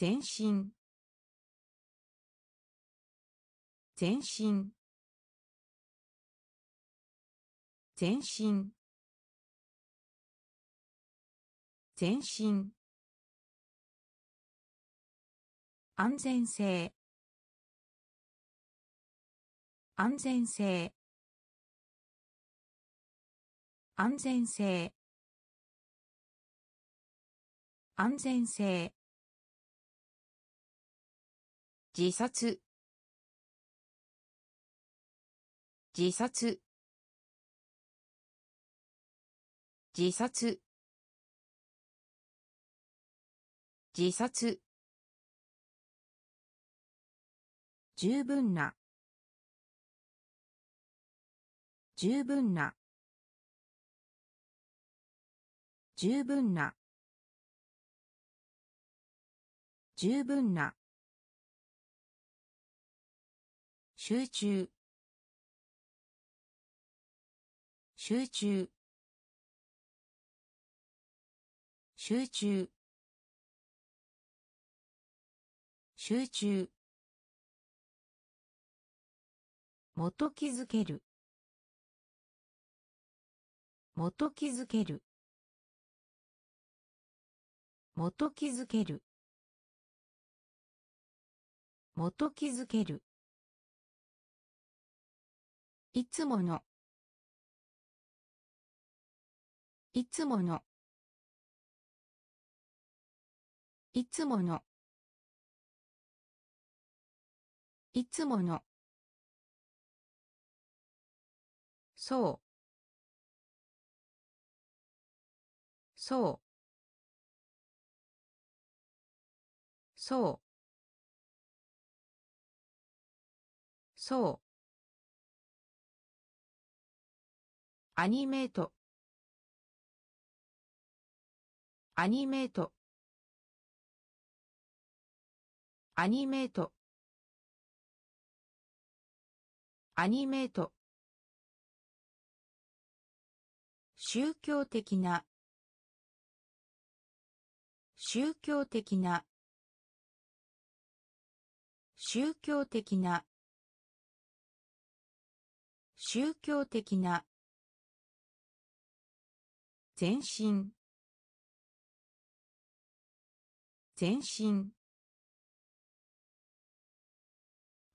全身全身全身全身安全性。安全性。安全性。安全性。自殺。自殺。自殺。自殺。十分な。十分な。十分な。十分な。集中。集中。集中。集中。元気づける。元気づける。元気づける。元気づける。いつもの。いつもの。いつもの。いつもの。そう。そう。そう。そう。アニメート。アニメート。アニメート。アニメート。宗教的な。宗教的な。宗教的な。宗教的な。全身全身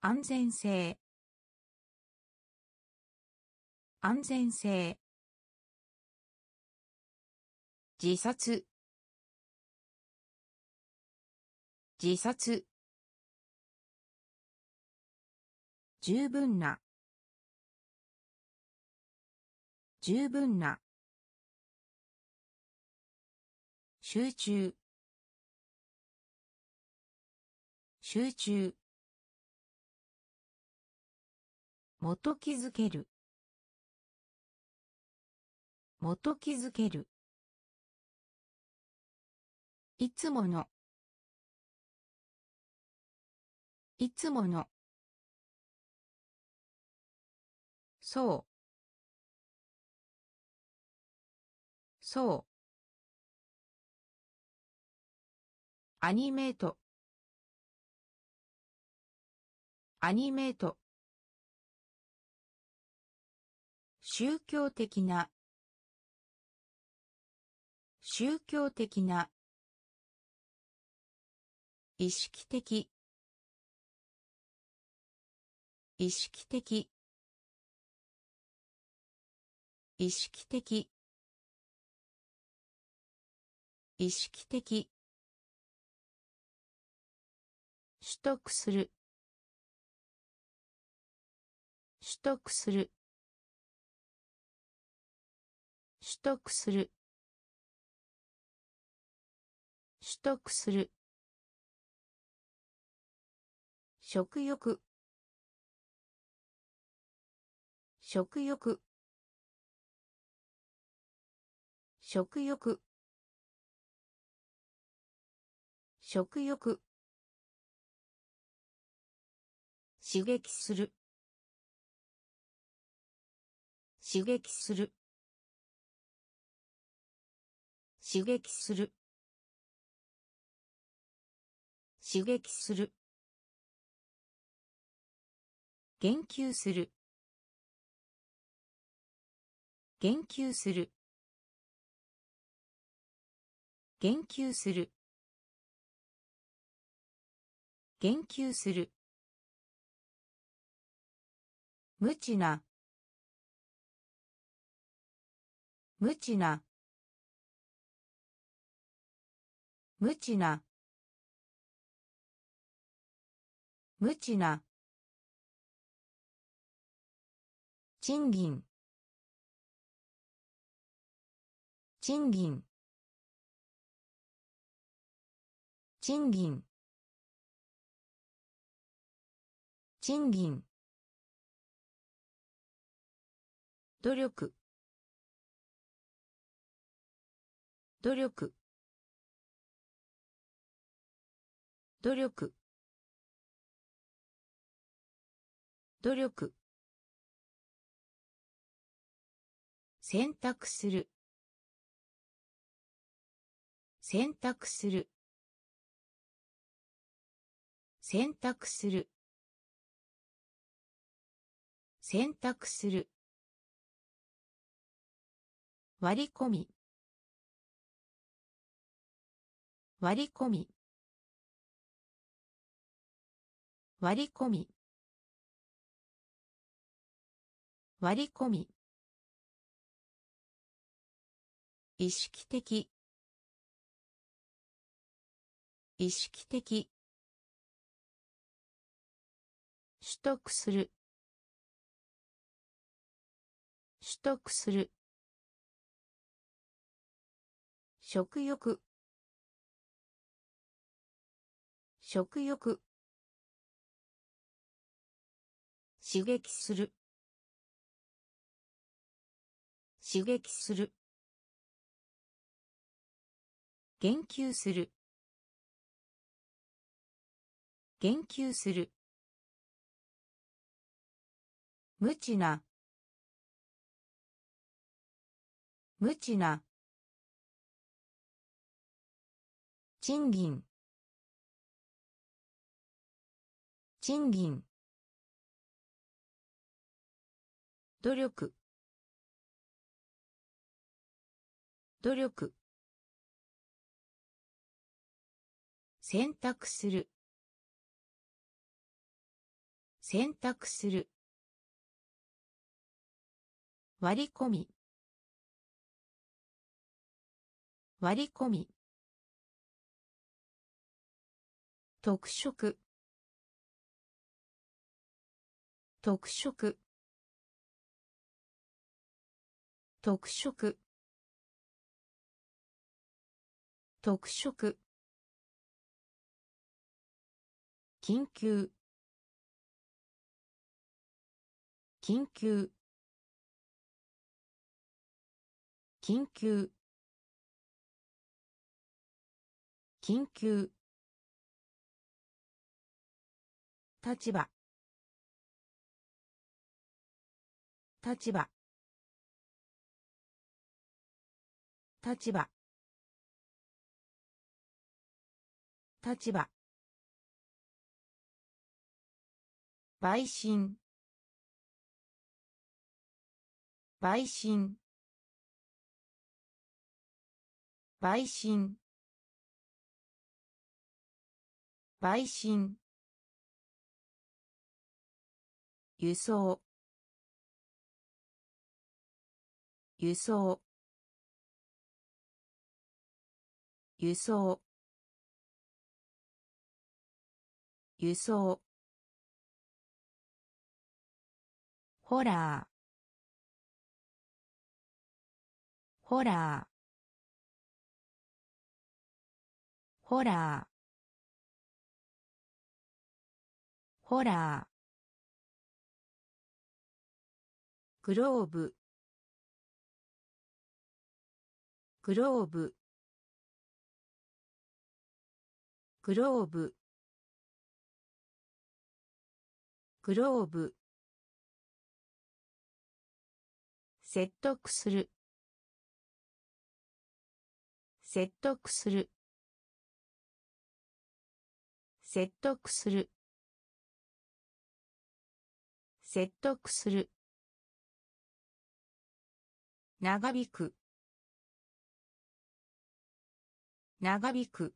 安全性。安全性。自殺。自殺。十分な。十分な。集中。集中。元気づける。元気づける。いつもの。いつもの。そう。そう。アニメート。アニメート。宗教的な。宗教的な。意識的。意識的。意識的。意識的。取得する。取得する。取得する。取得する。食欲。食欲。食欲。食欲。刺激する。刺激する。刺激する。刺激する。言及する。言及する。言及する。言及する。無知な。無知な。無知な。無知な。賃金。賃金。賃金。賃金努力。努力。努力。努力。選択する。選択する。選択する。選択する。割り込み。割り込み。割り込み。割り込み。意識的。意識的。取得する。取得する。食欲。食欲。刺激する。刺激する。言及する。言及する。無知な。無知な。賃金。賃金。努力。努力。選択する。選択する。割り込み。割り込み。特色。特色。特色。特色。緊急。緊急。緊急。緊急。立場。立場。立場。立場。陪審。陪審。陪審。陪審。輸送。輸送。輸送。輸送。ホラー。ホラー。ホラー。ホラー。グローブ。グローブ。グローブ。グローブ。説得する。説得する。説得する。説得する。長引く。長引く。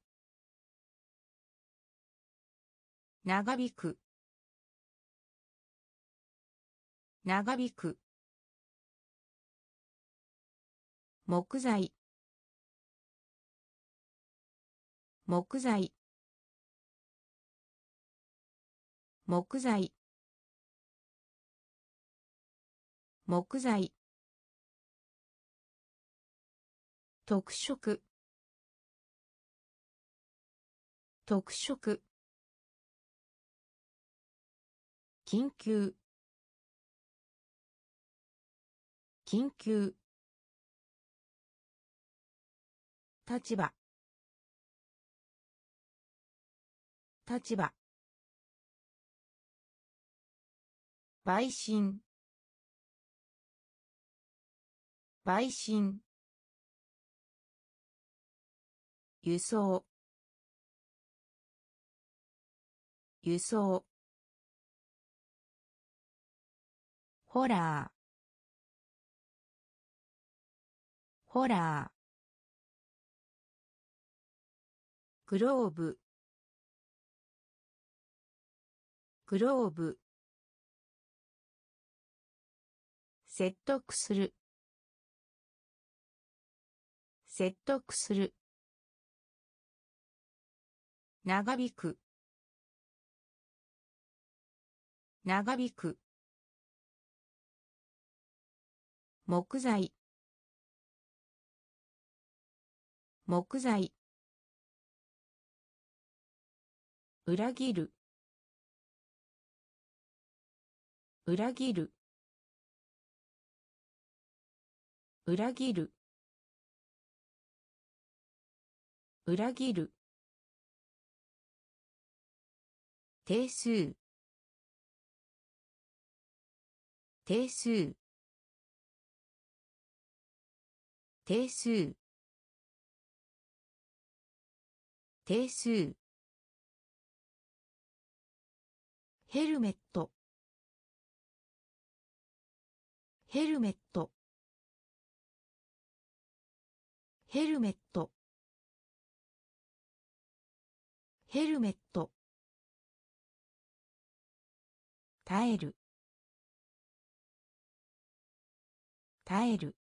長引く。長引く。木材。木材。木材。木材。特色。特色。緊急。緊急。立場。立場。陪審。陪審。輸送。輸送。ホラー。ホラー。グローブ。グローブ。説得する。説得する。長引く。長引く。木材。木材。裏切る。裏切る。裏切る。裏切る。定数。定数。定数。定数。ヘルメット。ヘルメット。ヘルメット。ヘルメット。耐える。耐える。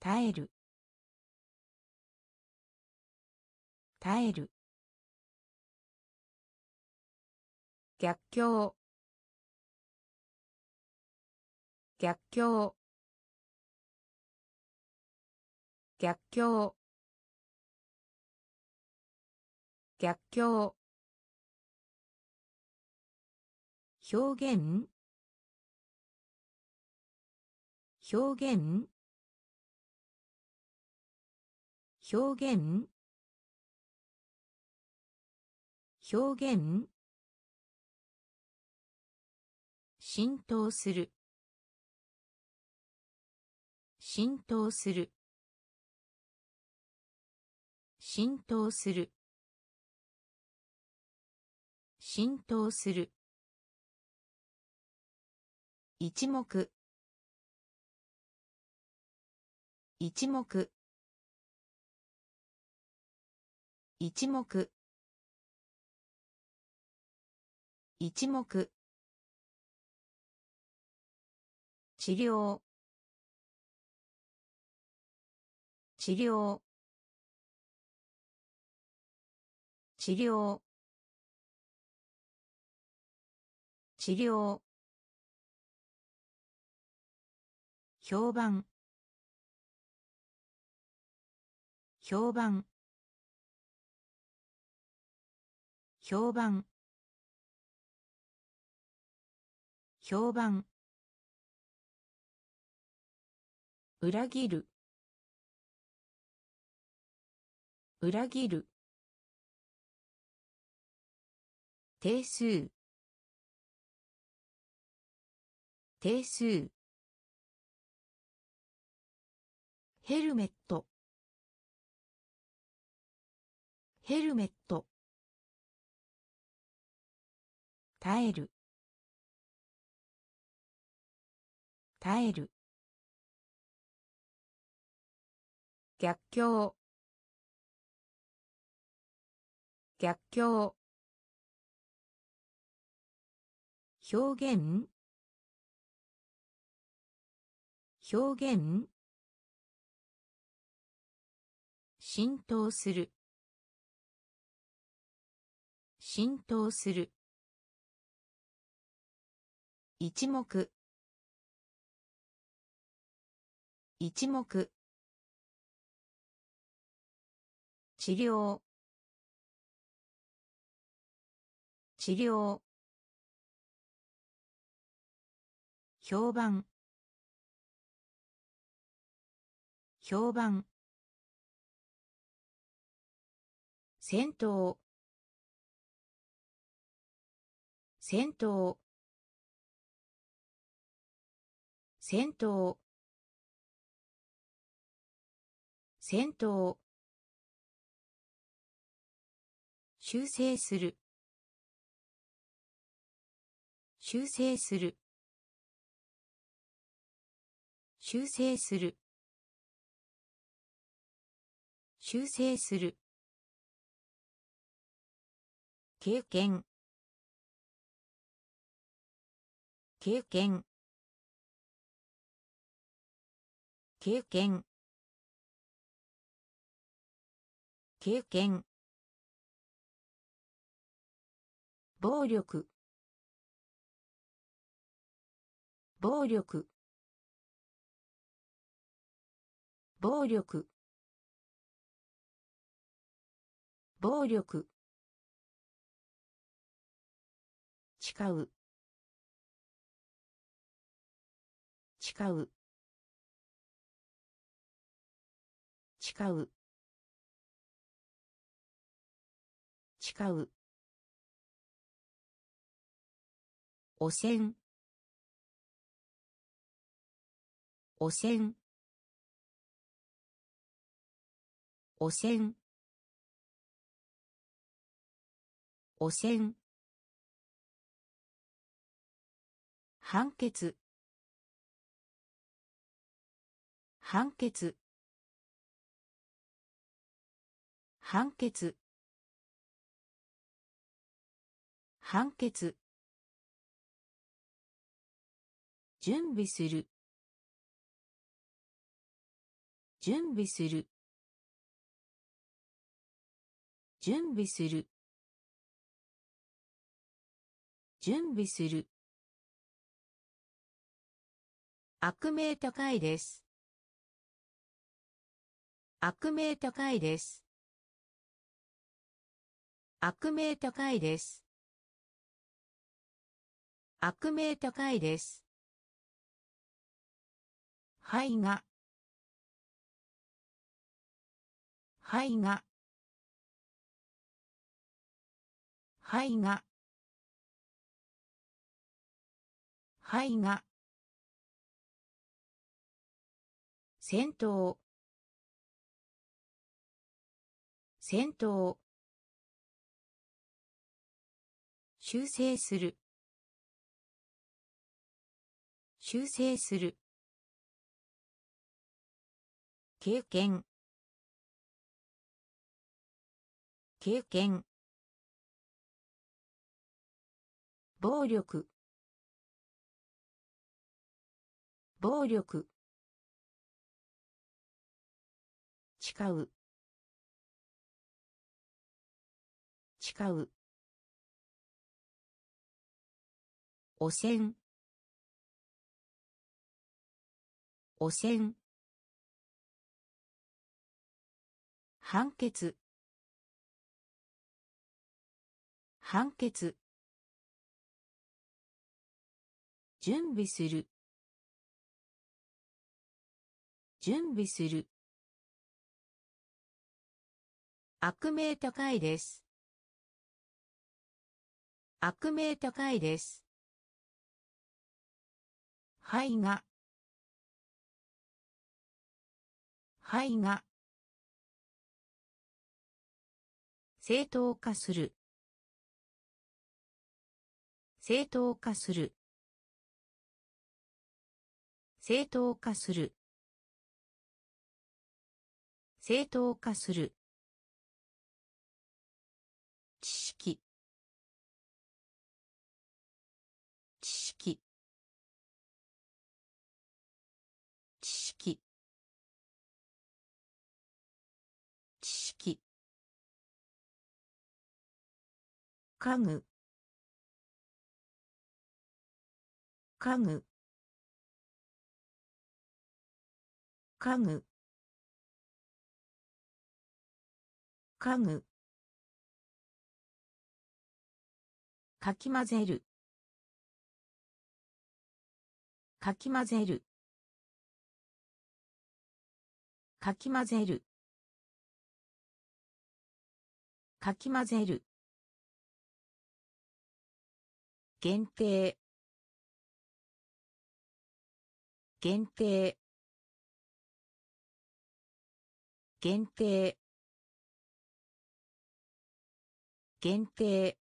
耐える。耐える。逆境。逆境。逆境。逆境。表現？表現？表現？表現？浸透する。浸透する。浸透する。浸透する。一目。一目。一目。一目。治療。治療。治療。治療。評判。評判。評判。評判。裏切る。裏切る。定数。定数。ヘルメット。ヘルメット。耐える。耐える。逆境。逆境。表現。表現。浸透する。浸透する。一目。一目。治療。治療。評判。評判。戦闘。戦闘。戦闘。戦闘。修正する。修正する。修正する。修正する。経験。経験。経験。経験。暴力。暴力。暴力。暴力。誓う。誓う。誓う。誓う。汚染。汚染。汚染。汚染。判決。判決。判決。判決。準備する。準備する。準備する。準備する。悪名高いです。悪名高いです。悪名高いです。悪名高いです。肺が。肺が。肺が。肺が。戦闘。戦闘。修正する。修正する。経験。経験。暴力。暴力。誓う。誓う。汚染。汚染。判決。判決。準備する。準備する。悪名高いです。悪名高いです。肺が。肺が。正当化する。正当化する。正当化する。正当化する。知識。知識。知識。知識。家具。家具。家具。家具。かき混ぜる。かき混ぜる。かき混ぜる。かき混ぜる。限定。限定。限定。限定。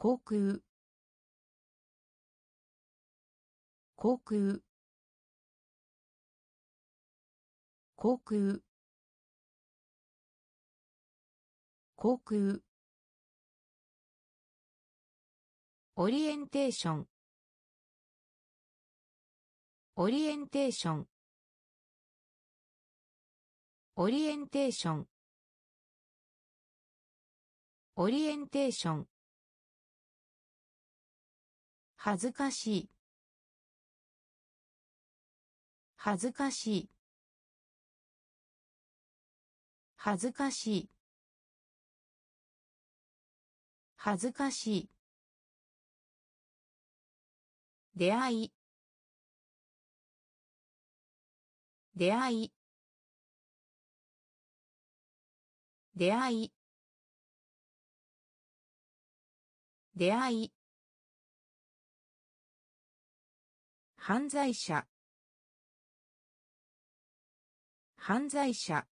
航空。航空。航空。航空。オリエンテーション。オリエンテーション。オリエンテーション。オリエンテーション。恥ずかしい。恥ずかしい。恥ずかしい。恥ずかしい。出会い。出会い。出会い。出会い。犯罪者。犯罪者。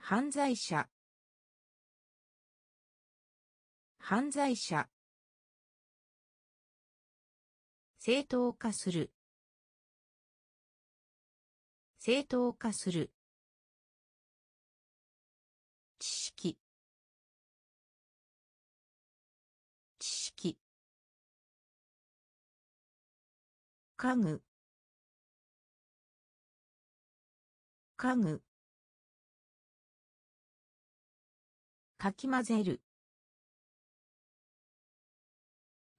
犯罪者。犯罪者。正当化する。正当化する。知識。家具。家具。かき混ぜる。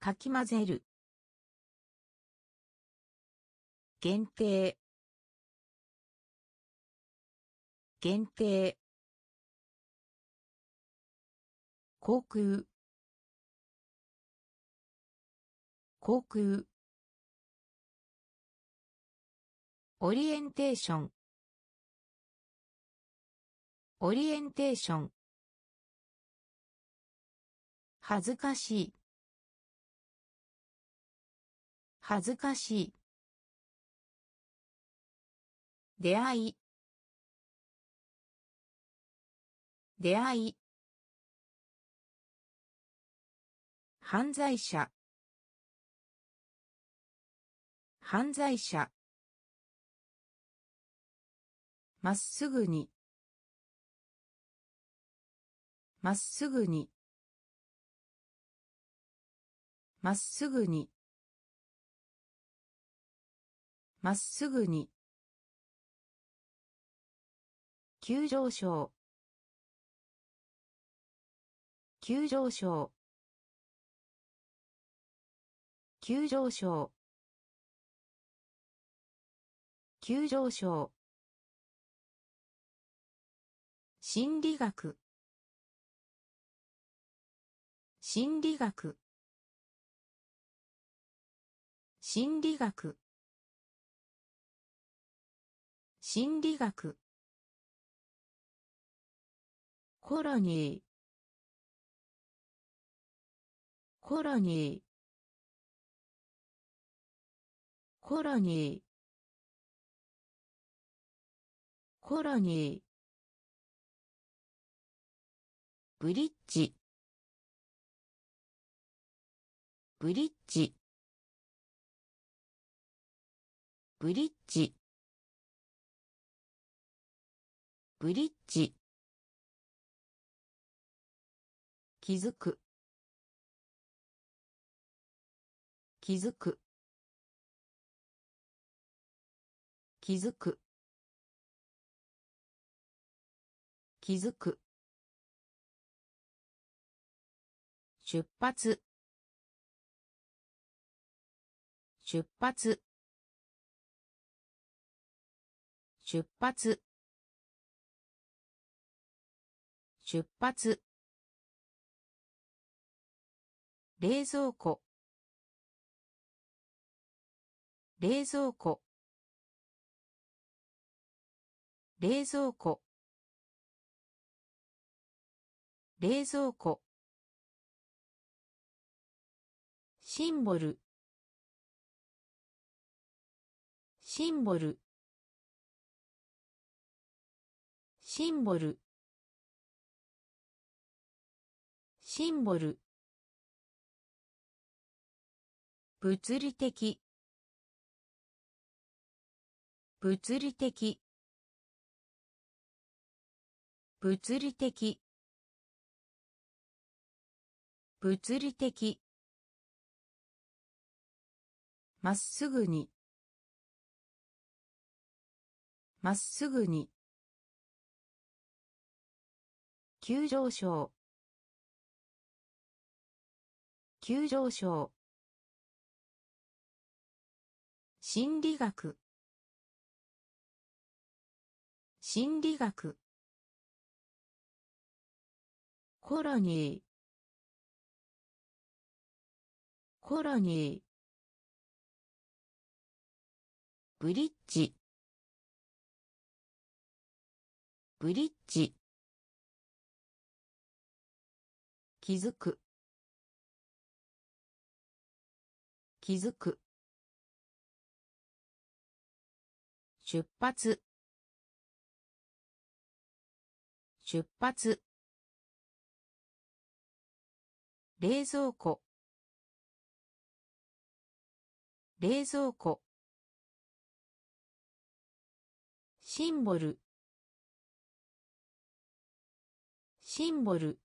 かき混ぜる。限定。限定。航空。航空。オリエンテーションオリエンテーション恥ずかしい。恥ずかしい。出会い。出会い。犯罪者。犯罪者。まっすぐに。まっすぐに。まっすぐに。まっすぐに。急上昇。急上昇。急上昇。急上昇。心理学。心理学。心理学。心理学。コロニー。コロニー。コロニー。コロニー。ブリッジ。ブリッジ。ブリッジ。ブリッジ。気づく。気づく。気づく。気づく。出発。出発。出発。出発。冷蔵庫。冷蔵庫。冷蔵庫。冷蔵庫。シンボル。シンボル。シンボル。シンボル。物理的。物理的。物理的。物理的。まっすぐに。まっすぐに。急上昇。急上昇。心理学。心理学。コロニー。コロニー。ブリッジ。ブリッジ。気づく。気づく。出発。出発。冷蔵庫。冷蔵庫。シンボル。シンボル。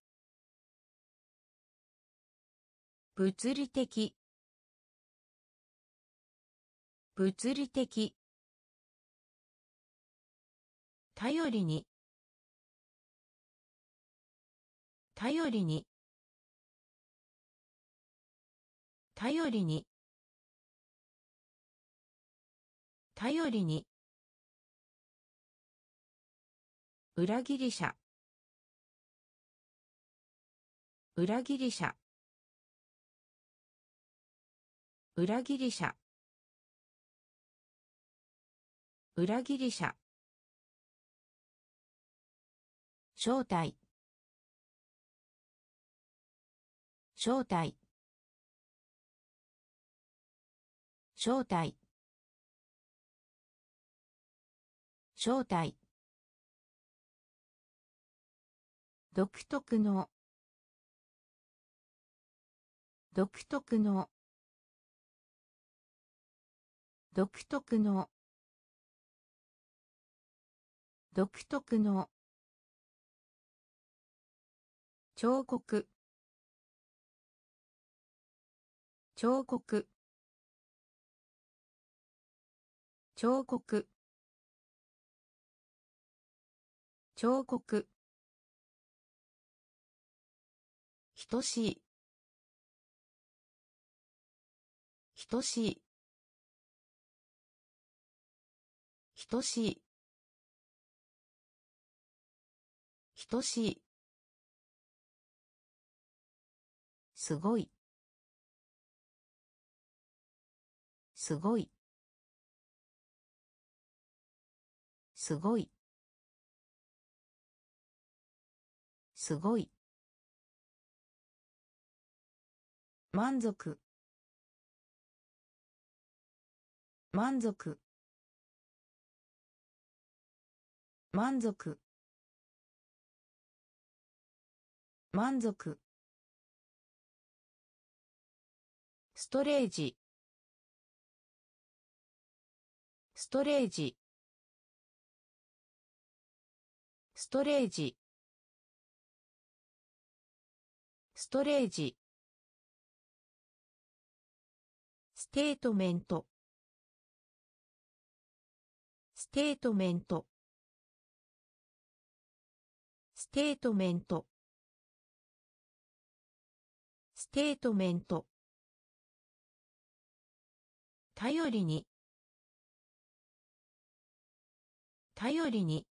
物理的。物理的。頼りに。頼りに。頼りに。頼りに。裏切り者。裏切り者。裏切り者。裏切り者。正体。正体。正体。正体。独特の。独特の。独特の。独特の。彫刻。彫刻。彫刻。彫刻。等しい。等しい。等しい。等しい。すごい。すごい。すごい。すごい。満足。満足。満足。満足。ストレージ。ストレージ。ストレージ。ストレージ。ステートメント。ステートメント。ステートメント。ステートメント。頼りに。頼りに。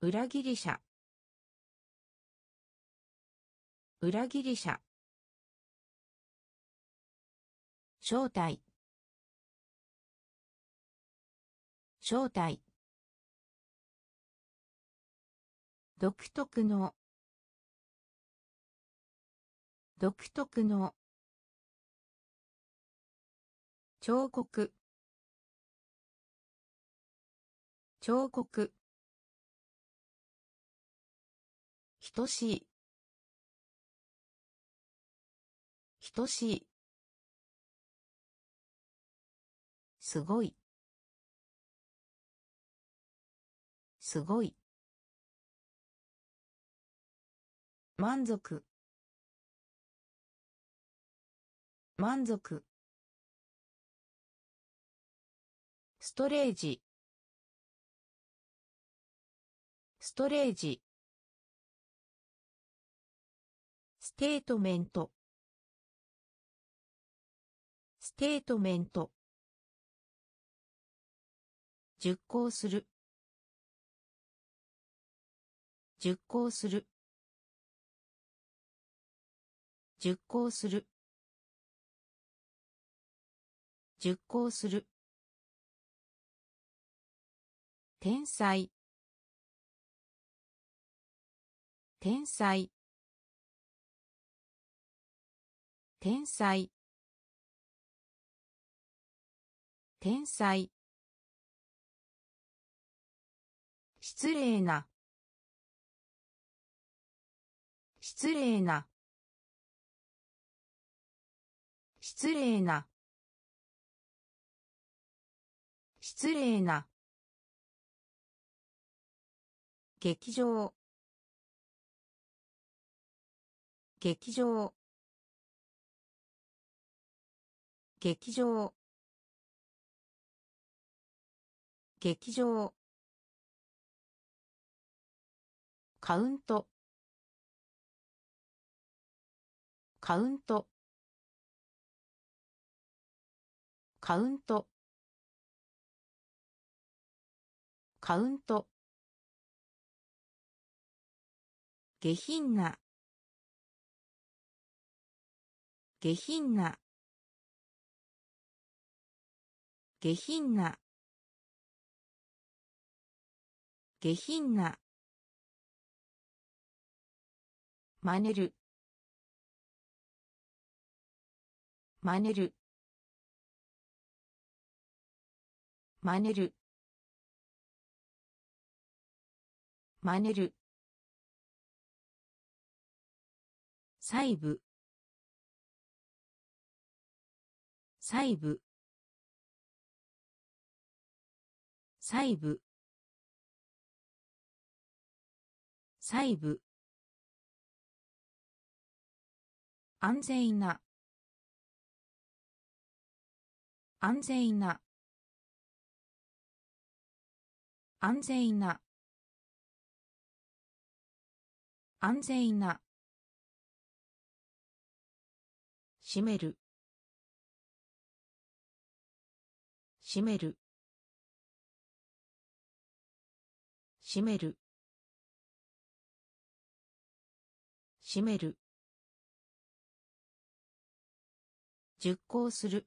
裏切り者。裏切り者。正体正体独特の。独特の。彫刻。彫刻。等しい。等しい。すごい。すごい。満足。満足。ストレージ。ストレージ。ステートメント。ステートメント。熟考する。熟考する。熟考する。熟考する。天才天才天才天才失礼な。失礼な。失礼な。失礼な。劇場。劇場。劇場。劇場。カウント。カウント。カウント。カウント。下品な。下品な。下品な。下品な。真似る。真似る。真似る。真似る。細部。細部。細部。細部。安全な。安全な。安全な。安全な。閉める。閉める。閉める。閉める。熟考する。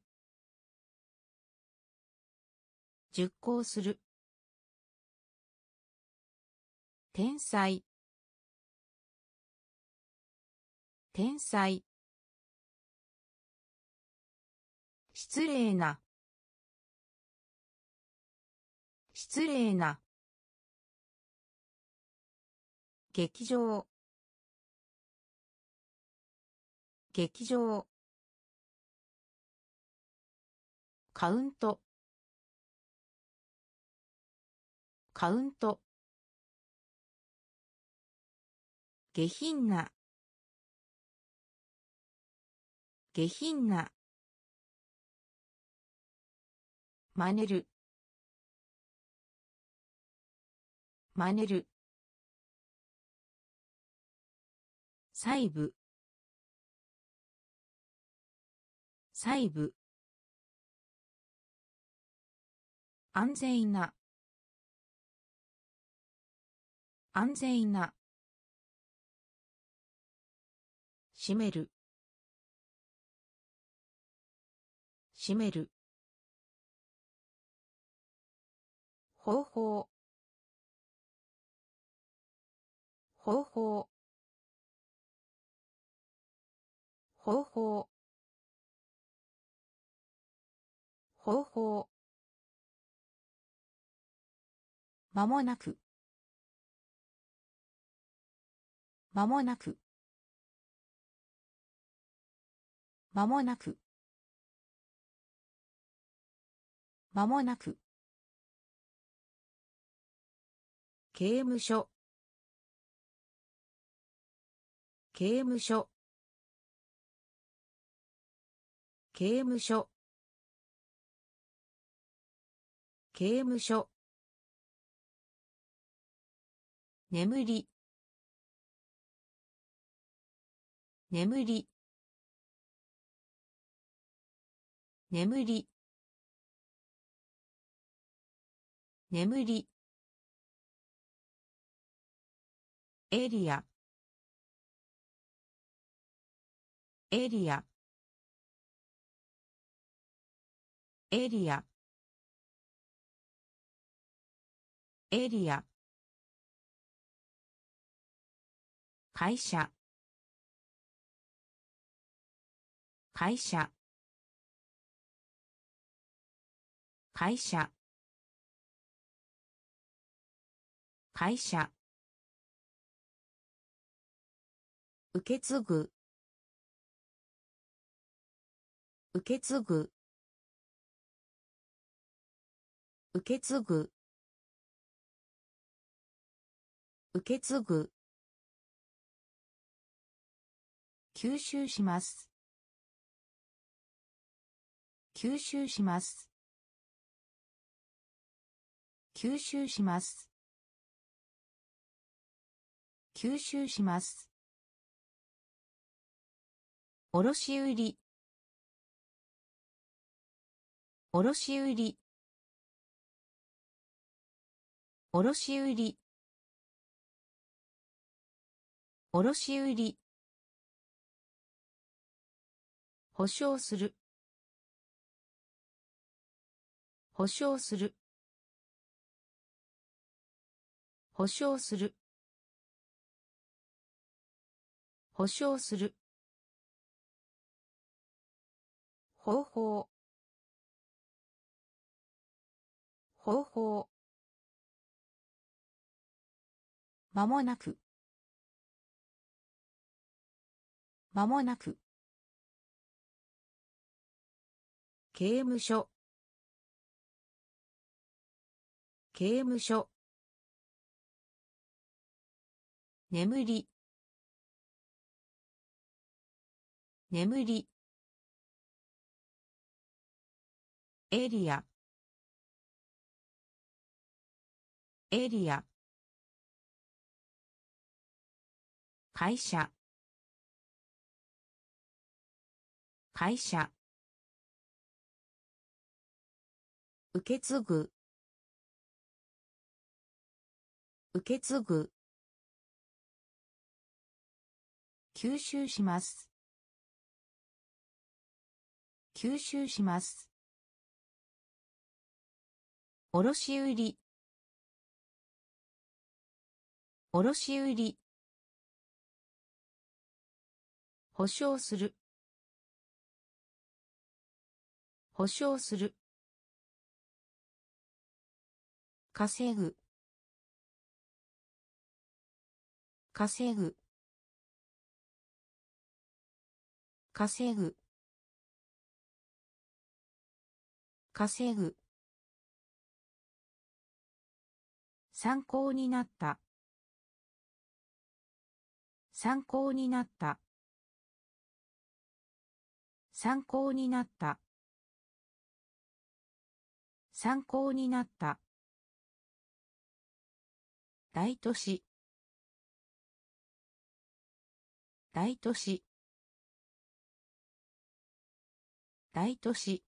熟考する。天才天才失礼な。失礼な。劇場。劇場。カウント。カウント。下品な。下品な。真似る。真似る。細部。細部。安全な。安全な。閉める。閉める。方法。方法。方法。方法。まもなく。まもなく。まもなく。まもなく。刑務所。刑務所。刑務所。刑務所。眠り。眠り。眠り。眠り。エリア。エリア。エリア。エリア。会社。会社。会社。会社。受け継ぐ。受け継ぐ。受け継ぐ。受け継ぐ。吸収します。吸収します。吸収します。吸収します。卸売卸売卸売卸売保証する。保証する。保証する。保証する。方法方法まもなく。まもなく刑務所。刑務所。眠り。眠り。エリア。エリア。会社。会社。受け継ぐ。受け継ぐ。吸収します。吸収します。卸売卸売保証する。保証する。稼ぐ。稼ぐ。稼ぐ。稼ぐ。参考になった。参考になった。参考になった。参考になった。大都市。大都市。大都市。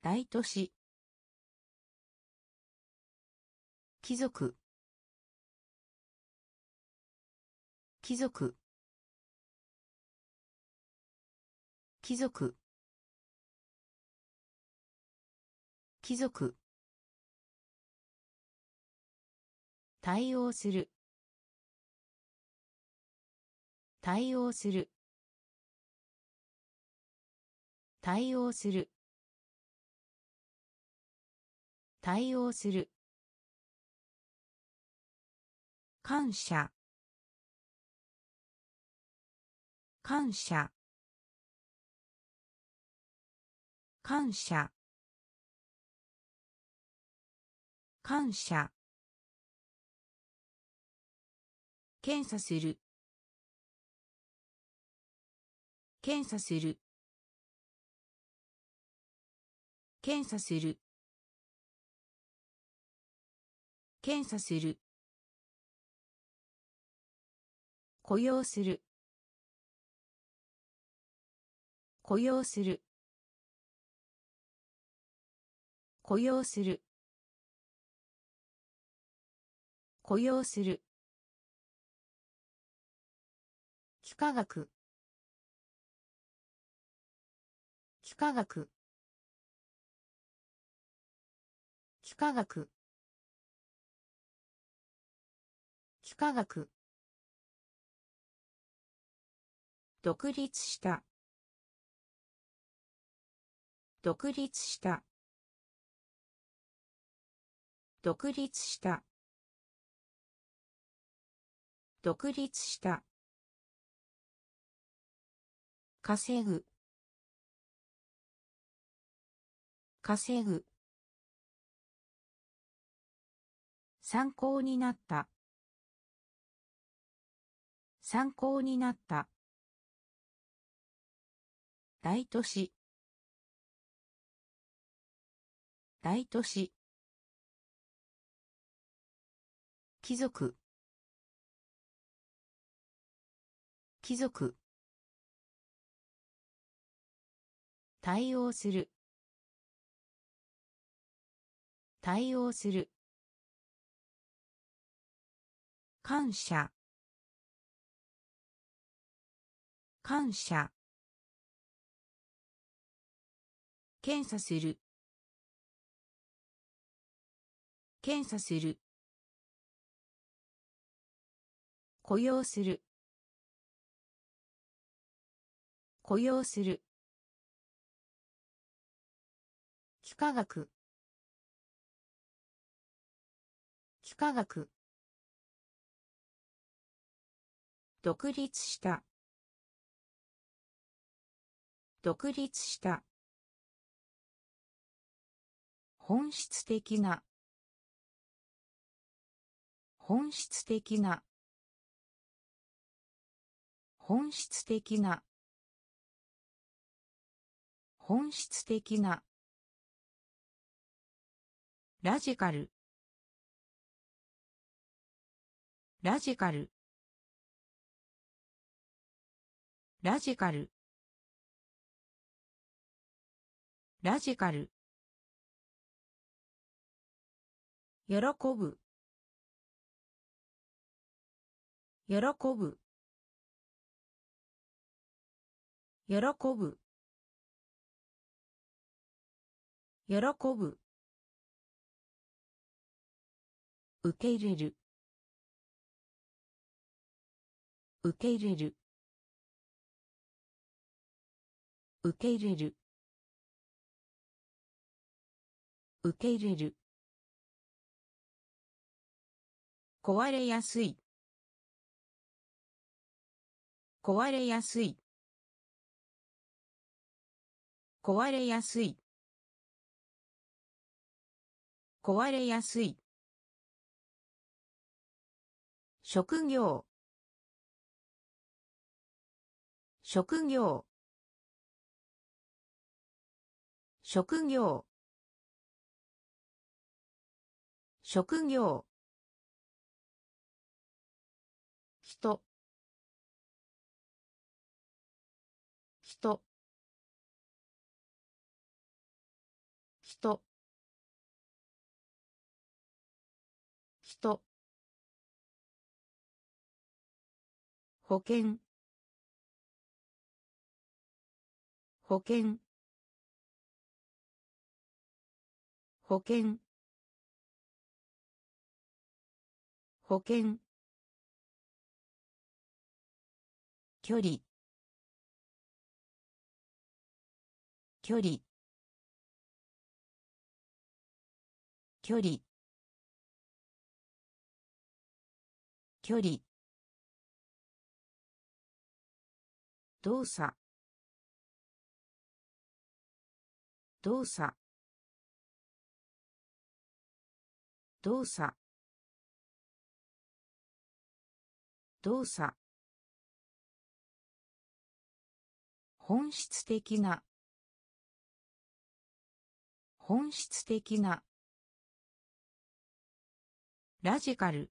大都市。貴族。貴族。貴族。貴族。対応する。対応する。対応する。対応する。感謝。感謝。感謝。感謝。検査する。検査する。検査する。検査する。雇用する。雇用する。雇用する。雇用する。幾何学。幾何学。幾何学。幾何学。独立した。独立した。独立した。独立した。稼ぐ。稼ぐ。参考になった。参考になった。大都市。大都市。貴族。貴族。対応する。対応する。感謝。感謝。検査する。検査する。雇用する。雇用する。幾何学。幾何学。独立した。独立した。本質的な。本質的な。本質的な。本質的な。ラジカル。ラジカル。ラジカル。ラジカル。喜ぶ。喜ぶ。喜ぶ。喜ぶ。受け入れる。受け入れる。受け入れる。受け入れる。壊れやすい。壊れやすい。壊れやすい。壊れやすい。職業。職業。職業。職業。保険。保険。保険。保険。距離。距離。距離。距離。動作。動作。動作。動作。本質的な。本質的な。ラジカル。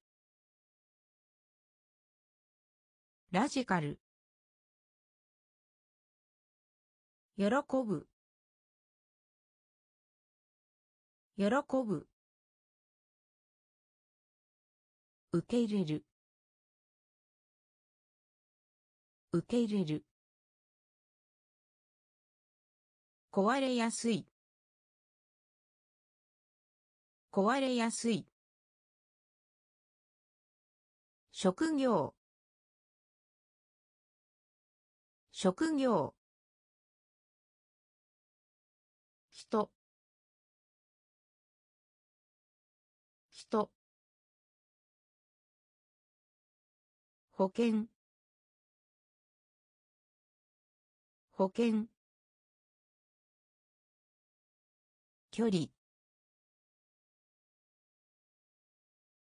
ラジカル。喜ぶ。喜ぶ。受け入れる。受け入れる。壊れやすい。壊れやすい。職業。職業。保険。保険。距離。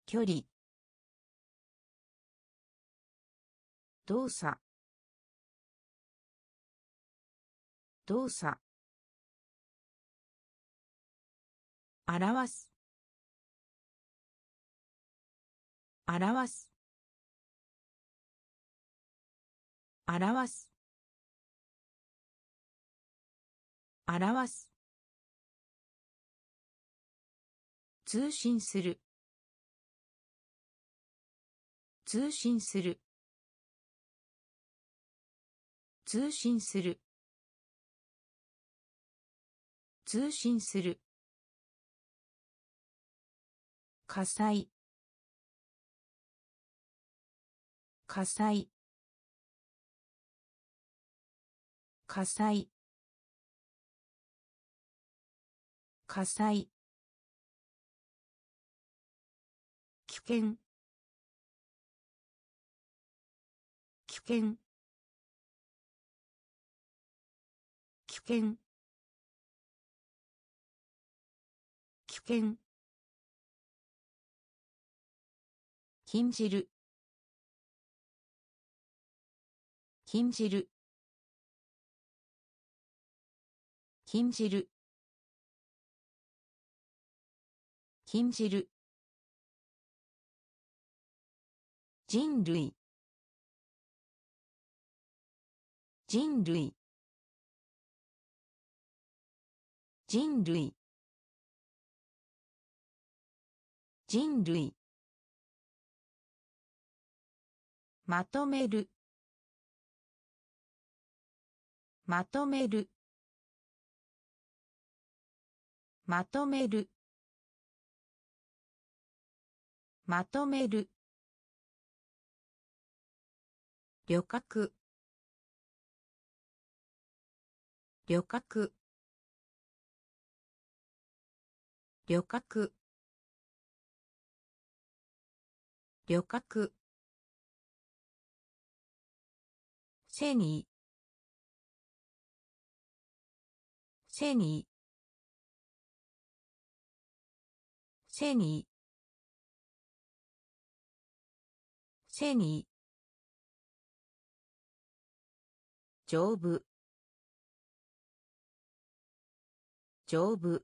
距離。動作。動作。表す。表す。表す。表す。通信する。通信する。通信する。通信する。火災。火災。火災。火災。危険。危険。危険。危険。禁じる。禁じる。禁じる。禁じる。人類。人類。人類。人類。まとめる。まとめる。まとめる。まとめる。旅客。旅客。旅客。旅客。背に。背に。背に背に。丈夫。丈夫。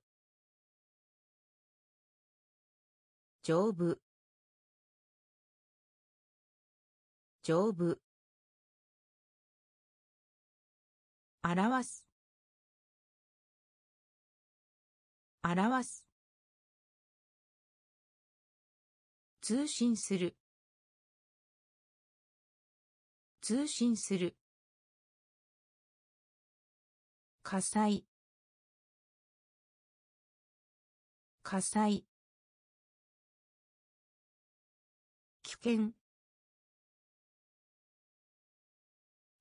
丈夫。丈夫。表す。表す。通信する。通信する。火災。火災。危険。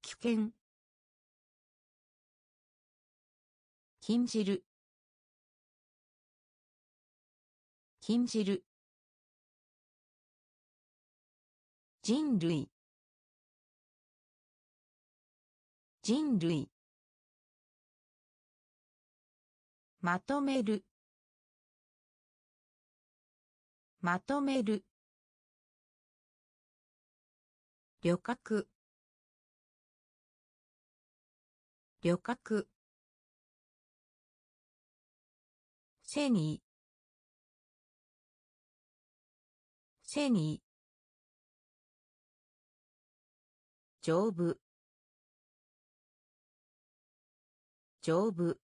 危険。禁じる。禁じる。人類。人類。まとめる。まとめる。旅客。旅客。背に背に丈夫。丈夫。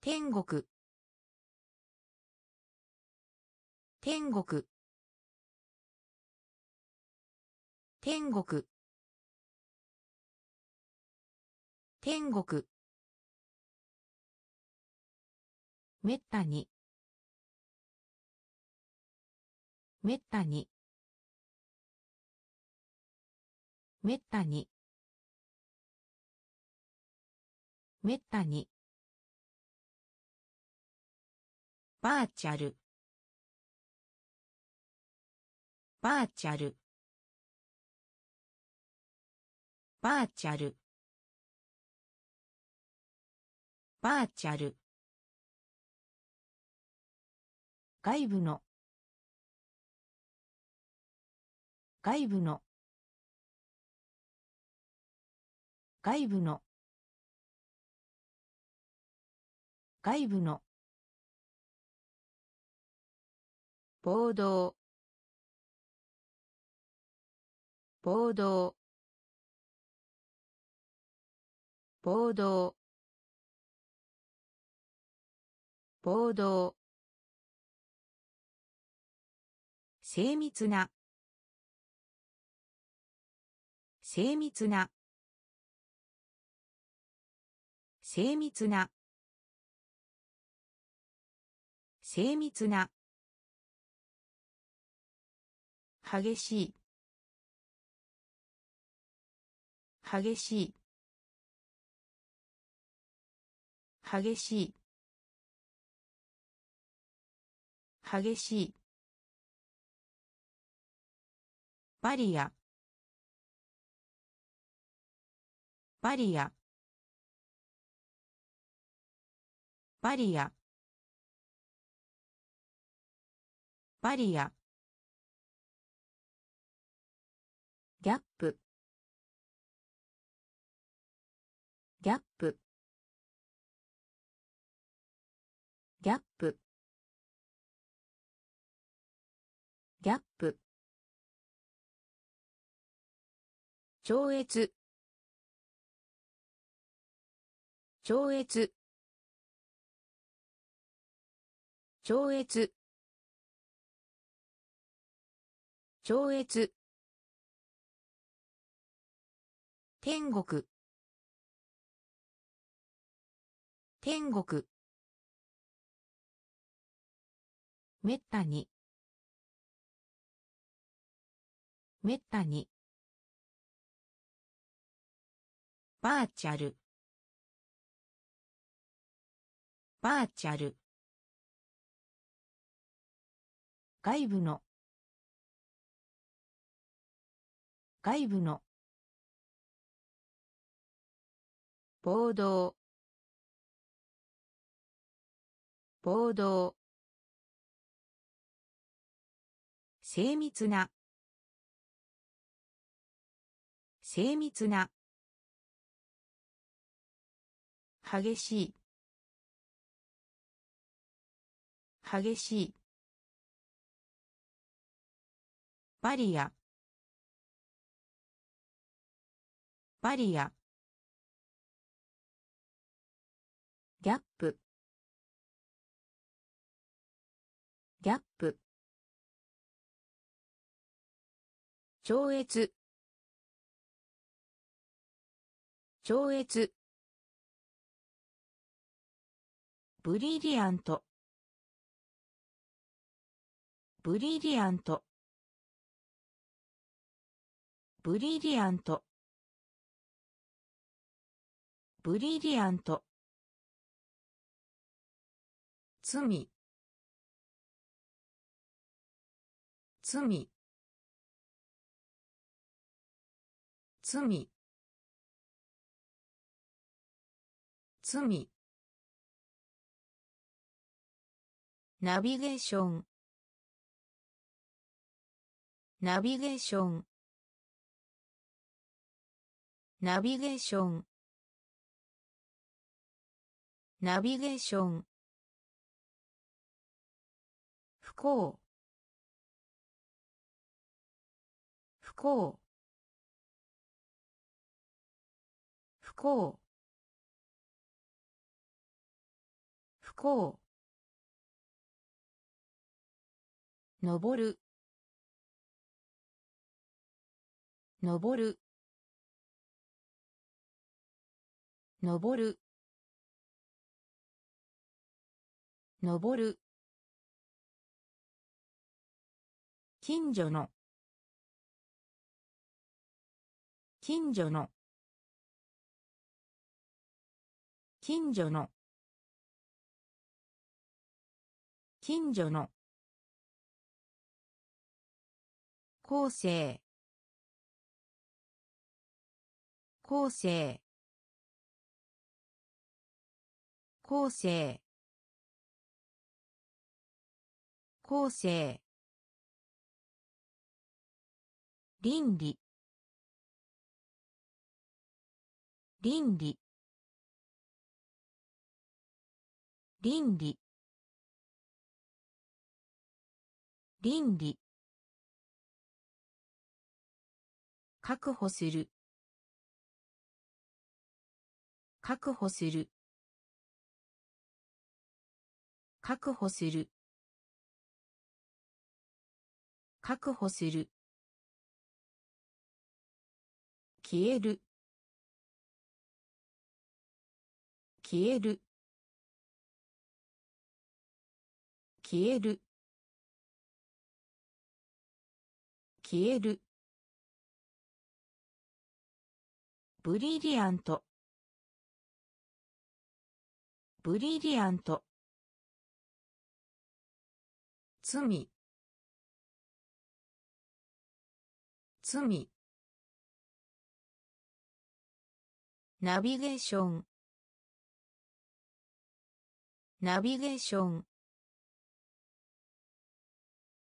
天国。天国。天国。天国。めったに。めったに。めったに。めったに。バーチャル。バーチャル。バーチャル。バーチャル。外部の。外部の。外部の。外部の。暴動。暴動。暴動。暴動。精密な。精密な精密な。精密な。激しい。激しい。激しい。激しい。バリア。バリア。バリア。バリア。ギャップ。ギャップ。ギャップ。ギャップ。超越。超越。超越。超越。天国。天国。めったに。めったに。バーチャル。バーチャル。外部の。外部の。暴動。暴動。精密な。精密な。激しい。激しいバリア。バリア。ギャップ。ギャップ。超越。超越。ブリリアント。ブリリアント。ブリリアント。ブリリアント。罪。罪。罪。罪。ナビゲーション。ナビゲーション。ナビゲーション。ナビゲーション。不幸。不幸。不幸。不幸。登る。登る。登る。登る。近所の。近所の。近所の。近所の。後世。後世。後世。後世。倫理。倫理。倫理。倫理。確保する。確保する。確保する。確保する。消える。消える。消える。消える。ブリリアント。ブリリアント。罪。罪。ナビゲーション。ナビゲーション。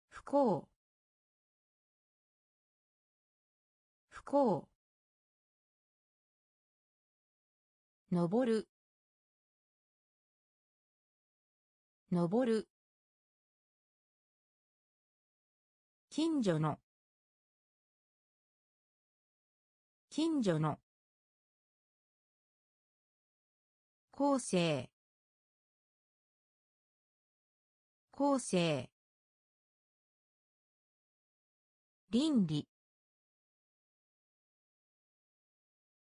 不幸。不幸。登る。登る。近所の。近所の。後世。後世。倫理。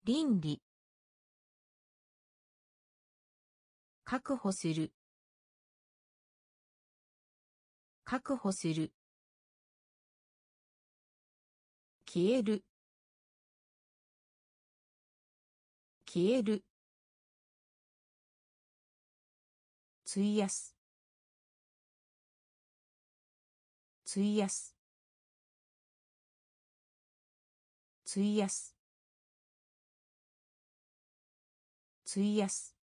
倫理。確保する。確保する。消える。消える。費やす。費やす。費やす。費やす。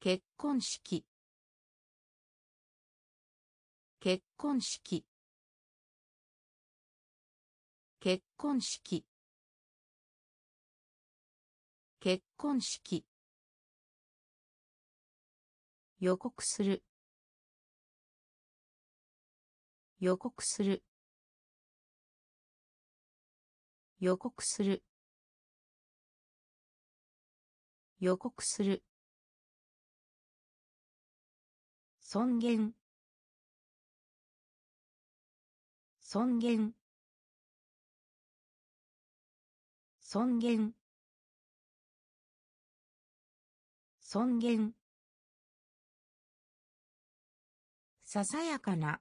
結婚式。結婚式。結婚式。結婚式。予告する。予告する。予告する。予告する。尊厳。尊厳。尊厳。尊厳。ささやかな。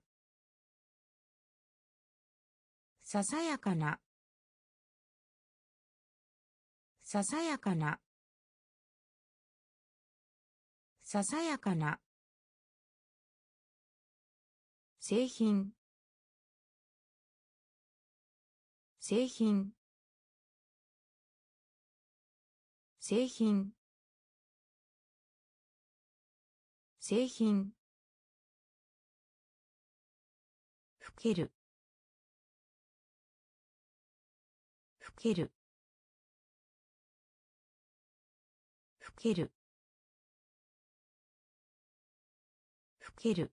ささやかな。ささやかな。ささやかな。製品。製品。製品。製品。ふける。ふける。ふける。ふける。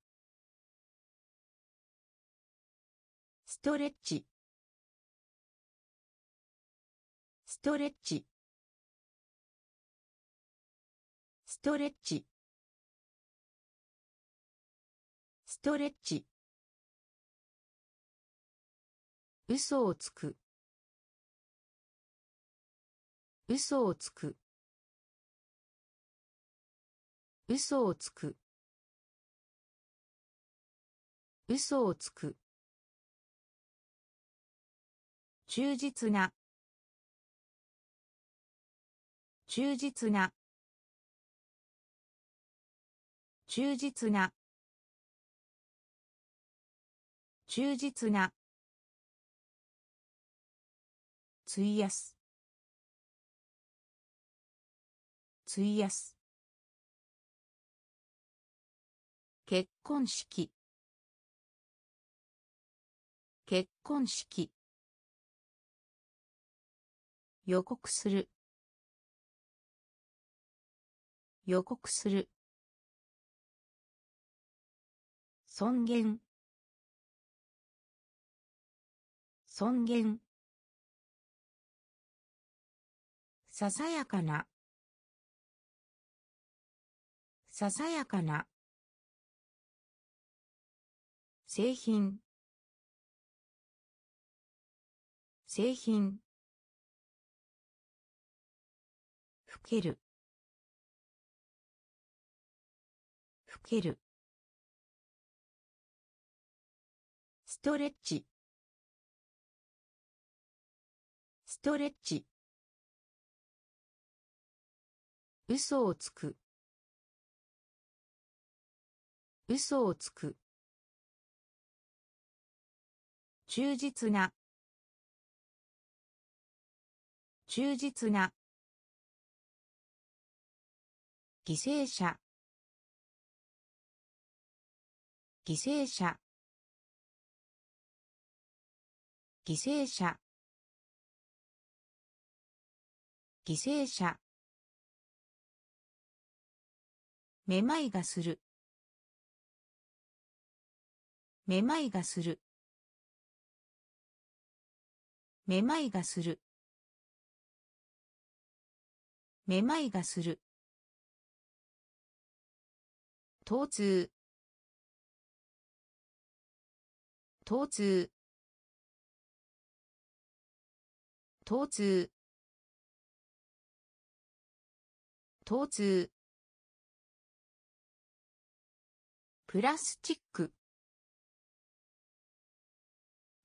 ストレッチ。ストレッチ。ストレッチ。ストレッチ。嘘をつく。嘘をつく。嘘をつく。嘘をつく。忠実な。忠実な。忠実な。忠実な。費やす。費やす。結婚式。結婚式。予告する。予告する。尊厳。尊厳。ささやかな。ささやかな。製品。製品。ふける。ふける。ストレッチ。ストレッチ。嘘をつく。嘘をつく。忠実な。忠実な。犠牲者。犠牲者。犠牲者。犠牲者。めまいがする。めまいがする。めまいがする。めまいがする。疼痛。疼痛。疼痛。疼痛。プラスチック。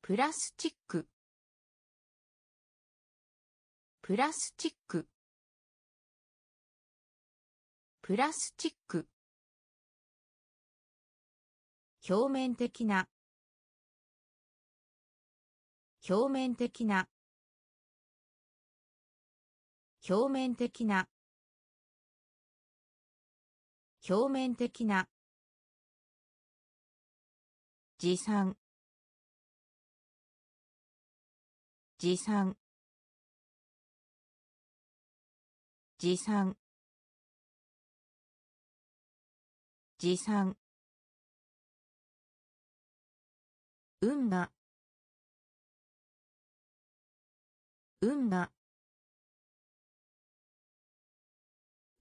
プラスチック。プラスチック。プラスチック。表面的な。表面的な。表面的な。表面的な。持参。持参。持参。持参。運河。運河。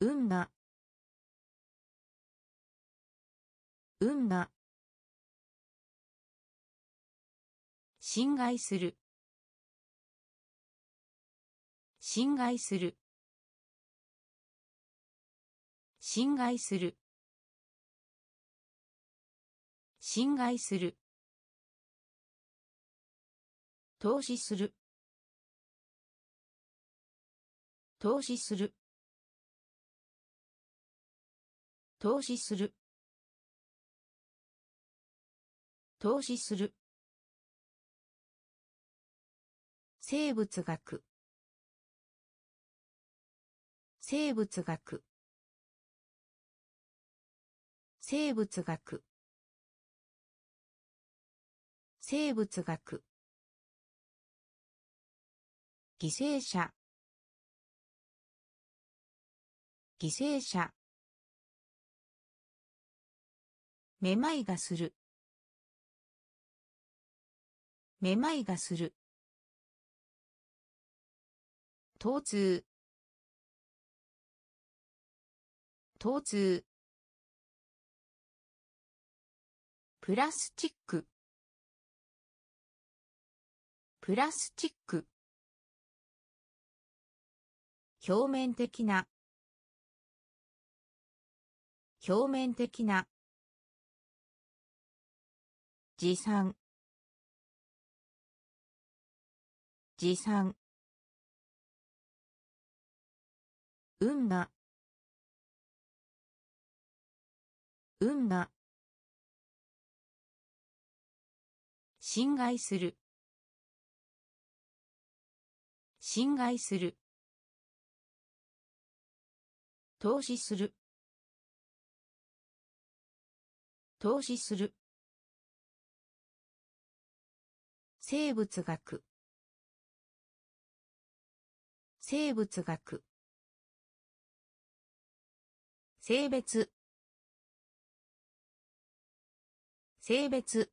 運河運河侵害する。侵害する。侵害する。侵害する。投資する。投資する。投資する。投資する。生物学。生物学。生物学。生物学。犠牲者。犠牲者。めまいがする。めまいがする。疼痛。疼痛。プラスチック。プラスチック。表面的な。表面的な。持参持参運河運河侵害する。侵害する。投資する。投資する。生物学。生物学。性別。性別。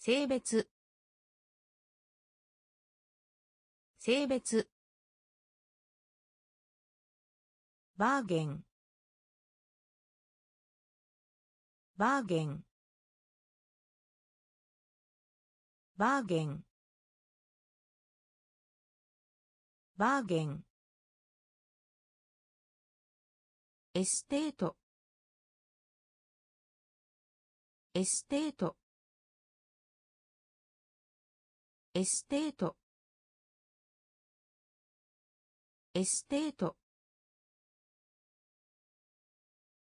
性別。性別。バーゲン。バーゲン。バーゲン。バーゲン。エステート。エステート。エステート。エステート。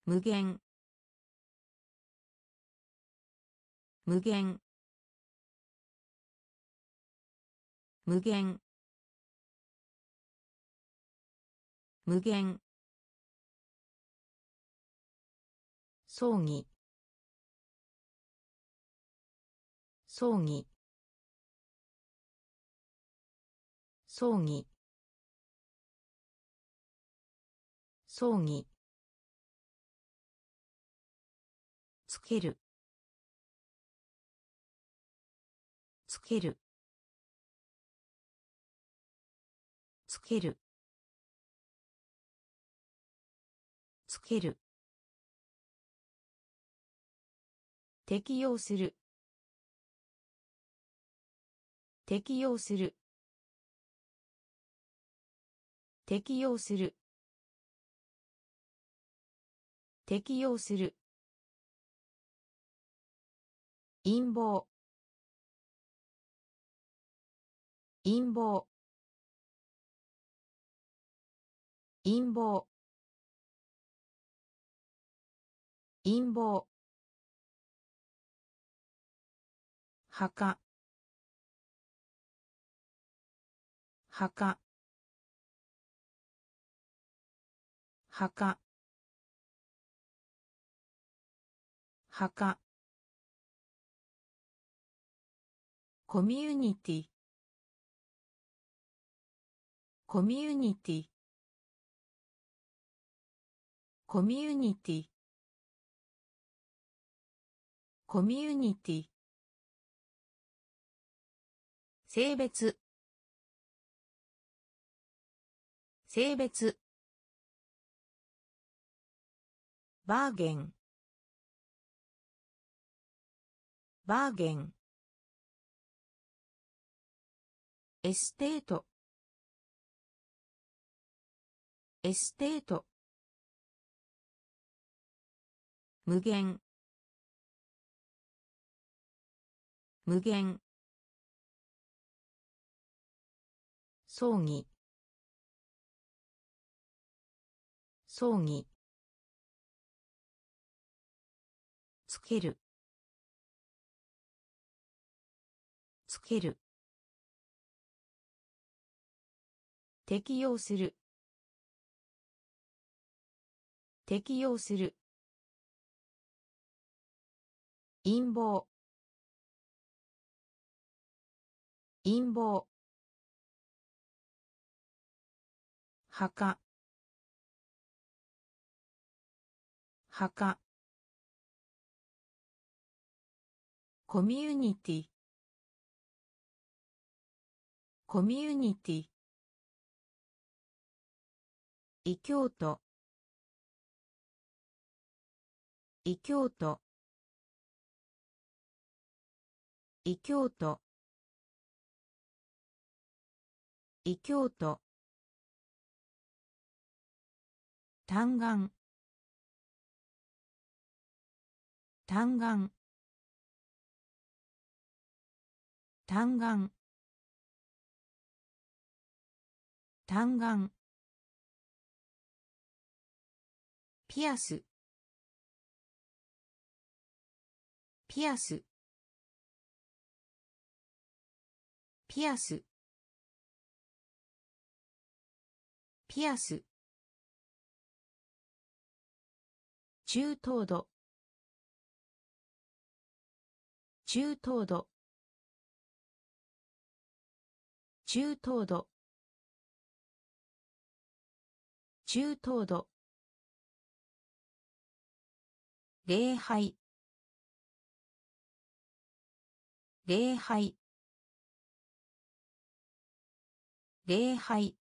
無限。無限。無限。無限。葬儀。葬儀。葬儀。葬儀。つける。つける。ける。つける。適用する。適用する。適用する。適用する。陰謀。陰謀。陰謀。陰謀。墓。墓。墓。墓。コミュニティ。コミュニティ。コミュニティ。コミュニティ。性別。性別。バーゲン。バーゲン。エステート。エステート。無限。無限。葬儀。葬儀。つける。つける。適用する。適用する陰謀。陰謀。墓。墓。コミュニティ。コミュニティ。異教徒。異教徒。異教徒。異教徒。単眼。単眼。単眼。単眼。ピアス。ピアス。ピアス。ピアス。中等度。中等度。中等度。中等度。礼拝。礼拝。礼拝。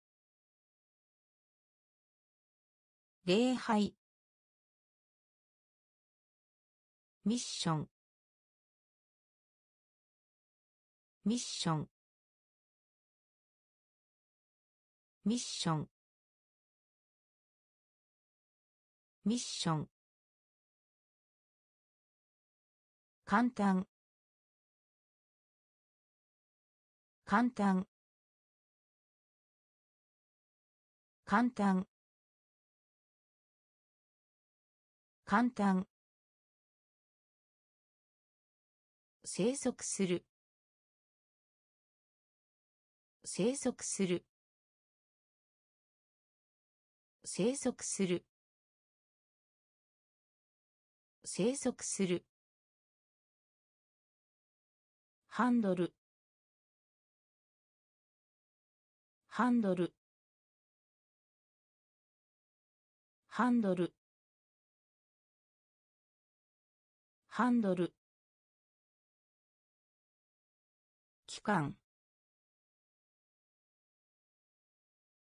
礼拝。ミッション。ミッション。ミッション。ミッション。簡単。簡単。簡単。簡単。生息する。生息する。生息する。生息する。ハンドル。ハンドル。ハンドル。ハンドル。期間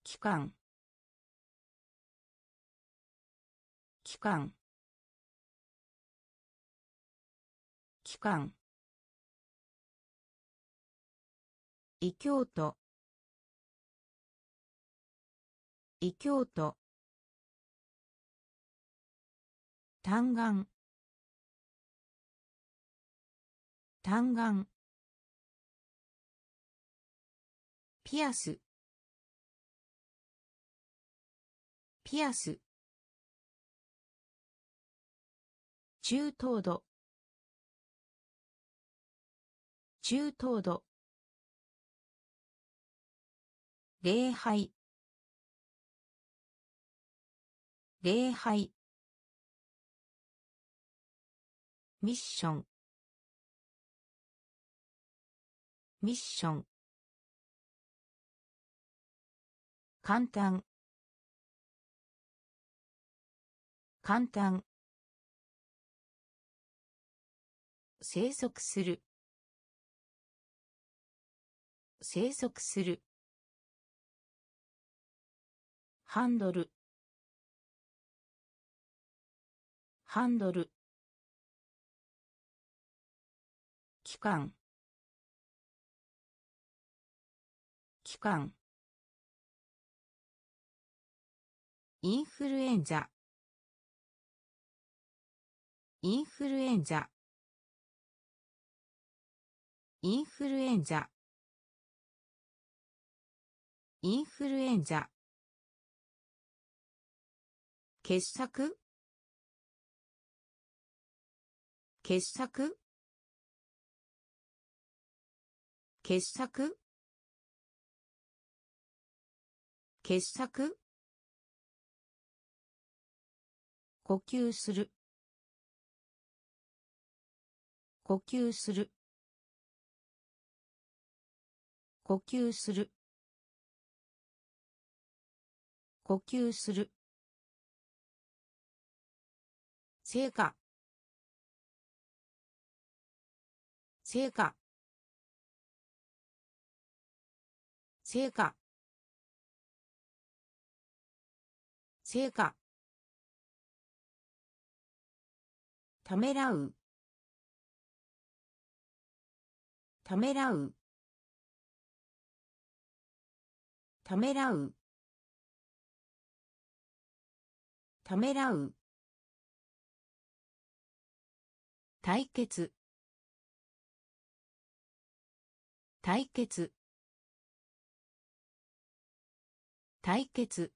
期間期間期間異教徒。異教徒。単眼。単眼。ピアス。ピアス。中等度。中等度。礼拝。礼拝。ミッション。ミッション。簡単。簡単。生息する。生息する。ハンドル。ハンドル。期間。期間。インフルエンザ。インフルエンザ。インフルエンザ。インフルエンザ。傑作？傑作？傑作？傑作？呼吸する。呼吸する。呼吸する。呼吸する。成果。成果。成果。成果。ためらう。ためらう。ためらう。ためらう。対決。対決。対決。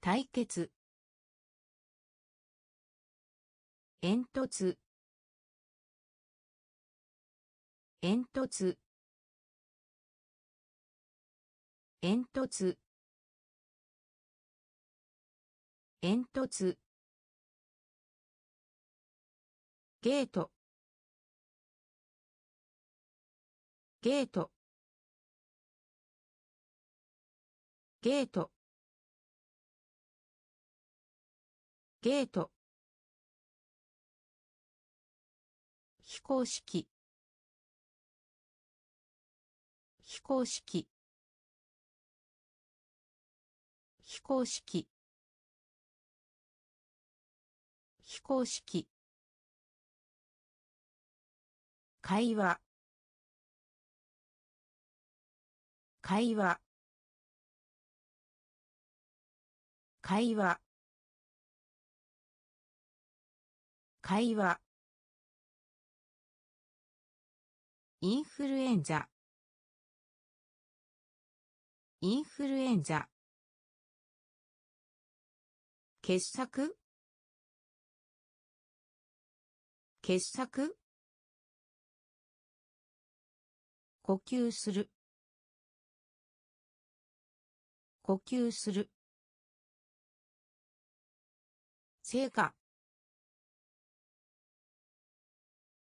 対決。煙突。煙突。煙突。煙突。ゲート。ゲート。ゲート。ゲート。非公式。非公式。非公式。非公式。会話。会話会話。会話。インフルエンザ。インフルエンザ。傑作？傑作？呼吸する。呼吸する。成果。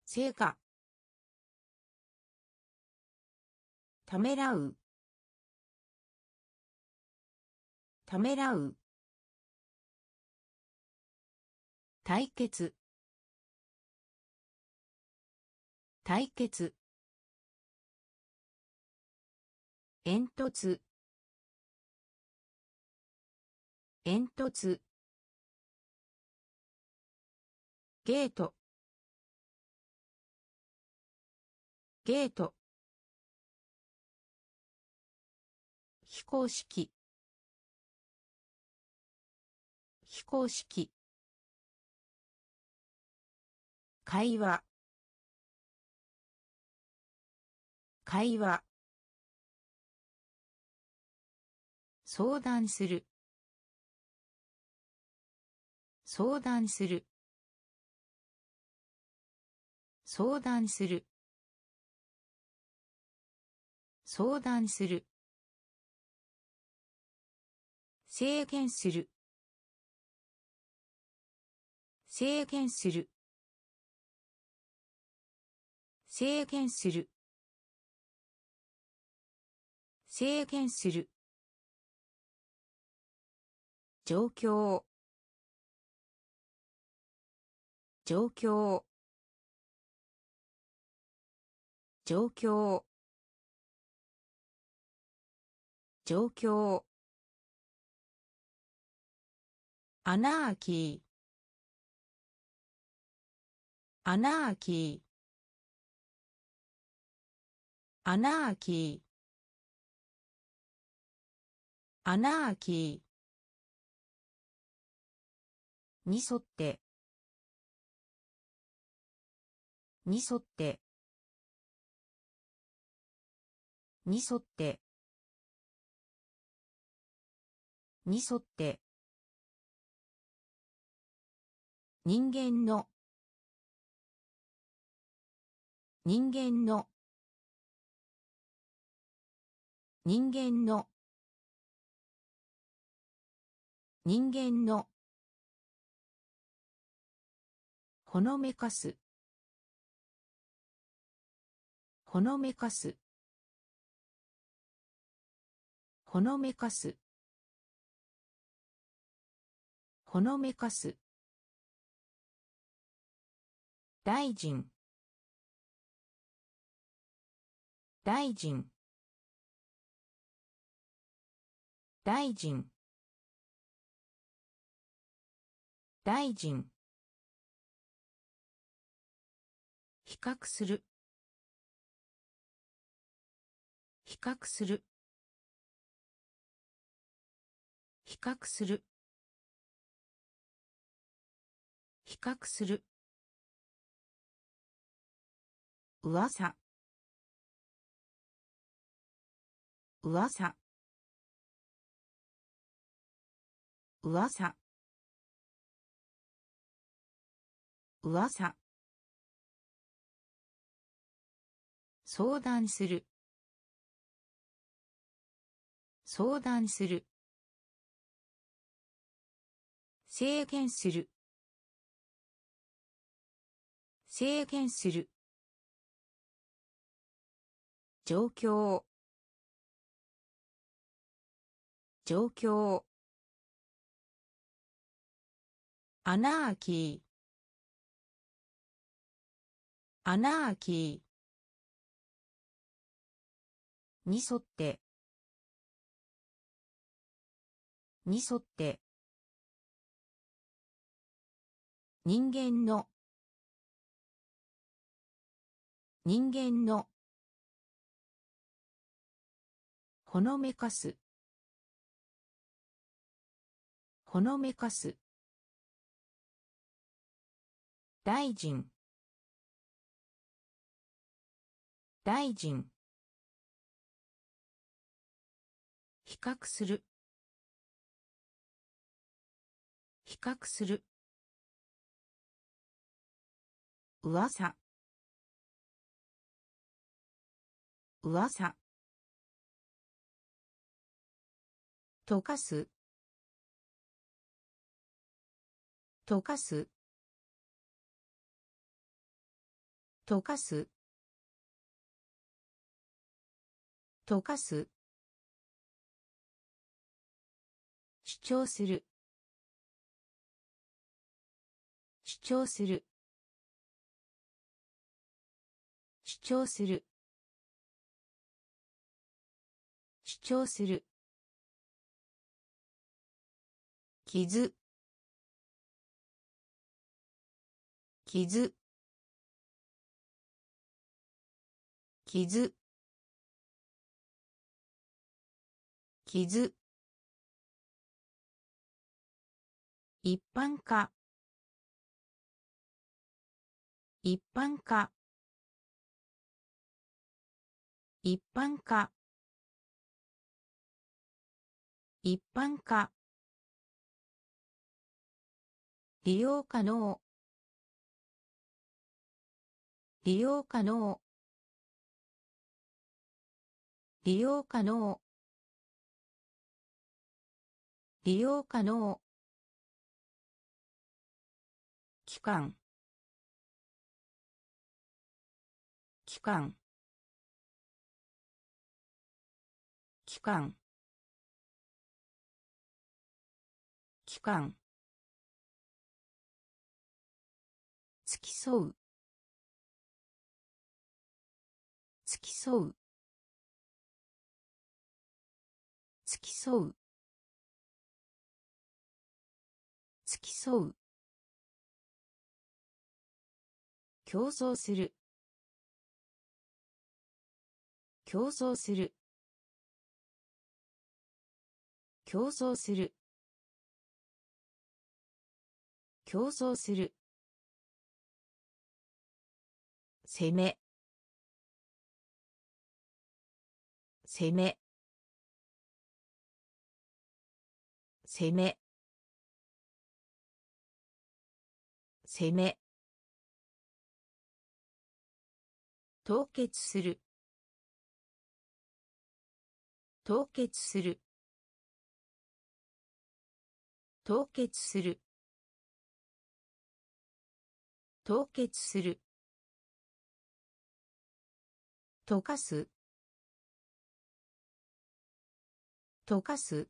成果。ためらう。ためらう。対決。対決。煙突。煙突。ゲート。ゲート。非公式。非公式。会話。会話。相談する。相談する相談する。相談する。制限する。制限する。制限する。制限する。状況。状況。状況。状況。アナーキーアナーキーアナーキーアナーキーに沿って。に沿って。に沿って。に沿って。人間の。人間の。人間の。人間の。ほのめかす。ほのめかす。ほのめかすほのめかす大臣。大臣。大臣。大臣。比較する。比較する。較する。比較する。噂。噂。噂。噂。相談する。相談する。制限する。制限する。状況。状況。アナーキーアナーキーに沿って。に沿って。人間の。人間の。ほのめかす。ほのめかす。大臣。大臣。比較する。比較する。噂。噂。溶かす。溶かす。溶かす。溶かす。主張する。主張する。主張する。主張する。傷。傷。傷。傷。一般化。一般化。一般化。一般化。利用可能。利用可能。利用可能。利用可能。期間。期間。期間。期間。付き添う。付き添う。付き添う。付き添う。競争する。競争する。競争する。競争する。攻め。攻め。攻め。攻め。凍結する。凍結する。凍結する。凍結する。溶かす。溶かす。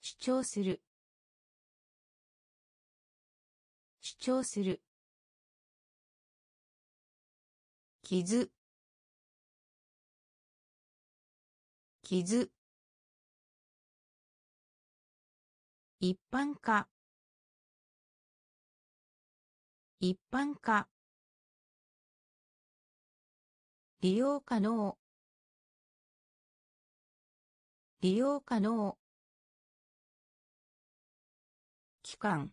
主張する。主張する。傷。傷。一般化。一般化。利用可能。利用可能。期間。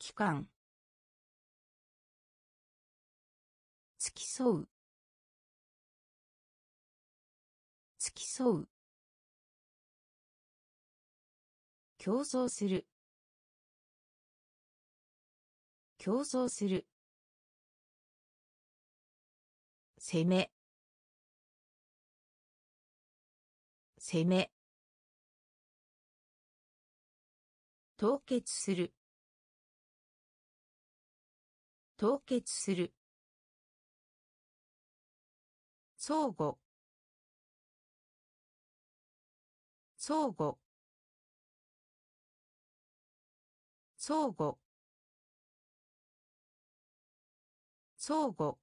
期間。付き添う。付き添う。競争する。競争する。攻め。攻め。凍結する。凍結する。相互。相互。相互。相互。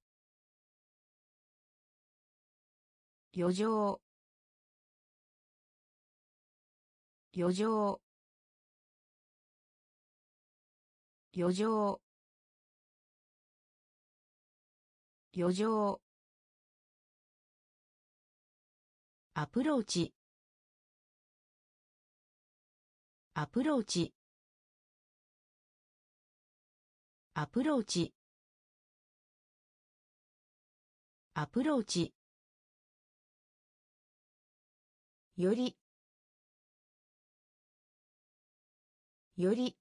余剰。余剰。余剰。余剰。アプローチ。アプローチ。アプローチ。アプローチ。より。より。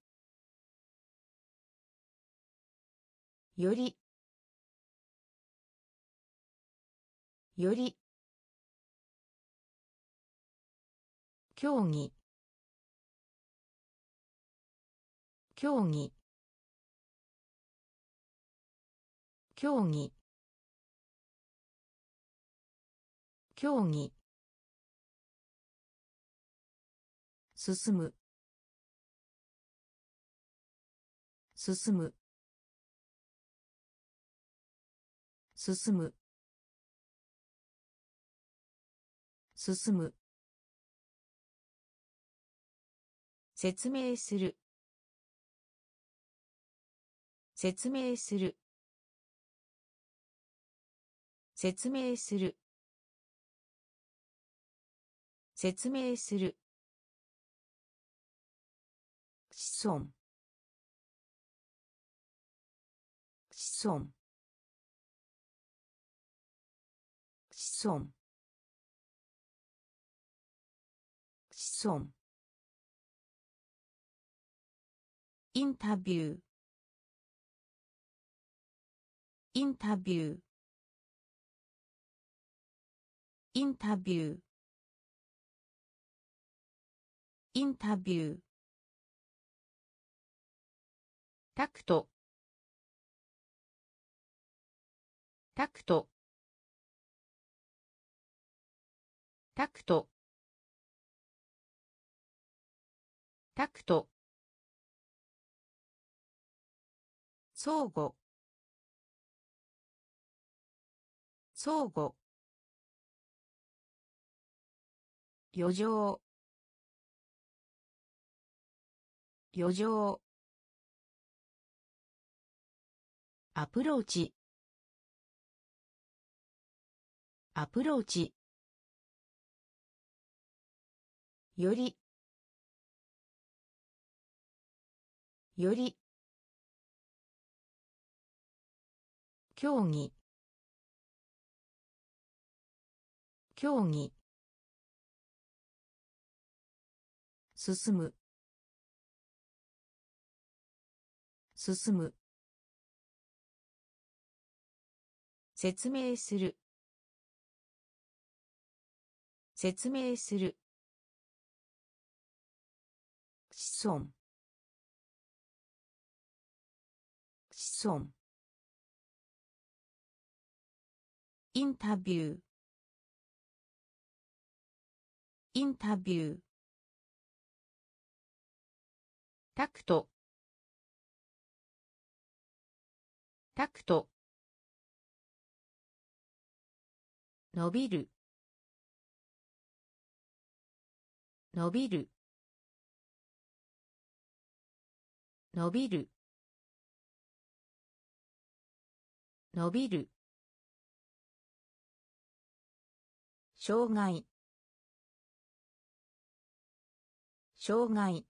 より。より。競技。競技。競技。競技。進む。進む。進む。進む。説明する。説明する。説明する。説明する。子孫子孫子孫子孫インタビュー。インタビューインタビュー。インタビュー。タクト。タクト。タクト。タクト。相互。相互。余剰。余剰。アプローチ。アプローチ。より。より。競技競技進む。進む。説明する。説明する。子孫子孫インタビュー。インタビュータクト。タクト。伸びる。伸びる。伸びる。伸びる。障害。障害。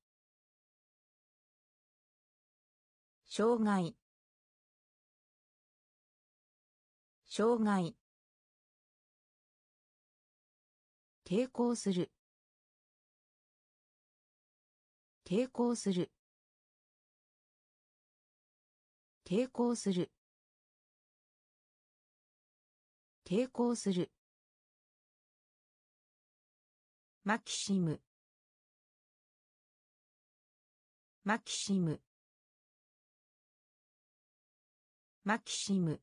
障害。障害。抵抗する。抵抗する。抵抗する。抵抗する。マキシム。マキシム。マキシム。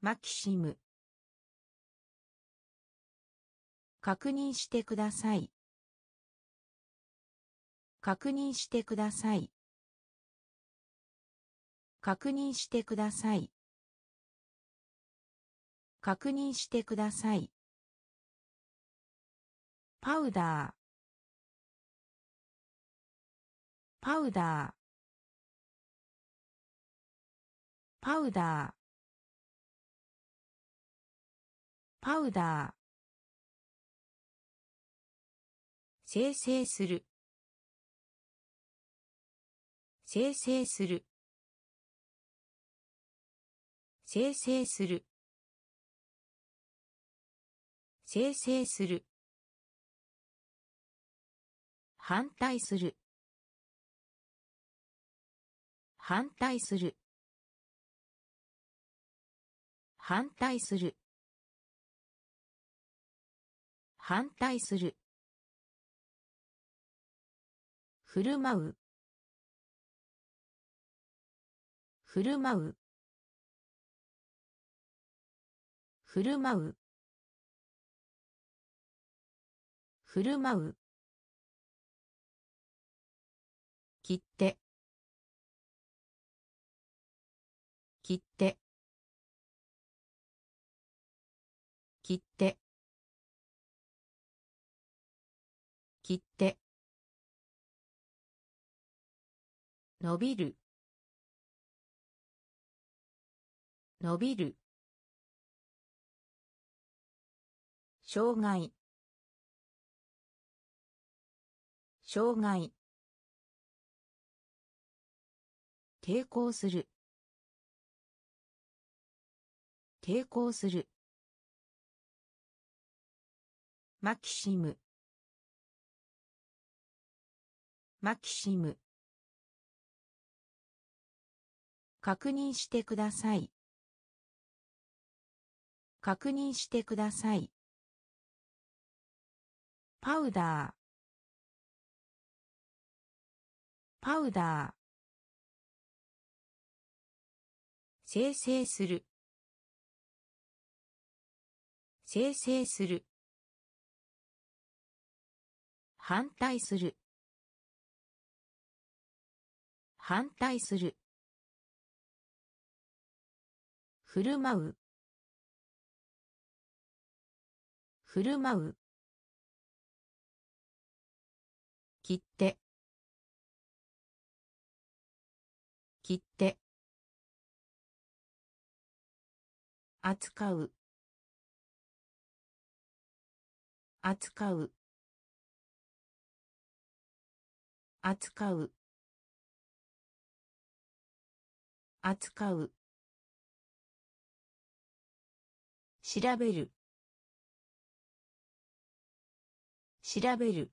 マキシム。確認してください。確認してください。確認してください。確認してください。パウダー。パウダー。パウダー。パウダー。生成する。生成する。生成する。生成する。反対する。反対する。反対する。反対する。振る舞う。振る舞う。振る舞う。振る舞う。切って。切って。切って。切って。伸びる。伸びる。障害。障害。抵抗する。抵抗する。マキシム。マキシム。確認してください。確認してください。パウダー。パウダー。生成する。生成する。反対する。反対する。振る舞う。振る舞う。切って。切って。扱う。扱う。扱う。扱う。調べる。調べる。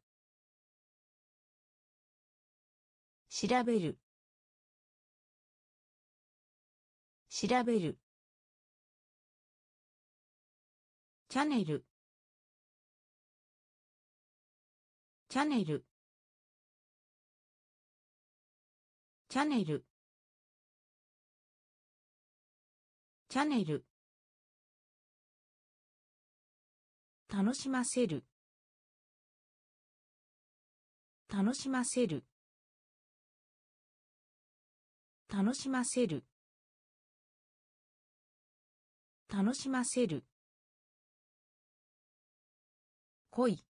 調べる。調べる。チャンネル。チャンネル。チャンネル。チャンネル。楽しませる。楽しませる。楽しませる。楽しませる。恋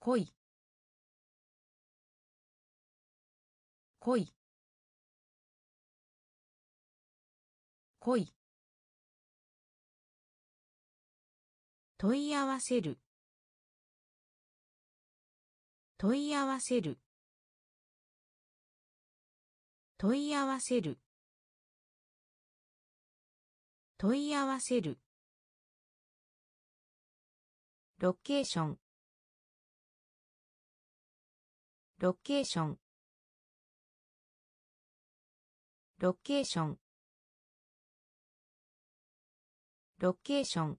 恋恋恋問い合わせる。問い合わせる。問い合わせる。問い合わせる。ロケーション。ロケーション。ロケーション。ロケーション。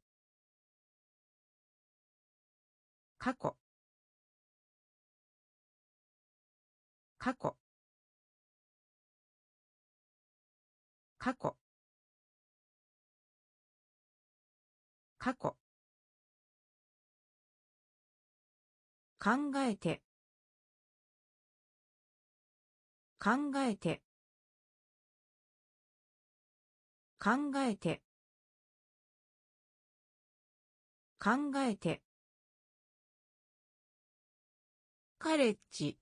過去。過去。過去。過去。考えて。考えて。考えて。考えて。カレッジ。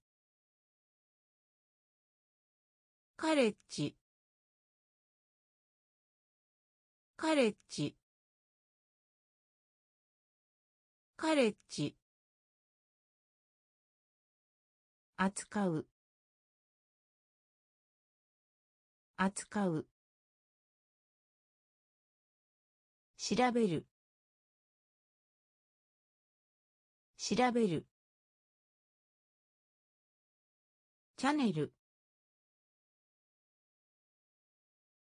カレッジ。カレッジ。カレッジ。扱う。扱う。調べる。調べる。チャンネル。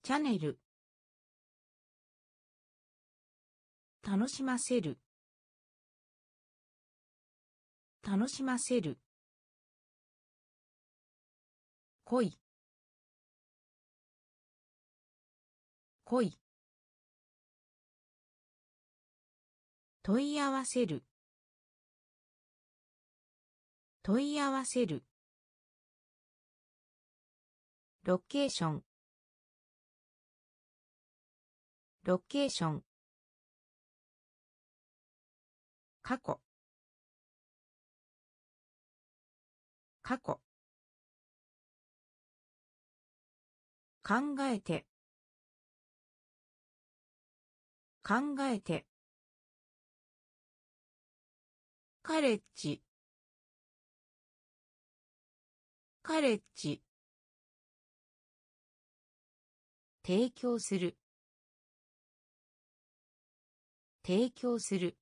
チャンネル。楽しませる。楽しませる。恋恋問い合わせる。問い合わせる。ロケーション。ロケーション。過去。過去。考えて。考えて。カレッジ。カレッジ。提供する。提供する。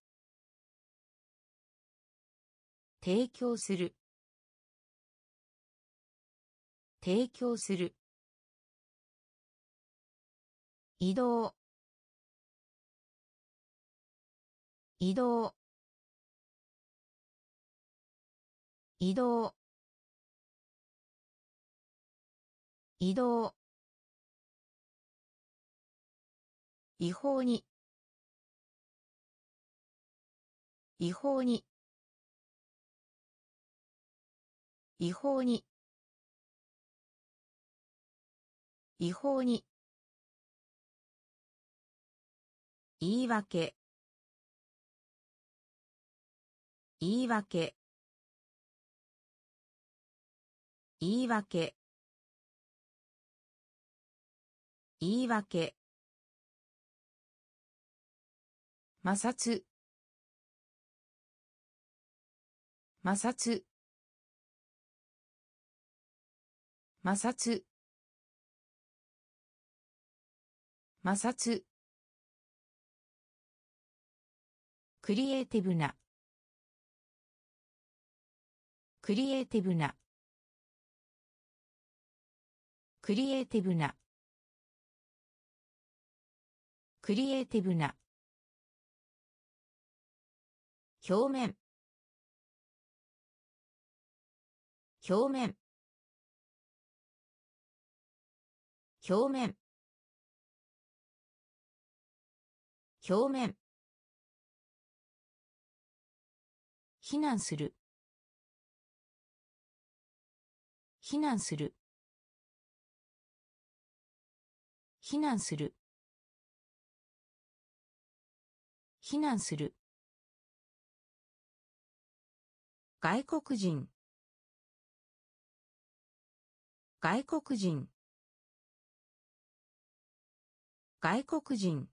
提供する。提供する。移動。移動。移動。移動。違法に。違法に。違法に。違法に。言い訳。言い訳。言い訳。言い訳。摩擦。摩擦。摩擦。摩擦。クリエイティブな。クリエイティブな。クリエイティブな。クリエイティブな。表面。表面。表面。表面。避難する。避難する。避難する。避難する。外国人。外国人。外国人。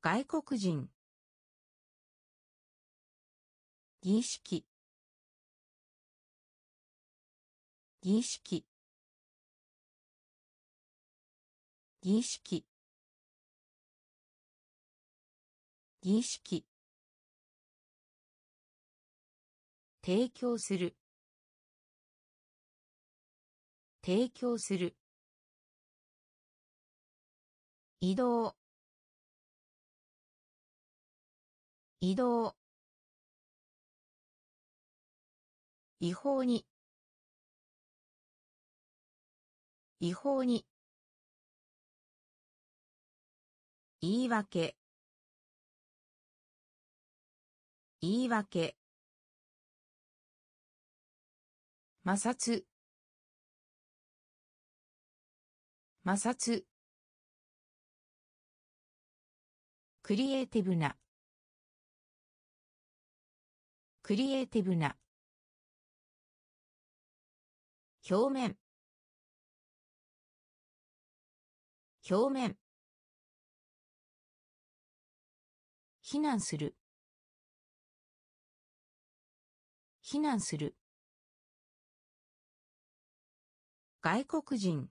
外国人。儀式。儀式。儀式。儀式。提供する。提供する。移動。移動。違法に。違法に。言い訳。言い訳。摩擦。摩擦。クリエイティブな。クリエイティブな。表面。表面。避難する。避難する。外国人。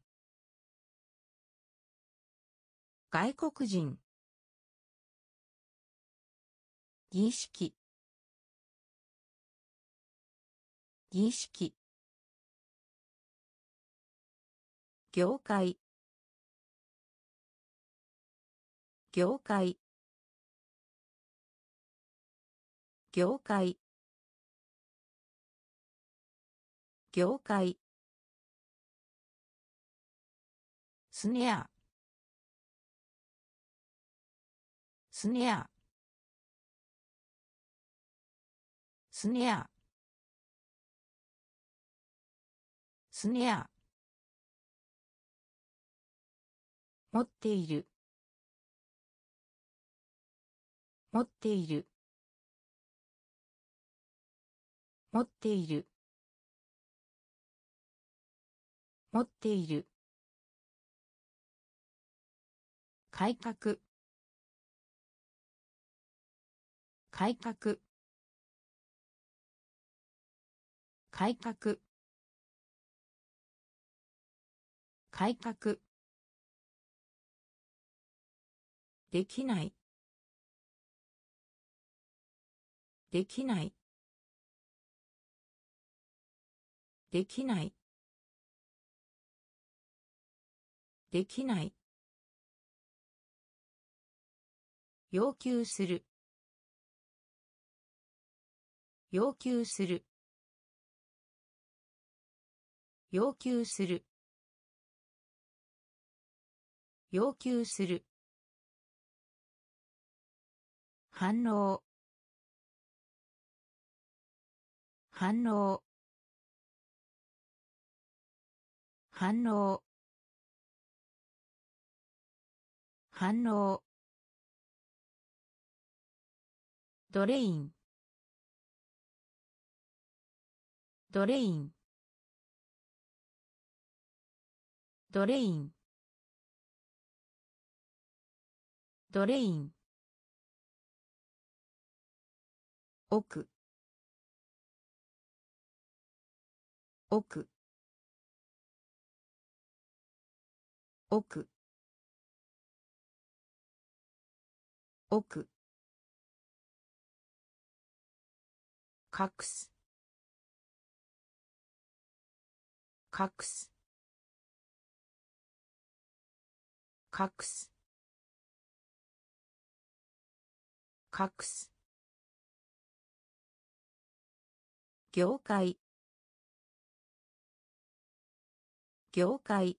外国人。儀式。儀式。業界。業界。業界。業界。スネアスネアスネアスネア持っている。持っている。持っている。持っている。改革。改革。改革。改革。できない。できない。できない。できない。要求する。要求する。要求する。要求する。反応。反応。反応。反応。ドレイン。ドレイン。ドレイン。ドレイン。奥。奥。奥。奥。隠す。隠す。隠す。隠す。業界。業界。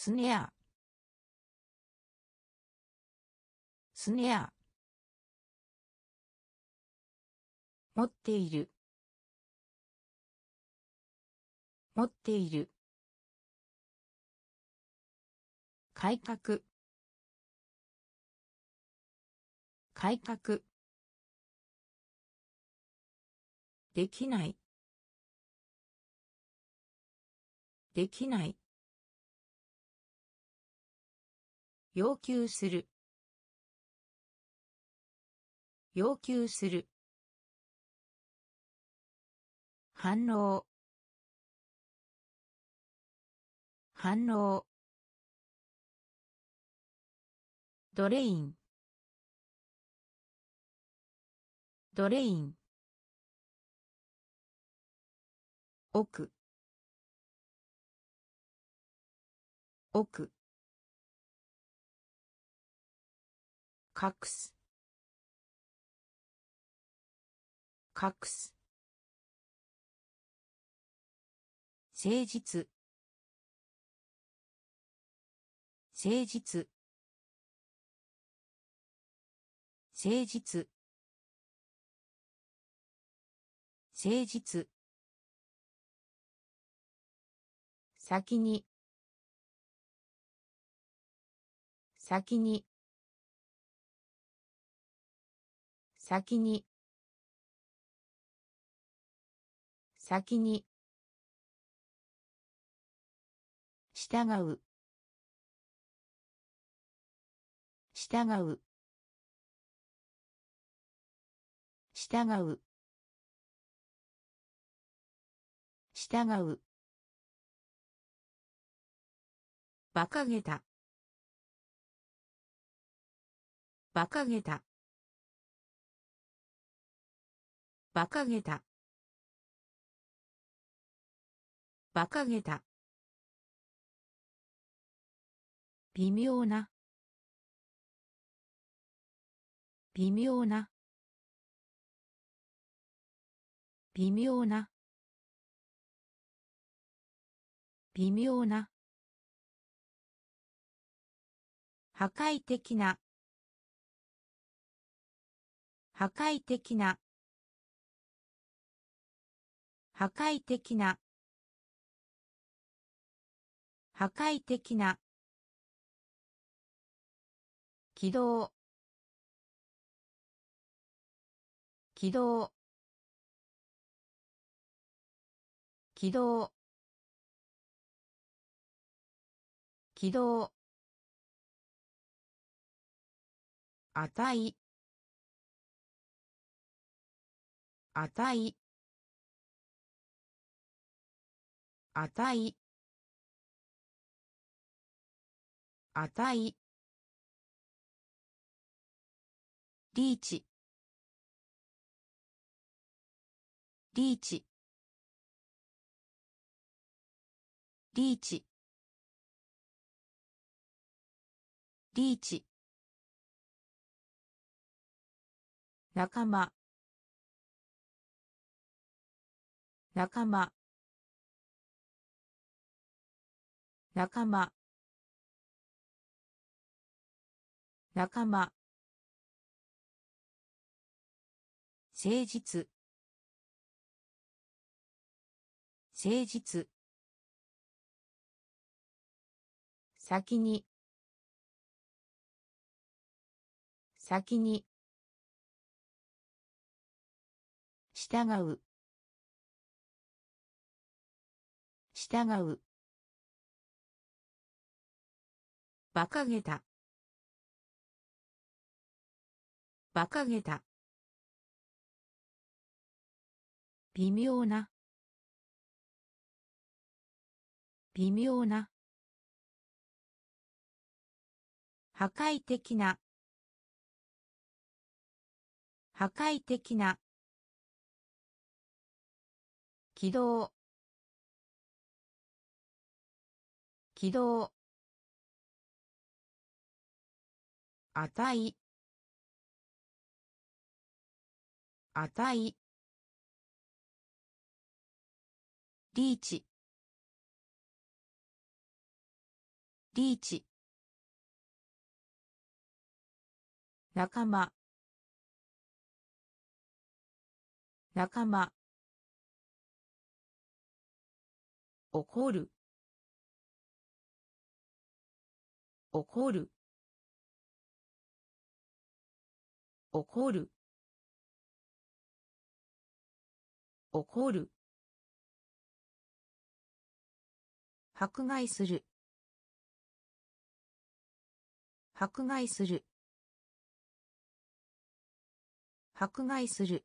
スネア。スネア。持っている。持っている。改革。改革。できない。できない。要求する。要求する。反応。反応。ドレイン。ドレイン。奥。奥。隠す。隠す。誠実。誠実。誠実。誠実。先に。先に。先に。先に。従う。従う。従う。従う。馬鹿げた。馬鹿げた。馬鹿げた。馬鹿げた。微妙な。微妙な。微妙な。微妙な。破壊的な。破壊的な。破壊的な。破壊的な。起動。起動。起動。起動。値。値。値。値。リーチ。リーチ。リーチ。リーチ。仲間。仲間。仲間。仲間。誠実。誠実。先に。先に。従う。従う。馬鹿げた。馬鹿げた。微妙な。微妙な。破壊的な。破壊的な。起動起動値。値。リーチ。リーチ。仲間。仲間。怒る。怒る。怒る。怒る。迫害する。迫害する。迫害する。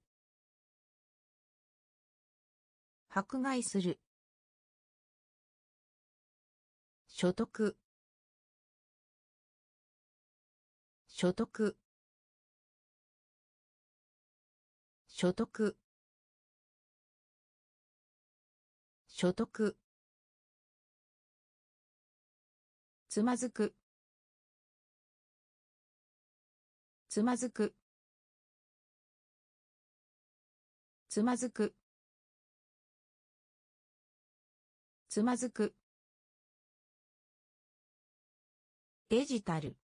迫害する。所得。所得。所得。所得。つまずく。つまずく。つまずく。つまずく。デジタル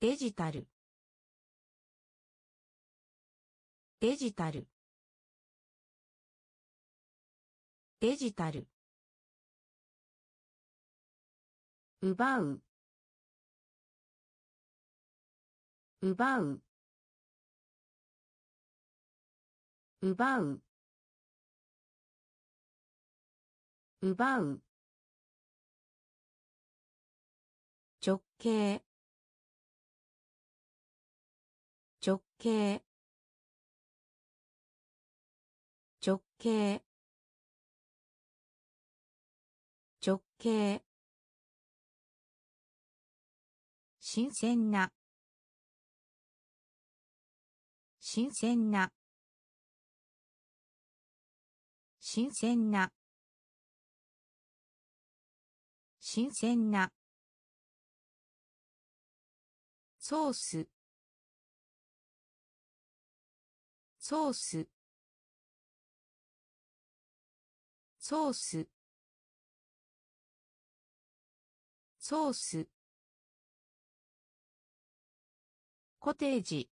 デジタルデジタル。デジタル。奪う。奪う。奪う。奪う。直径。直径。直径。直径。新鮮な。新鮮な。新鮮な。新鮮な。ソース。ソース。ソース。ソース。コテージ。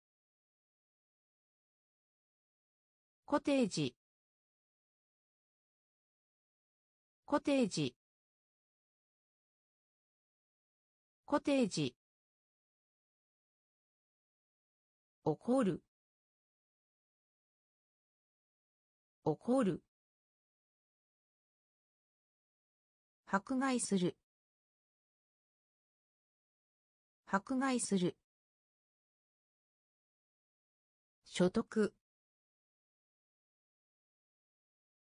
コテージ。コテージ。コテージ。怒る。怒る。迫害する。迫害する。所得。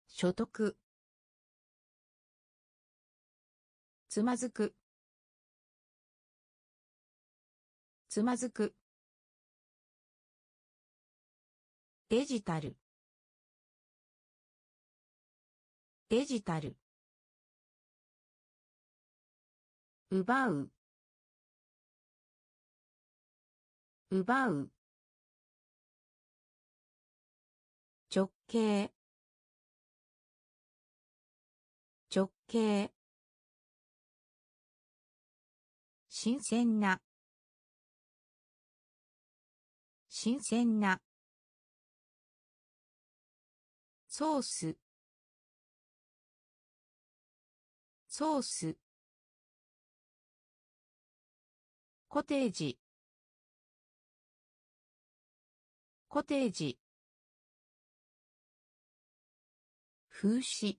所得。つまずく。つまずく。デジタルデジタル奪う。奪う。直径。直径。新鮮な。新鮮な。ソース。ソース。コテージ。コテージ。風刺。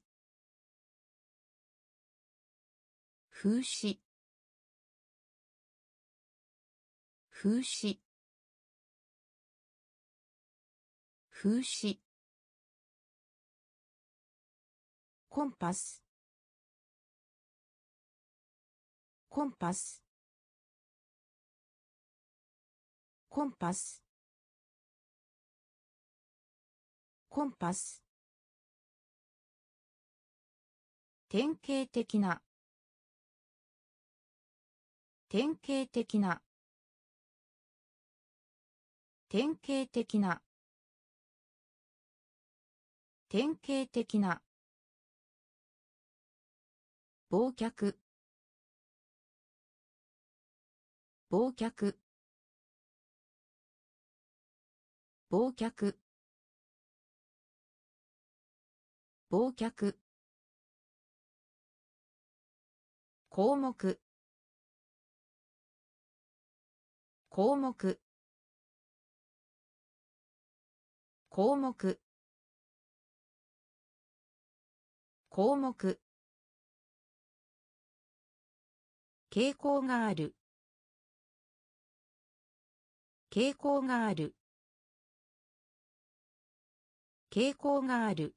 風刺。風刺。風刺。コンパス。コンパス。コンパスコンパス典型的な。典型的な。典型的な。典型的な。忘却。忘却。忘却。忘却。項目。項目。項目。項目。傾向がある。傾向がある。傾向がある。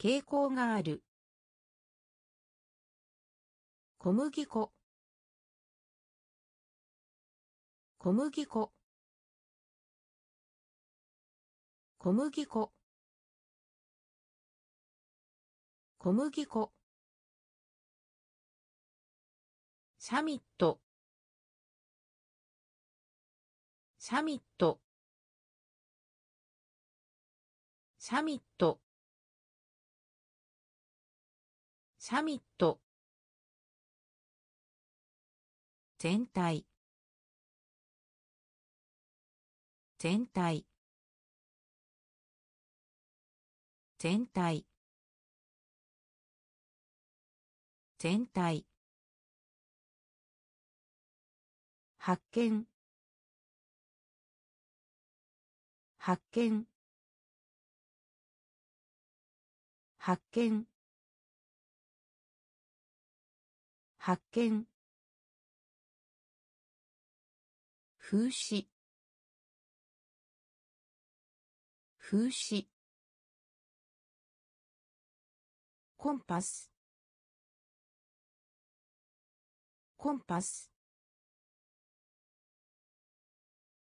傾向がある。小麦粉。小麦粉。小麦粉。小麦粉。サミット。サミット。サミット。サミット。全体。全体。全体。全体。発見。発見。発見。発見。風刺。風刺。コンパス。コンパス。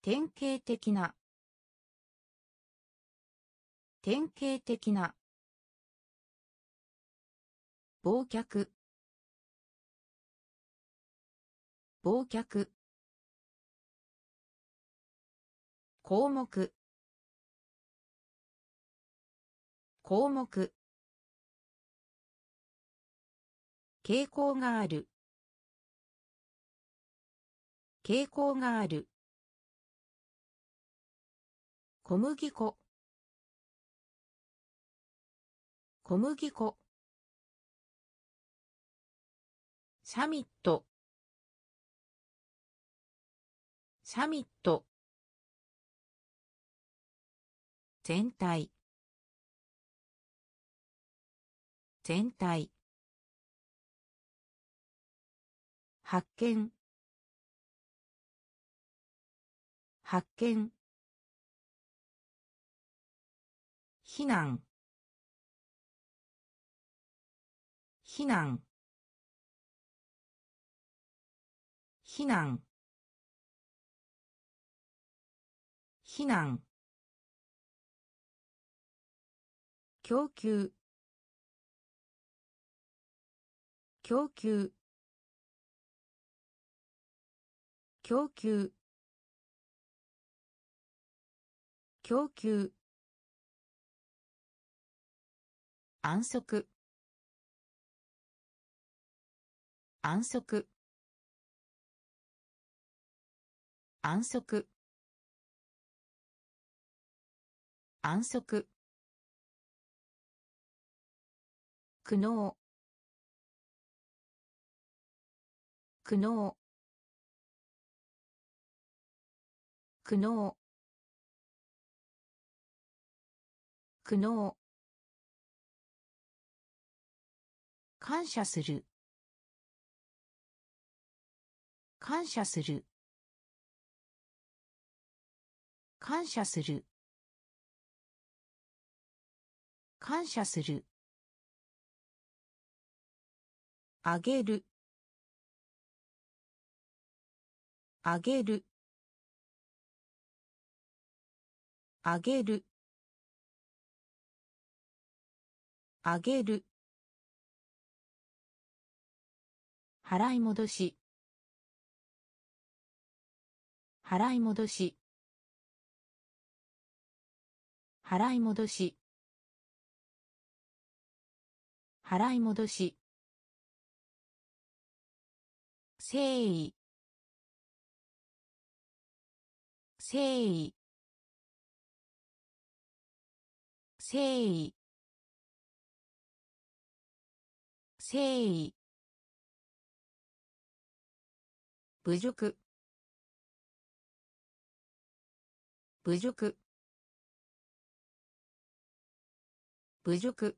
典型的な。典型的な。忘却。忘却。項目。項目。傾向がある。傾向がある。小麦粉。小麦粉。サミット。サミット。全体。全体。発見。発見。避難。避難。避難。避難。供給。供給。供給。供給。安息。安息。安息。安息。苦悩。苦悩。苦悩。苦悩。感謝する。感謝する。感謝する。感謝する。あげる。あげる。あげる。あげる。払い戻し。払い戻し。払い戻し。払い戻し。誠意。誠意。誠意。誠意。侮辱。侮辱。侮辱。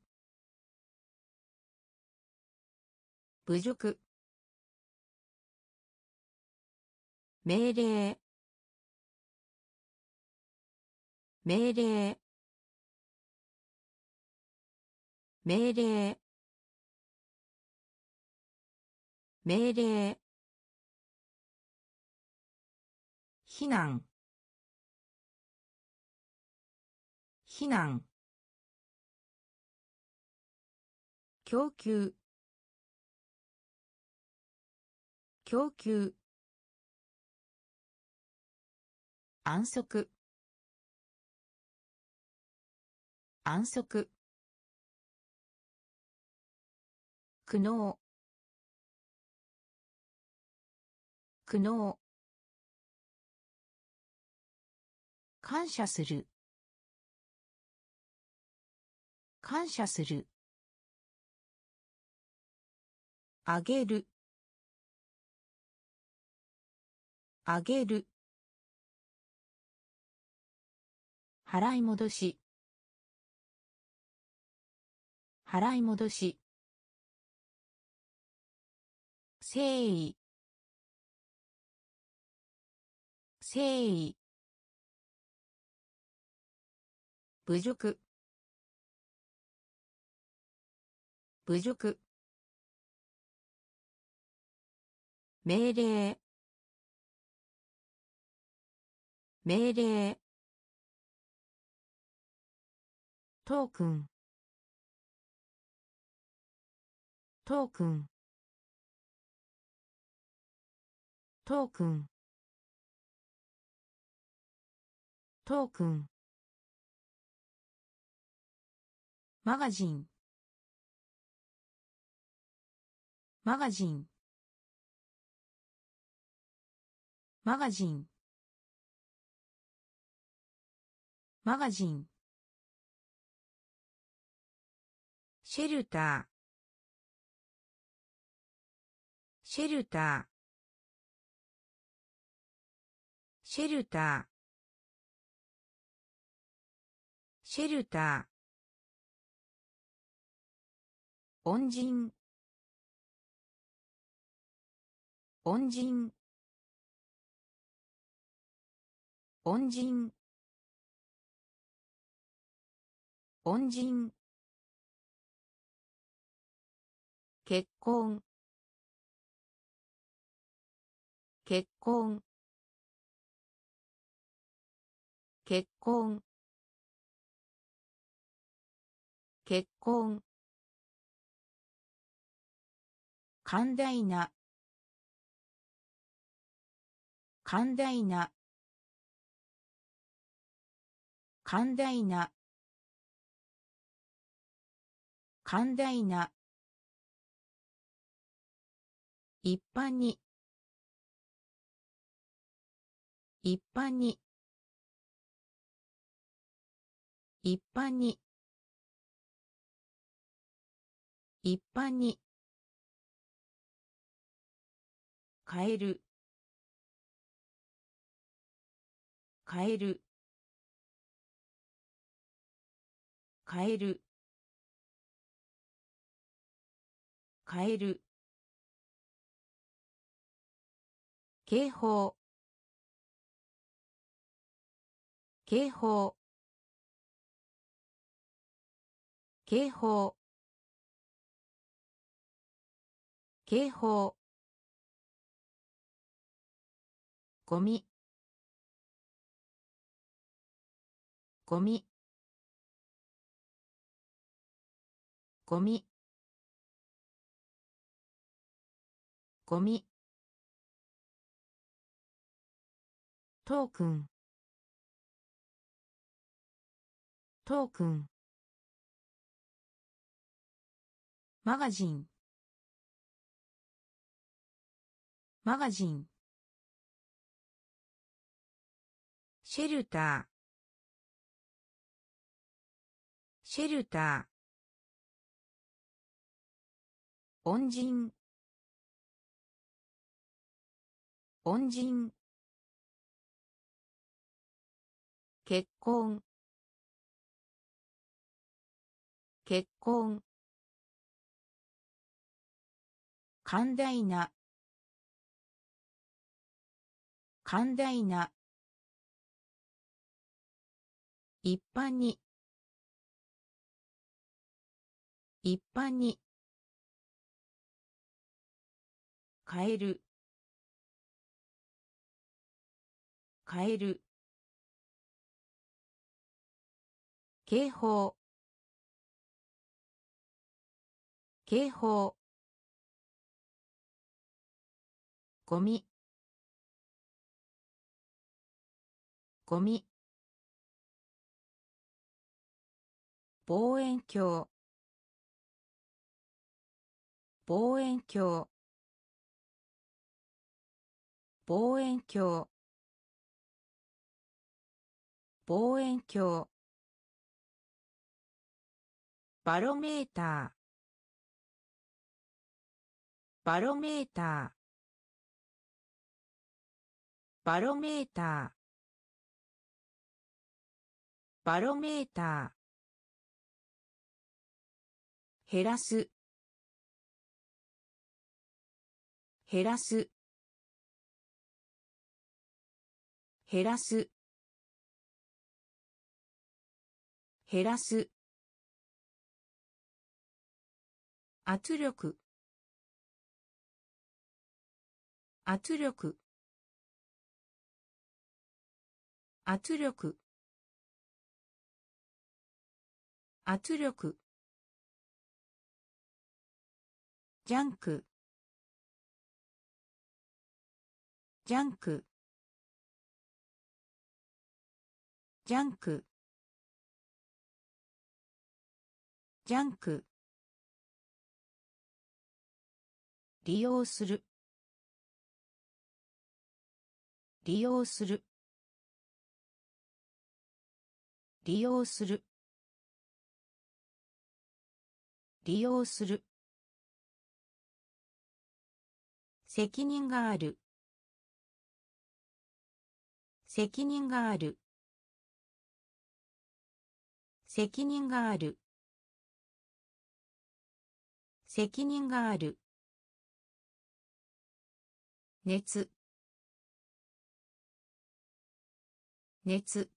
侮辱。命令。命令。命令。命令。避難。避難。供給。供給。安息。安息。苦悩。苦悩。感謝する。感謝する。あげる。あげる。払い戻し。払い戻し。誠意。誠意。侮辱。侮辱。命令。命令。トークン。トークン。トークン。トークン。マガジン。マガジン。マガジン。マガジン。シェルター。シェルター。シェルター。シェルター。恩人。恩人。恩人。恩人。結婚。結婚。結婚。結婚。寛大な。寛大な寛大な寛大な一般に一般に一般に一般に変える変える。変える。変える。警報。警報。警報。警報。ゴミ。ゴミ。ゴミ。ゴミ。トークン。トークン。マガジン。マガジン。シェルター。シェルター。恩人。恩人。結婚。結婚。寛大な。寛大な。一般に。一般に。変える。変える。警報。警報。ゴミ。ゴミ。望遠鏡。望遠鏡。望遠鏡。望遠鏡。バロメーター。バロメーター。バロメーター。バロメーター。減らす。減らす。減らす。減らす。圧力。圧力。圧力。圧力。ジャンク。ジャンク。ジャンク。ジャンク。利用する。利用する。利用する。利用する。責任がある。責任がある。責任がある。責任がある。熱。熱。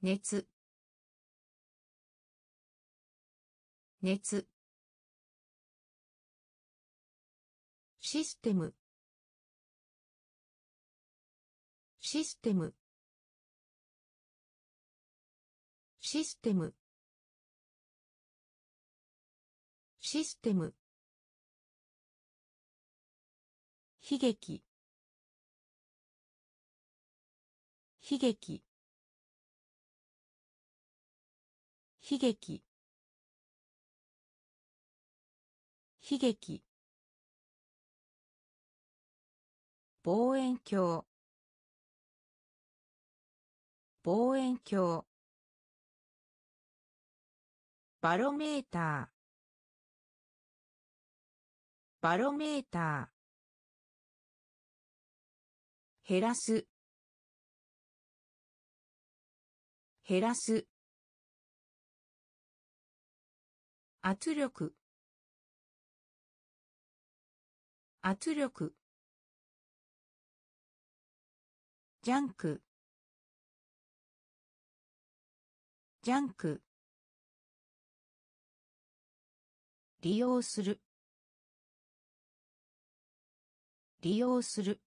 熱。熱。システム。システム。システム。システム。悲劇。悲劇。悲劇。悲劇。望遠鏡。望遠鏡。バロメーター。バロメーター。減らす。減らす。圧力。圧力。ジャンク。ジャンク。利用する。利用する。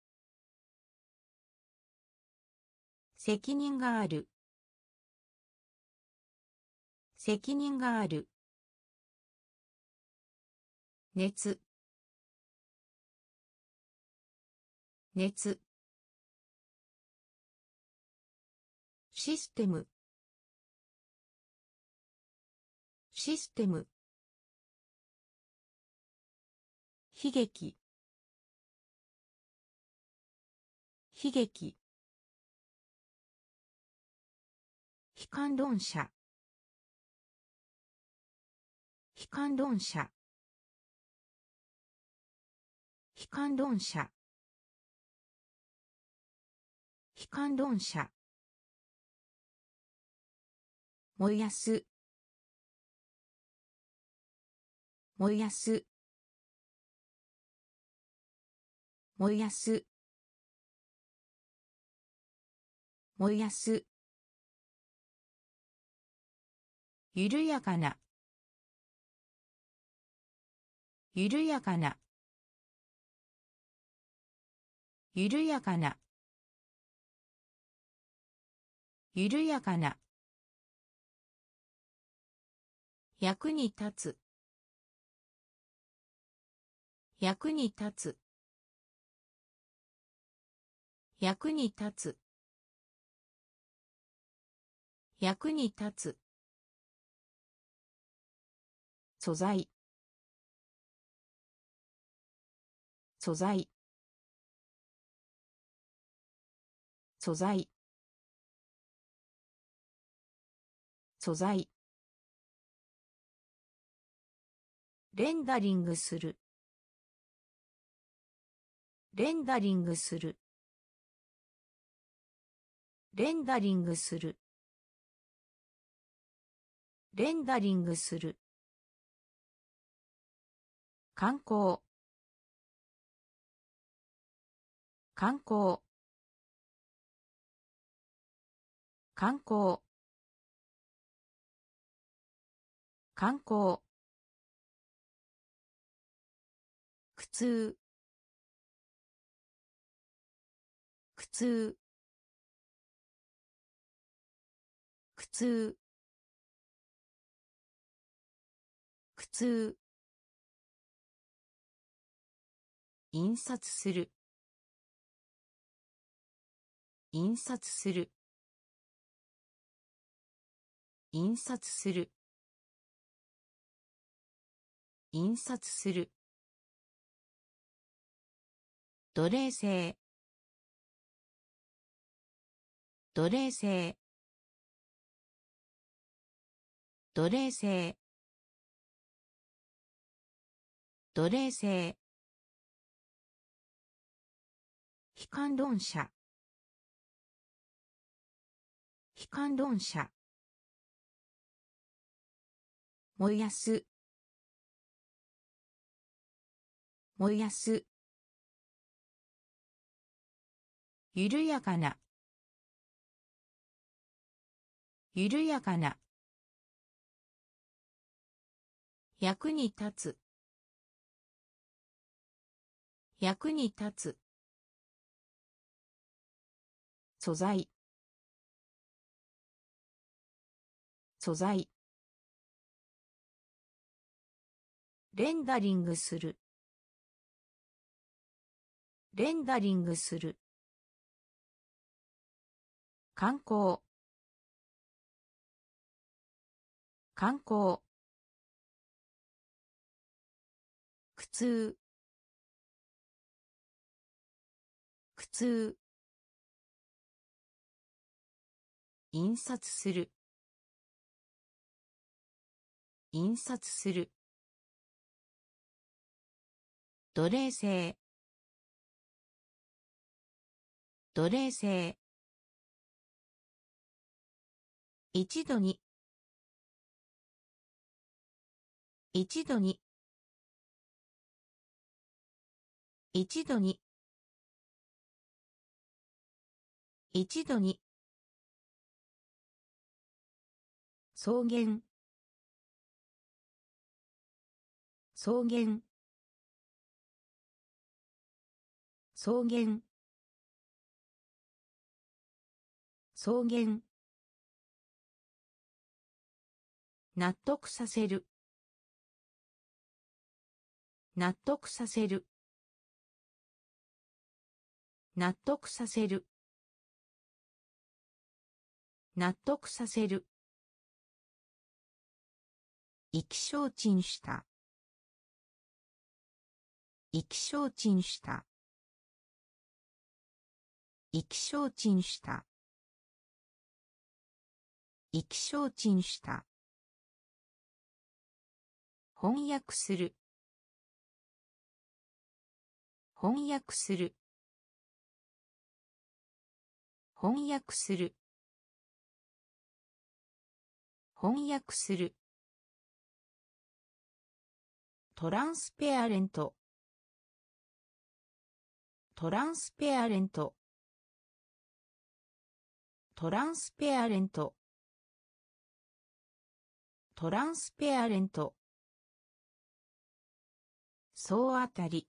責任がある。責任がある。熱。熱。システム。システム。悲劇。悲劇。悲観論者。悲観論者。悲観論者。悲観論者。燃やす。燃やす。燃やす。燃やす。緩やかな。緩やかな。緩やかな。緩やかな。役に立つ。役に立つ。役に立つ。役に立つ。素材。素材。素材。素材。レンダリングする。レンダリングする。レンダリングする。レンダリングする。観光。観光。観光。観光。苦痛。苦痛。痛。苦痛。印刷する。印刷する。印刷する。印刷する。奴隷制。奴隷制。奴隷制。奴隷制。悲観論者。悲観論者。燃やす。燃やす。緩やかな。緩やかな。役に立つ。役に立つ。素材。素材。レンダリングする。レンダリングする。観光。観光。痛。苦痛。印刷する。印刷する。奴隷制。奴隷制。一度に。一度に。一度に。一度に。草原。草原。草原。草原。納得させる。納得させる納得させる。納得させる。意気消沈した。意気消沈した。意気消沈した。意気消沈した。翻訳する。翻訳する。翻訳する。翻訳する。トランスペアレント。トランスペアレント。トランスペアレント。トランスペアレント。総当たり。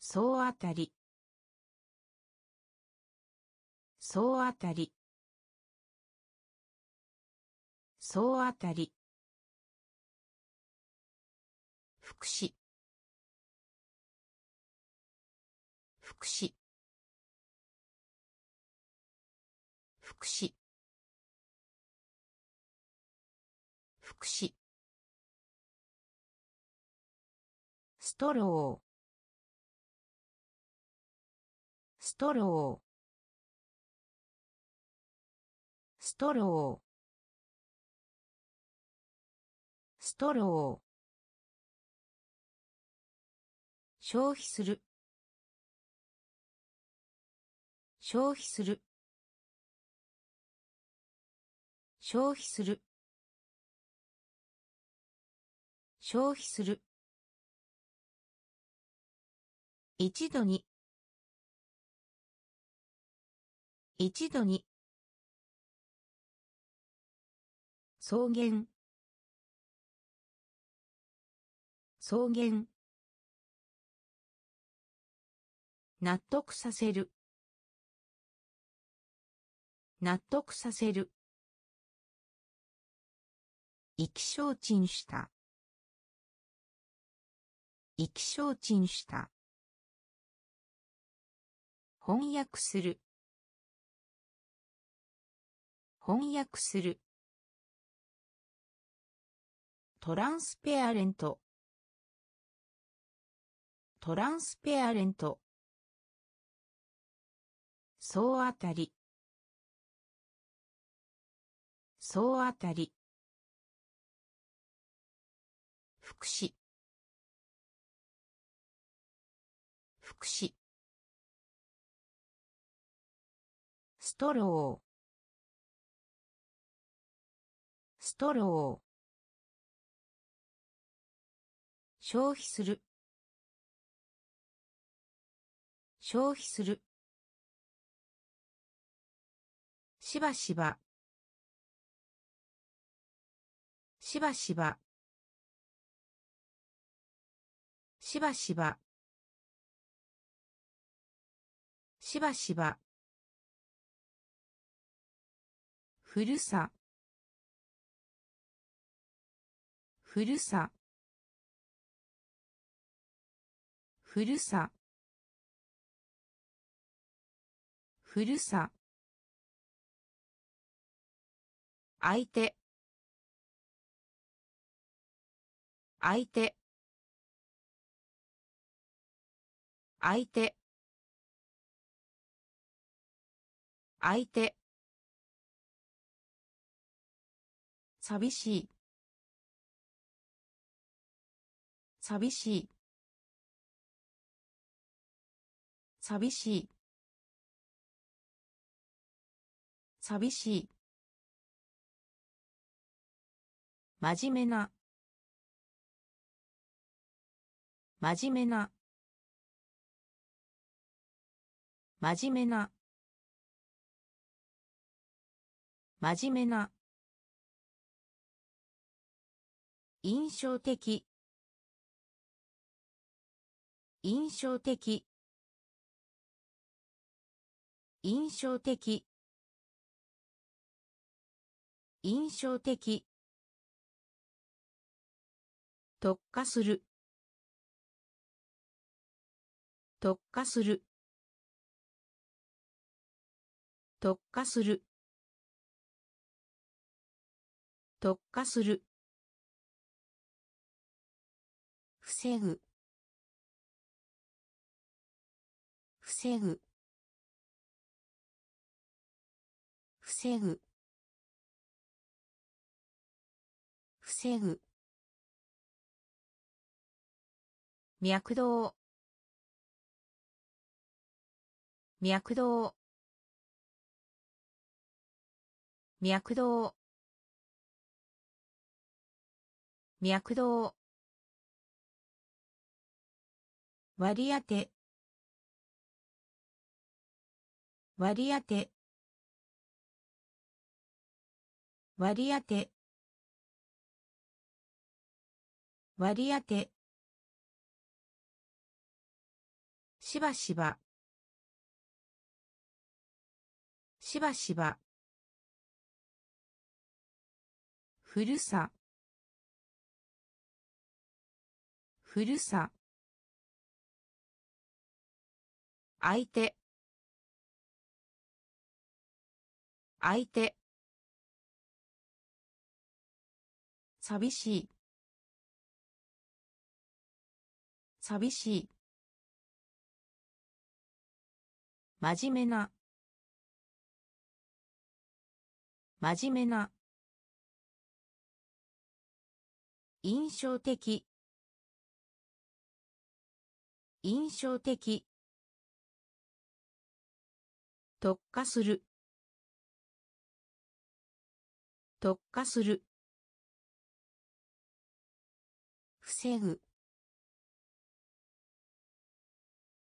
総当たり。総当たり。総当たり。福祉。福祉。福祉。福祉。ストロー。ストロストロー。ストロー。消費する。消費する。消費する。消費する。一度に。一度に。草原。草原。納得させる。納得させる。意気消沈した。意気消沈した。翻訳する。翻訳する。トランスペアレント。トランスペアレント。総当たり。総当たり。福祉福祉ストロー。ストロー。消費する。消費する。しばしば。しばしば。しばしば。しばしば。ふるさ。ふるさ。ふるさ。ふるさ。相手。相手。相手。相手。寂しい。寂しい。寂しい。寂しい。真面目な。真面目な。真面目な。真面目な。印象的。印象的。印象的。印象的。特化する。特化する。特化する。特化する。防ぐ。防ぐ。防ぐ。防ぐ。脈動。脈動。脈動。脈動。割り当て。割り当て。割り当て。割り当て。しばしば。しばしば。ふるさ。ふるさ。相手。相手。寂しい。寂しい。真面目な。真面目な。印象的。印象的。特化する。特化する。防ぐ。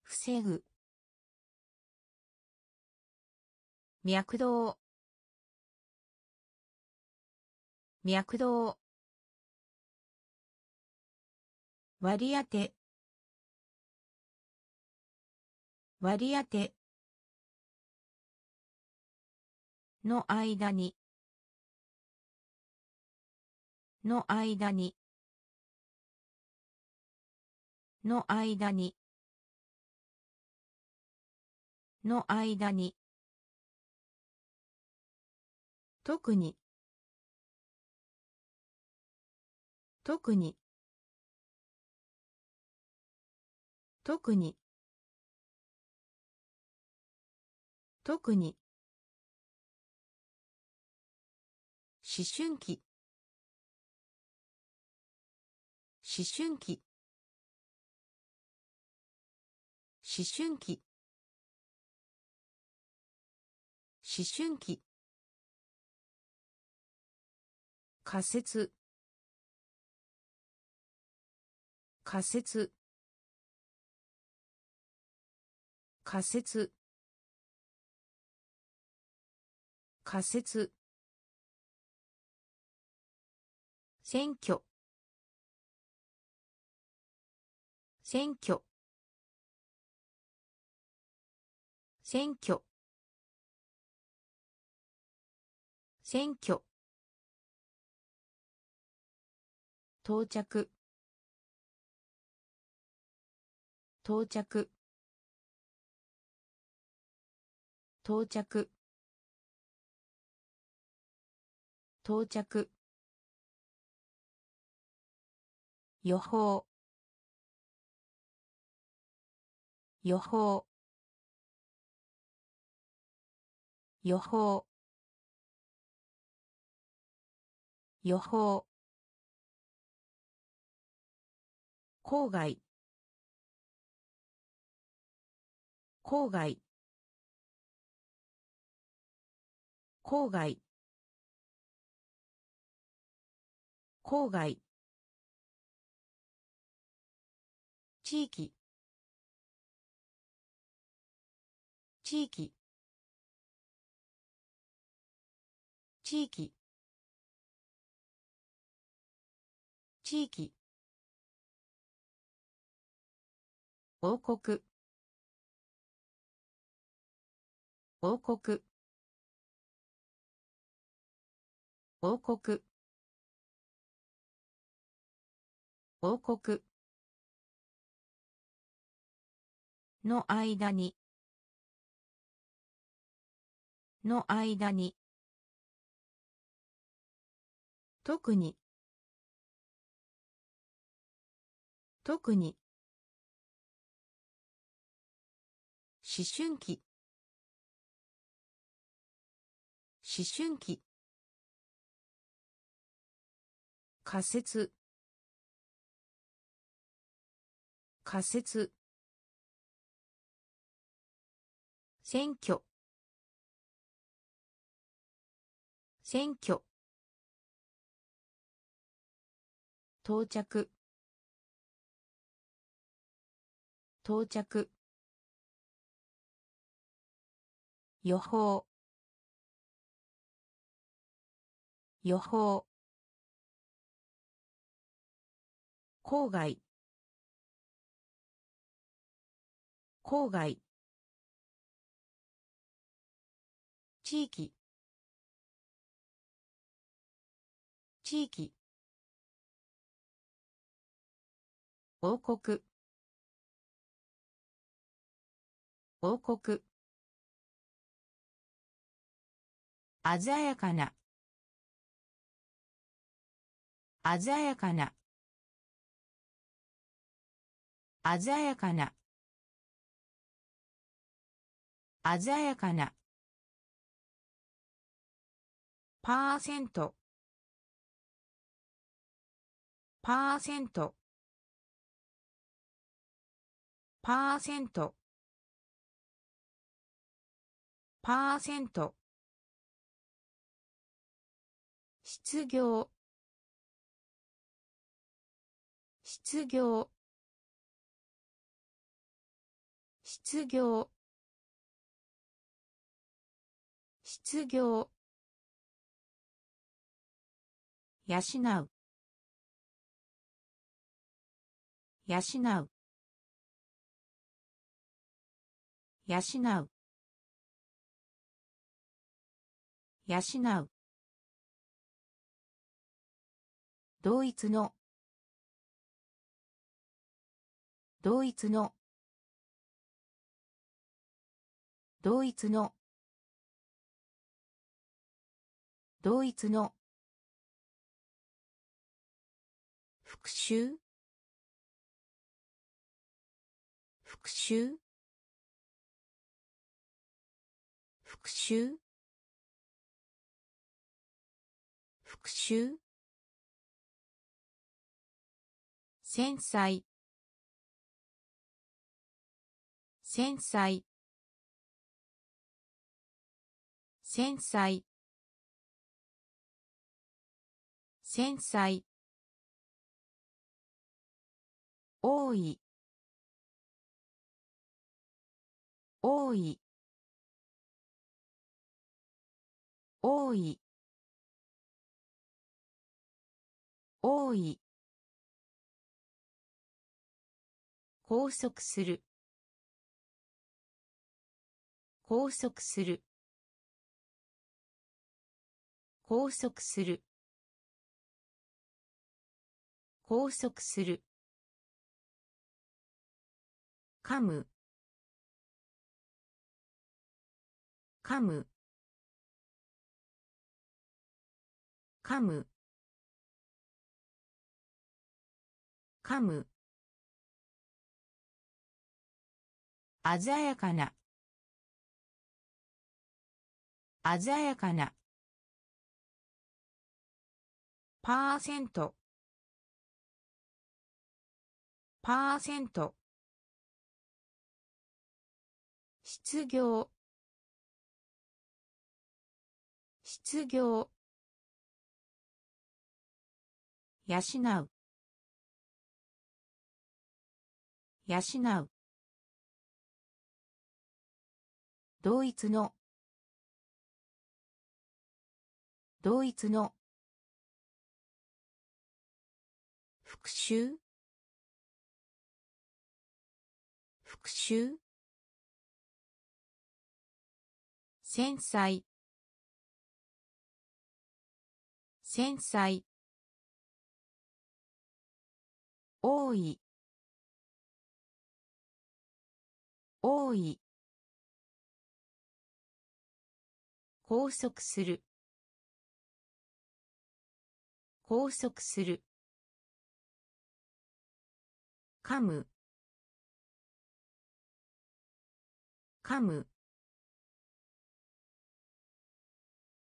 防ぐ。脈動。脈動。割り当て。割り当て。の間に。の間に。の間に。の間に。特に。特に。特に。特に。思春期。思春期。思春期。思春期。仮説。仮説。仮説。仮説。選挙。選挙。選挙。選挙。到着。到着。到着。到着。予報。予報。予報。予報。郊外。郊外。郊外。郊外。地域。地域。地域。地域。王国。王国。王国。王国。の間に。の間に。特に。特に。思春期。思春期。仮説。仮説。選挙。選挙。到着。到着。予報。予報。郊外。郊外。地域。地域。王国王国鮮やかな。鮮やかな。鮮やかな。鮮やかな。パーセント。パーセント。パーセント。パーセント。失業。失業。失業。失業。養う。養う。養う。養う。同一の。同一の。同一の。同一の。復習復習習復習繊細繊細繊細繊細多い。多い。多い。多い。拘束する。拘束する。拘束する。拘束する。噛む。噛む。噛む。噛む。鮮やかな。鮮やかな。パーセント。パーセント。失業。失業。養う。養う。同一の。同一の。復習復習繊細繊細多い。多い。拘束する。拘束する。噛む。噛む。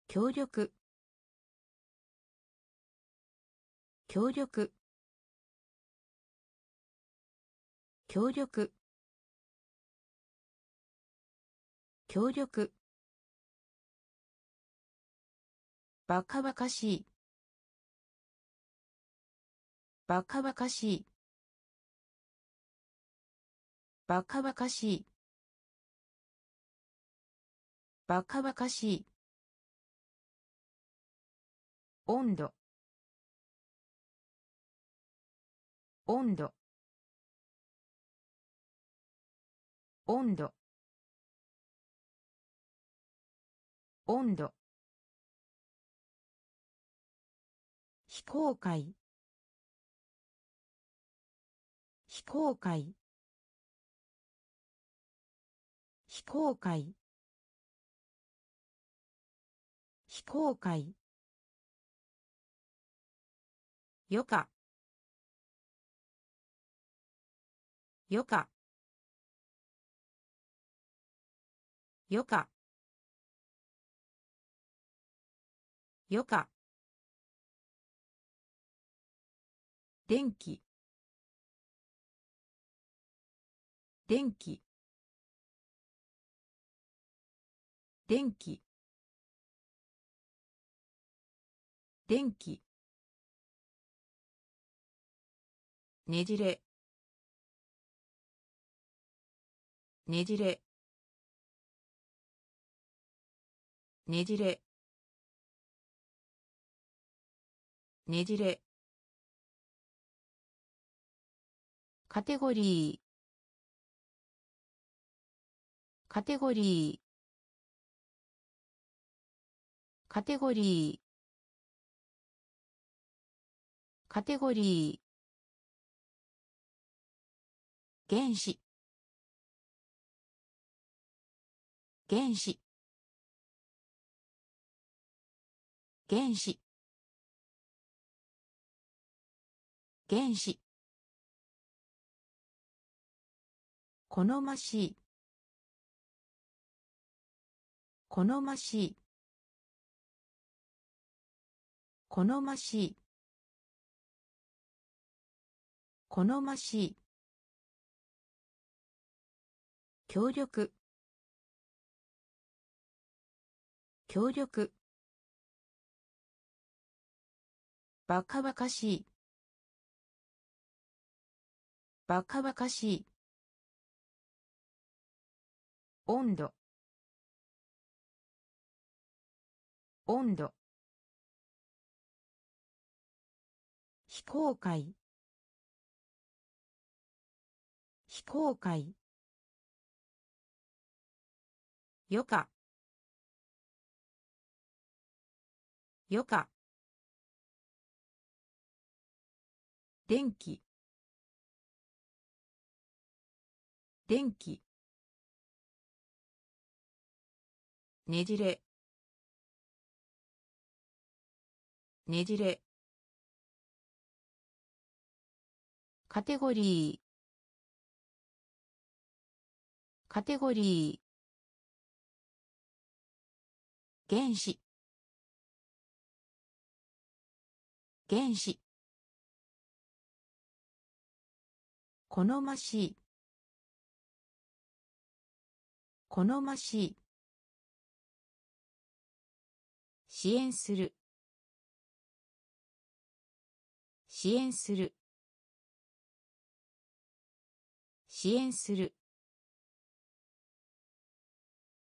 協力。協力。協力。協力。バカバカしい。バカバカしい。バカバカしい。バカバカしい。温度。温度。温度。温度。非公開。非公開。非公開。非公開。よかよかよか。よか。電気。電気。電気。電気。ねじれ。ねじれ。ねじれ。ねじれ。カテゴリー。カテゴリー。カテゴリー。カテゴリー。原子原子原子原子好ましい。好ましい。好ましい。好ましい。協力。協力。バカバカしい。バカバカしい。温度。温度。非公開。非公開。余暇。余暇。電気。電気。ねじれ。ねじれ。カテゴリー。カテゴリー。原子。原子。好ましい。好ましい。支援する。支援する。支援する。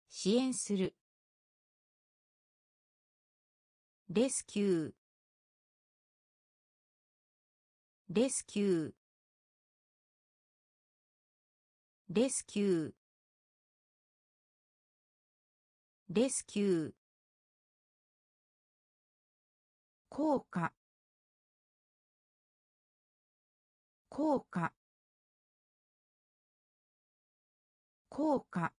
支援する。レスキュー。レスキュー。レスキュー。レスキュー。効果。効果。効果。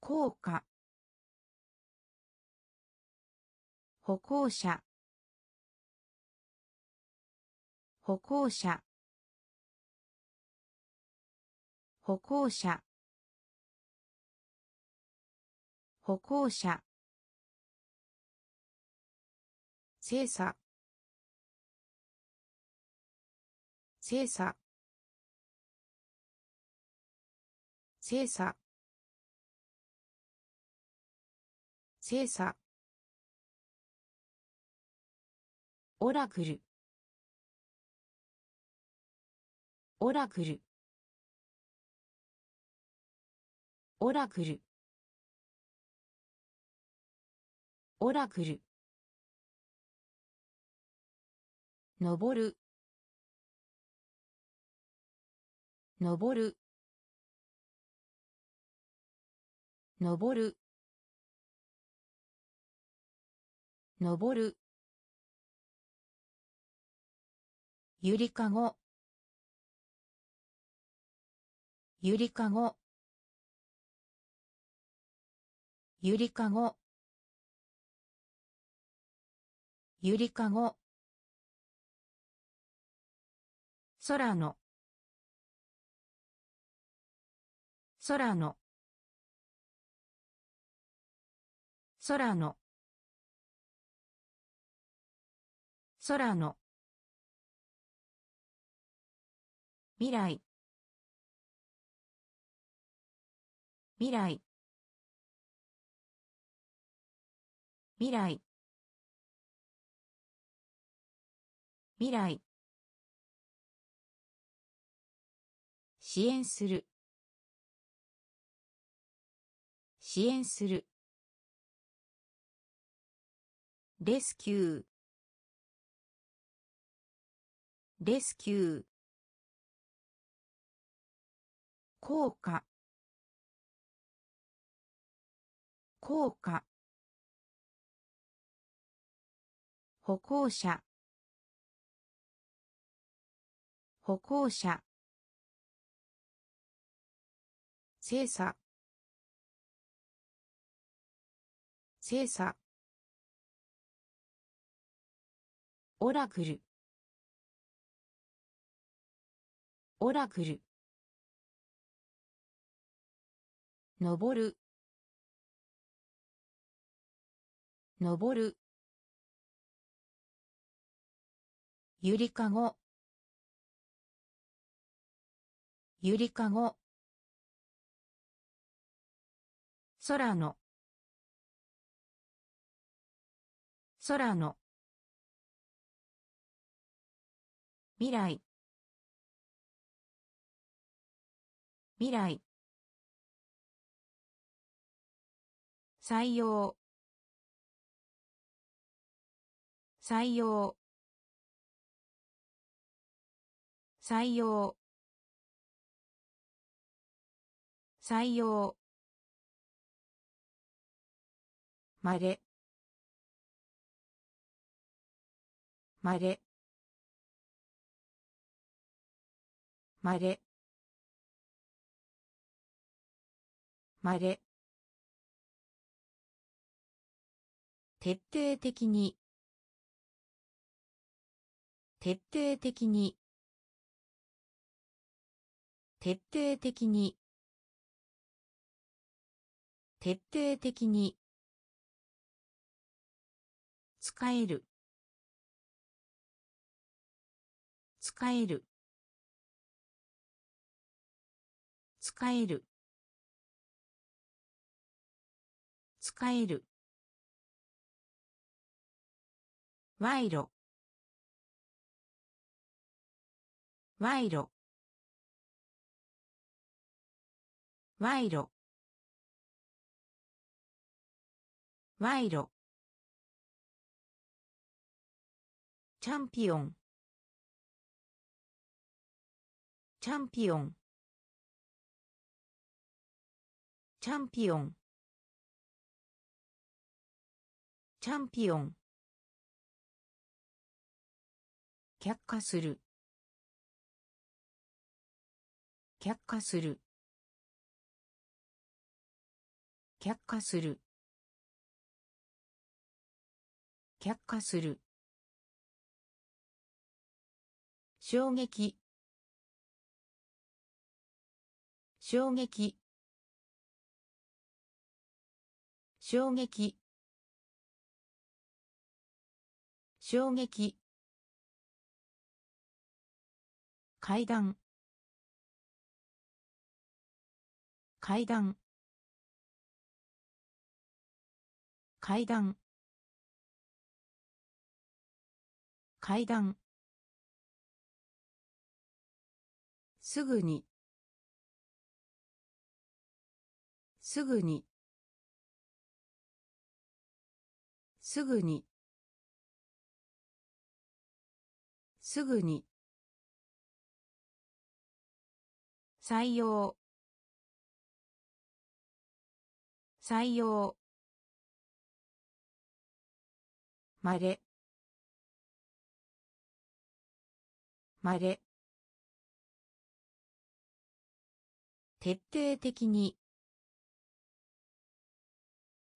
効果。歩行者。歩行者。歩行者。歩行者。精査。精査。精査。精査。オラクル。オラクル。オラクル。オラクル。登る。登る。登る。登る。ゆりかご。ゆりかご。ゆりかご。ゆりかご。空の。空の。空の。空の。未来。未来。未来。未来。支援する。支援する。レスキュー。レスキュー。効果。効果。歩行者。歩行者。精査。精査。オラクル。オラクル。登る。登る。ゆりかご。ゆりかご。空の。空の。未来。未来。採用。採用。採用。採用。まれまれまれまれ徹底的に。徹底的に徹底的に。徹底的に。使える。使える。使える。使える。賄賂。賄賂。賄賂。賄賂。チャンピオン。チャンピオン。チャンピオン。チャンピオン。却下する。却下する。却下する。却下する。衝撃。衝撃。衝撃。衝撃。階段。階段。階段。階段。すぐに。すぐに。すぐに。すぐに。採用。採用。まれまれ徹底的に。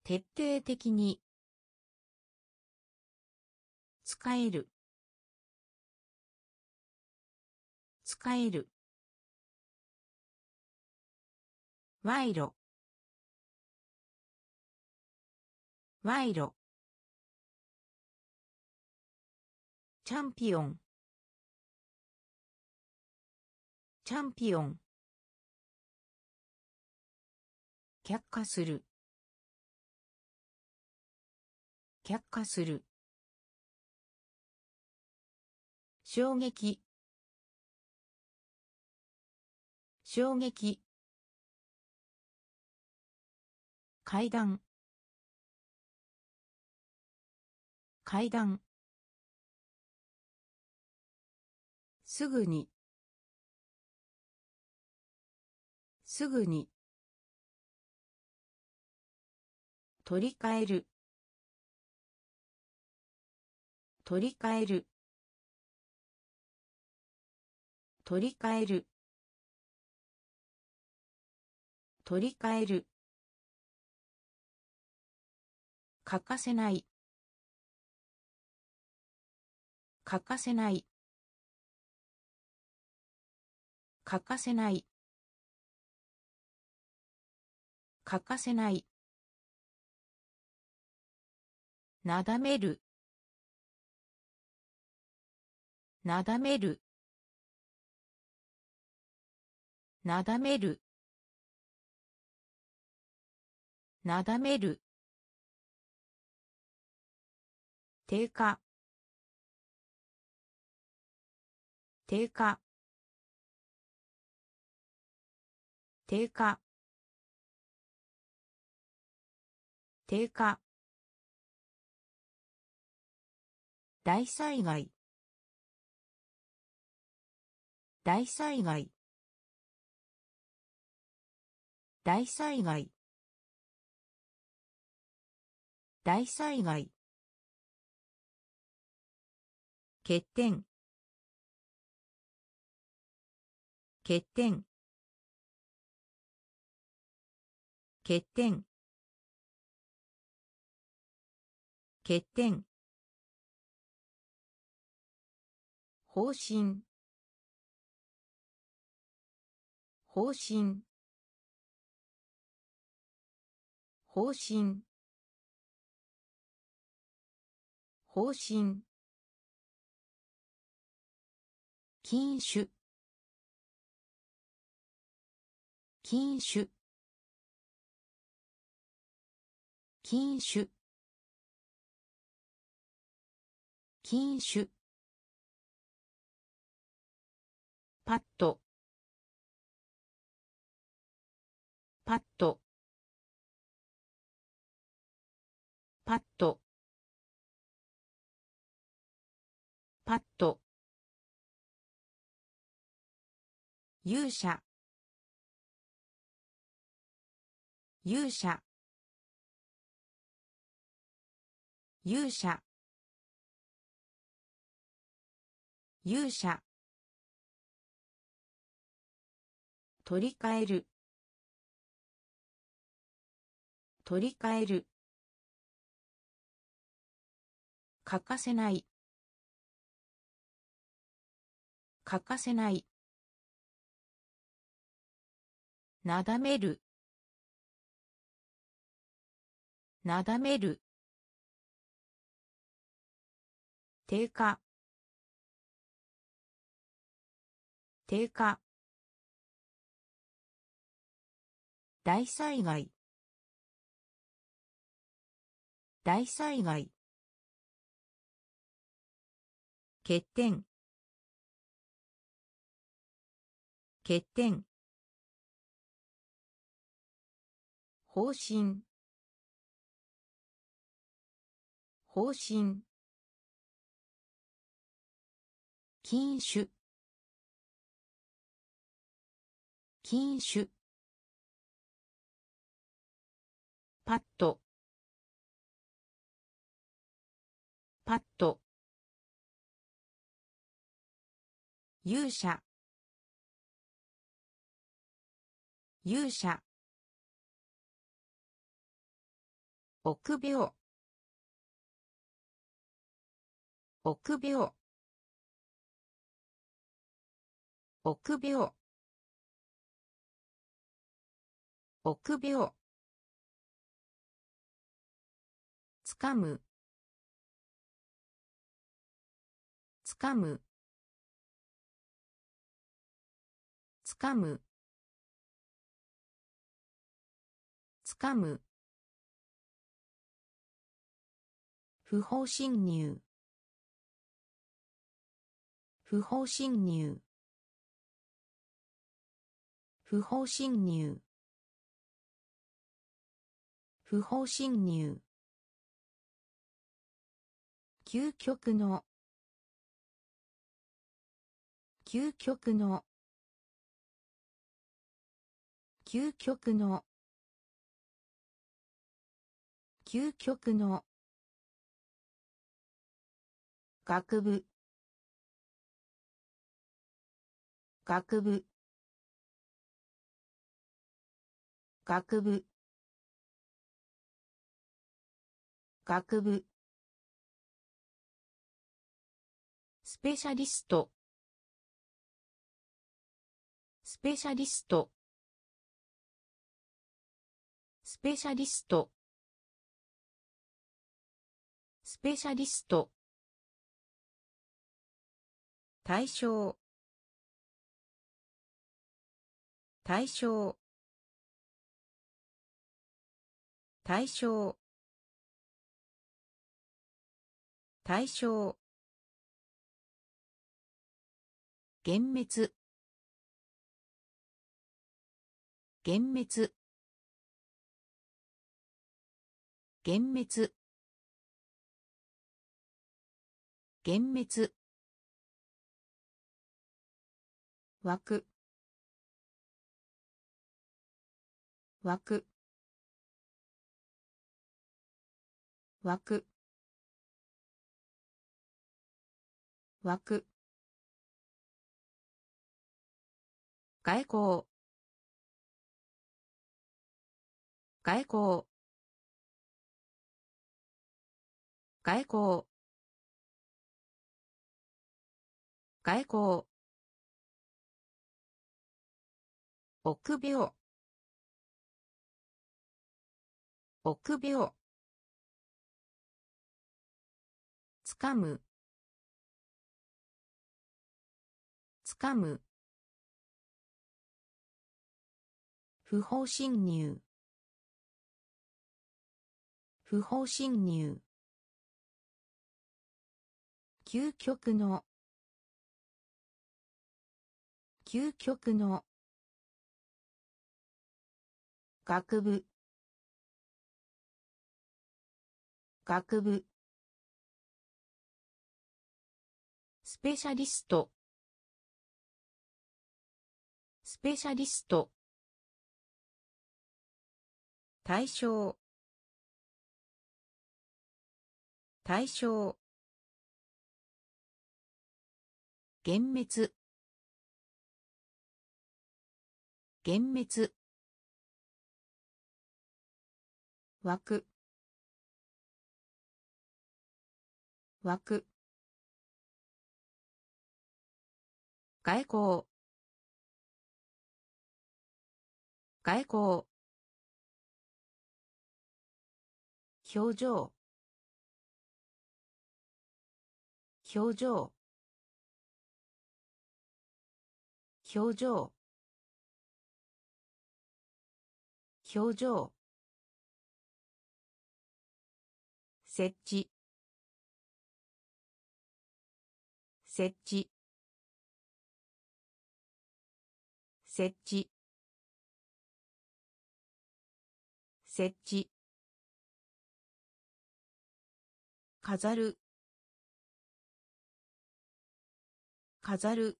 徹底的に。使える。使える。賄賂。賄賂。チャンピオン。チャンピオン。却下する。却下する。衝撃。衝撃。階段。階段。すぐに。すぐに。取り替える。取り替える。取り替える。取り替える。欠かせない。欠かせない。欠かせない。欠かせない。なだめる。なだめる。なだめる。なだめる。低下。低下。低下。低下。大災害。大災害。大災害。大災害。欠点。欠点。欠点。欠点。方針。方針。方針。方針。禁酒。禁酒。禁酒。禁酒。パッとパッとパッとパッと勇者。勇者。勇者。勇者。取り替える。取り替える。欠かせない。欠かせない。なだめる。なだめる。低下。低下。大災害。大災害。欠点。欠点。方針。方針。禁酒。禁酒。パッとパッと勇者。勇者。臆病。臆病。臆病。臆病。つかむ。つかむ。つかむ。つかむ。不法侵入。不法侵入。不法侵入。不法侵入。究極の。究極の。究極の。究極の。学部。学部。学部。学部。スペシャリスト。スペシャリスト。スペシャリスト。スペシャリスト。対象。対象。対象。対象。幻滅。幻滅。幻滅。幻滅。枠。枠。枠。枠。外交。外交。外交。外交。臆病。臆病。かむ。つかむ。不法侵入。不法侵入。究極の。究極の。学部。学部。スペシャリスト。スペシャリスト。対象。対象。幻滅。幻滅。枠。枠。外交。外交。表情。表情。表情。表情。設置。設置。設置。設置。飾る。飾る。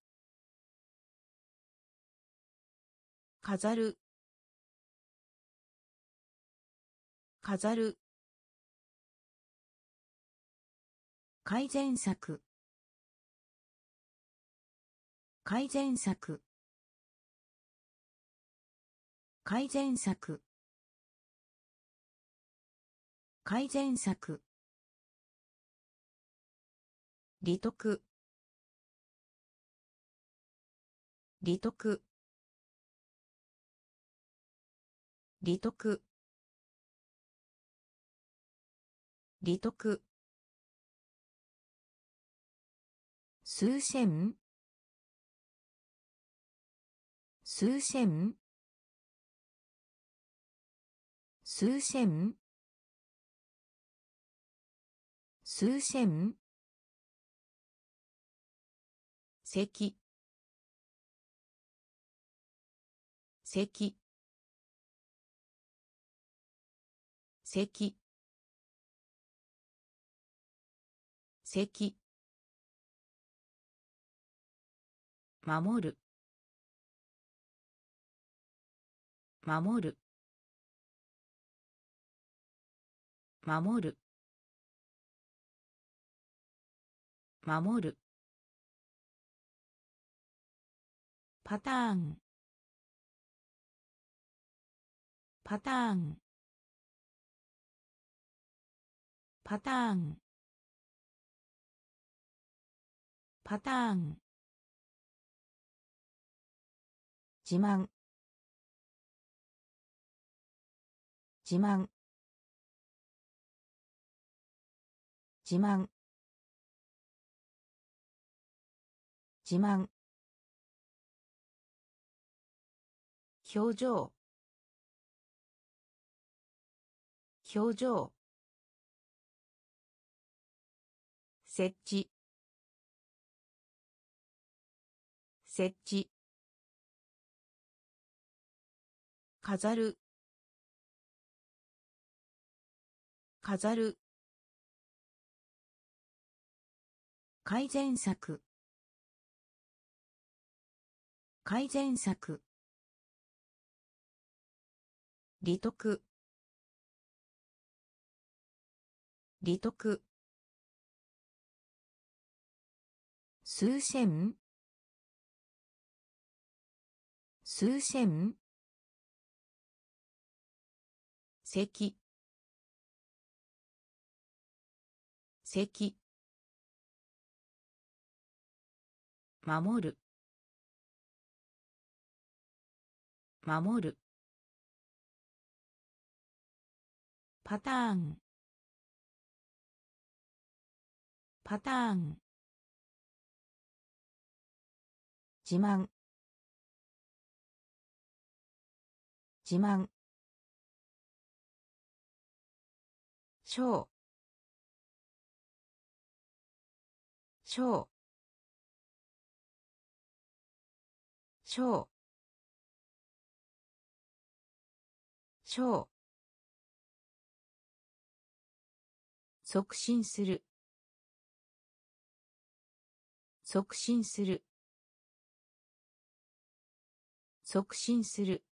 飾る。飾る。改善策。改善策。改善策。改善策。利得。利得。利得。利得。数千。数千。数千数千席席席席守る守る守る。守る。パターン。パターン。パターン。パターン。自慢。自慢。自慢。自慢。表情。表情。設置。設置。飾る。飾る。改善策。改善策。利得。利得。数千。数千。席。席。守る。守る。パターン。パターン。自慢。自慢。小小小。小。促進する。促進する。促進する。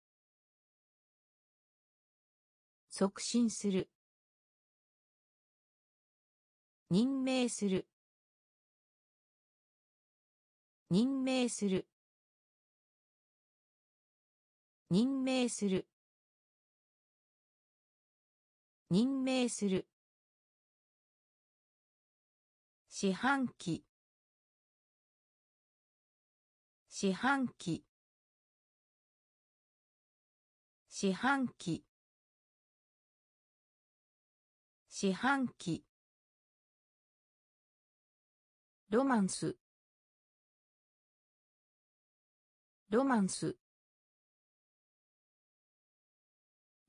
促進する。任命する。任命する。任命する。任命する。四半期。四半期。四半期。四半期。ロマンス。ロマンス。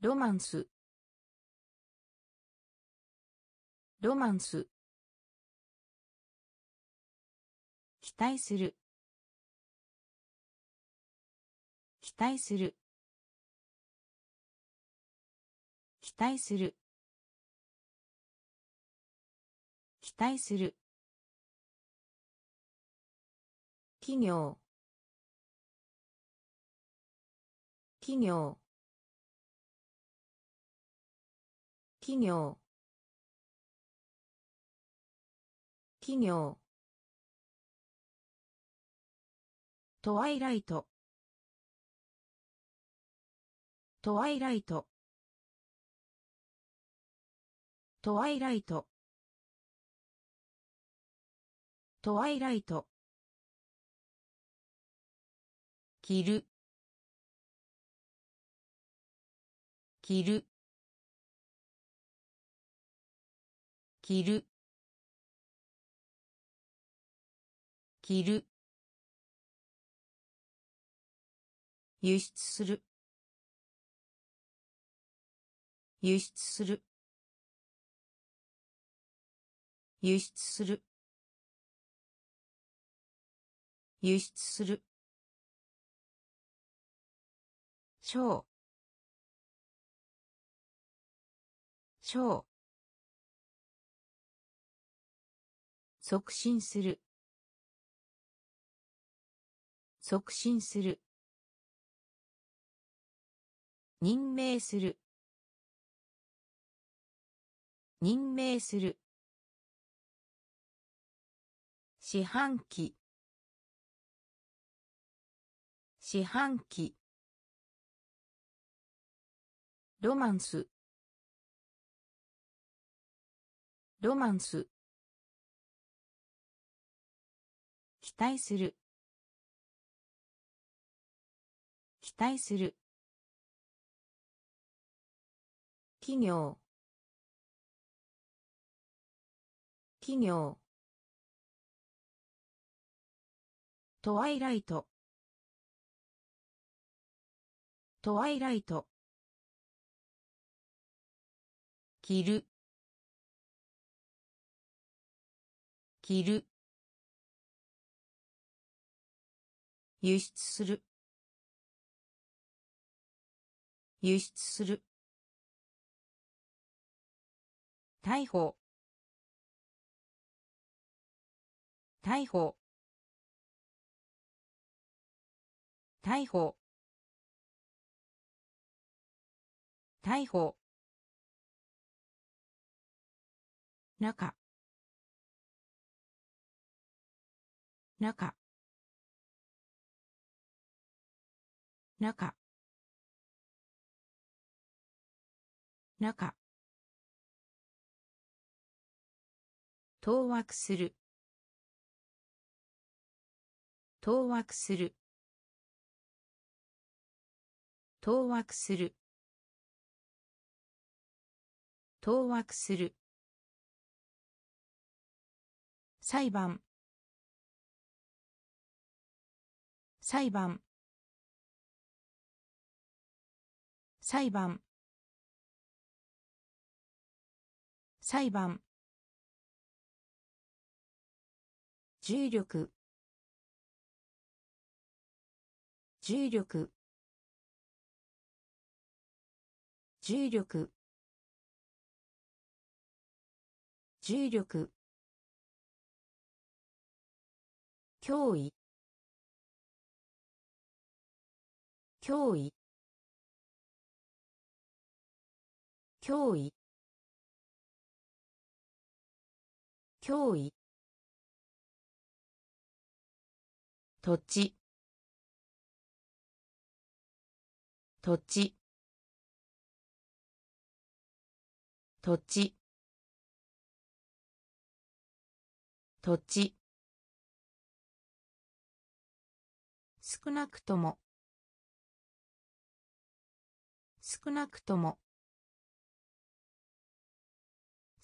ロマンス。ロマンス。期待する。期待する。期待する。期待する。企業。企業。企業。企業。トワイライト。トワイライト。トワイライト。トワイライト。着る。着る。着る。着る。輸出する。輸出する。輸出する。輸出する。小小促進する。促進する。任命する。任命する。四半期。四半期。ロマンス。ロマンス。期待する。期待する。企業。企業。トワイライト。トワイライト。着る。着る。輸出する。輸出する。逮捕。逮捕。逮捕。逮捕。中。中。中。中。当惑する。当惑する。当惑する。当惑する。裁判。裁判。裁判。裁判。重力。重力。重力。重力。脅威。脅威。脅威。脅威。土地。土地。土地。土地。少なくとも。少なくとも。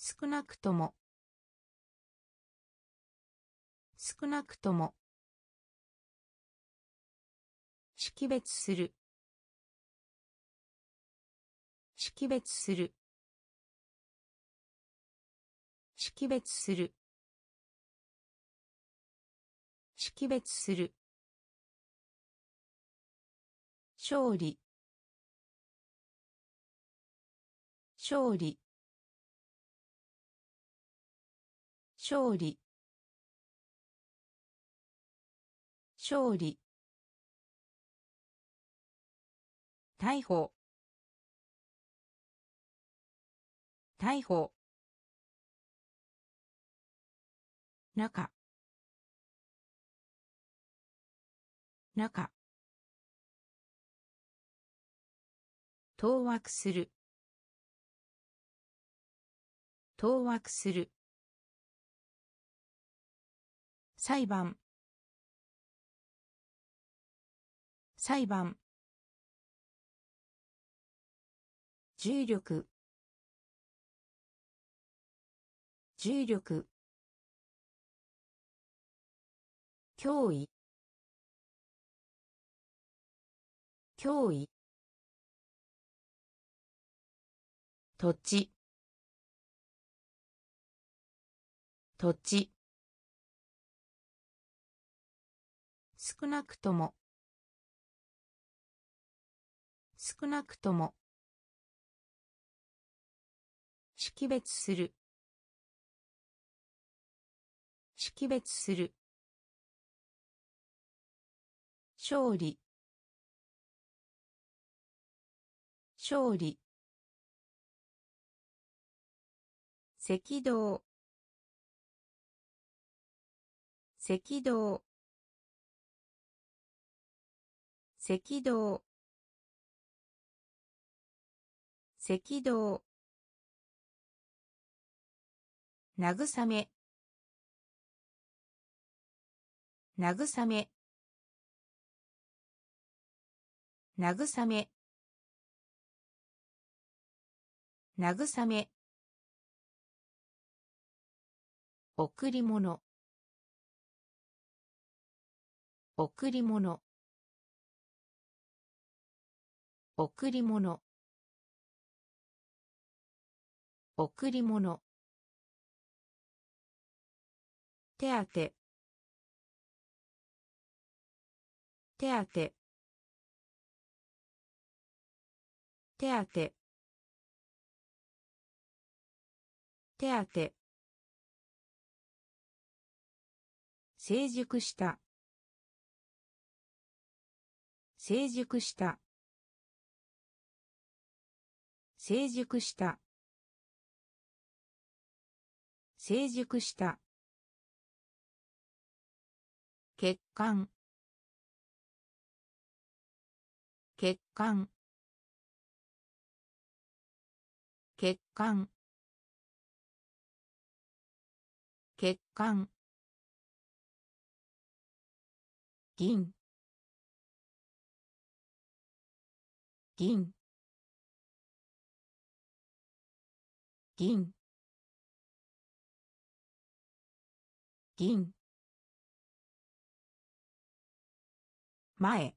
少なくとも。少なくとも。識別する。識別する。識別する。識別する。勝利。勝利。勝利。勝利。逮捕。逮捕。中。中。当惑する。当惑する。裁判。裁判。重力。重力。脅威。脅威。土地。土地。少なくとも。少なくとも。識別する。識別する。勝利。勝利。赤道。赤道。赤道。赤道。慰め。慰め。慰め。慰め。贈り物。贈り物。贈り物。贈り物。手当手当手手当手当成熟した。成熟した。成熟した。成熟した。血管。血管。血管。血管。銀。銀。銀。銀。前。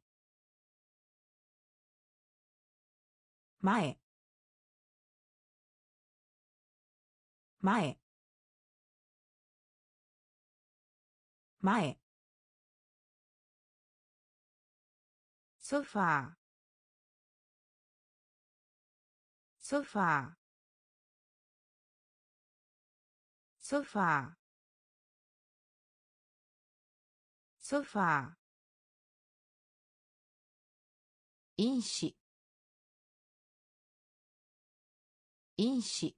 前。前。前。ソファー。ソファー。ソファー。ソファー。因子。因子。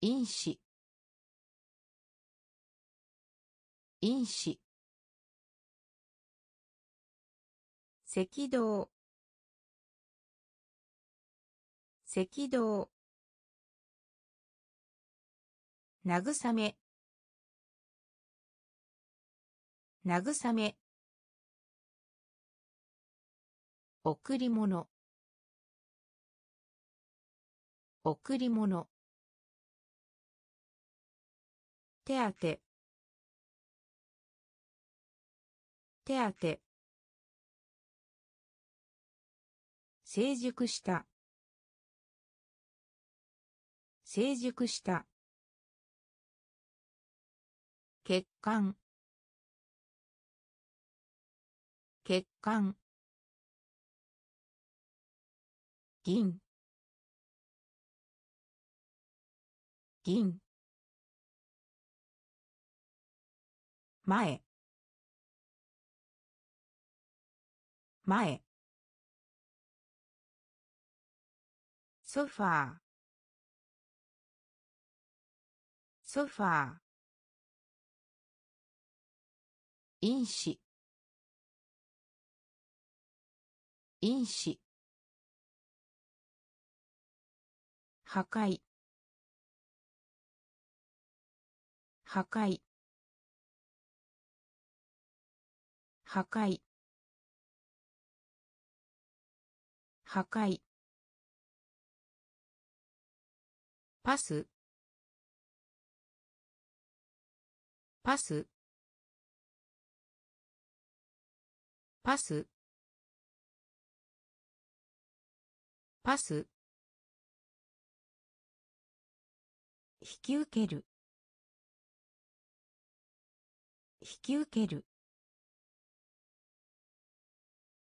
因子。因子。赤道。赤道慰め。慰め。贈り物。贈り物。手当手当成熟した。成熟した。血管血管銀。銀。前。前。ソファー。ソファー。因子。因子。破壊。破壊。破壊。破壊。パス。パス。パス。パス。引き受ける。引き受ける。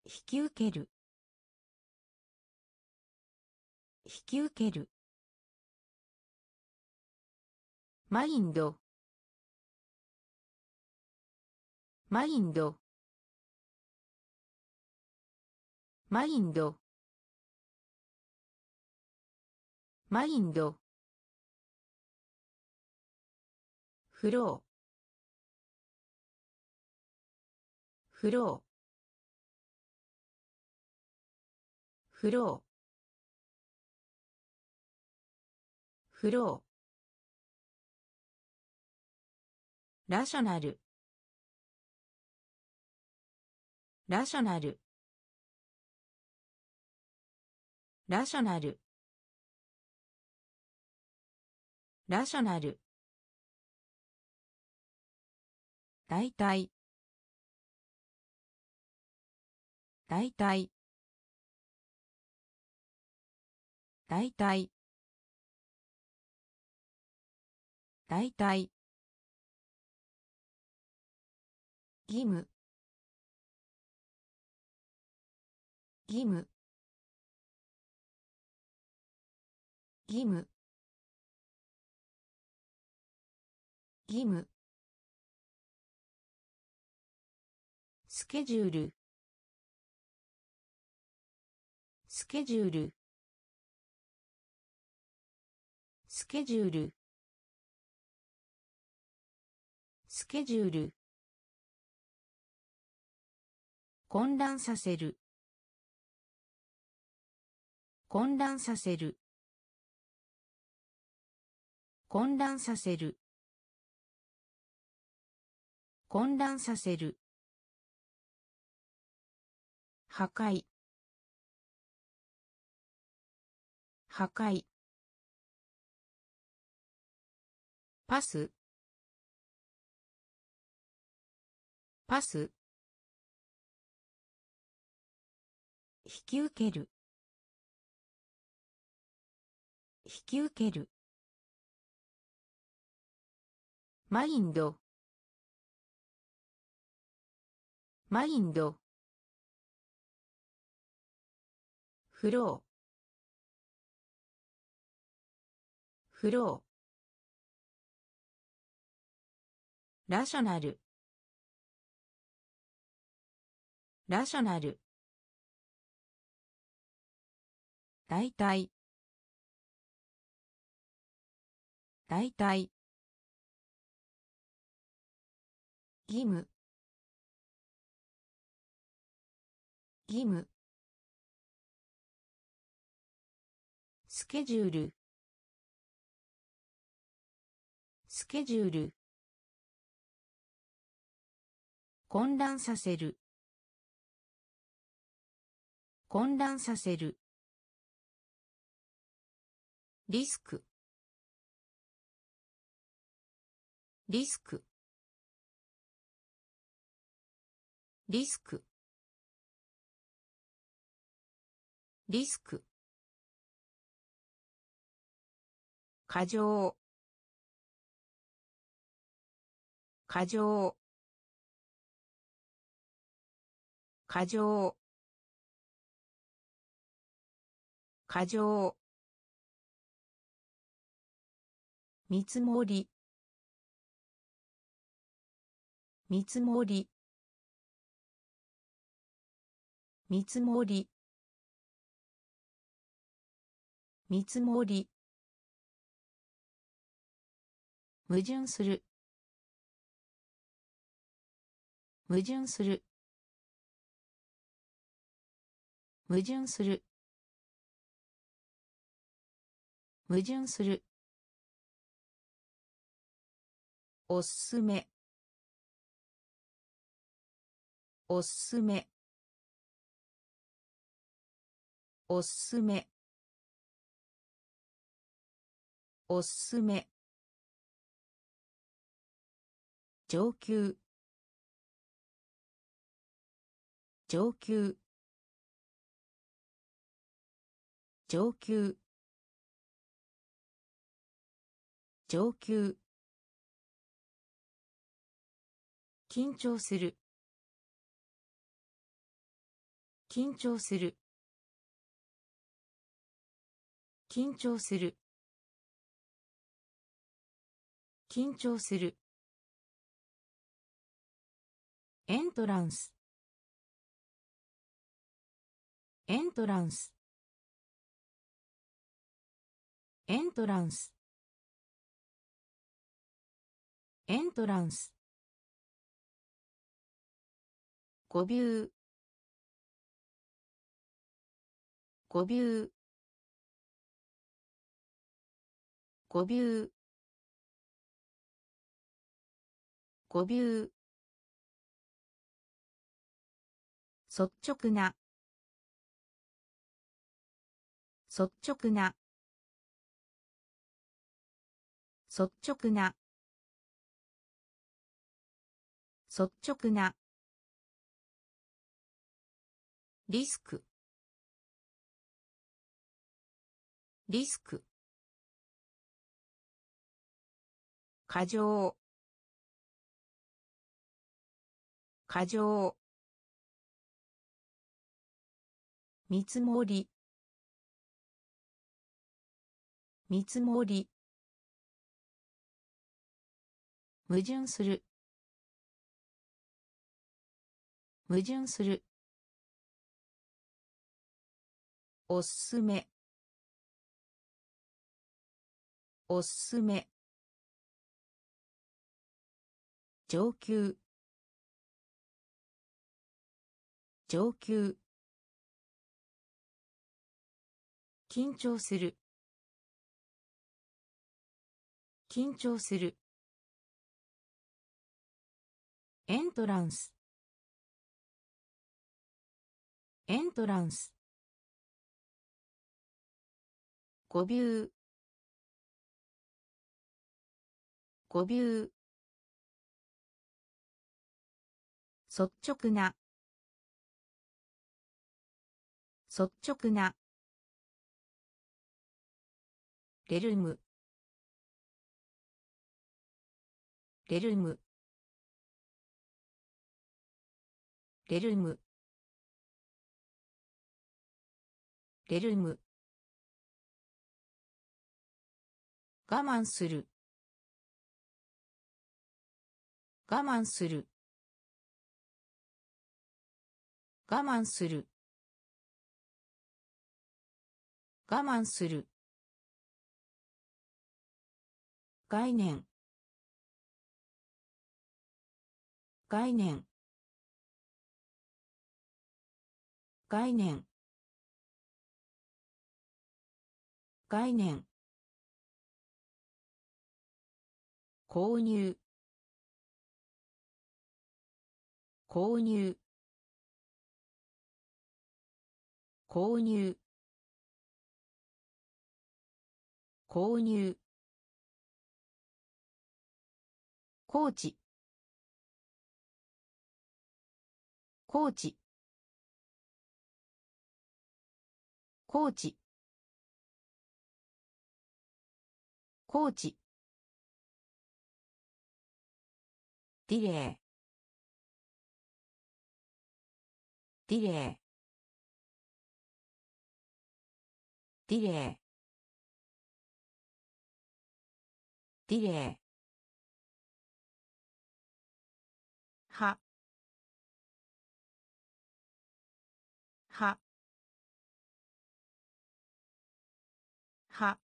引き受ける。引き受ける。マインド。マインド。マインド。マインド。フロー。フロー。フロー。フロー。ラショナル。ラショナル。ラショナル。ラショナル。大体。大体。大体。大体。義務。義務。義務。義務。スケジュール。スケジュール。スケジュール。スケジュール。混乱させる。混乱させる。混乱させる。混乱させる。破壊。破壊。パス。パス。引き受ける。引き受ける。マインド。マインド。フロー。フロー。ラショナル。ラショナル。大体。大体。義務。義務。スケジュール。スケジュール。混乱させる。混乱させる。リスク。リスク。リスク。リスク。過剰。過剰。過剰。過剰。見積もり。見積もり。見積もり。見積もり。矛盾する。矛盾する。矛盾する。矛盾する。おすすめ。おすすめ。おすすめ。おすすめ。上級。上級。上級。上級。緊張する。緊張する。緊張する。緊張する。エントランス。エントランス。エントランス。エントランス。語尾語尾語尾語尾率直な。率直な。率直な。率直な。リスク。リスク。過剰。過剰。見積もり。見積もり。矛盾する。矛盾する。おすすめ。おすすめ。上級。上級。緊張する。緊張する。エントランス。エントランス。語尾語尾率直な。率直な。レルム。レルム。レルム。レルム。我慢する。我慢する。我慢する。我慢する。概念。概念。概念。概念。購入。購入。購入。購入。コーチコーチコーチコーチディレイ。ディレイ。ディレイ。ディレイ。は。は。は。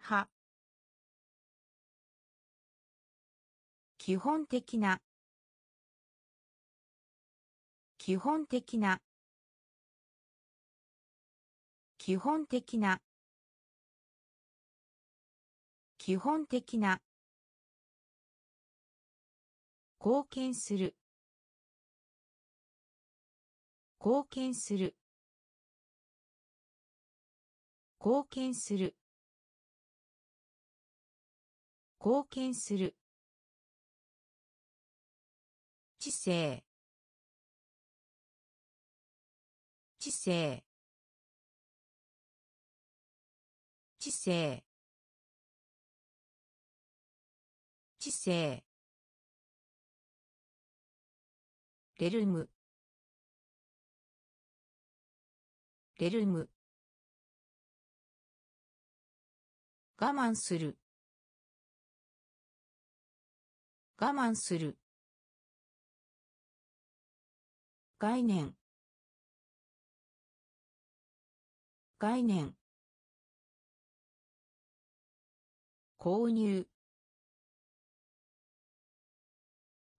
は。基本的な。基本的な。基本的な。基本的な。貢献する。貢献する。貢献する。貢献する。知性。知性。知性。知性。レルム。レルム。我慢する。我慢する。概念。概念。購入。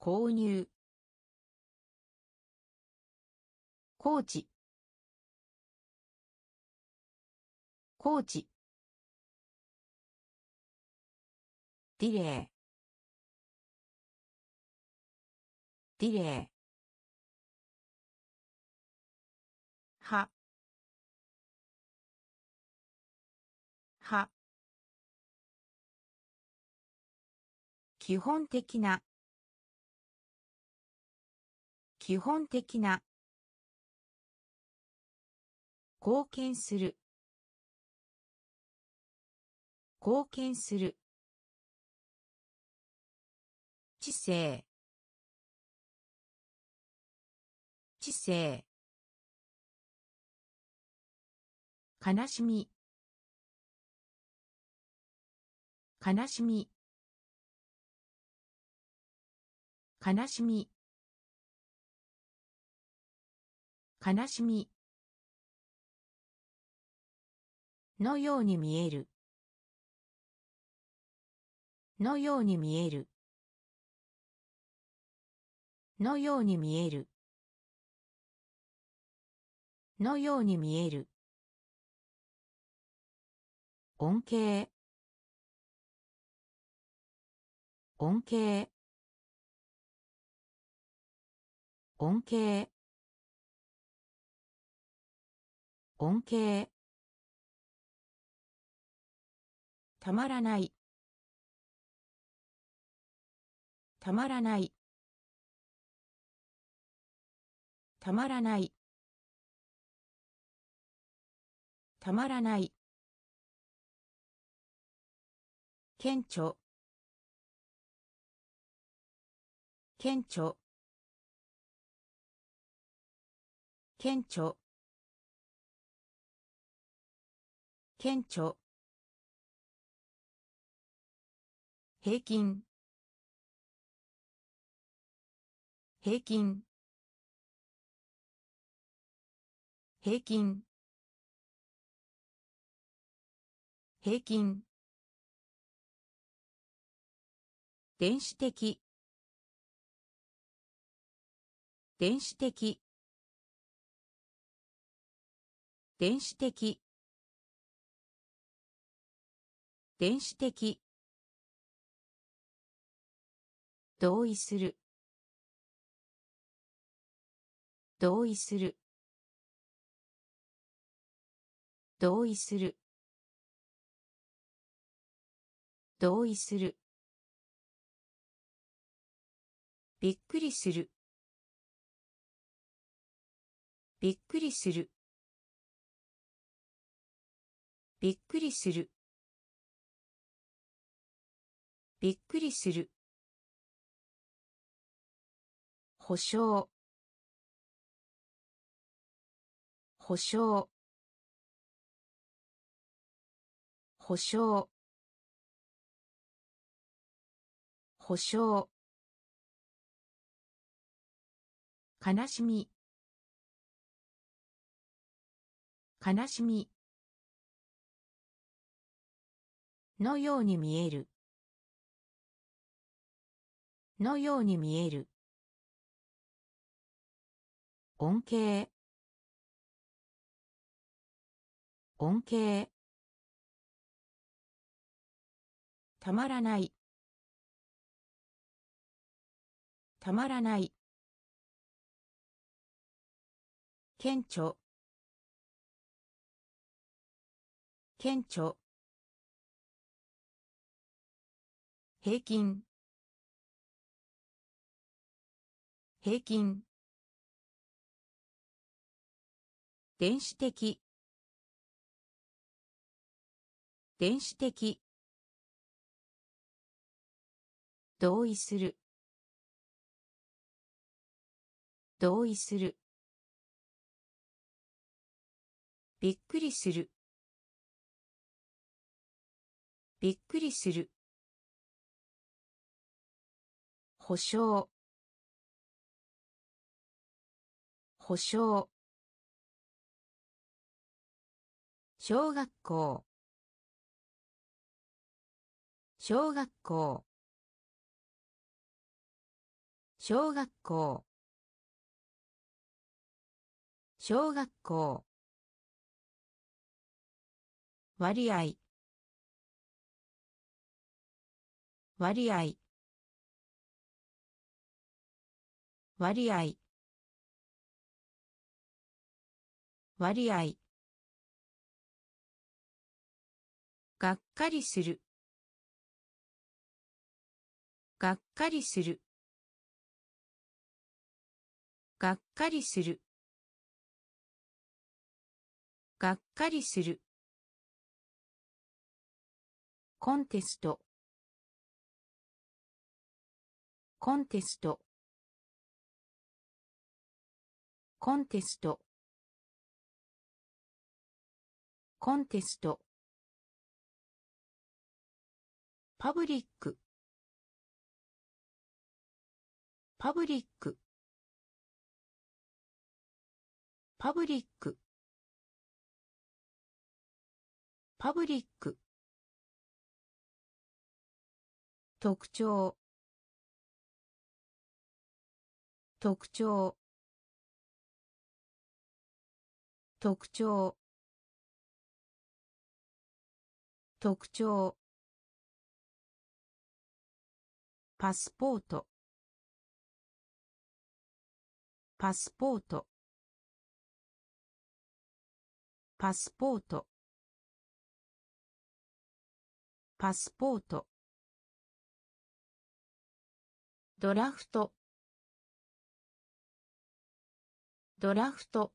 購入。コーチコーチディレイ。ディレイ。基本的な。基本的な。貢献する。貢献する。知性。知性。悲しみ。悲しみ。悲しみ。悲しみ。のように見える。のように見える。のように見える。のように見える。恩恵。恩恵。恩恵。恩恵。たまらない。たまらない。たまらない。たまらない。顕著。顕著。顕著。顕著。平均。平均。平均。平均。電子的。電子的。電子的。電子的。同意する。同意する。同意する。同意する。びっくりする。びっくりする。びっくりする。びっくりする。保証。保証。保証。保証。悲しみ。悲しみ。のように見える。のように見える。恩恵。恩恵。たまらない。たまらない。顕著。顕著。平均。平均。電子的。電子的。同意する。同意する。びっくりする。びっくりする。保証。保証。小学校。小学校。小学校。小学校。割合。割合。割合。割合。がっかりする。がっかりする。がっかりする。がっかりする。コンテスト。コンテスト。コンテスト。コンテスト。パブリック。パブリック。パブリック。パブリック。特徴。特徴。特徴。特徴。パスポート。パスポート。パスポート。パスポート。ドラフト。ドラフト。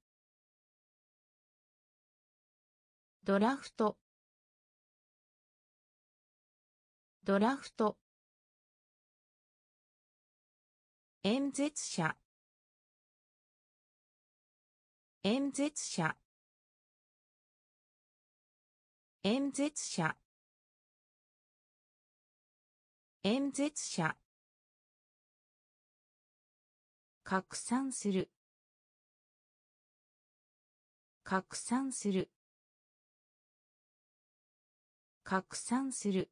ドラフト。ドラフト。演説者。演説者。演説者。演説者。拡散する。拡散する。拡散する。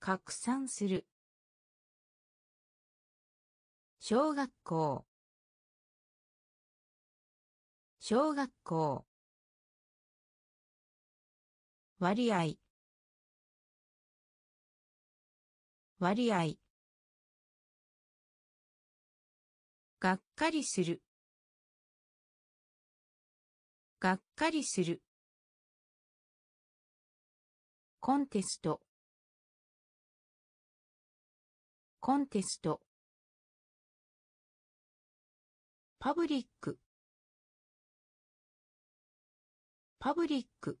拡散する。小学校。小学校。割合。割合。がっかりする。がっかりする。コンテスト。コンテスト。パブリック。パブリック。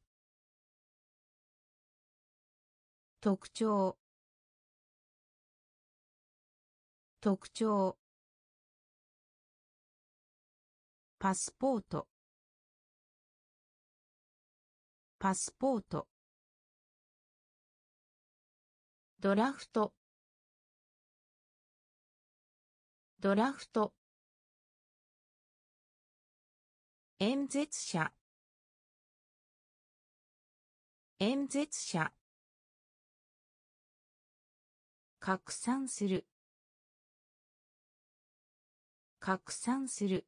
特徴。特徴。パスポート。パスポート。ドラフト。ドラフト。演説者。演説者。拡散する。拡散する。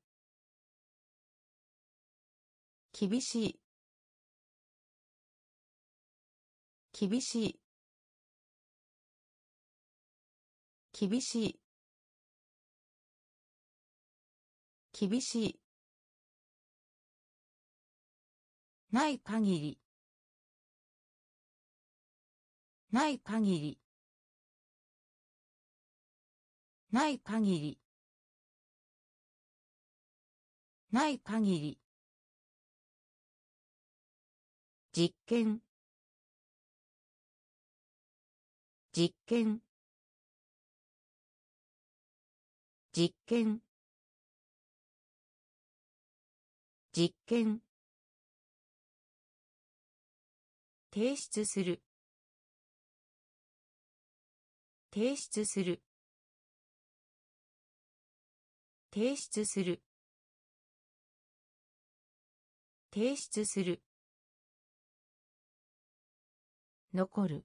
厳しい。厳しい。厳しい。厳しい。ない限り。ない限り。ない限り。ない限り。実験。実験。実験。実験。提出する。提出する。提出する。提出する。残る。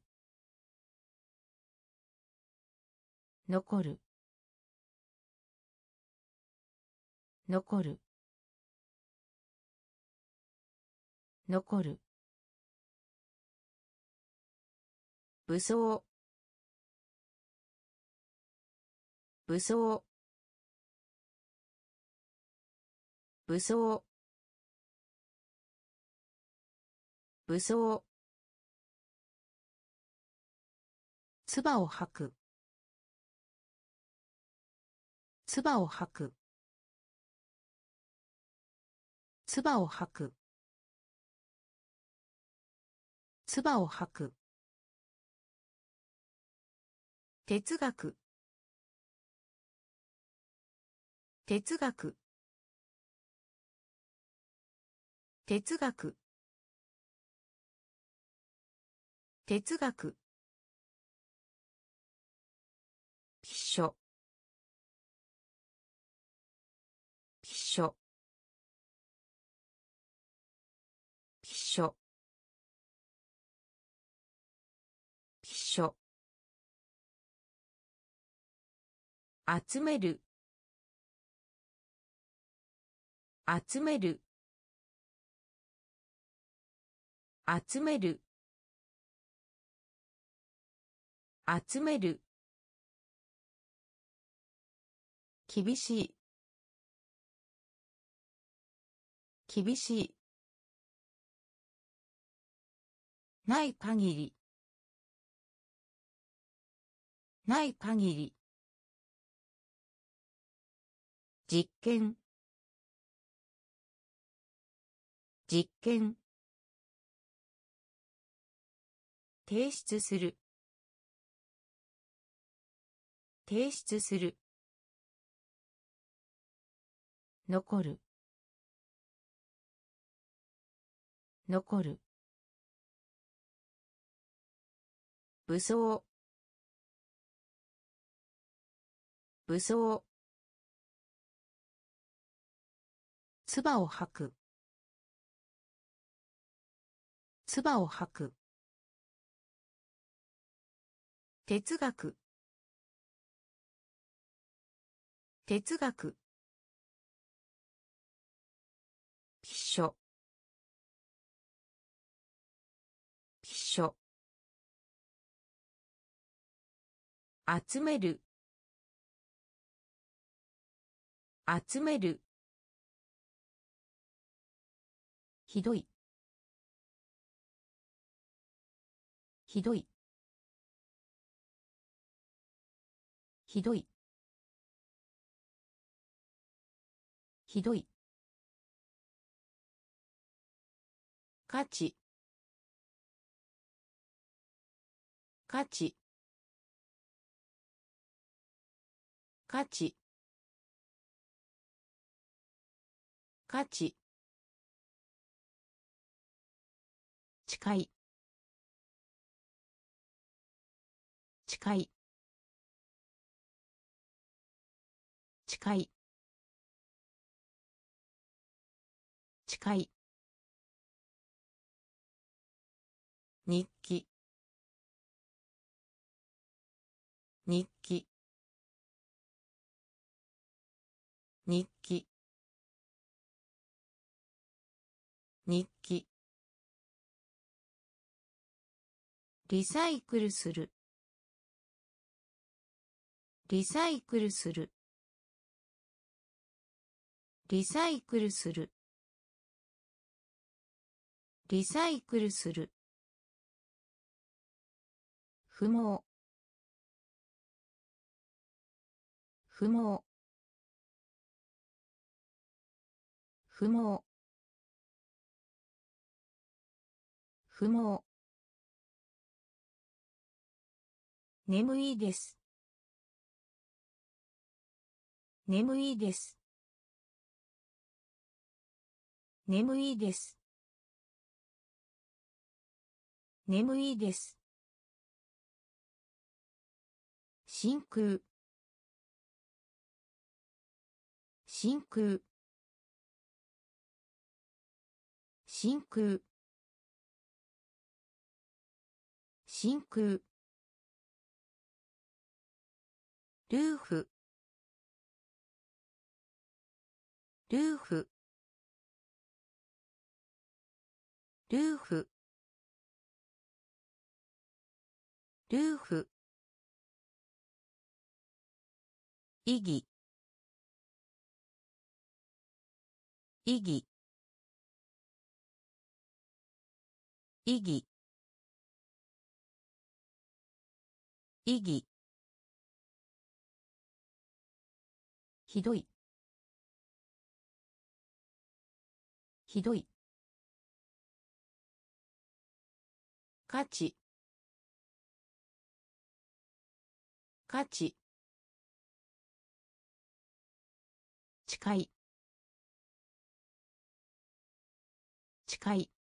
残る。残る。残る。武装。武装。武装。武装。唾を吐く。唾を吐く。唾を吐く。唾を吐く。哲学。哲学。哲学。哲学。ピッショピッショピショピショ集める。集める。集める。集める。厳しい。厳しい。ない限り。ない限り。実験。実験。提出する。提出する。残る。残る。武装。武装。唾を吐く。唾を吐く。哲学。哲学。ピッショピッショ集める。集める。ひどい。ひどい。ひどい。ひどい。価値。価値。価値。価値。近い。近い。近い。近い。リサイクルする。リサイクルする。リサイクルする。リサイクルする。不毛。不毛。不毛。不毛。眠いです。眠いです。眠いです。眠いです。真空。真空。真空。真空。ルーフ。ルーフ。ルーフ。ルーフ。意義意義意義意義ひどい。ひどい。価値。価値。近い。誓い。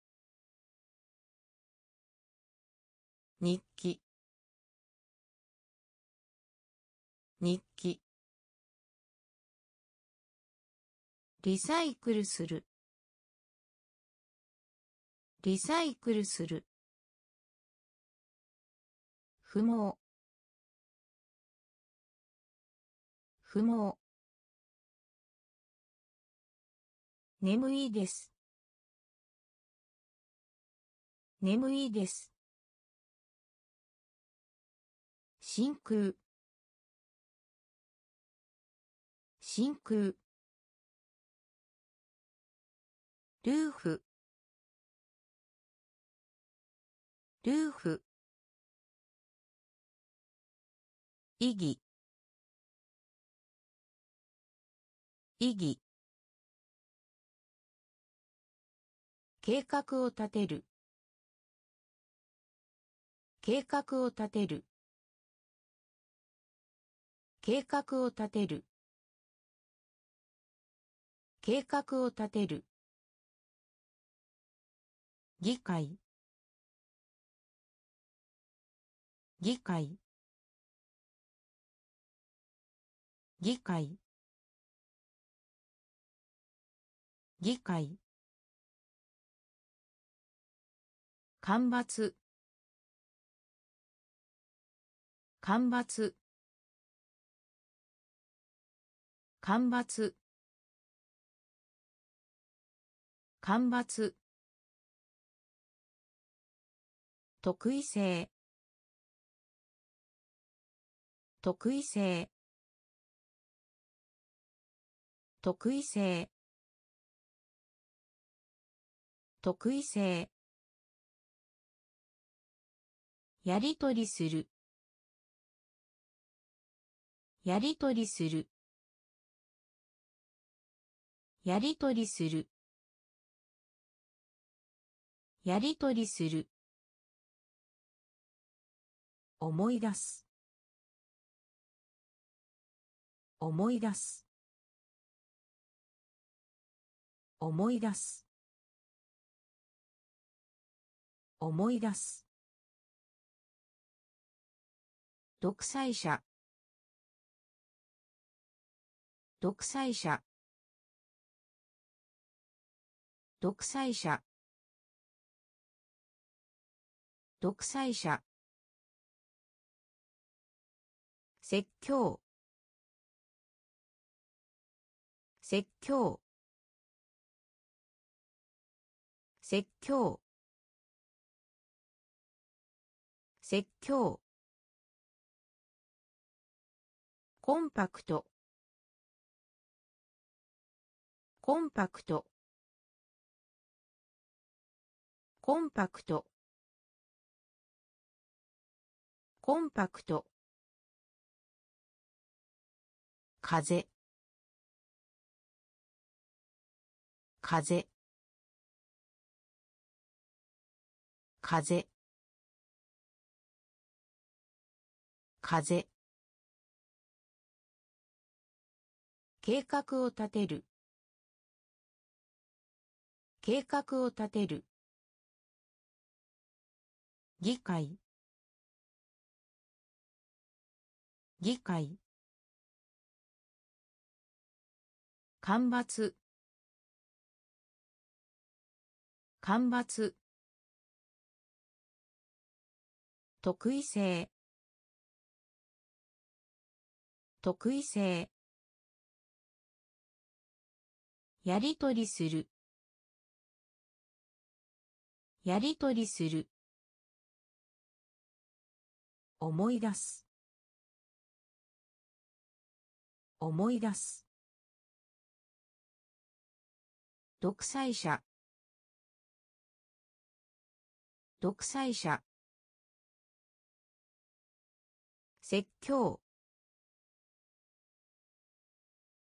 リサイクルする。リサイクルする。不毛。不毛。眠いです。眠いです。真空。真空。ルーフ。ルーフ。意義意義計画を立てる。計画を立てる。計画を立てる。計画を立てる。議会。議会。議会。議会。干ばつ。干ばつ。干ばつ。干ばつ。特異性。特異性。特異性。特異性。やりとりする。やりとりする。やりとりする。やりとりする。思い出す。思い出す。思い出す。思い出す。独裁者。独裁者。独裁者。独裁者。説教。説教。説教。説教。コンパクト。コンパクト。コンパクト。コンパクト。風。風。風。風。計画を立てる。計画を立てる。議会。議会。干ばつ。干ばつ。特異性。特異性。やりとりする。やりとりする。思い出す。思い出す。独裁者。独裁者。説教。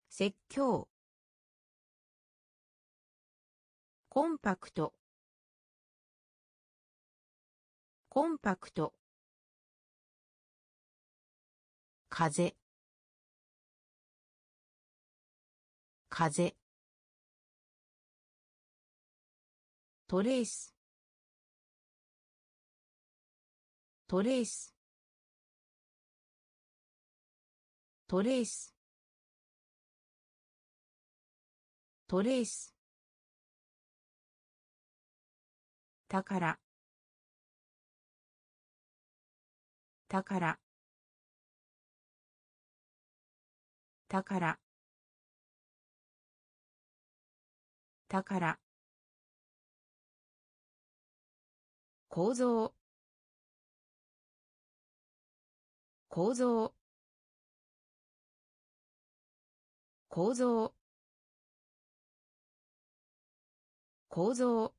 説教。コンパクト。コンパクト。風。風。トレース。トレース。トレース。トレース。宝宝宝宝構造。構造。構造。構造。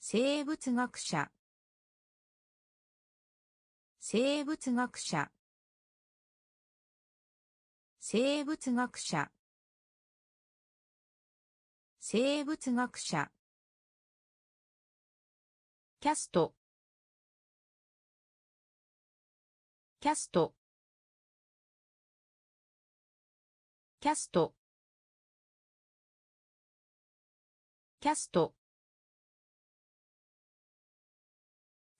生物学者。生物学者。生物学者。生物学者。キャスト。キャスト。キャスト。キャスト。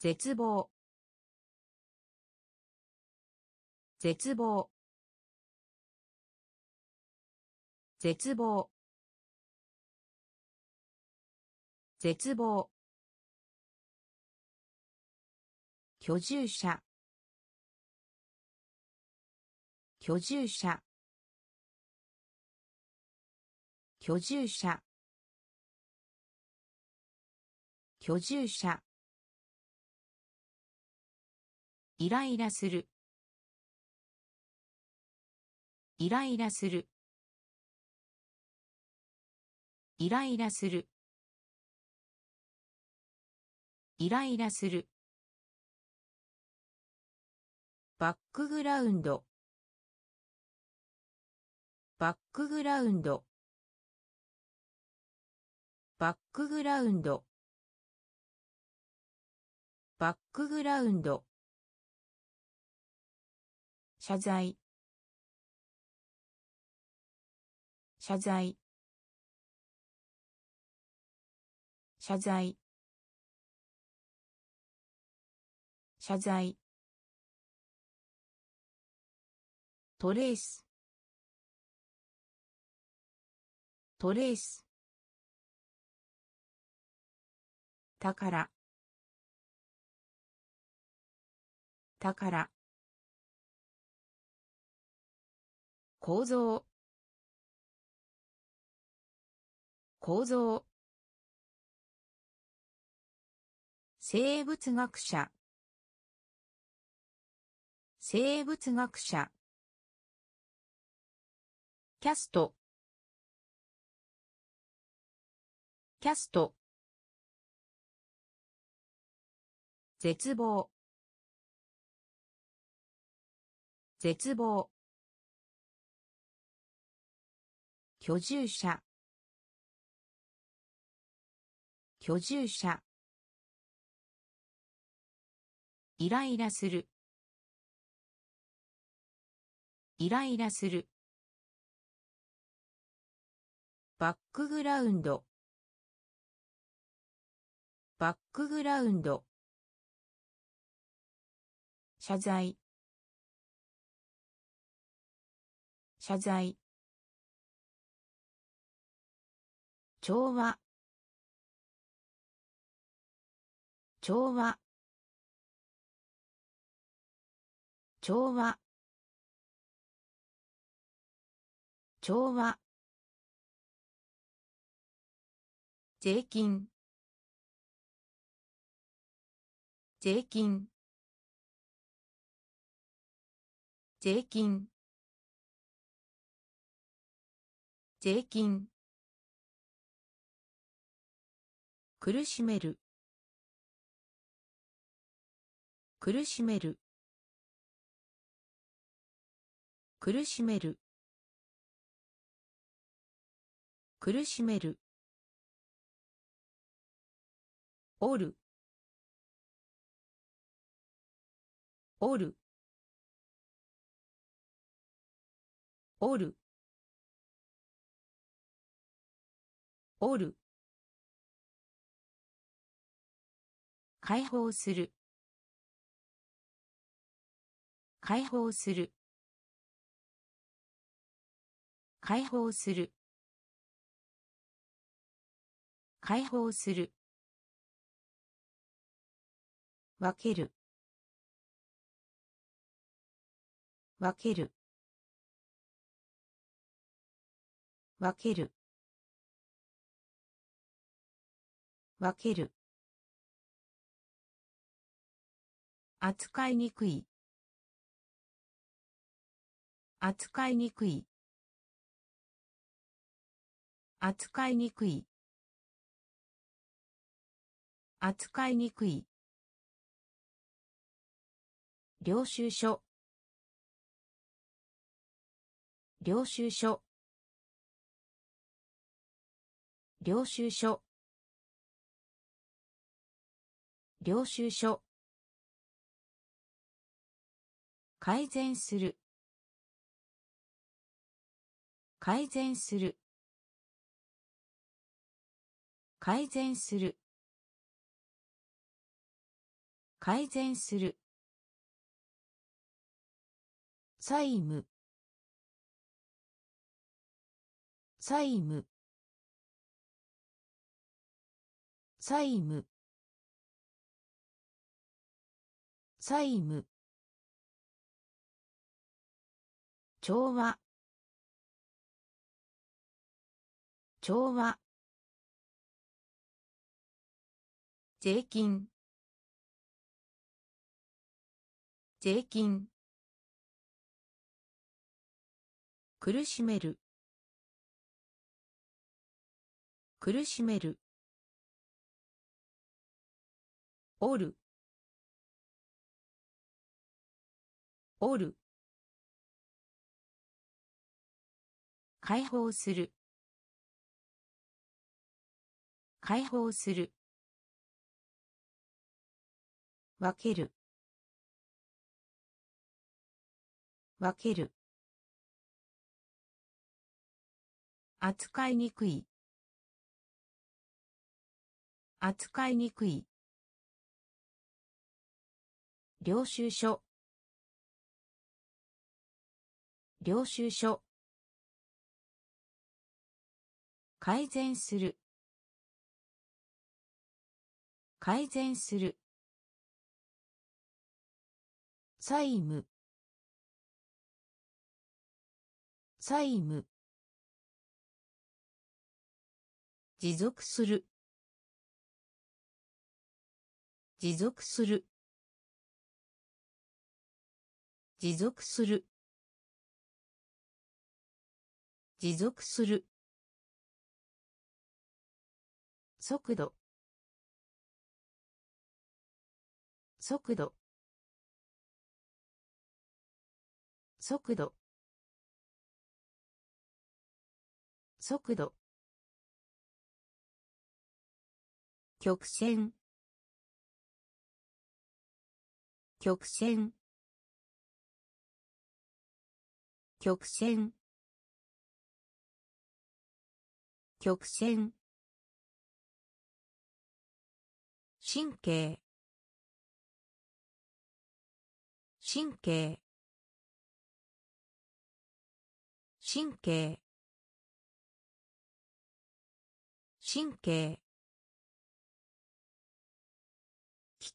絶望。絶望。絶望。絶望。居住者。居住者。居住者。居住者。イライラする。イライラする。イライラする。イライラする。バックグラウンド。バックグラウンド。バックグラウンド。バックグラウンド。謝罪。謝罪。謝罪。謝罪。トレース。トレース。宝宝構造。構造。生物学者。生物学者。キャスト。キャスト。絶望。絶望。居住者。居住者。イライラする。イライラする。バックグラウンド。バックグラウンド。謝罪。謝罪。調和。調和。調和。調和。税金。税金。税金。税金。苦しめる。苦しめる。苦しめる。苦しめる。おる。おる。おる。おる。解放する。解放する。解放する。解放する。分ける。分ける。分ける。分ける。扱いにくい。扱いにくい。扱いにくい。扱いにくい。領収書。領収書。領収書。領収書。改善する。改善する。改善する。改善する。債務。債務。債務。債務。調和。調和。税金。税金。苦しめる。苦しめる。おる。おる。解放する。解放する。分ける。分ける。扱いにくい。扱いにくい。領収書。領収書。改善する。改善する。債務。債務。持続する。持続する。持続する。持続する。速度。速度。速度。速度。曲線。曲線。曲線。曲線。神経。神経。神経。神経。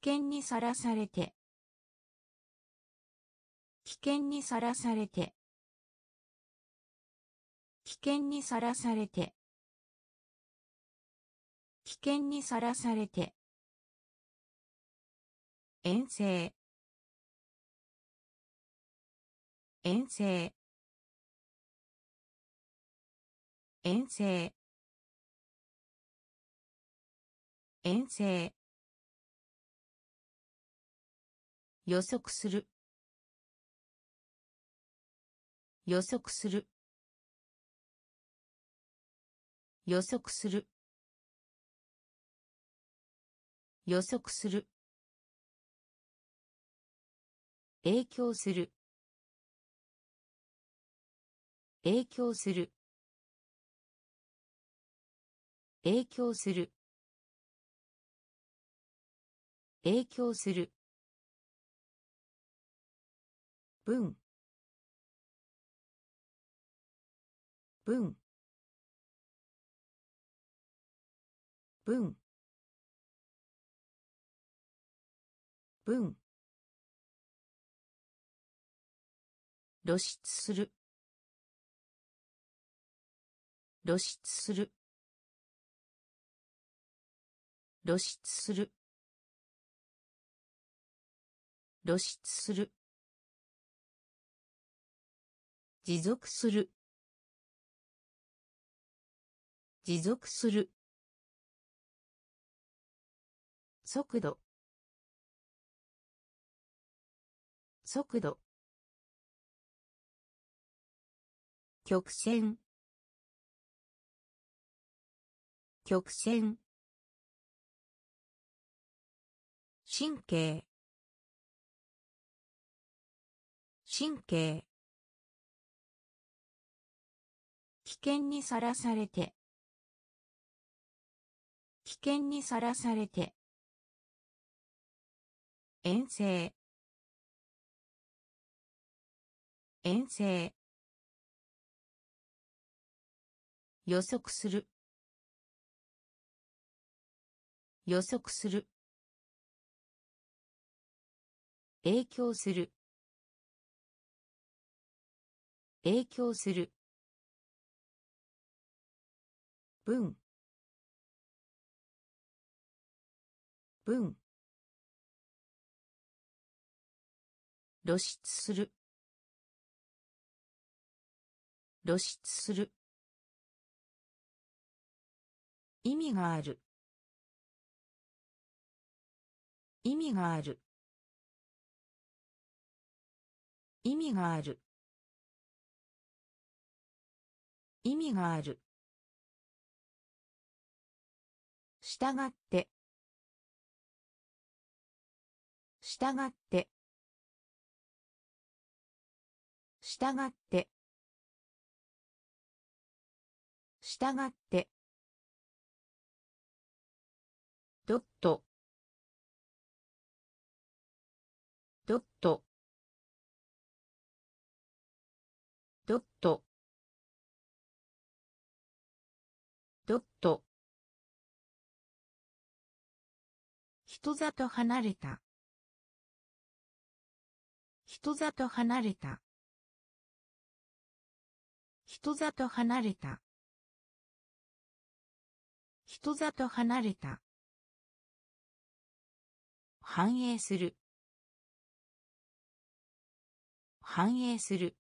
険にさらされて。危険にさらされて。危険にさらされて。危険にさらされて。遠征。遠征。遠征。遠征。予測する。予測する。予測する。予測する。影響する。影響する。影響する。影響する。文。文。文。文。露出する。露出する。露出する。露出する。持続する。持続する。速度。速度。曲線。曲線。神経。神経。険にさらされて。危険にさらされて。遠征。遠征。予測する。予測する。影響する。影響する。文。文。露出する。露出する。意味がある。意味がある。意味がある。意味がある。したがって。したがって。したがって。したがって。ドット。ドット。ドット。ドット。人里離れた。人里離れた。人里離れた。人里離れた。反映する。反映する。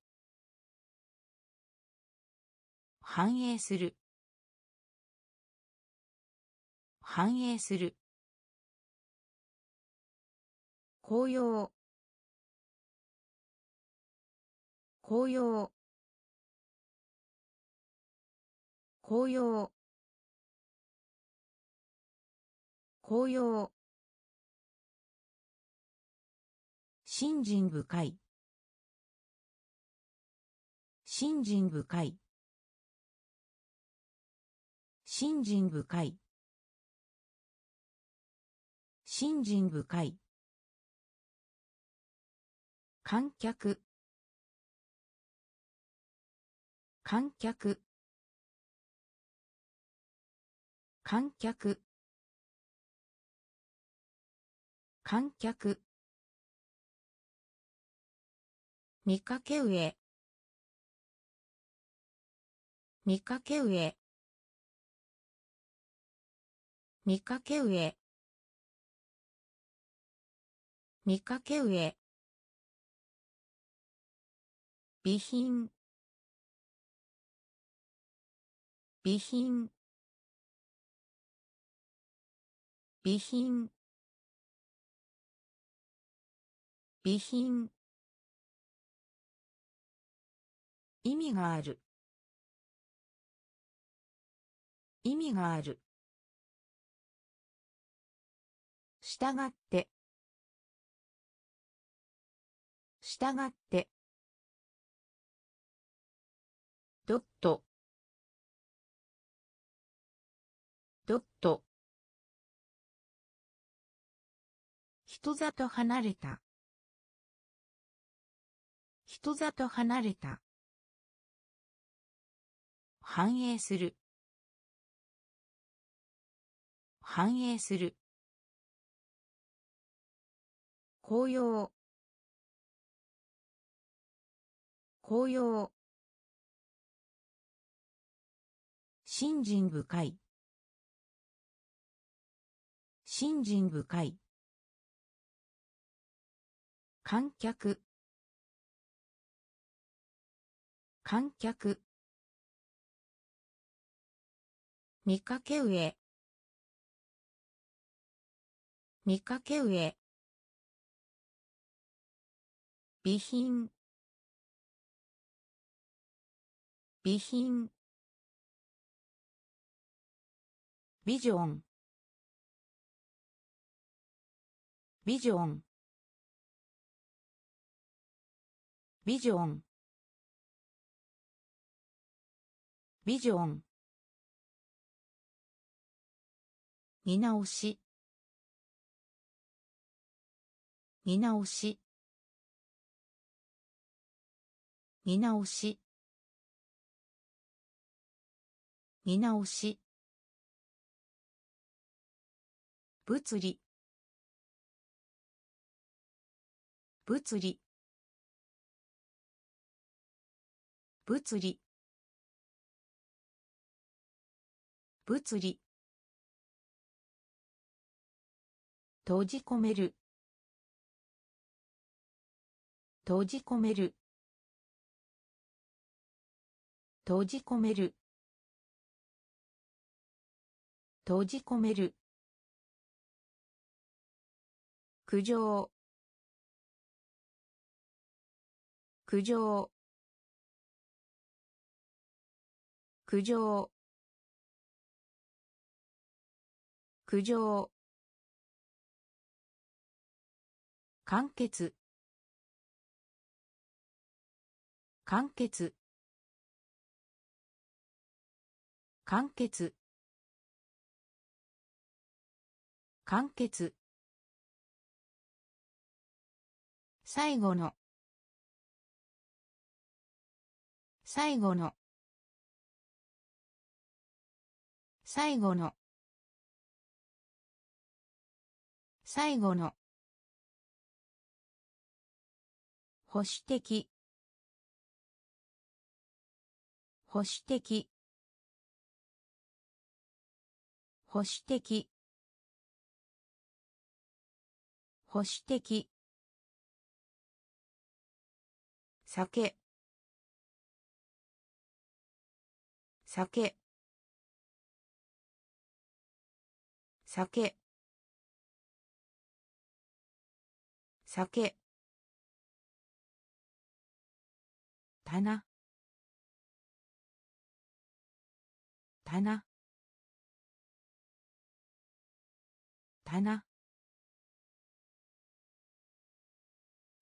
反映する。反映する。紅葉。紅葉。紅葉。紅葉。信心深い。信心深い。信心深い。信心深い。観客。観客。観客。観客。見かけ上。見かけ上。見かけ上。見かけ上。備品。備品。備品。備品。意味がある。意味がある。したがって。したがって。ドット。ドット。人里離れた。人里離れた。反映する。反映する。紅葉。紅葉。信心深い。信心深い。観客。観客。見かけ上。見かけ上。備品。備品。ビジョンビジョンビジョンビジョン見直し。見直し。見直し。見直し。物理。物理。物理。物理。閉じ込める。閉じ込める。閉じ込める。閉じ込める。苦情。苦情。苦情。苦情。完結。完結。完結。完結。最後の。最後の。最後の。最後の。保守的。保守的。保守的。保守的。酒。酒。酒。酒。棚。棚。棚。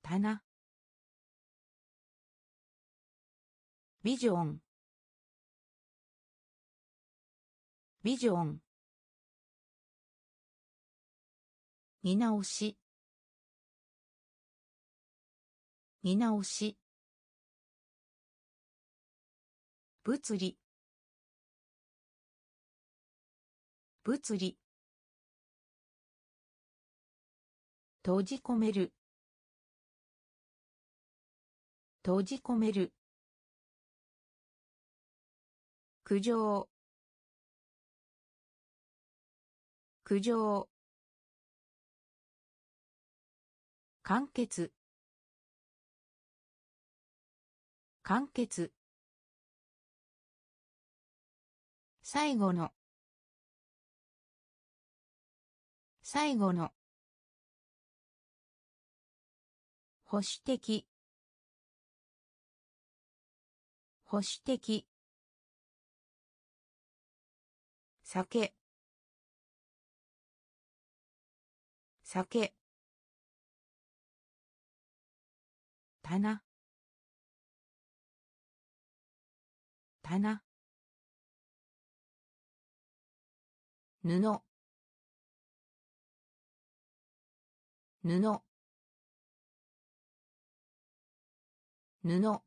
棚。ビジョンビジョン見直し。見直し。物理。物理。閉じ込める。閉じ込める。苦情。苦情。完結。完結。最後の。最後の。保守的。保守的。酒。酒。棚。棚。布。布。布。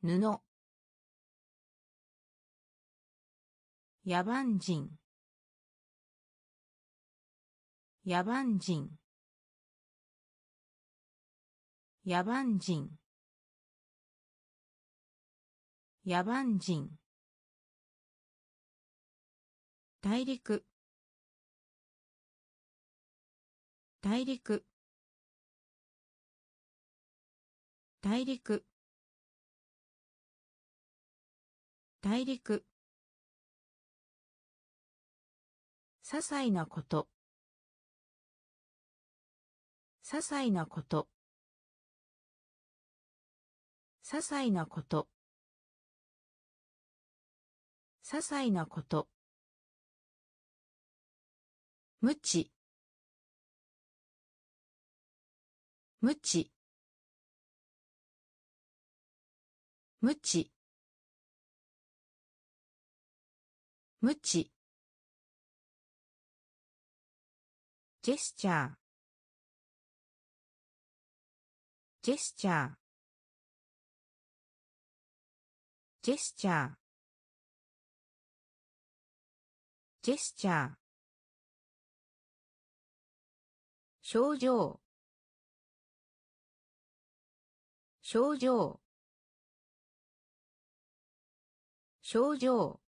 布。野蛮人。野蛮人。野蛮人。野蛮人。大陸。大陸。大陸。大陸。些細なこと。些細なこと。些細なこと。些細なこと。無知。無知。無知。無知。ジェスチャー。ジェスチャー。ジェスチャー。ジェスチャー。症状。症状。症状。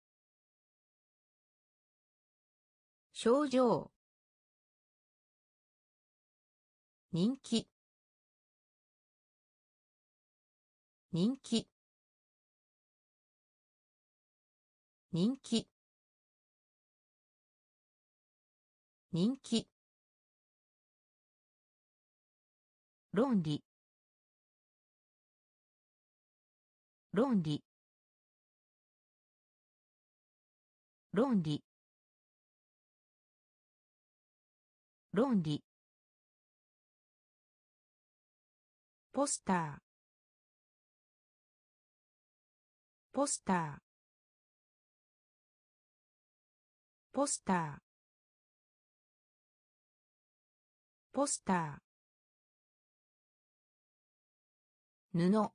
症状。人気。人気。人気。人気。論理。論理。論理。論理。ポスター。ポスター。ポスター。ポスター。布。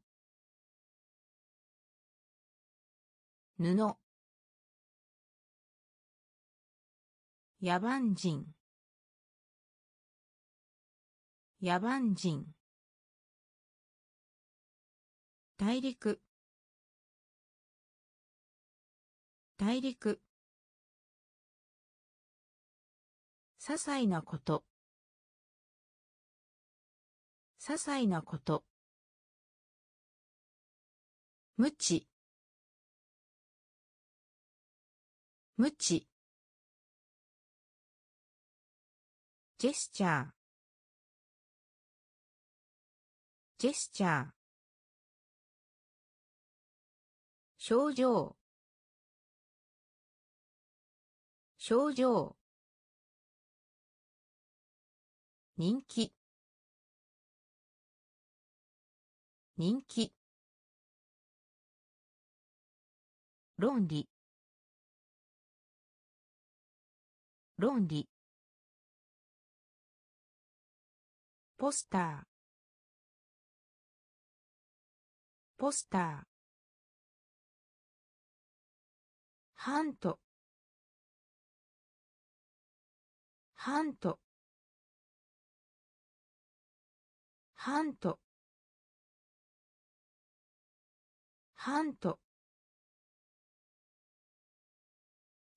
布。野蛮人。野蛮人。大陸。大陸。些細なこと。些細なこと。無知。無知。ジェスチャー。ジェスチャー。症状。症状。人気。人気。論理。論理。ポスター。ポスター。ハント。ハント。ハント。ハント。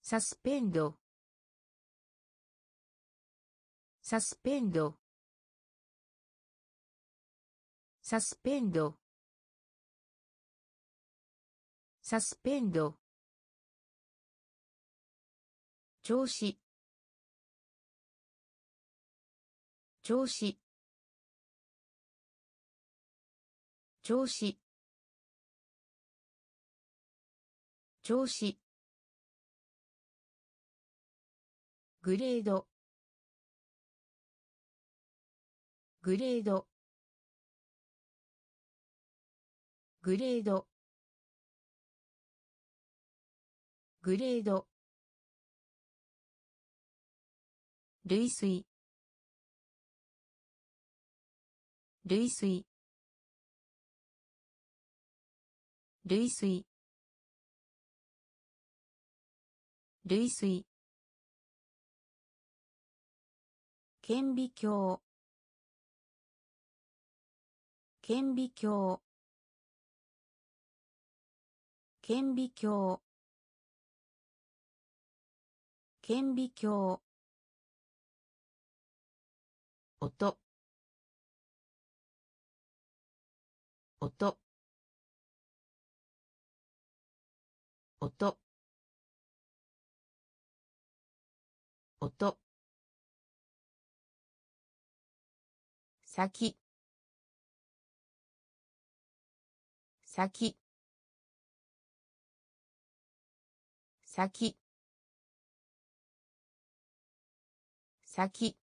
サスペンド。サスペンド。サスペンド。サスペンド。調子。調子。調子。調子。グレード。グレード。グレード。グレード。類推。類推。類推。類推。顕微鏡。顕微鏡。顕微鏡。顕微鏡。音。音。音。音。先。先。先。先。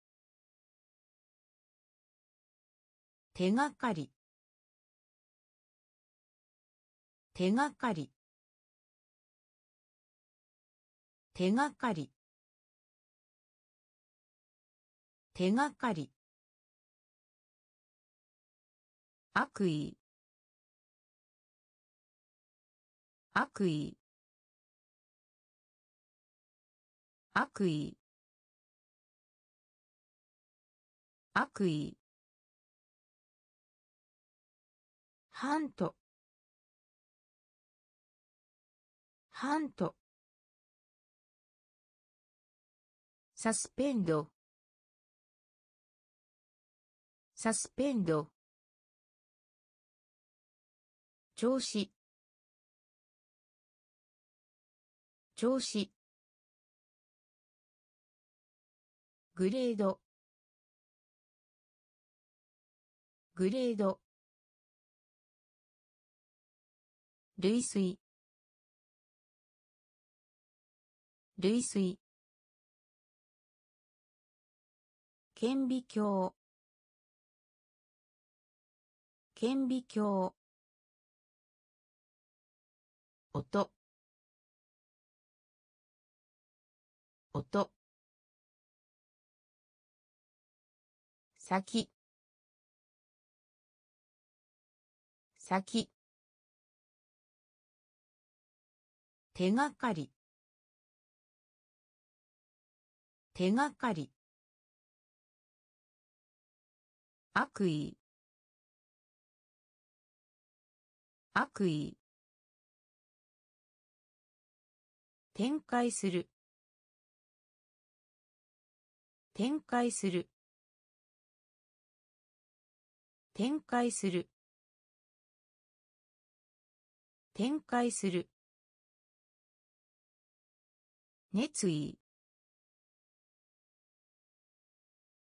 手がかり。手がかり。手がかり。手がかり。悪意。悪意。悪意。悪意。ハント。ハント。サスペンド。サスペンド。調子。調子。グレード。グレード。類推。類推。顕微鏡。顕微鏡。音。音。先。先。手がかり。手がかり。悪意。悪意。展開する。展開する。展開する。展開する。熱意。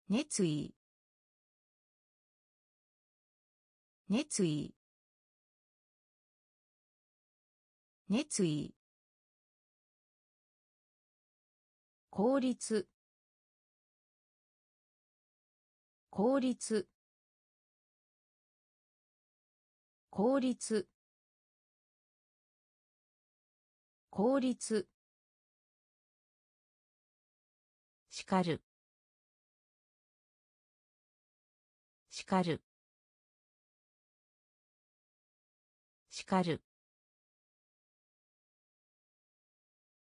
熱意。熱意。熱意。効率。効率。効率。効率。叱る。叱る。叱る。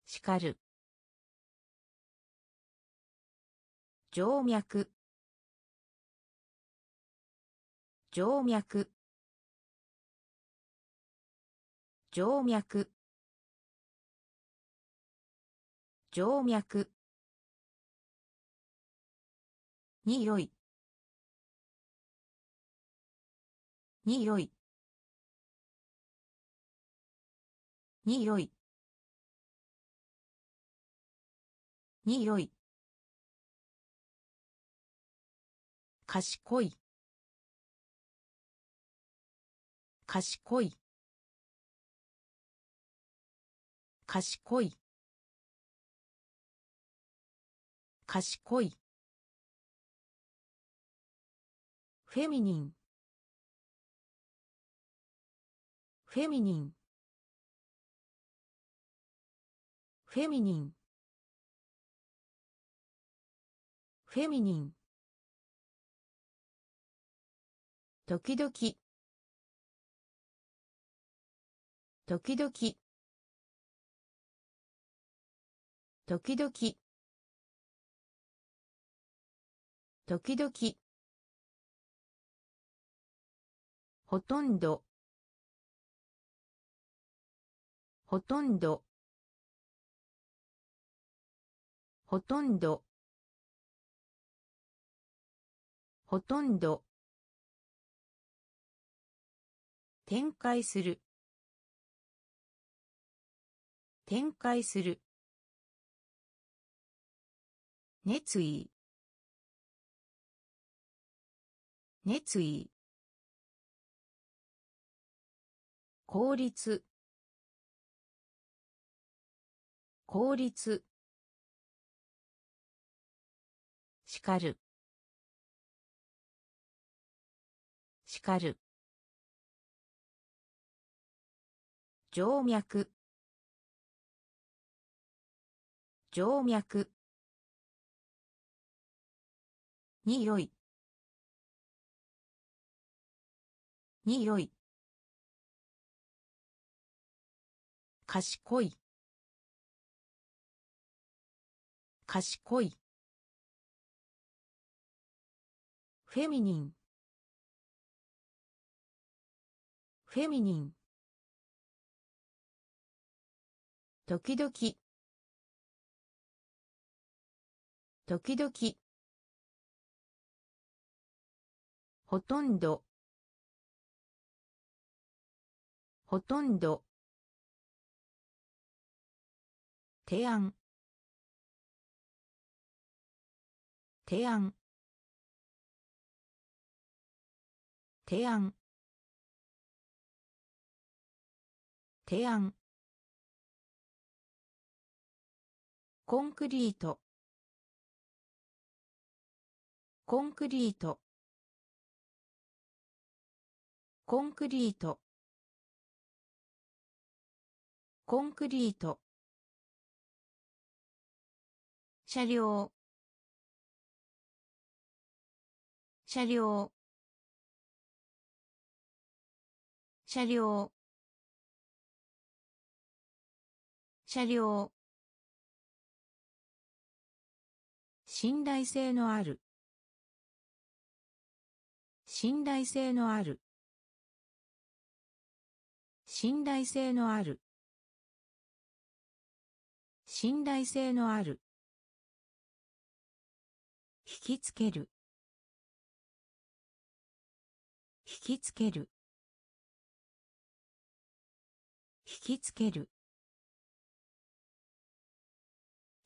叱る。静脈。静脈。静脈。静脈。におい。におい。におい。におい。賢い。賢い。賢い。賢い。フェミニン。フェミニン。フェミニン。フェミニン。時々。時々。時々。時々。ほとんど。ほとんど。ほとんど。ほとんど。展開する。展開する。熱意。熱意。効率。効率。叱る。叱る。静脈。静脈。におい。におい。賢い。賢い。フェミニン。フェミニン。時々。時々。ほとんど。ほとんど。提案。提案。提案。提案。コンクリート。コンクリート。コンクリート。コンクリート。車両。車両。車両。車両。信頼性のある。信頼性のある。信頼性のある。信頼性のある。引きつける。引きつける。引きつける。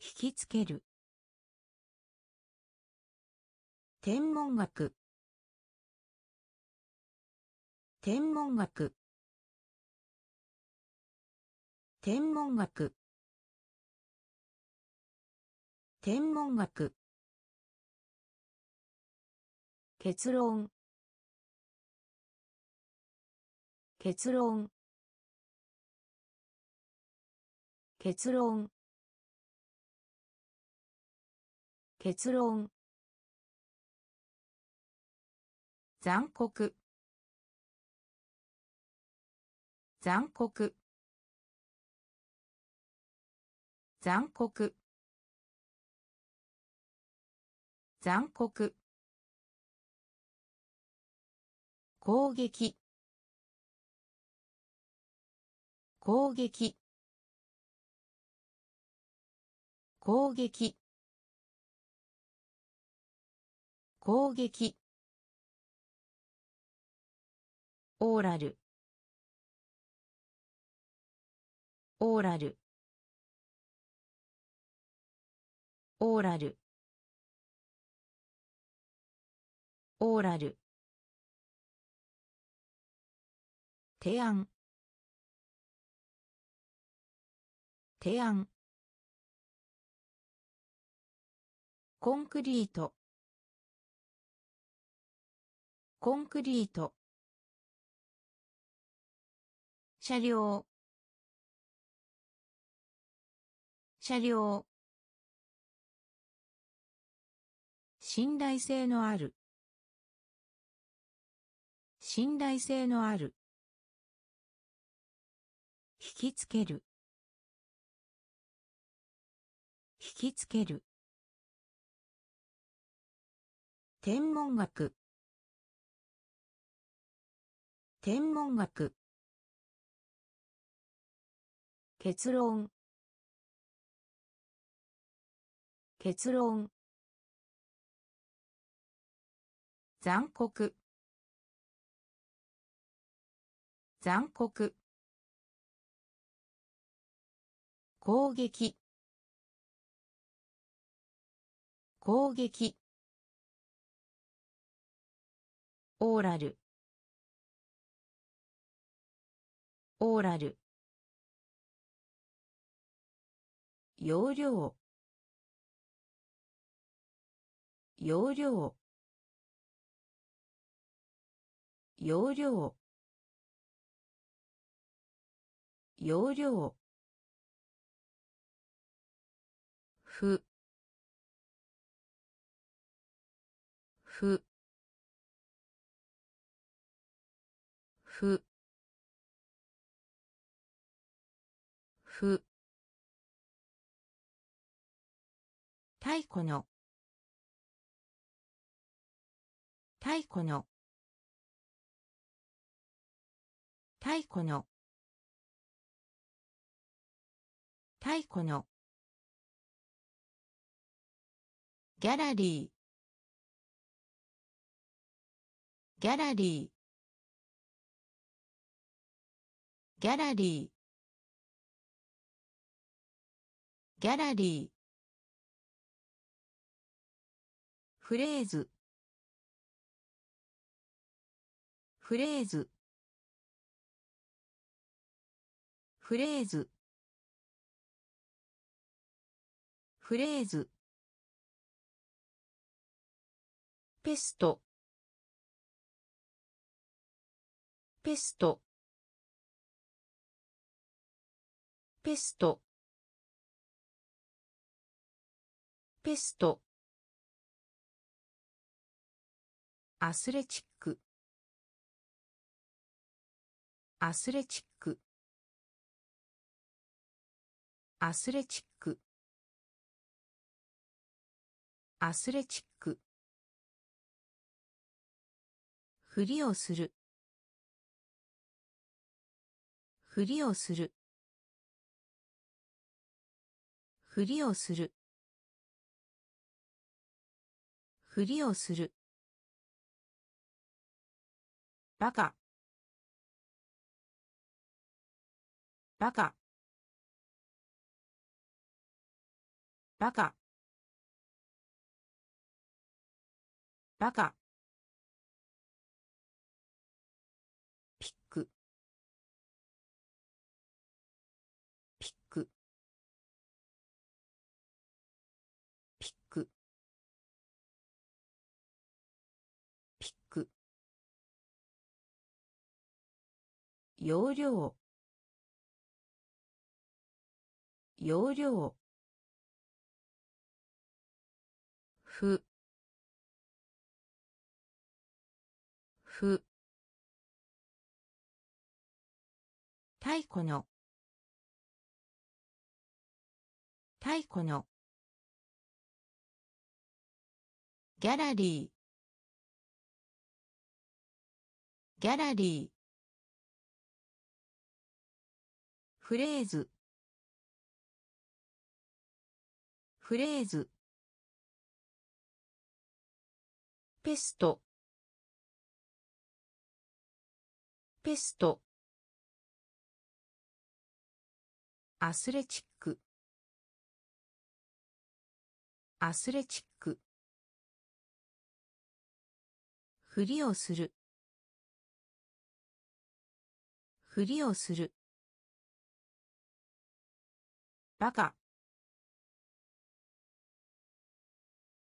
引きつける。天文学。天文学。天文学。天文学。結論。結論。結論。結論。残酷。残酷。残酷。残酷。攻撃。攻撃。攻撃。攻撃。オーラル。オーラル。オーラル。オーラル。提案。提案。コンクリート。コンクリート。車両。車両。信頼性のある。信頼性のある。引きつける。引きつける。天文学。天文学。結論。結論。残酷。残酷。攻撃。攻撃。オーラル。オーラル。容量。容量。容量。容量。ふふふふ。太古の。太古の。太古の。太古の。ギャラリー。ギャラリー。ギャラリー。ギャラリー。フレーズ。フレーズ。フレーズ。フレーズ。ペスト。ペスト。ペスト。ペスト。アスレチック。アスレチック。アスレチック。アスレチック。ふりをする。ふりをする。ふりをする。ふりをする。バカ。バカ。バカ。バカ。容量。容量。ふ。ふ。太古の。太古の。ギャラリー。ギャラリー。フレーズ。フレーズ。ペスト。ペスト。アスレチック。アスレチック。ふりをする。ふりをする。バカ。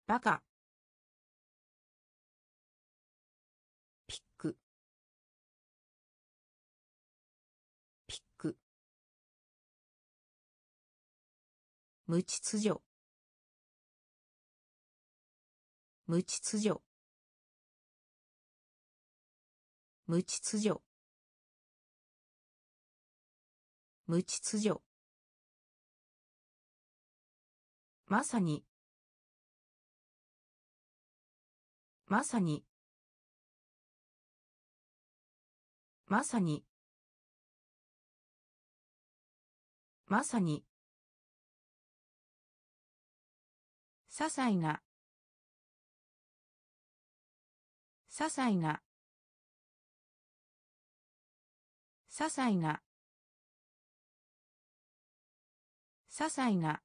バカ。無秩序。無秩序。無秩序。無秩序。まさに。まさに。まさに。まさに。些細な。些細な。些細な。些細な。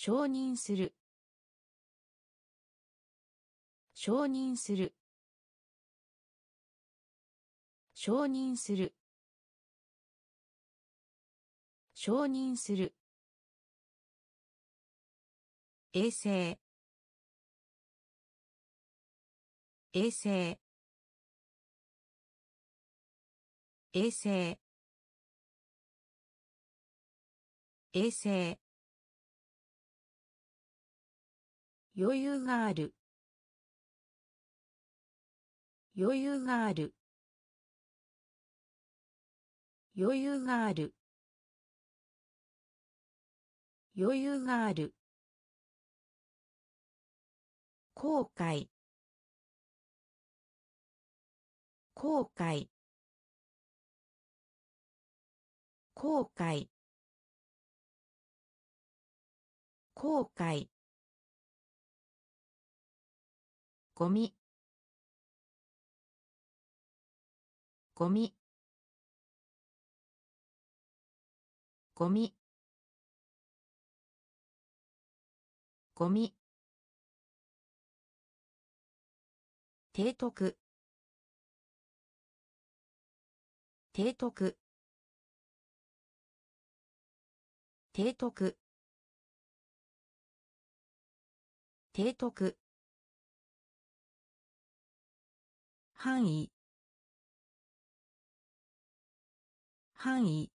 承認する。承認する。承認する。承認する。衛星衛星衛星衛星余裕がある。余裕がある。余裕がある。余裕がある。後悔。後悔。後悔。後悔。ゴミ。ゴミ。ゴミ。ゴミ。提督。提督。提督。提督。範囲。範囲。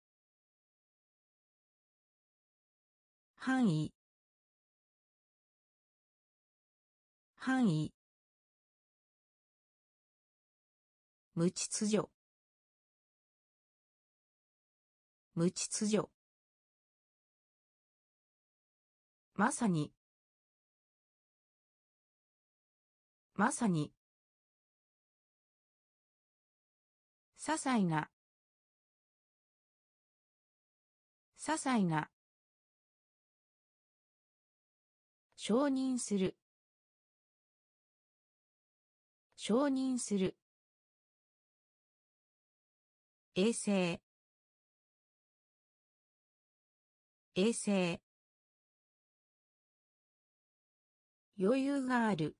範囲。範囲。無秩序。無秩序。まさに。まさに。些細な。些細な。承認する。承認する。衛星衛星余裕がある。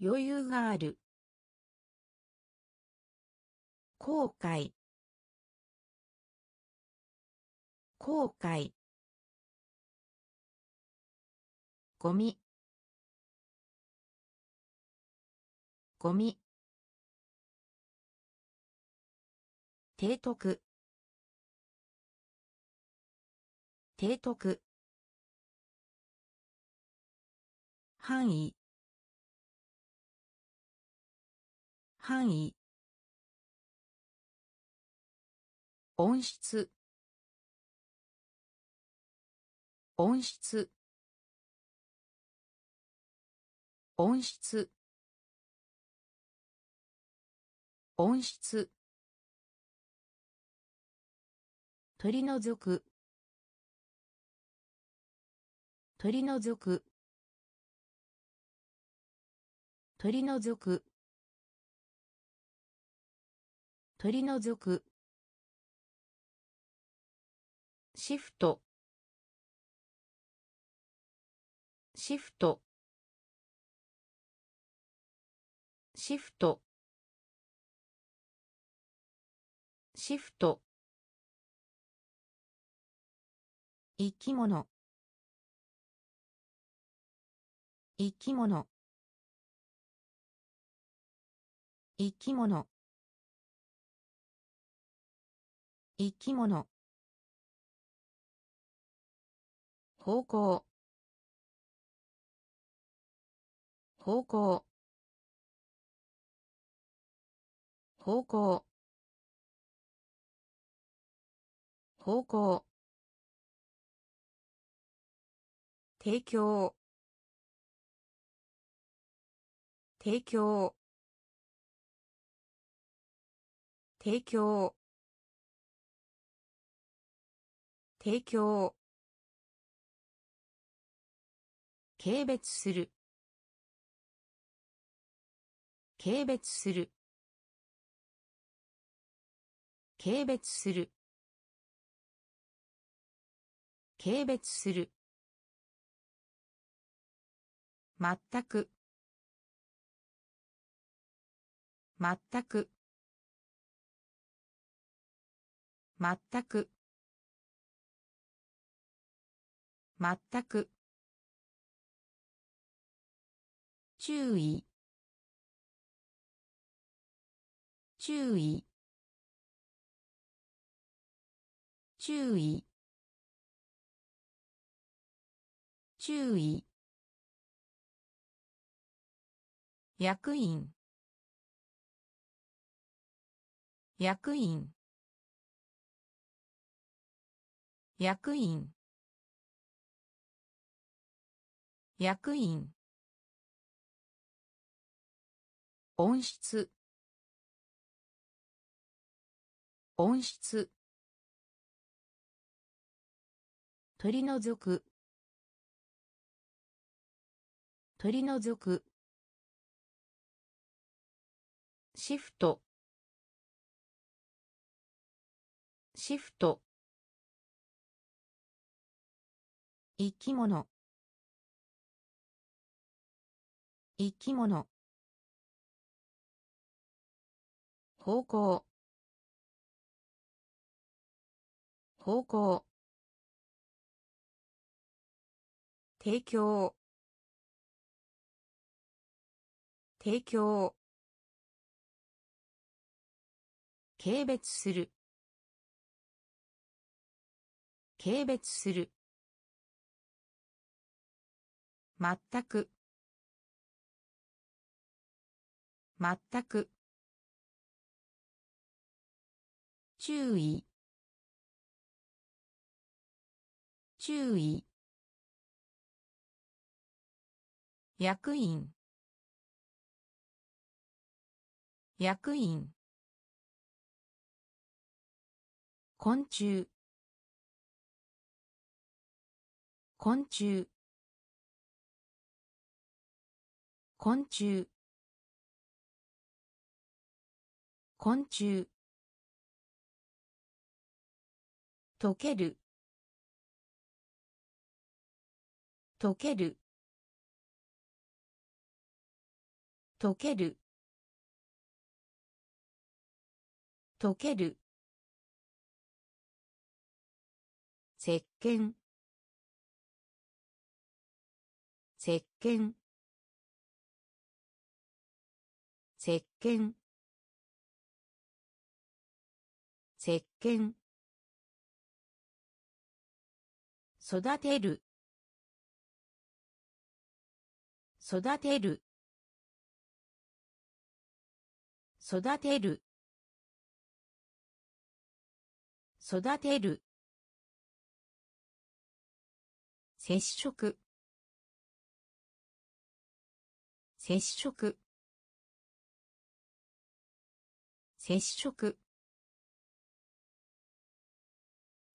余裕がある。後悔。後悔。ゴミ。ゴミ。提督。提督。範囲。範囲。音質。音質。音質。音質。取り除く。取り除く。取り除く。取り除く。シフト。シフト。シフト。シフト。生き物。生き物。生き物。生き物。方向。方向。方向。方向。提供。提供。提供。提供。軽蔑する。軽蔑する。軽蔑する。軽蔑する。まったく。まったく。まったくまったく。注意。注意。注意。注意。役員。役員。役員。役員。音質。音質。取り除く。取り除く。シフト。シフト。生き物。生き物。方向。方向。提供。提供。軽蔑する。軽蔑する。まったく。まったく。注意。注意。役員。役員。昆虫。昆虫。昆虫。昆虫。溶ける。溶ける。溶ける。溶ける。石鹸。石鹸。石鹸。石鹸。育てる。育てる。育てる。育てる。接触。接触。接触。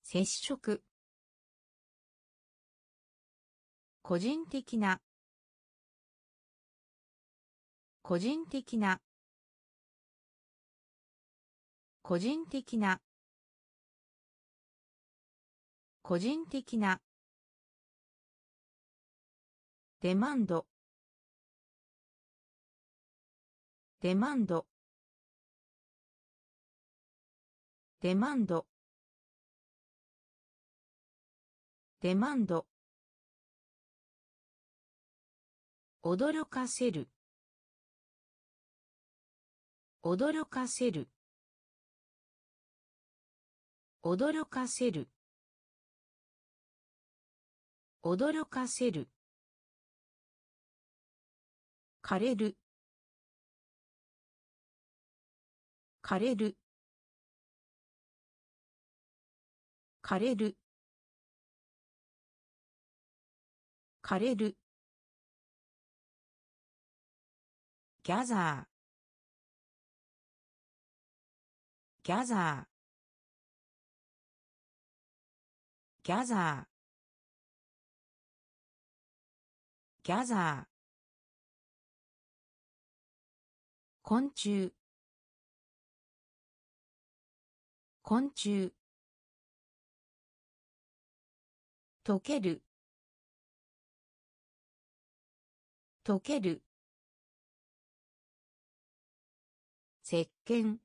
接触。個人的な。個人的な。個人的な。個人的な。デマンド。デマンド。デマンド。デマンド。驚かせる。驚かせる。驚かせる。驚かせる。枯れる。枯れる。枯れる。枯れる。ギャザーギャザーギャザーギャザー昆虫。昆虫。溶ける。溶ける。石鹸。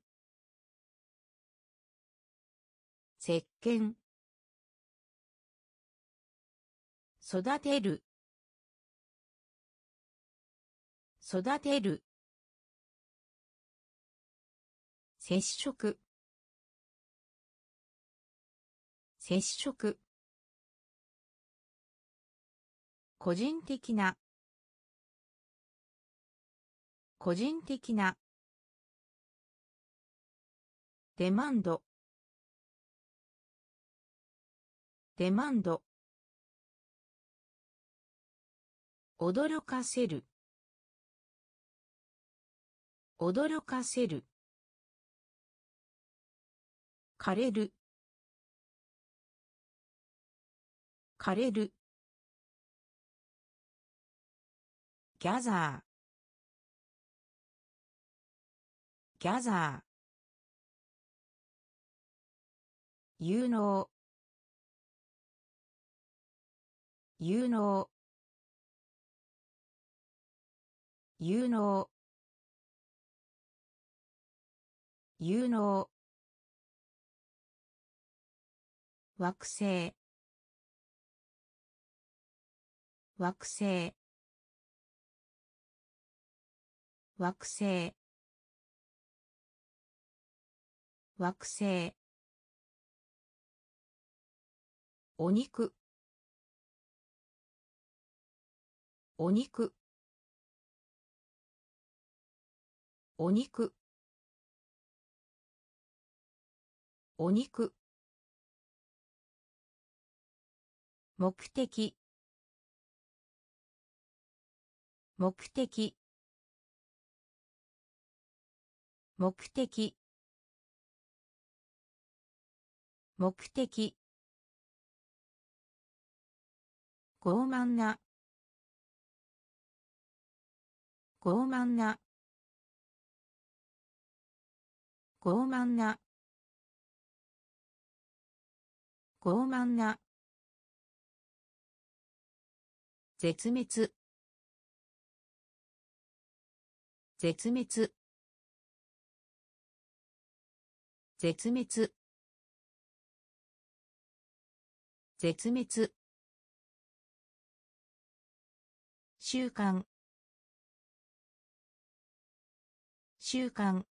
石鹸。育てる。育てる。接触。接触。個人的な。個人的な。デマンドデマンド驚かせる驚かせる枯れる枯れるギャザーギャザー有能。有能。有能。有能。惑星。惑星。惑星。惑星。お肉。お肉。お肉。お肉。目的。目的。目的。目的。傲慢な。傲慢な。傲慢な。傲慢な。絶滅。絶滅。絶滅。絶滅。習慣習慣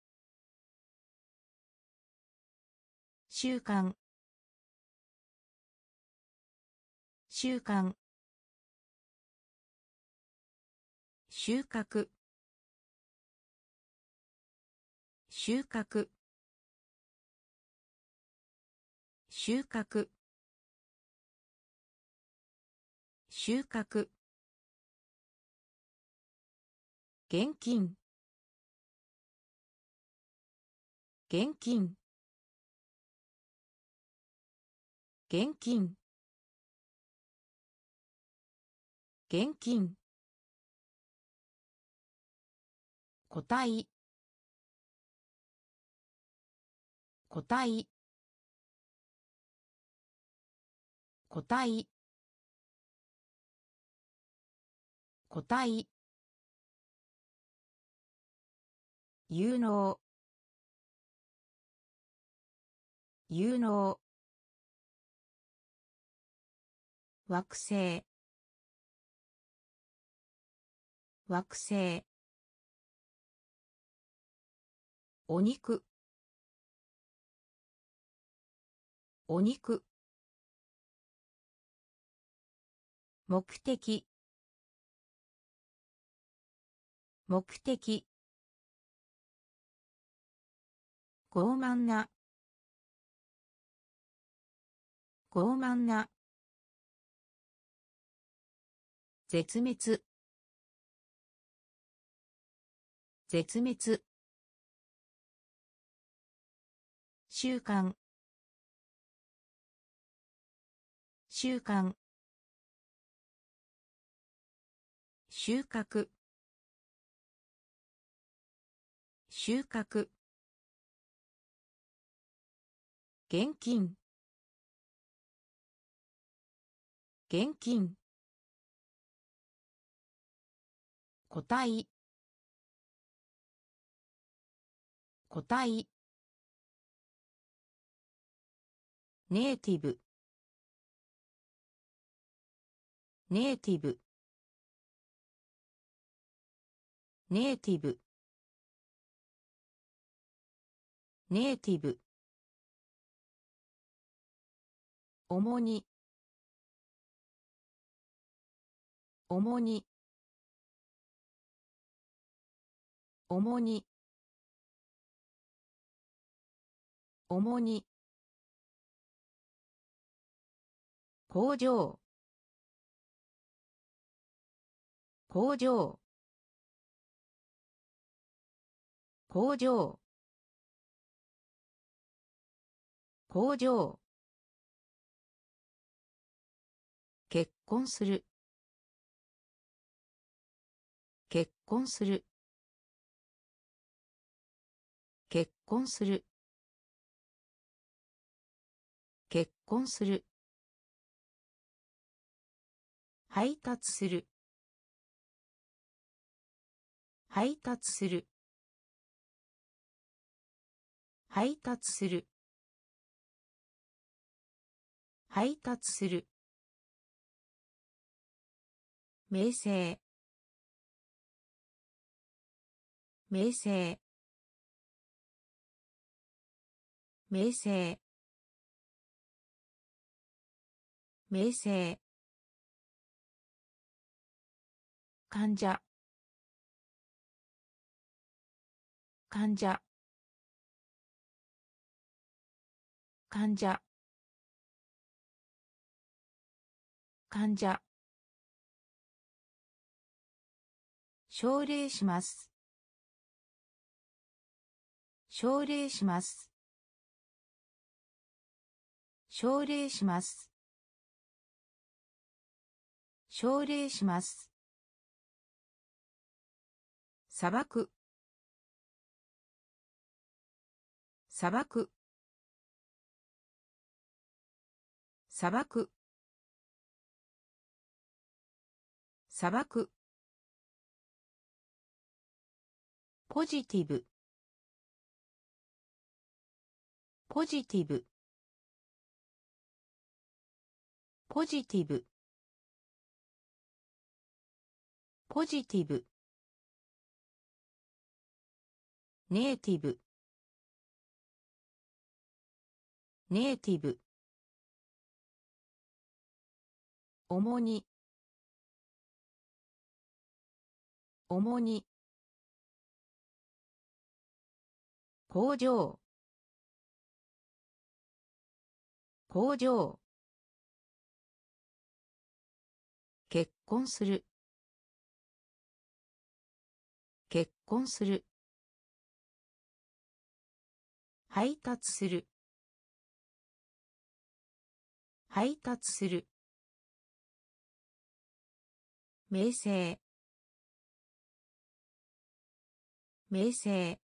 習慣習慣収穫。収穫。収穫。収穫。現金。現金。現金。現金。個体。個体。個体。個体。有能。有能。惑星。惑星。お肉。お肉。目的。目的。傲慢な。傲慢な。絶滅。絶滅。習慣習慣収穫。収穫。現金。現金。個体。個体。ネイティブ。ネイティブ。ネイティブ。ネイティブ。主に。主に。主に。主に。工場。工場。工場。工場。婚する。結婚する。結婚する。結婚する。配達する。配達する。配達する。配達する。名声。名声。名声。名声。患者。患者。患者。患者。奨励します。奨励します。奨励します。奨励します。砂漠砂漠砂漠砂漠ポジティブ。ポジティブ。ポジティブ。ポジティブ。ネイティブ。ネイティブ。主に主に工場。工場。結婚する。結婚する。配達する。配達する。名声。名声。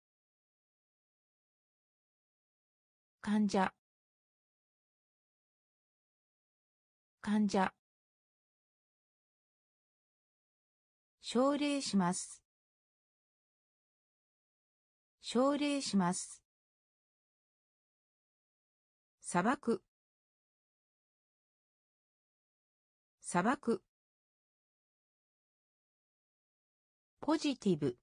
患者。患者。奨励します。奨励します。砂漠。砂漠。ポジティブ。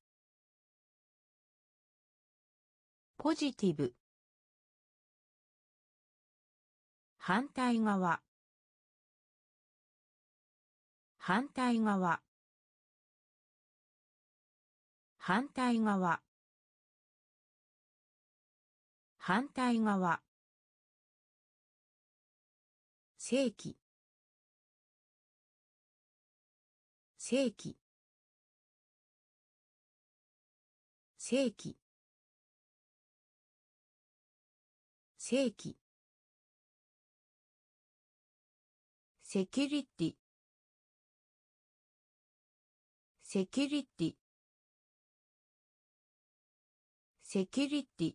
ポジティブ。反対側。反対側。反対側。反対側。正規。正規。正規。正規。セキュリティセキュリティセキュリティ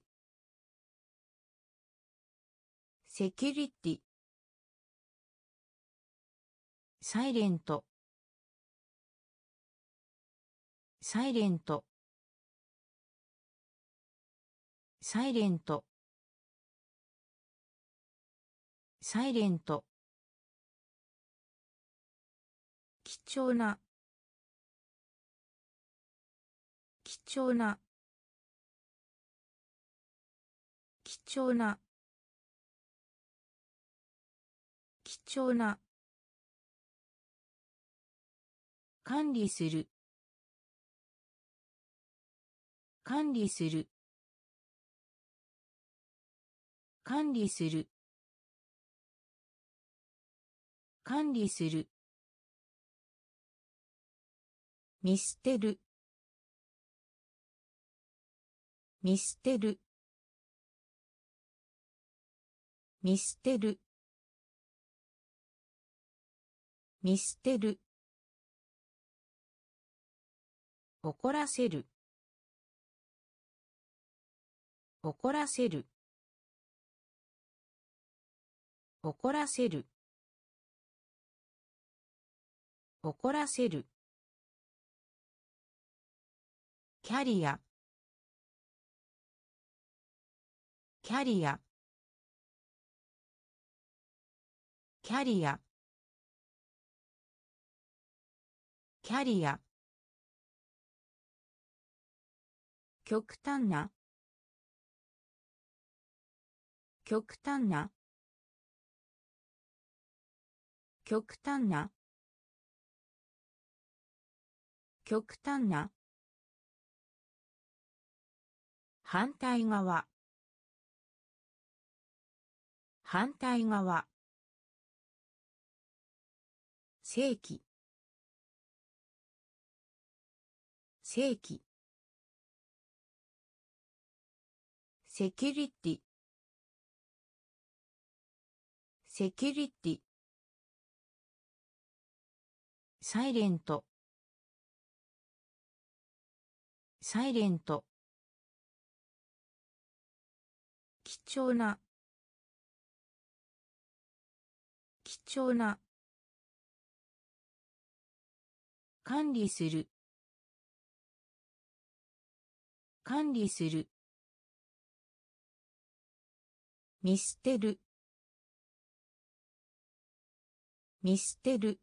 セキュリティサイレントサイレントサイレントサイレント貴重な。貴重な。貴重な。貴重な。管理する。管理する。管理する。管理する。見捨てる。見捨てる。見捨てる。見捨てる。怒らせる。怒らせる。怒らせる。怒らせる。キャリア。キャリア。キャリア。キャリア。極端な。極端な。極端な。極端な。反対側。反対側。正規。正規。セキュリティ。セキュリティ。サイレント。サイレント。貴重な。貴重な。管理する。管理する。見捨てる。見捨てる。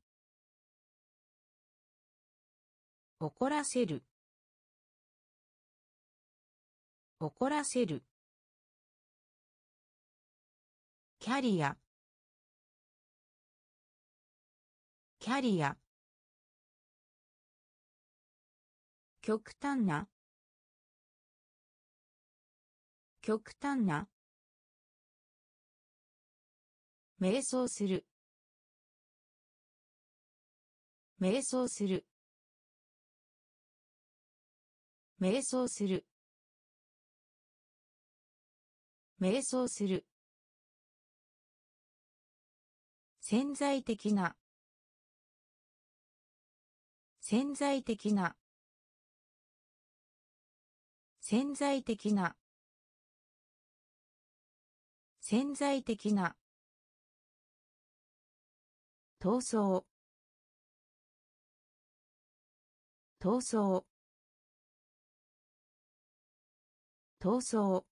怒らせる。怒らせる。キャリア。キャリア。極端な。極端な。瞑想する。瞑想する。瞑想する。瞑想する。潜在的な。潜在的な。潜在的な。潜在的な。闘争闘争闘争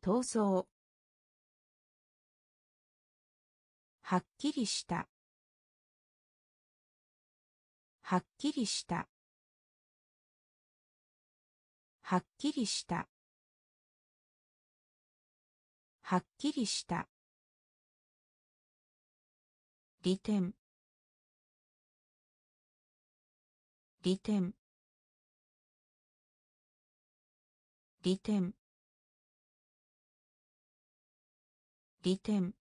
闘争はっきりした。はっきりした。はっきりした。はっきりした。利点。利点。利点。利点。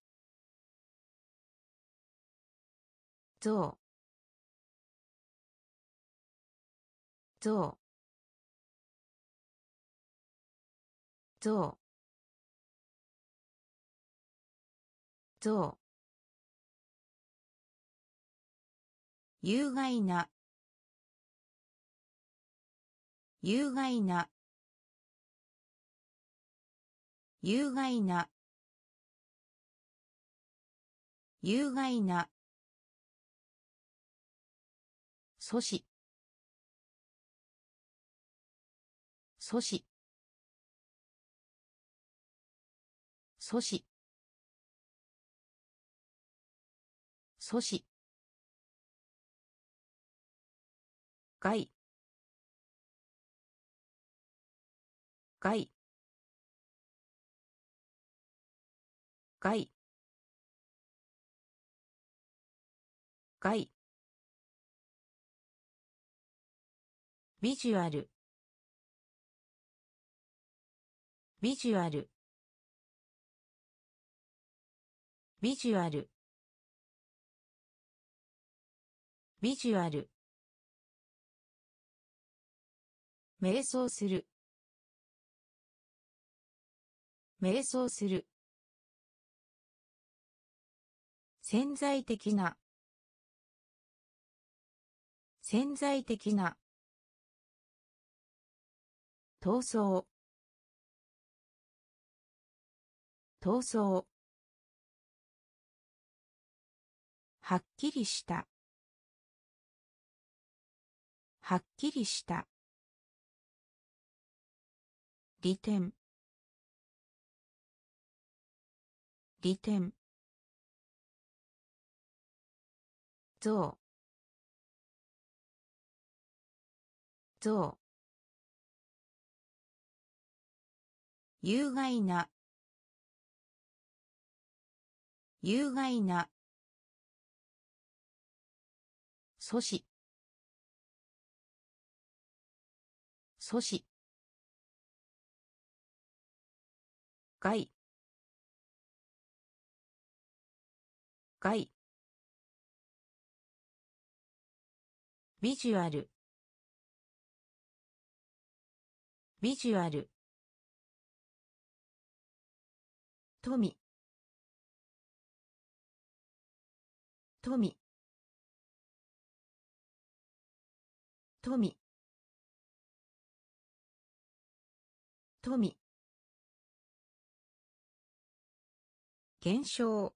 象象象象有害な。有害な。有害な。有害な。阻止。阻止。阻止。阻止。害。害。害。害。ビジュアルビジュアルビジュアルビジュアル瞑想する瞑想する潜在的な潜在的な闘争。闘争。はっきりした。はっきりした。利点。利点。象象有害な。有害な。阻止。阻止。害。害。ビジュアル。ビジュアル。富。富。富。富。減少。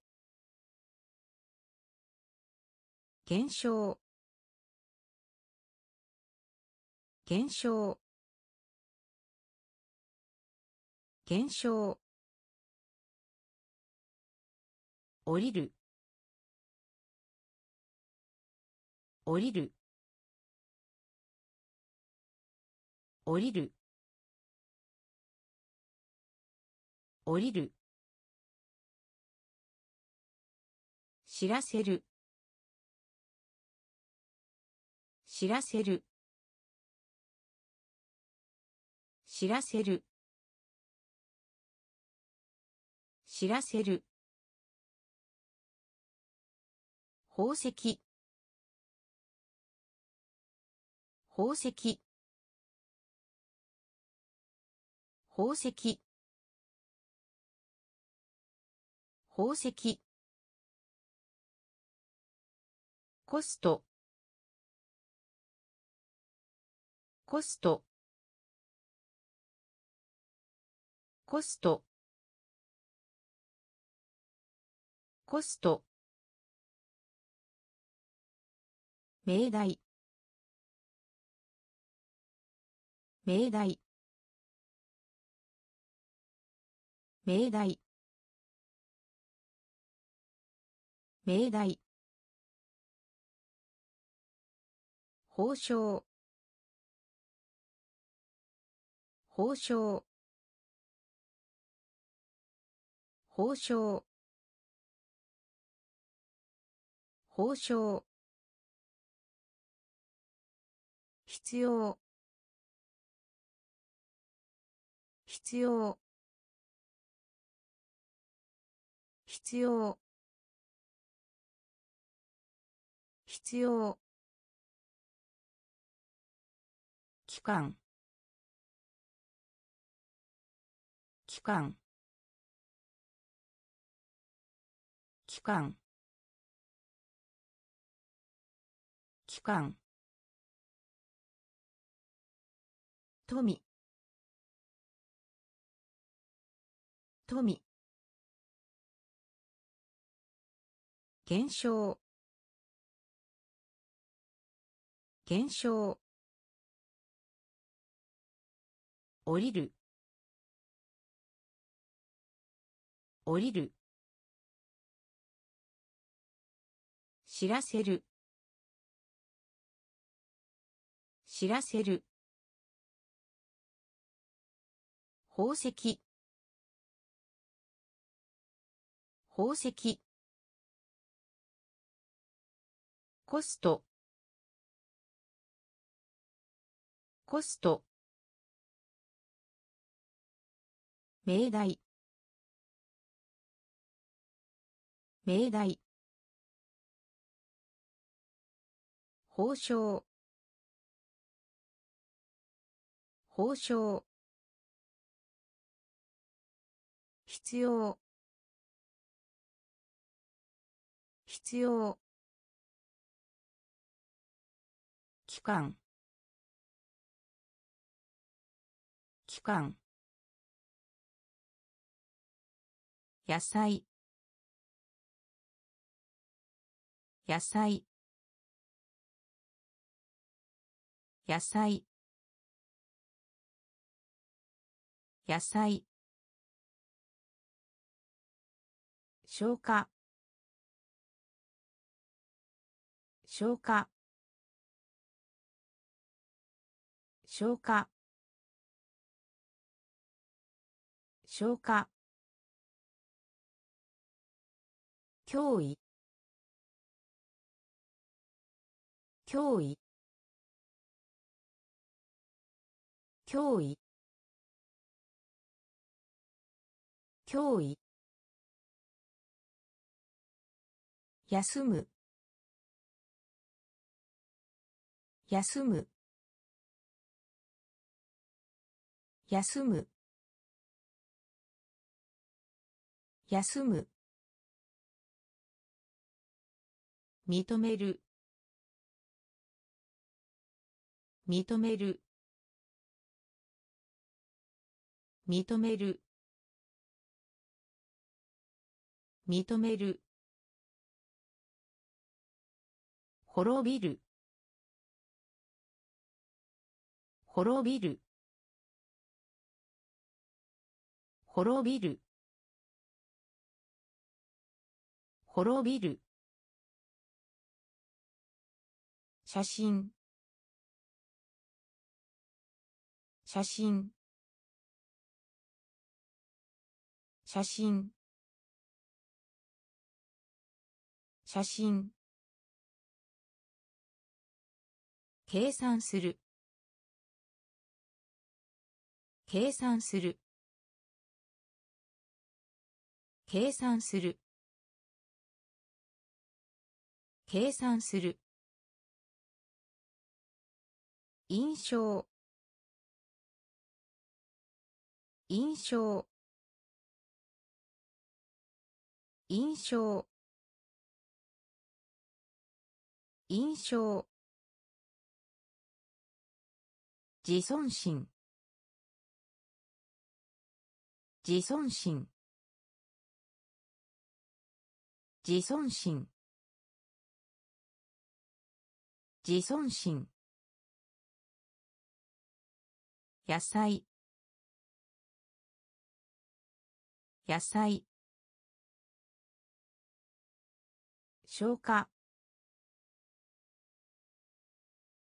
減少。減少。減少。降りる。降りる。降りる。降りる。知らせる。知らせる。知らせる。知らせる。宝石。宝石。宝石。宝石。コスト。コスト。コスト。コスト。命題。命題。命題。命題。報奨報奨報奨報奨必要。必要。必要。必要。期間。期間。期間。期間。富。富。減少。減少。降りる。降りる。知らせる。知らせる。宝石。宝石。コスト。コスト。命題。命題。報奨報奨必要。必要。期間。期間。野菜。野菜。野菜。野菜。消化。消化。消化。消化。脅威。脅威。脅威。脅威。休む。休む。休む。休む。認める。認める。認める。認める。滅びる。滅びる。滅びる。滅びる。写真。写真。写真。写真。計算する。計算する。計算する。計算する。印象。印象。印象。印象。自尊心。自尊心。自尊心。自尊心。野菜。野菜。消化。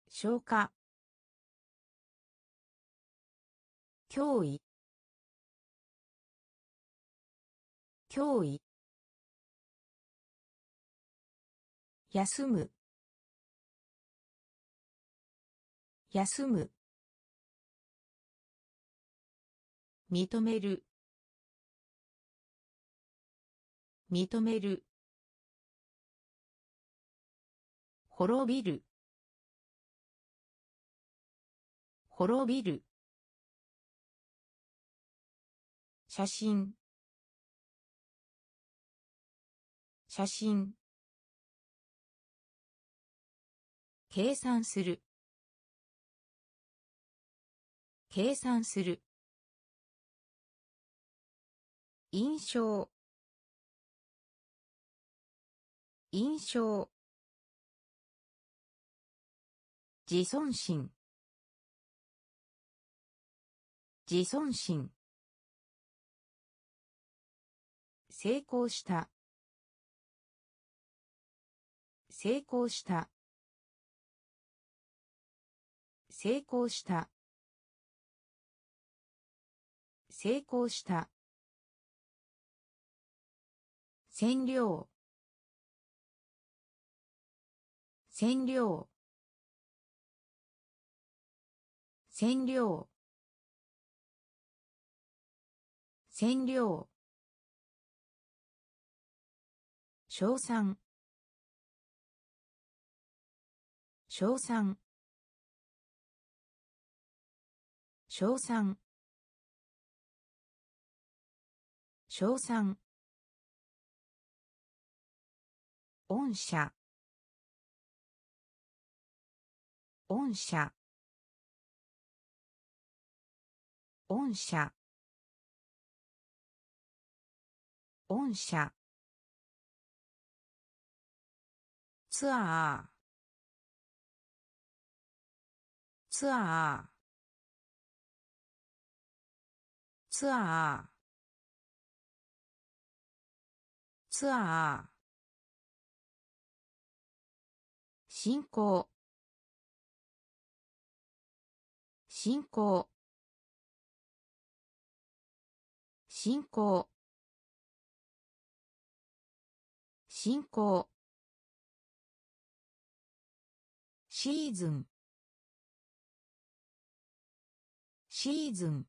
消化。脅威？脅威？休む？休む？認める？認める？滅びる？滅びる？写真。写真。計算する。計算する。印象。印象。自尊心。自尊心。成功した。成功した。成功した。成功した。占領。占領。占領。占領。称賛。称賛。称賛。称賛。御社御社御社御社ツアー。ツアー。ツアー。ツアー。進行。進行。進行。進行。シーズン。シーズン。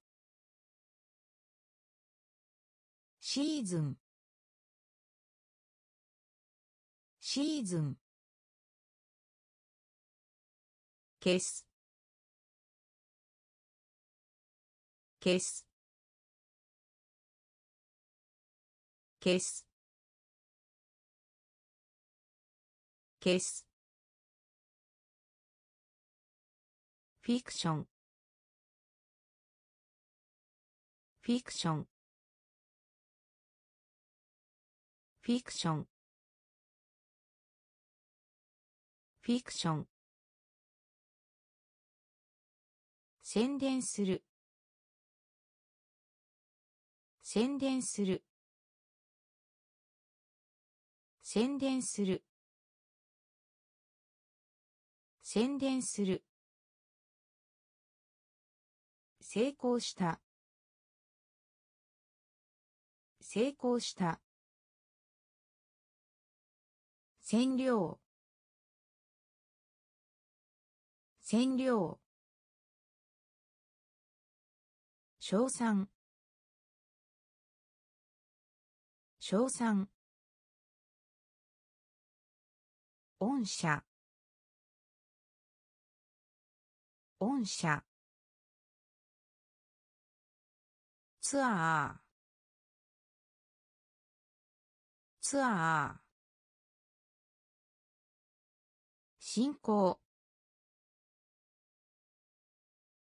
シーズン。シーズン。消す。消す。消す。消す。フィクションフィクションフィクションフィクション宣伝する。宣伝する。宣伝する。宣伝する。成功した。成功した。占領。占領。称賛。称賛。御社御社ツアー。ツアー。進行。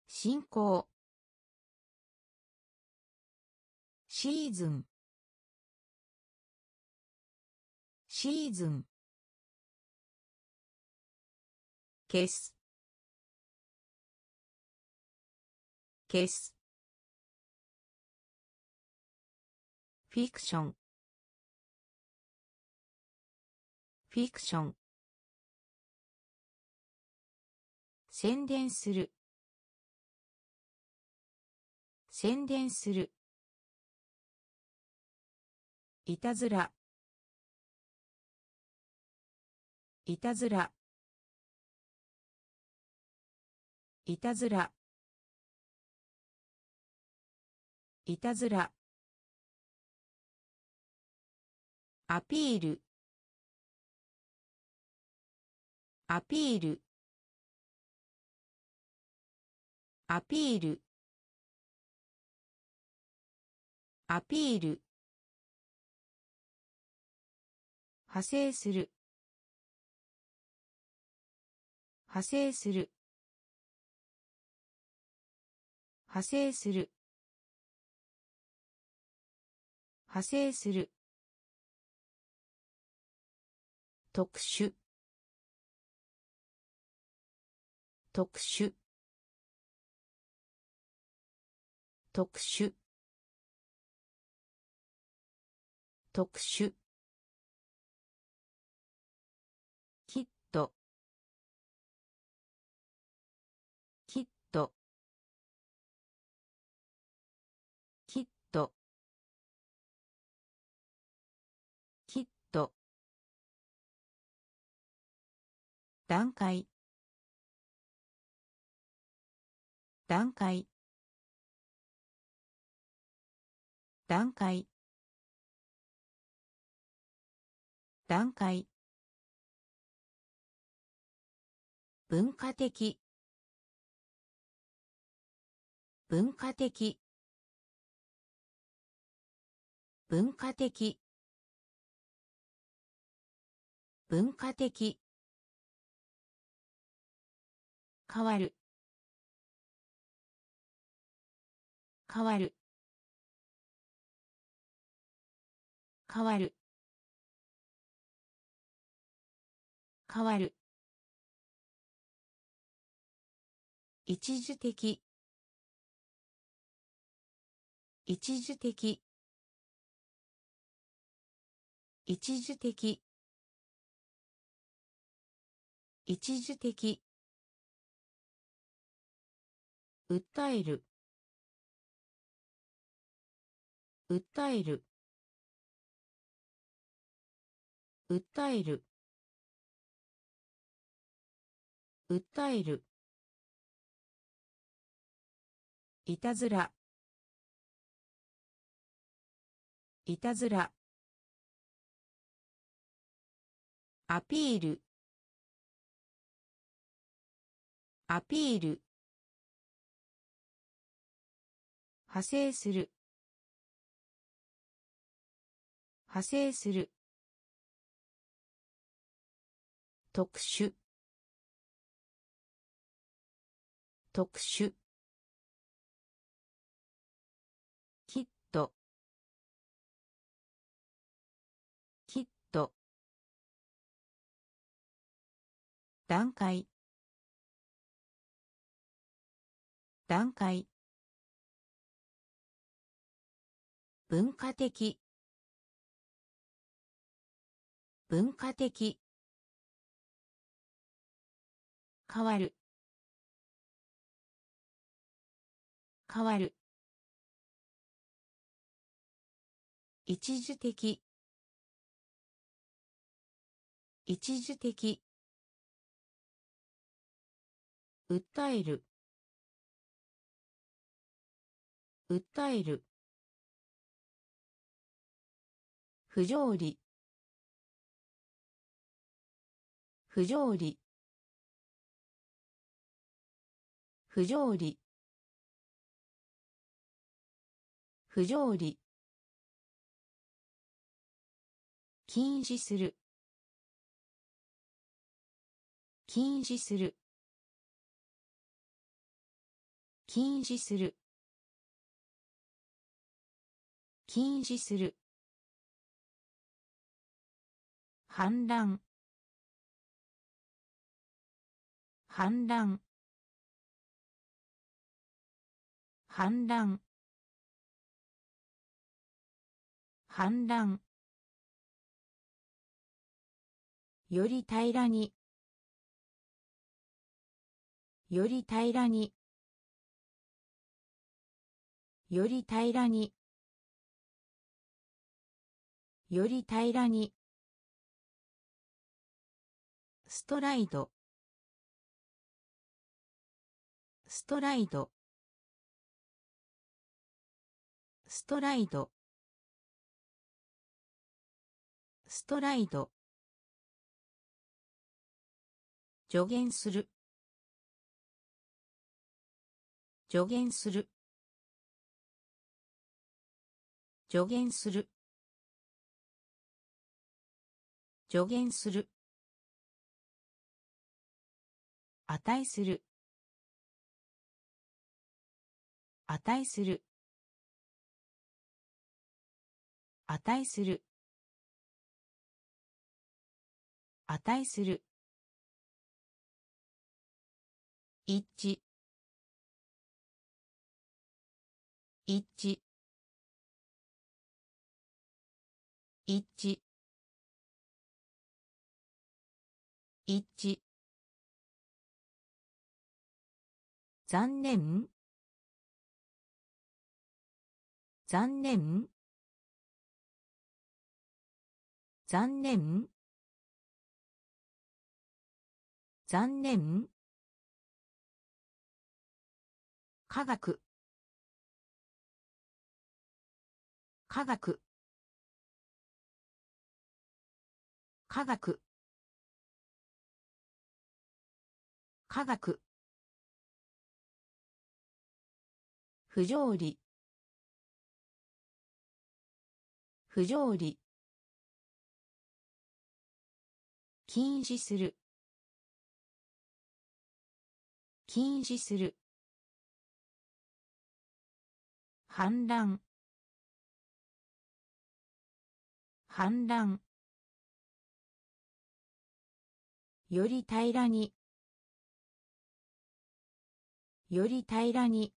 進行。シーズン。シーズン。消す。消す。フィクションフィクション宣伝する。宣伝する。いたずら。いたずら。いたずら。いたずら。アピール。アピール。アピール。アピール。派生する。派生する。派生する。派生する。特殊。特殊。特殊。特殊。段階。段階。段階。段階。文化的。文化的。文化的。文化的。変わる。変わる。変わる。変わる。一時的。一時的。一時的。一時的。訴える。訴える。訴える。訴える。いたずら。いたずら。アピール。アピール。派生する。派生する。特殊。特殊。きっときっと段階。段階。文化的。文化的。変わる。変わる。一時的。一時的。訴える。訴える。不条理。不条理。不条理。不条理。禁止する。禁止する。禁止する。禁止する。反乱。反乱。反乱。反乱。より平らに。より平らに。より平らに。より平らに。ストライド。ストライド。ストライド。ストライド。助言する。助言する。助言する。助言する。値する。値する。値する。値する。一致。一致。一致。一致。残念。残念。残念。残念。科学。科学。科学。科学。不条理。不条理。禁止する。禁止する。反乱。反乱。より平らに。より平らに。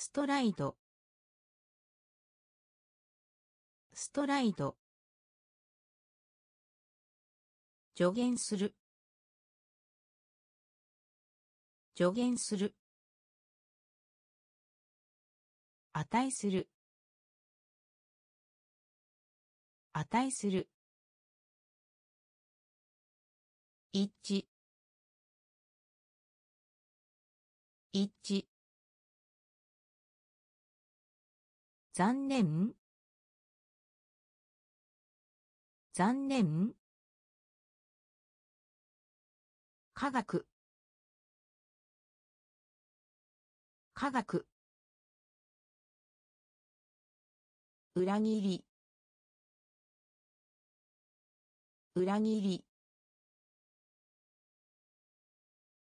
ストライド。ストライド。助言する。助言する。値する。値する。一致。一致。残念。残念。科学。科学。裏切り。裏切り。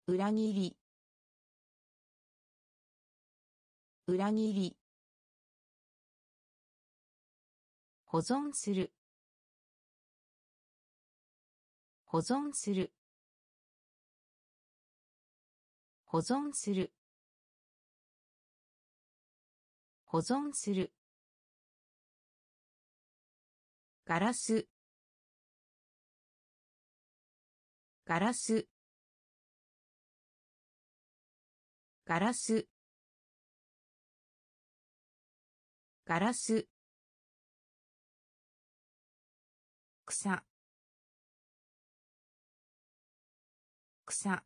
裏切り。裏切り。保存する。保存する。保存する。保存する。ガラス。ガラス。ガラス。ガラス。草。草。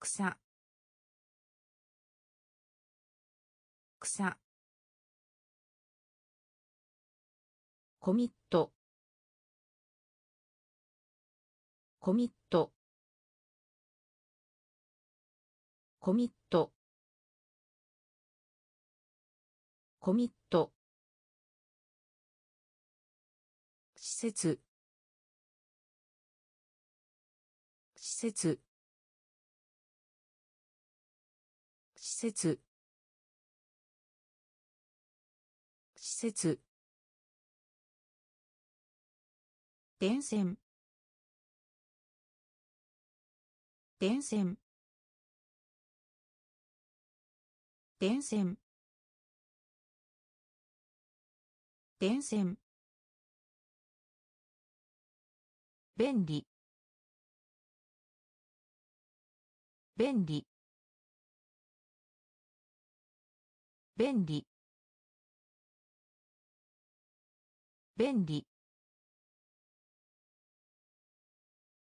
草。草。コミット。コミット。コミット。コミット。施設。施設。施設。施設。電線。電線。電線。電線。便利。便利。便利。便利。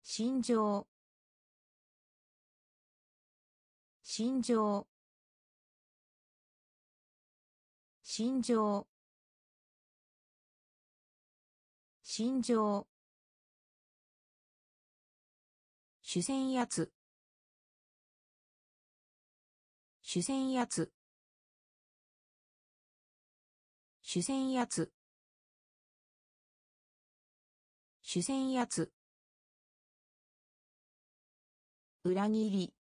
心情。心情。心情。心情。主戦やつ主戦やつ主戦やつ主戦やつ裏切り。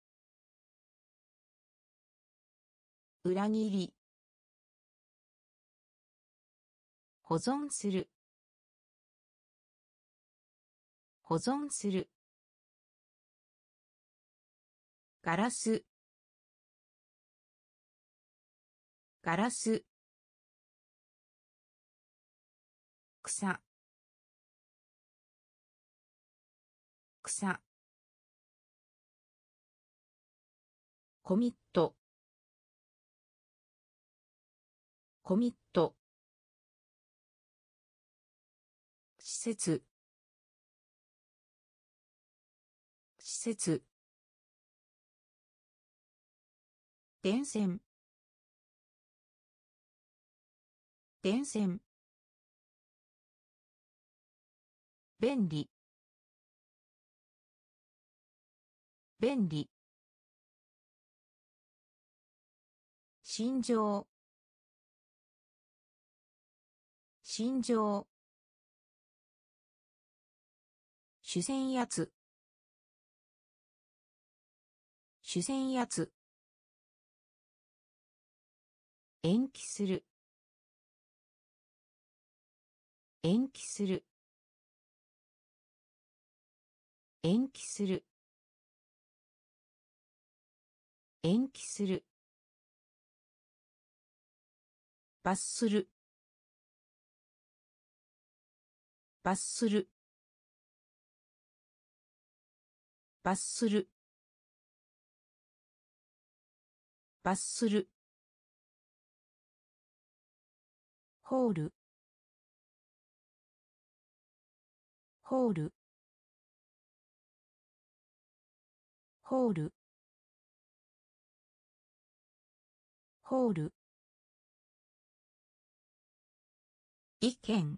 裏切り。保存する。保存する。ガラス。ガラス。草。草。コミット。コミット。施設。施設。電線電線便利。便利。心情。心情。主戦やつ。主戦やつ。延期する。延期する。延期する。延期する。罰する。罰する。罰する。罰する。ホール。ホール。ホール。ホール。意見。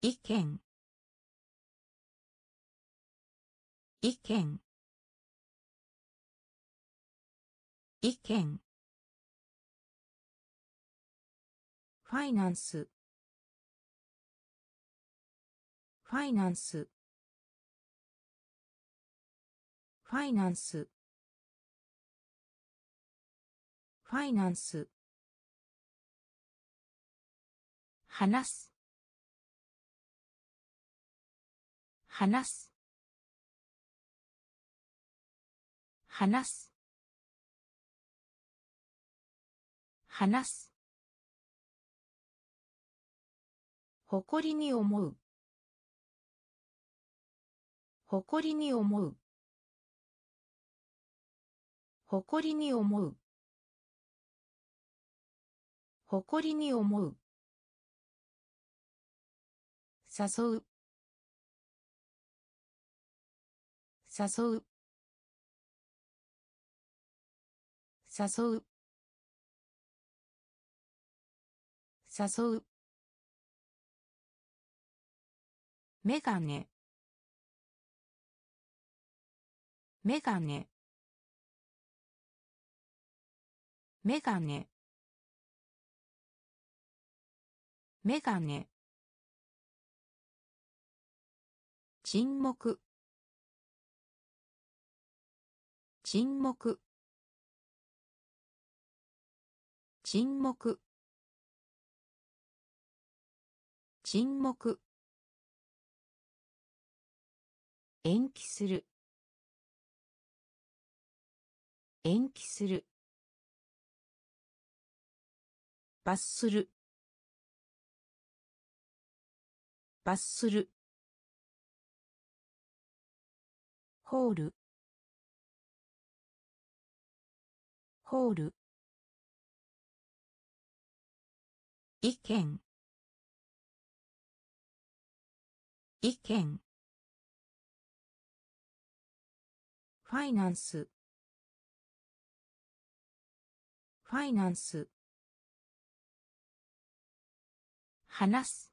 意見。意見。意見。ファイナンス。ファイナンス。ファイナンス。ファイナンス。話す。話す。話す。話す。誇りに思う。誇りに思う。誇りに思う。誇りに思う。誘う。誘う。誘う。メガネ。メガネ。メガネ。メガネ。沈黙。沈黙。沈黙。沈黙。延期する。延期する。罰する。罰する。ホール。ホール。意見。意見。ファイナンス。ファイナンス。話す。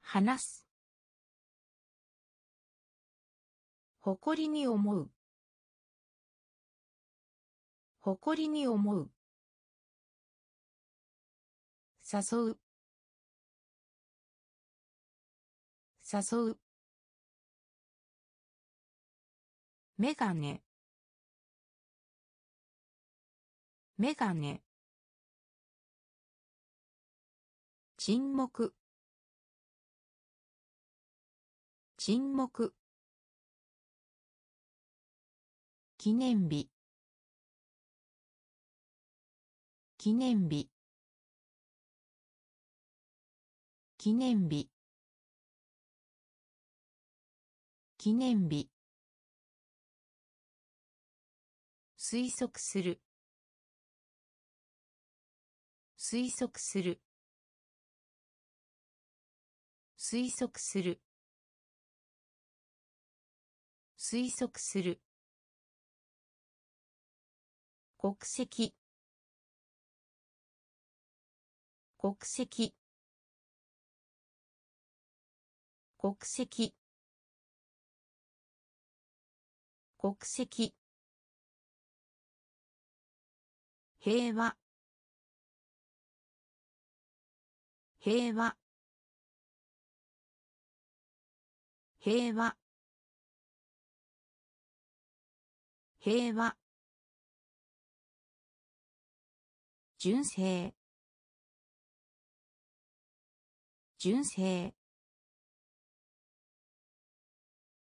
話す。誇りに思う。誇りに思う。誘う。誘う。メガネ。メガネ。沈黙。沈黙。記念日。記念日。記念日。記念日。推測する。推測する。推測する。推測する。国籍。国籍。国籍。国籍。平和。平和。平和。平和。純正。純正。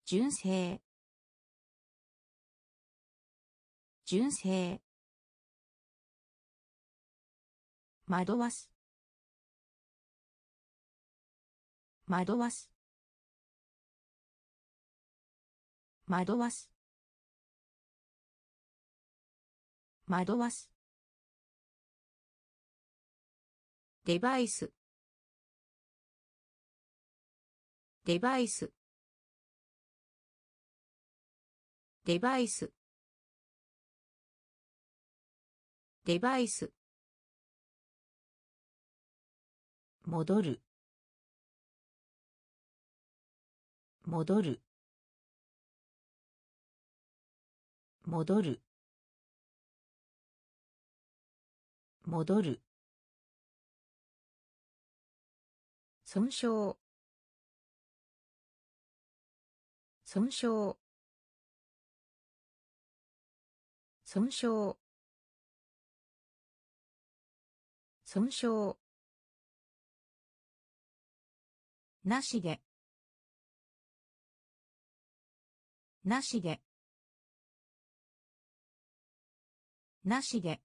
純正。純正。惑わす。惑わす。惑わす。惑わす。デバイス。デバイス。デバイス。デバイス。戻る。戻る。戻る。戻る。損傷。損傷。損傷。損傷。なしで。なしで。なしで。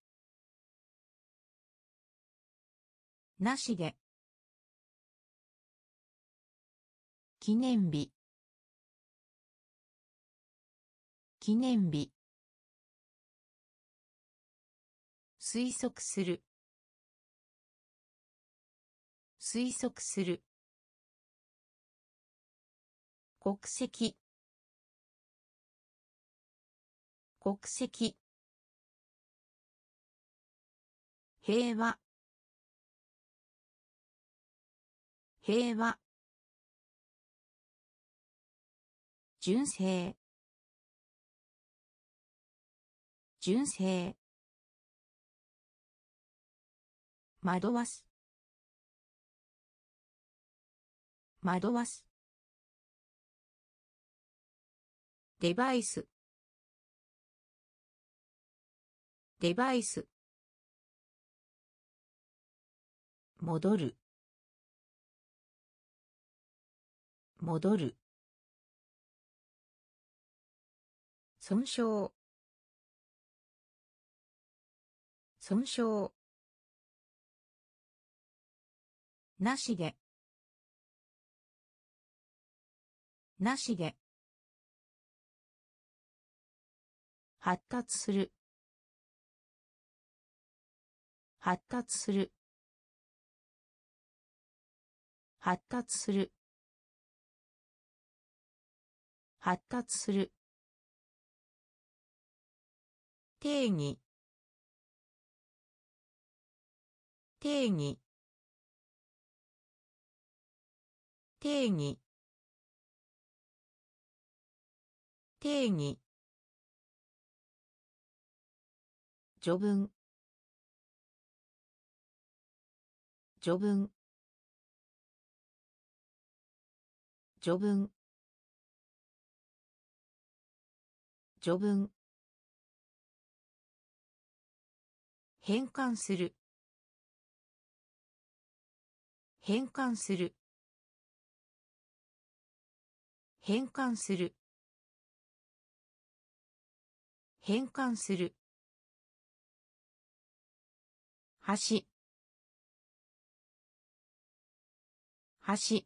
なしで。記念日。記念日。推測する。推測する。国籍。国籍。平和。平和。純正。純正。惑わす。惑わす。デバイス。デバイス。戻る。戻る。損傷。損傷。なしで。なしで。発達する。発達する。発達する。発達する。定義。定義。定義。定義。序文。序文。序文。序文。変換する。変換する。変換する。変換する。橋。橋。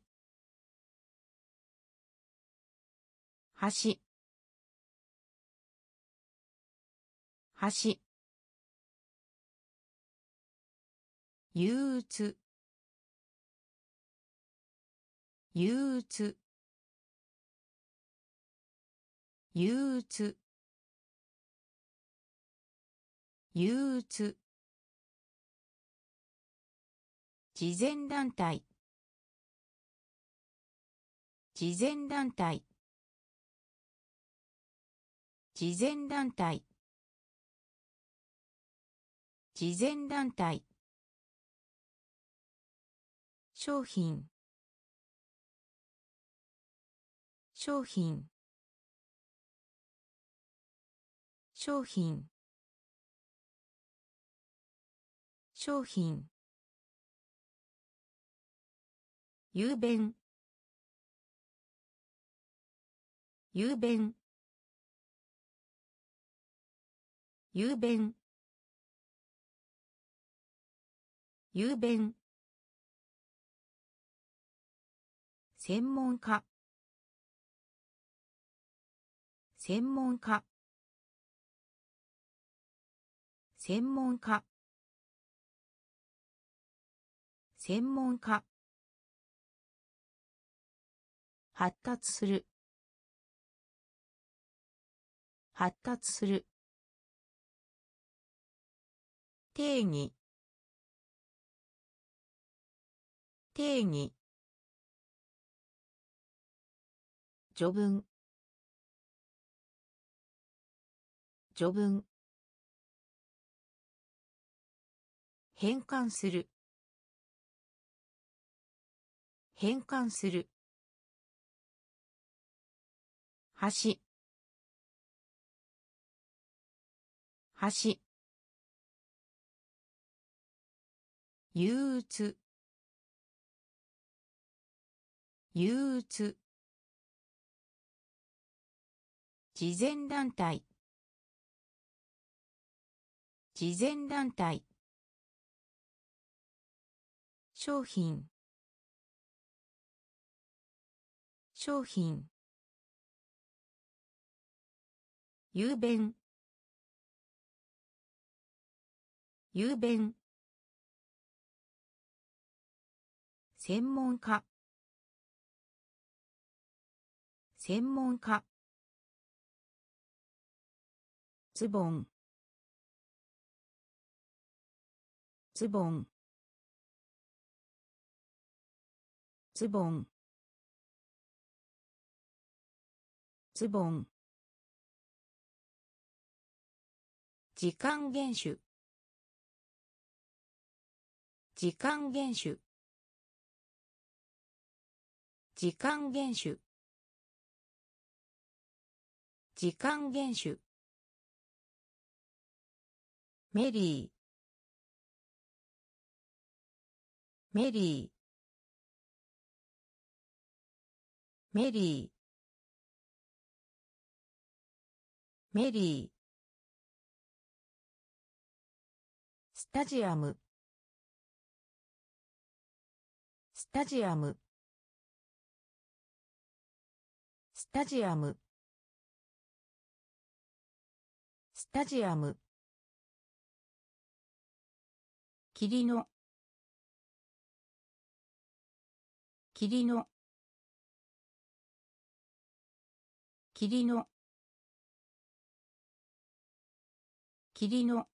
橋。橋。憂鬱。憂鬱。憂鬱。憂鬱。慈善団体。慈善団体。慈善団体。慈善団体。商品。商品。商品。商品。雄弁。雄弁。雄弁。雄弁。専門家。専門家。専門家。専門家。発達する。発達する。定義。定義。序文。序文。変換する。変換する。橋。橋。憂鬱。憂鬱。慈善団体。慈善団体。商品。商品。雄弁。雄弁。専門家。専門家。ズボン。ズボン。ズボン。ズボン。時間厳守時間厳守時間厳守時間厳守メリー。メリー。メリー。メリー。スタジアム。スタジアム。スタジアム。スタジアム。霧の。霧の。霧の。霧の。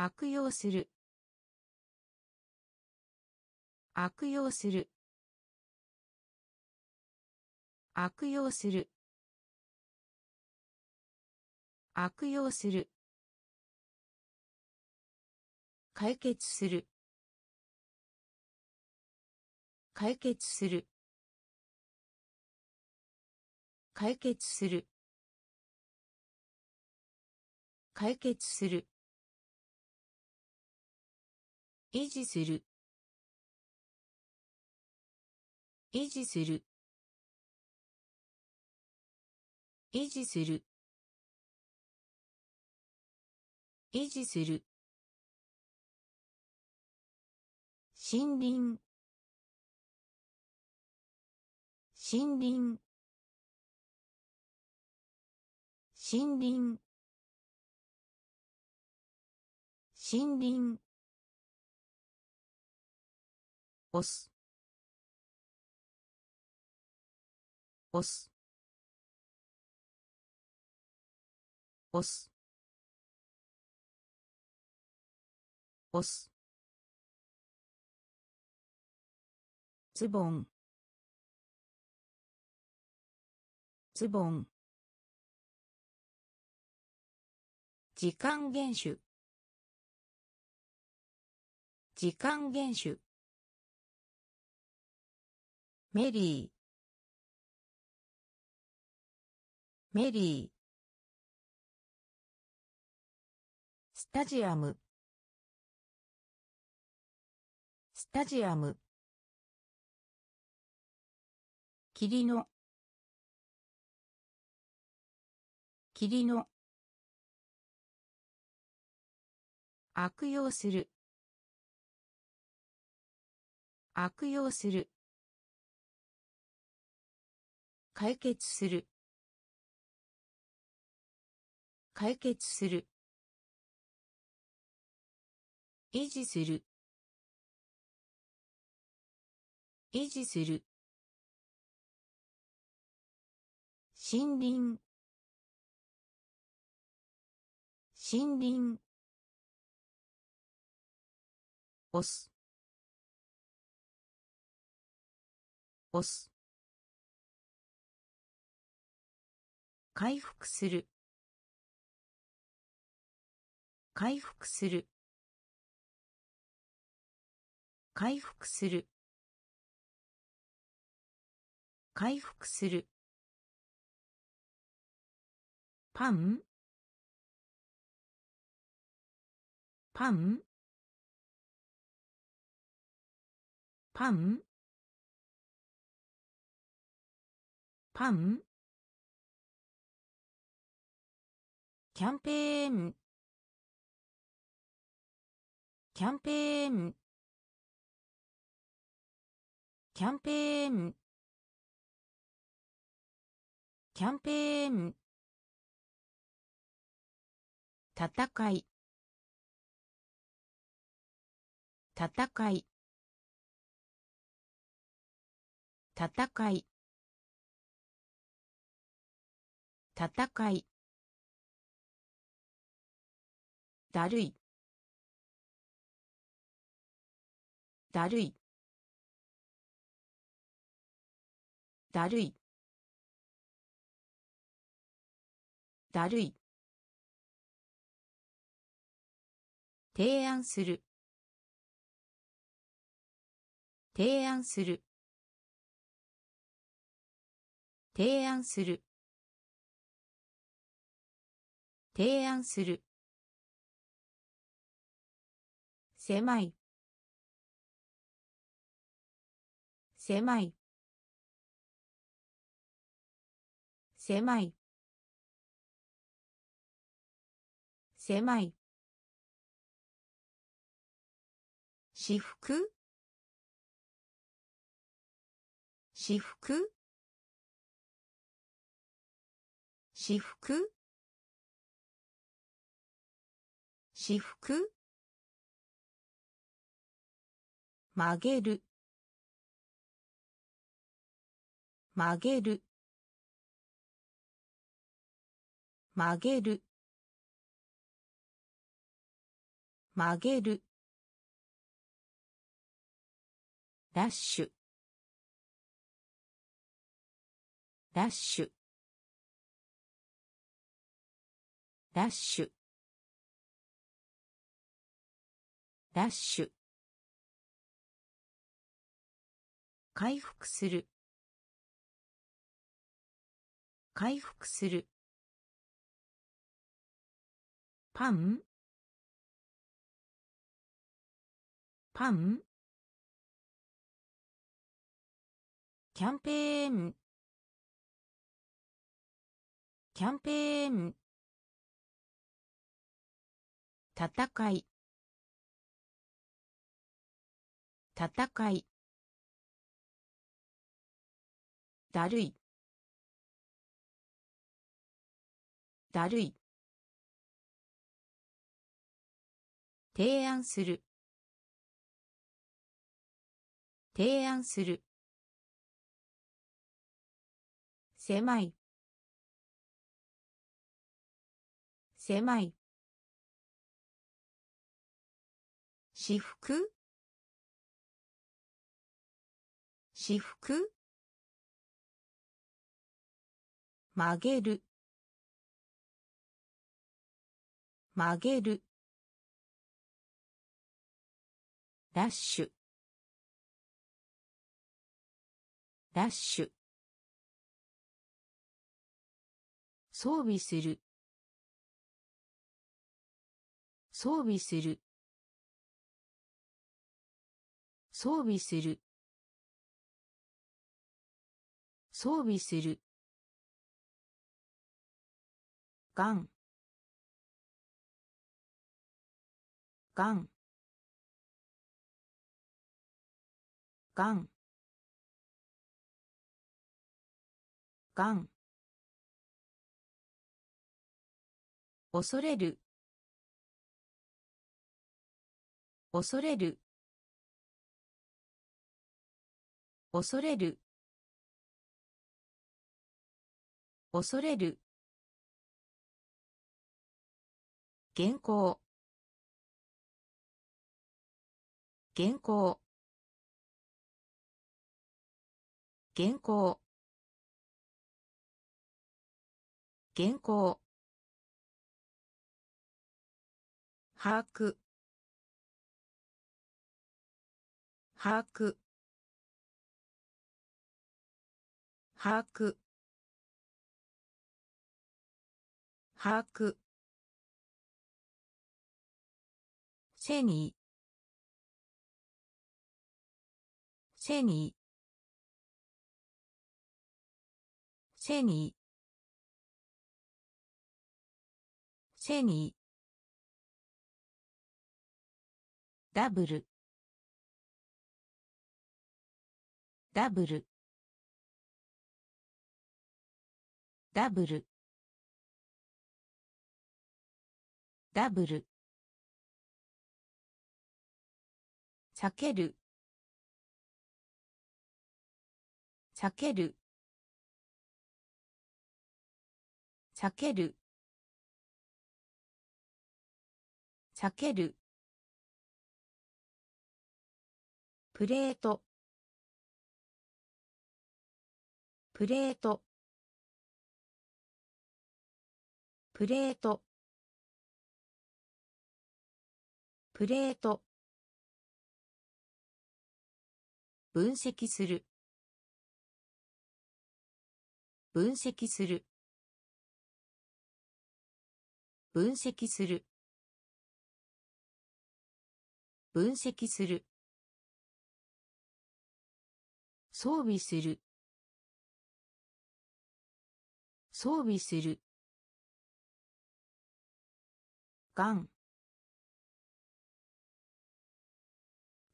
悪用する。悪用する。悪用する。悪用する。解決する。解決する。解決する。解決する。維持する。維持する。維持する。維持する。森林。森林。森林。森林。押す。押す。押す。押す。ズボン。ズボン。時間厳守時間厳守メリー。メリー。スタジアム。スタジアム。霧の。霧の。悪用する。悪用する。解決する。解決する。維持する。維持する。森林。森林。押す押す回復する。回復する。回復する。回復する。パン？パン？パン？パン？キャンペーン。キャンペーン。キャンペーン。キャンペーン。戦い。戦い。戦い。戦い。だるい。だるい。だるい。だるい。提案する。提案する。提案する。提案する。狭い。狭い。狭い。狭い。私服？私服？私服？私服？曲げる。曲げる。曲げる。曲げる。ラッシュ。ラッシュ。ラッシュ。ラッシュ。回復する。回復する。パン？パン？キャンペーン？キャンペーン？戦い。戦い。だるい。だるい。提案する。提案する。狭い。狭い。私服私服曲げる。曲げる。ラッシュ。ラッシュ。装備する。装備する。装備する。装備する。がんがんがんがん恐れる。恐れる。恐れる。恐れる。原稿。原稿。原稿。原稿。把握。把握。把握。把握。背に。背に。背に。背に。ダブル。ダブル。ダブル。ダブル。避ける。避ける。避ける。避ける。プレート。プレート。プレート。プレート。分析する。分析する。分析する。分析する。装備する。装備する。がん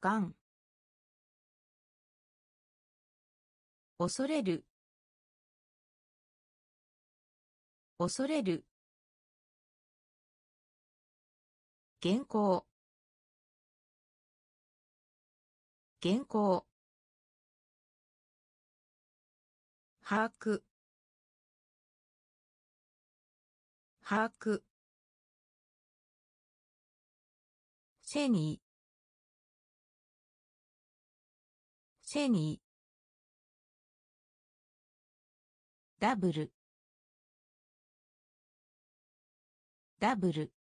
がん恐れる。恐れる。原稿。原稿。把握。把握。背に。背に。ダブル。ダブル。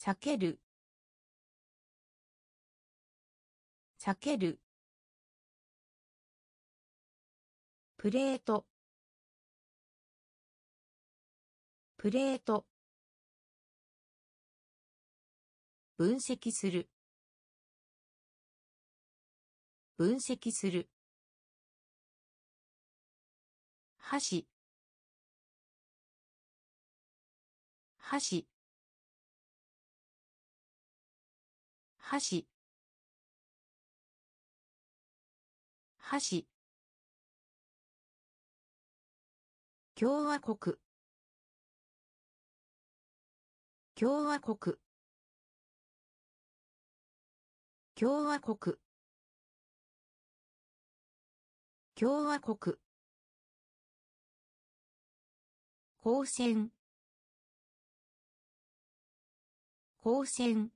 避ける。避ける。プレート。プレート。分析する。分析する。箸。箸。箸。箸。共和国。共和国。共和国。共和国。光線。光線。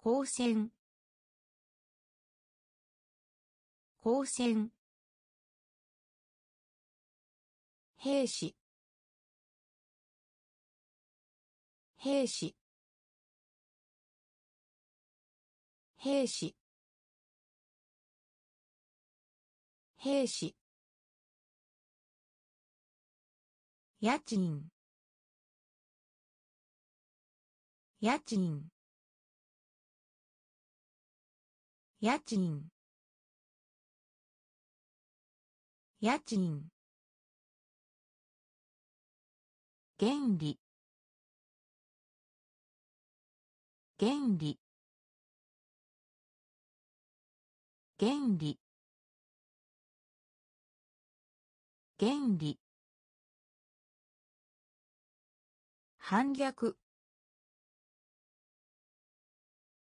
光線。光線。兵士。兵士。兵士。兵士。家賃。家賃。家賃。家賃。原理。原理。原理。原理。反逆。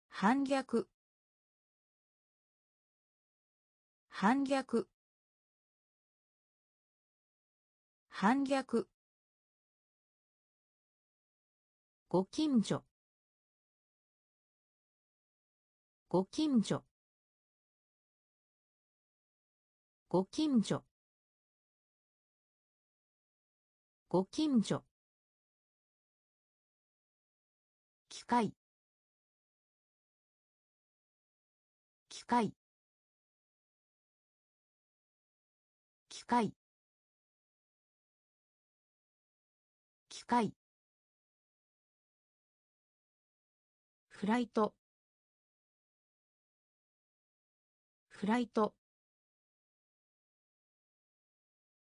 反逆。反逆。反逆。ご近所。ご近所。ご近所。ご近所。機械。機械。機械。機械。フライト。フライト。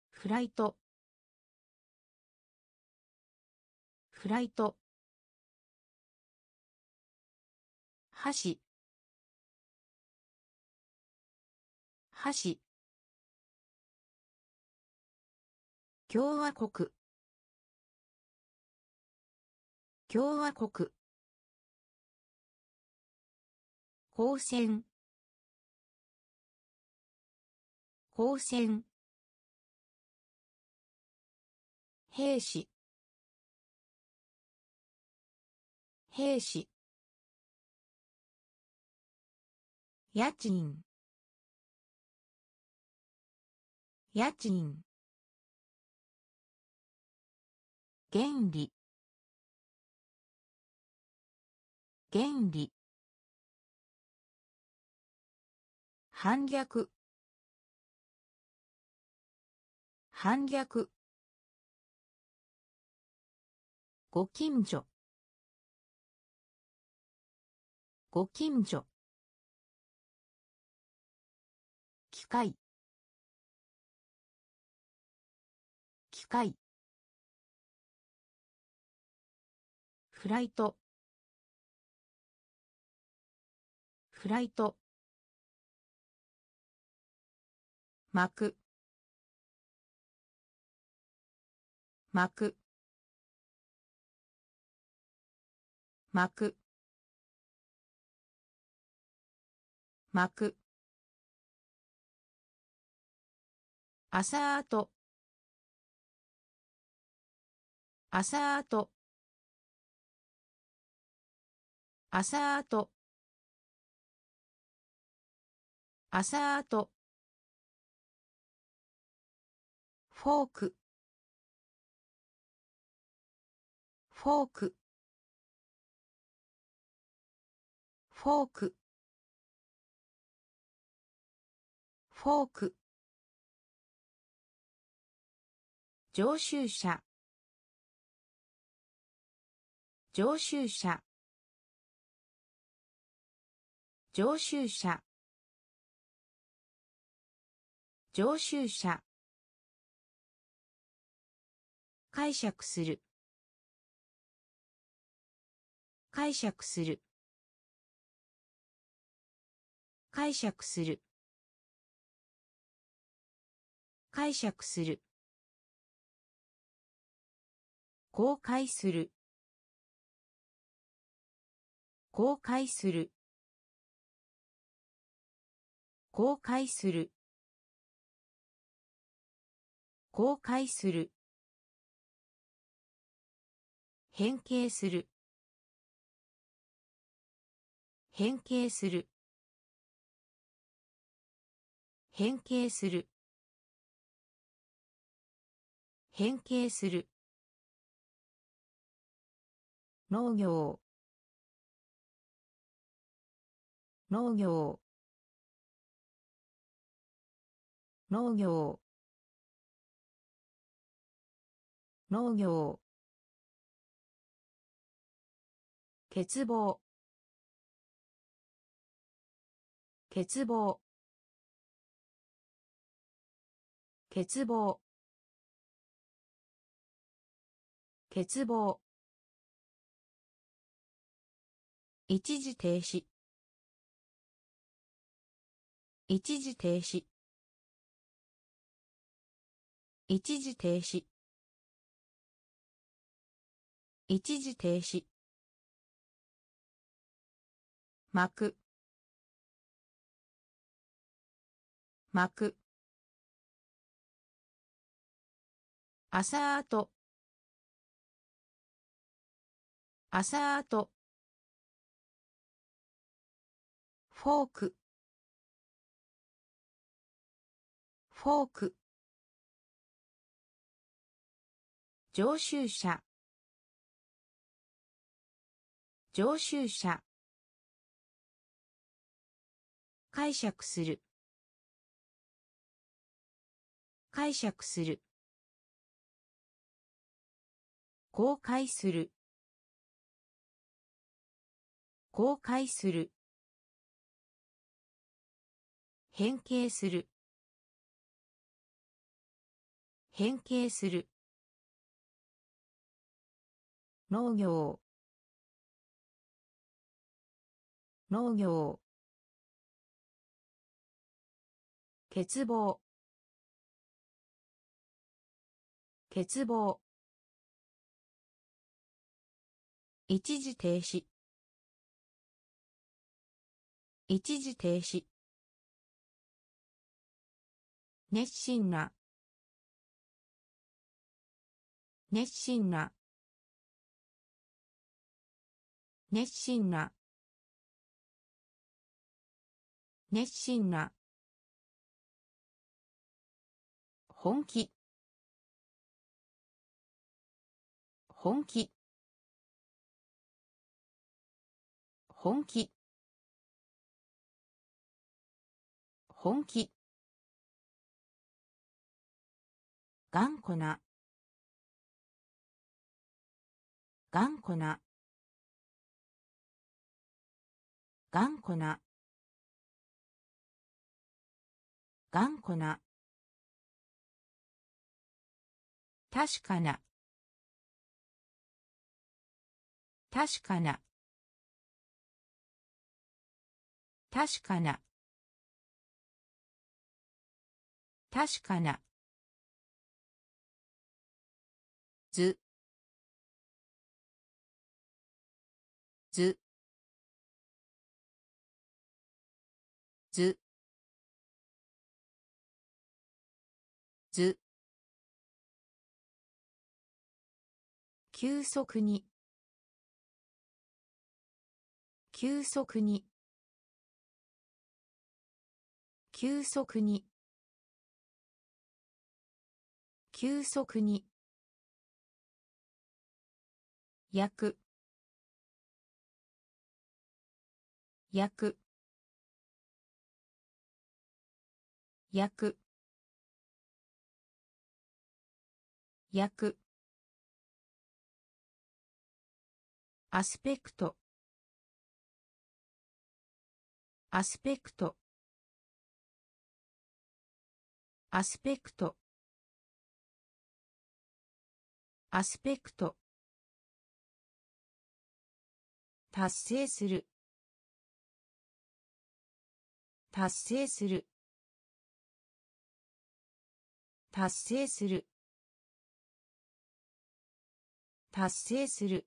フライト。フライト。箸。箸。共和国。共和国。光線光線兵士。兵士。家賃。家賃。原理。原理。反逆。反逆。ご近所。ご近所。機械。機械。フライト。フライト。巻く巻く巻く巻く朝あと。朝あと。朝あと。朝あと。フォーク。フォーク。フォーク。フォーク。常習者常習者常習者常習者解釈する。解釈する。解釈する。解釈する。公開する。公開する。公開する。公開する。変形する。変形する。変形する。変形する。農業。農業。農業。農業。欠乏。欠乏。欠乏。欠乏。一時停止。一時停止。一時停止。一時停止。巻く巻く朝あと朝あとフォーク。フォーク。常習者。常習者。解釈する。解釈する。公開する。公開する。変形する。変形する。農業。農業。欠乏。欠乏。一時停止。一時停止。熱心な。熱心な。熱心な。熱心な。本気。本気。本気。本気。頑固な。頑固な。頑固な。頑固な。確かな。確かな。確かな。確かな。ずずずず急速に。急速に。急速に。急速に。焼く焼く焼く焼くアスペクト。アスペクト。アスペクト。アスペクト。達成する。達成する。達成する。達成する。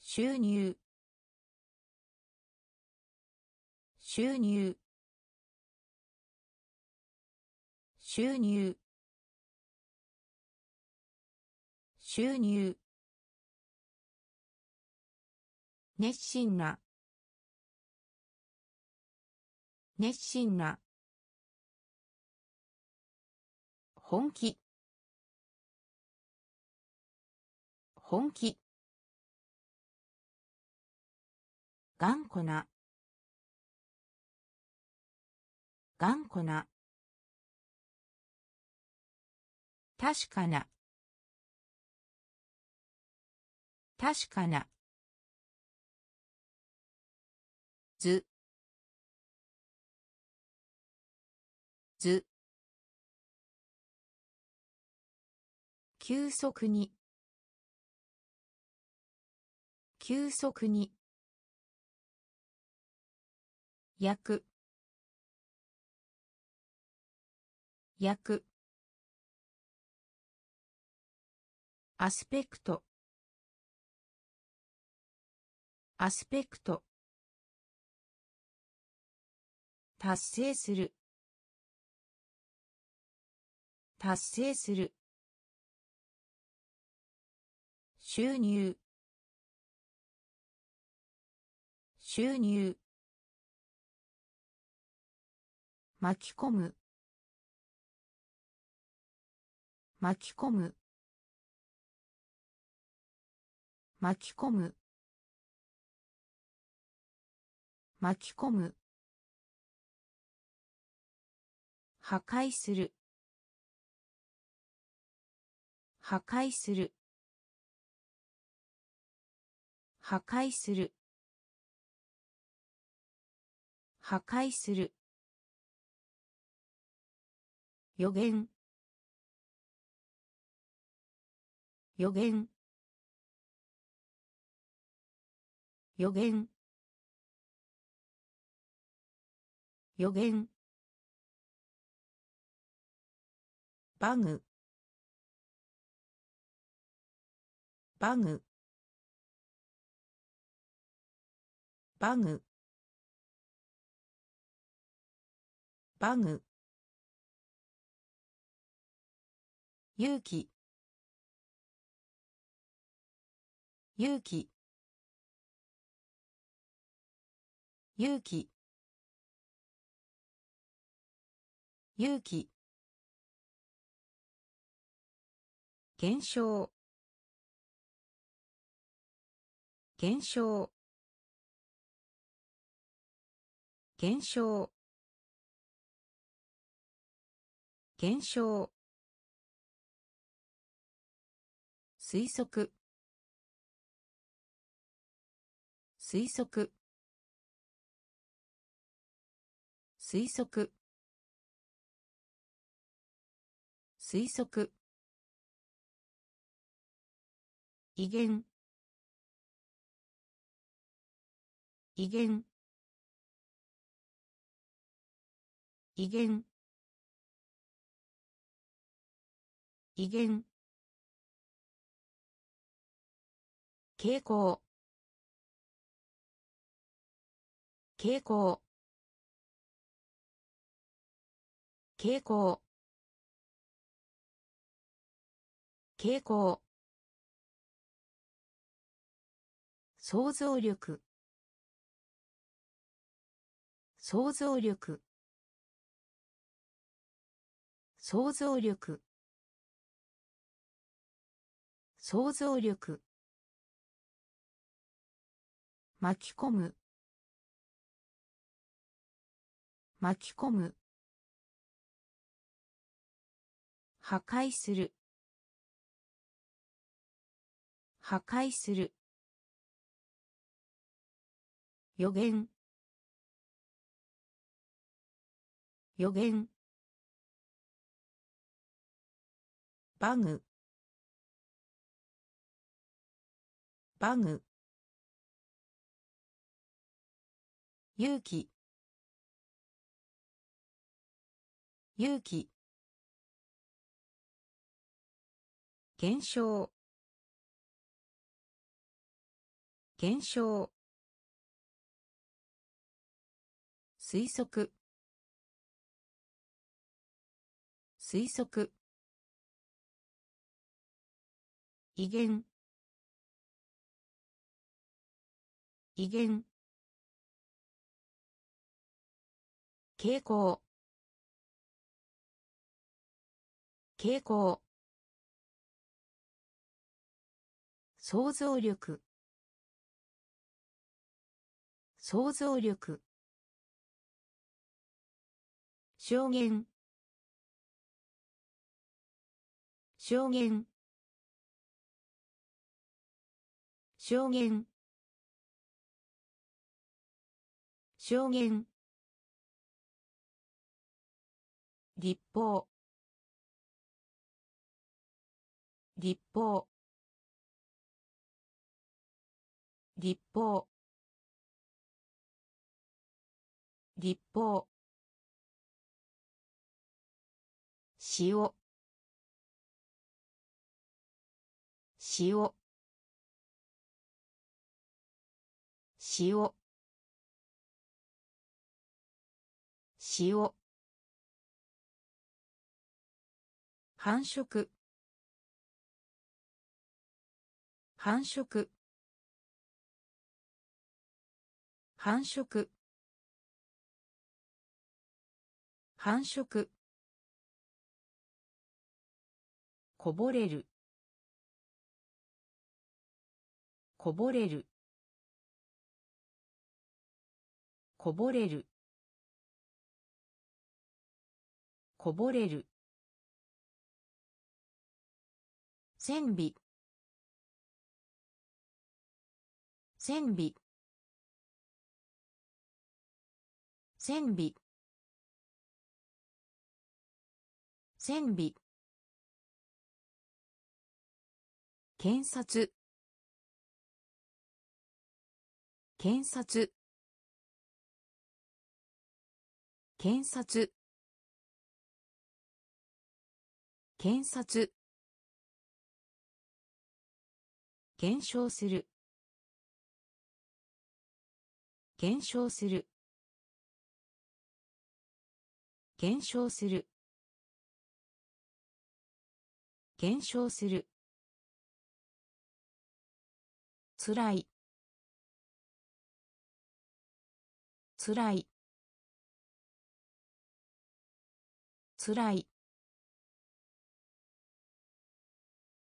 収入。収入。収入。収入。熱心な。熱心な。本気。本気。頑固な。頑固な。確かな。確かな。ずず急速に。急速に。焼く焼くアスペクト。アスペクト。達成する。達成する。収入。収入。巻き込む。巻き込む。巻き込む。巻き込む。破壊する。破壊する。破壊する。破壊する。予言。予言。予言。予言。バグ。バグ。バグ。バグ。勇気。勇気。勇気。勇気。減少。減少。減少。減少。推測。推測。推測。推測。威厳。威厳。威厳。威厳。傾向傾向傾向傾向想像力。想像力。想像力。想像力。巻き込む。巻き込む。破壊する。破壊する。予言。予言。バグ。バグ。勇気。勇気。減少。減少。推測。推測。威厳。威厳。傾向。傾向。想像力。想像力。証言。証言。証言。証言。立法。立法。立法。立法。塩。塩。塩。塩。繁殖。繁殖。繁殖。繁殖。こぼれる。こぼれる。こぼれる。こぼれる。線尾。線尾。線尾。線尾。検察。検察。検察。検察。減少する。減少する。減少する。減少する。つらい。つらい。つらい。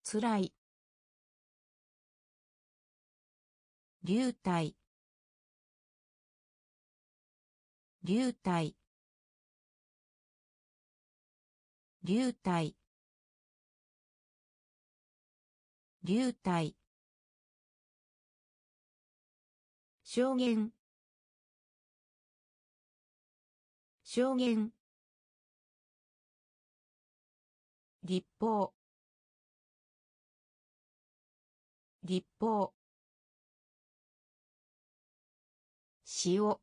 つらい。流体。流体。流体。流体。証言。証言。立法。立法。塩。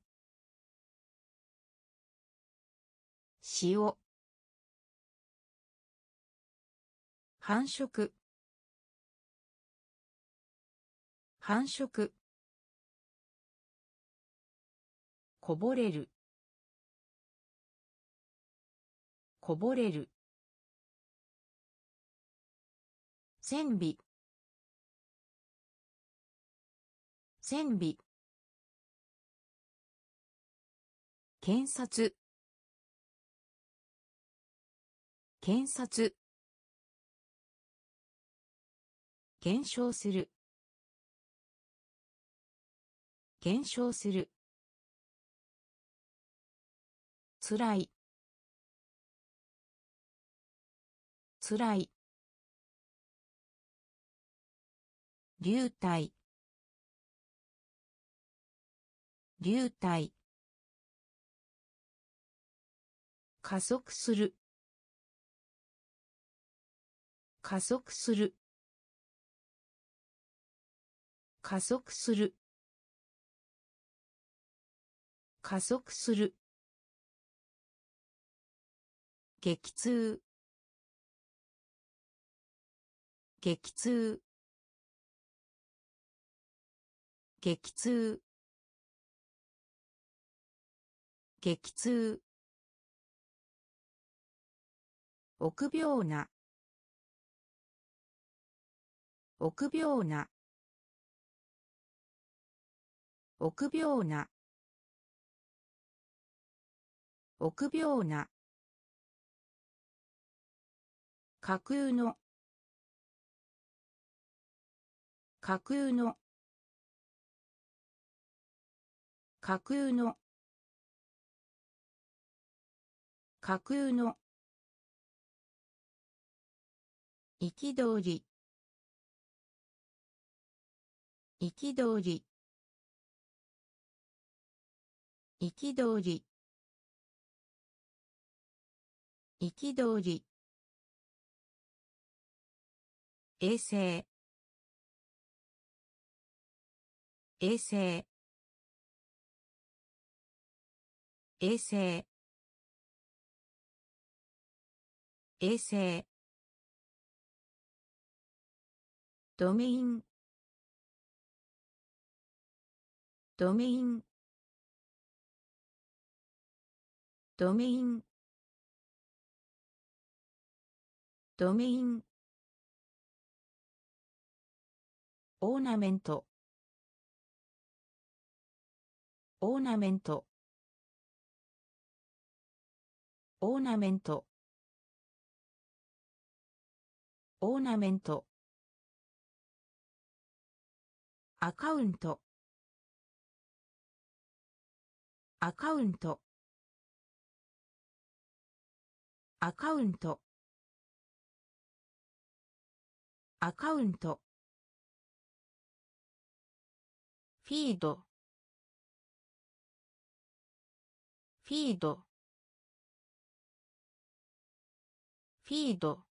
塩。繁殖。繁殖。こぼれる。こぼれる。線尾。線尾。検察。検察。減少する。減少する。つらい。つらい。流体。流体。加速する。加速する。加速する。加速する。激痛。激痛。激痛。激痛。臆病な。臆病な。臆病な。臆病な。架空の。架空の。架空の。架空の。憤り。憤り。憤り。憤り。衛星。衛星。衛星。衛星。ドメイン。ドメイン。ドメイン。ドメイン。オーナメント。オーナメント。オーナメント。オーナメント。アカウント。アカウント。アカウント。アカウント。フィード。フィード。フィード。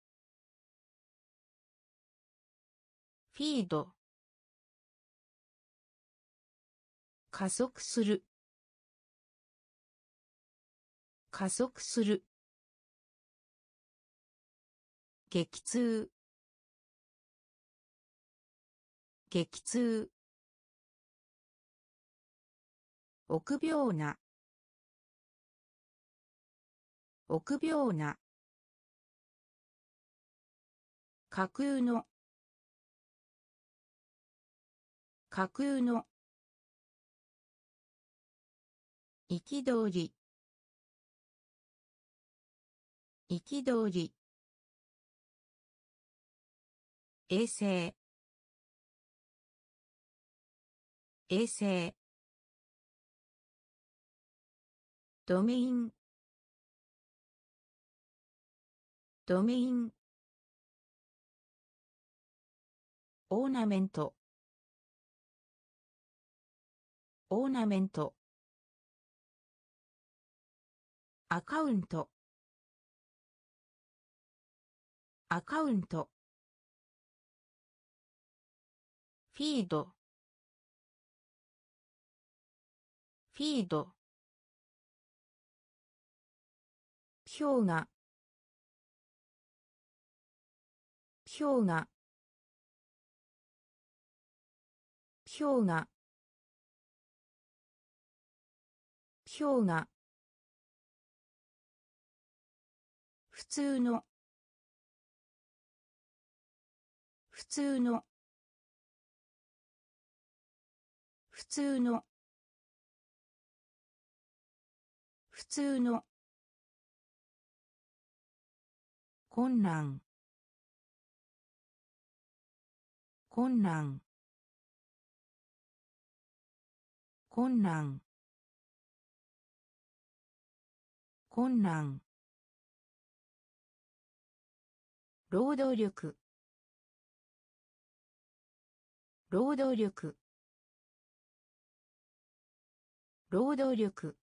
フィード。加速する。加速する。激痛。激痛。臆病な。臆病な。架空の。架空の。憤り。憤り。衛星衛星ドメイン。ドメイン。オーナメント。オーナメント。アカウント。アカウント。フィード。フィード。氷河。氷河。氷河。氷河。普通の。普通の。普通の。普通の。困難。困難。困難。困難。労働力。労働力。労働力。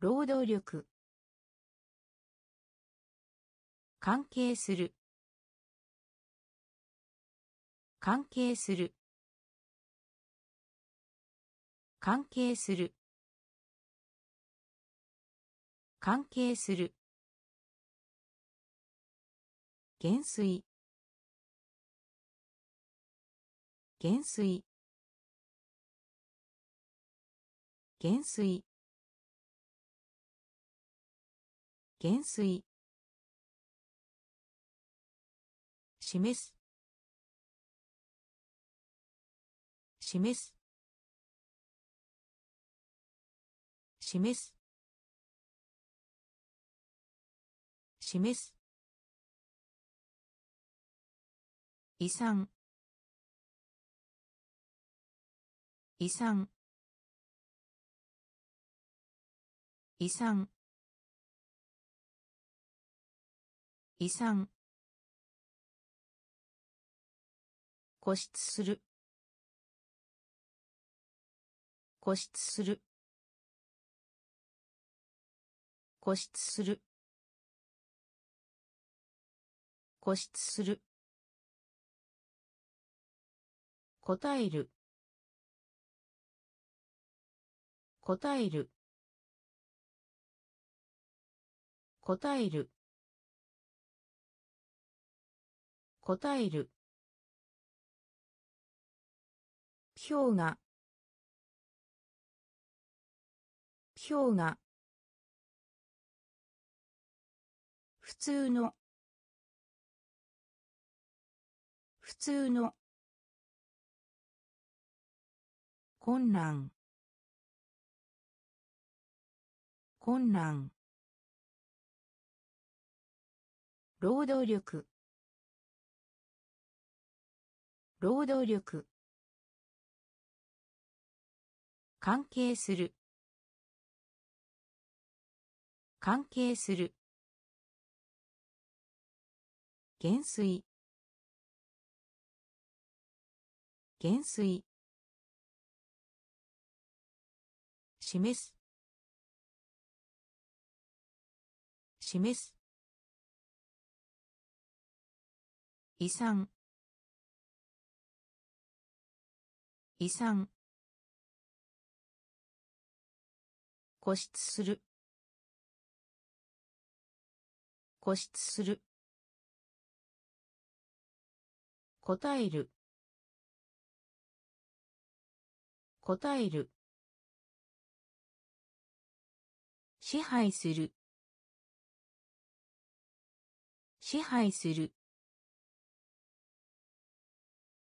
労働力。関係する。関係する。関係する。関係する。減水減水減水減水示す。示す。示す。示す。遺産。遺産。遺産。遺産。固執する。固執する。固執する。固執する。答える。答える。答える。答える。氷河。氷河。普通の。普通の。困難。困難。労働力。労働力。関係する。関係する。減水減水示す。示す。遺産。遺産。固執する。固執する。答える。答える。支配する。支配する。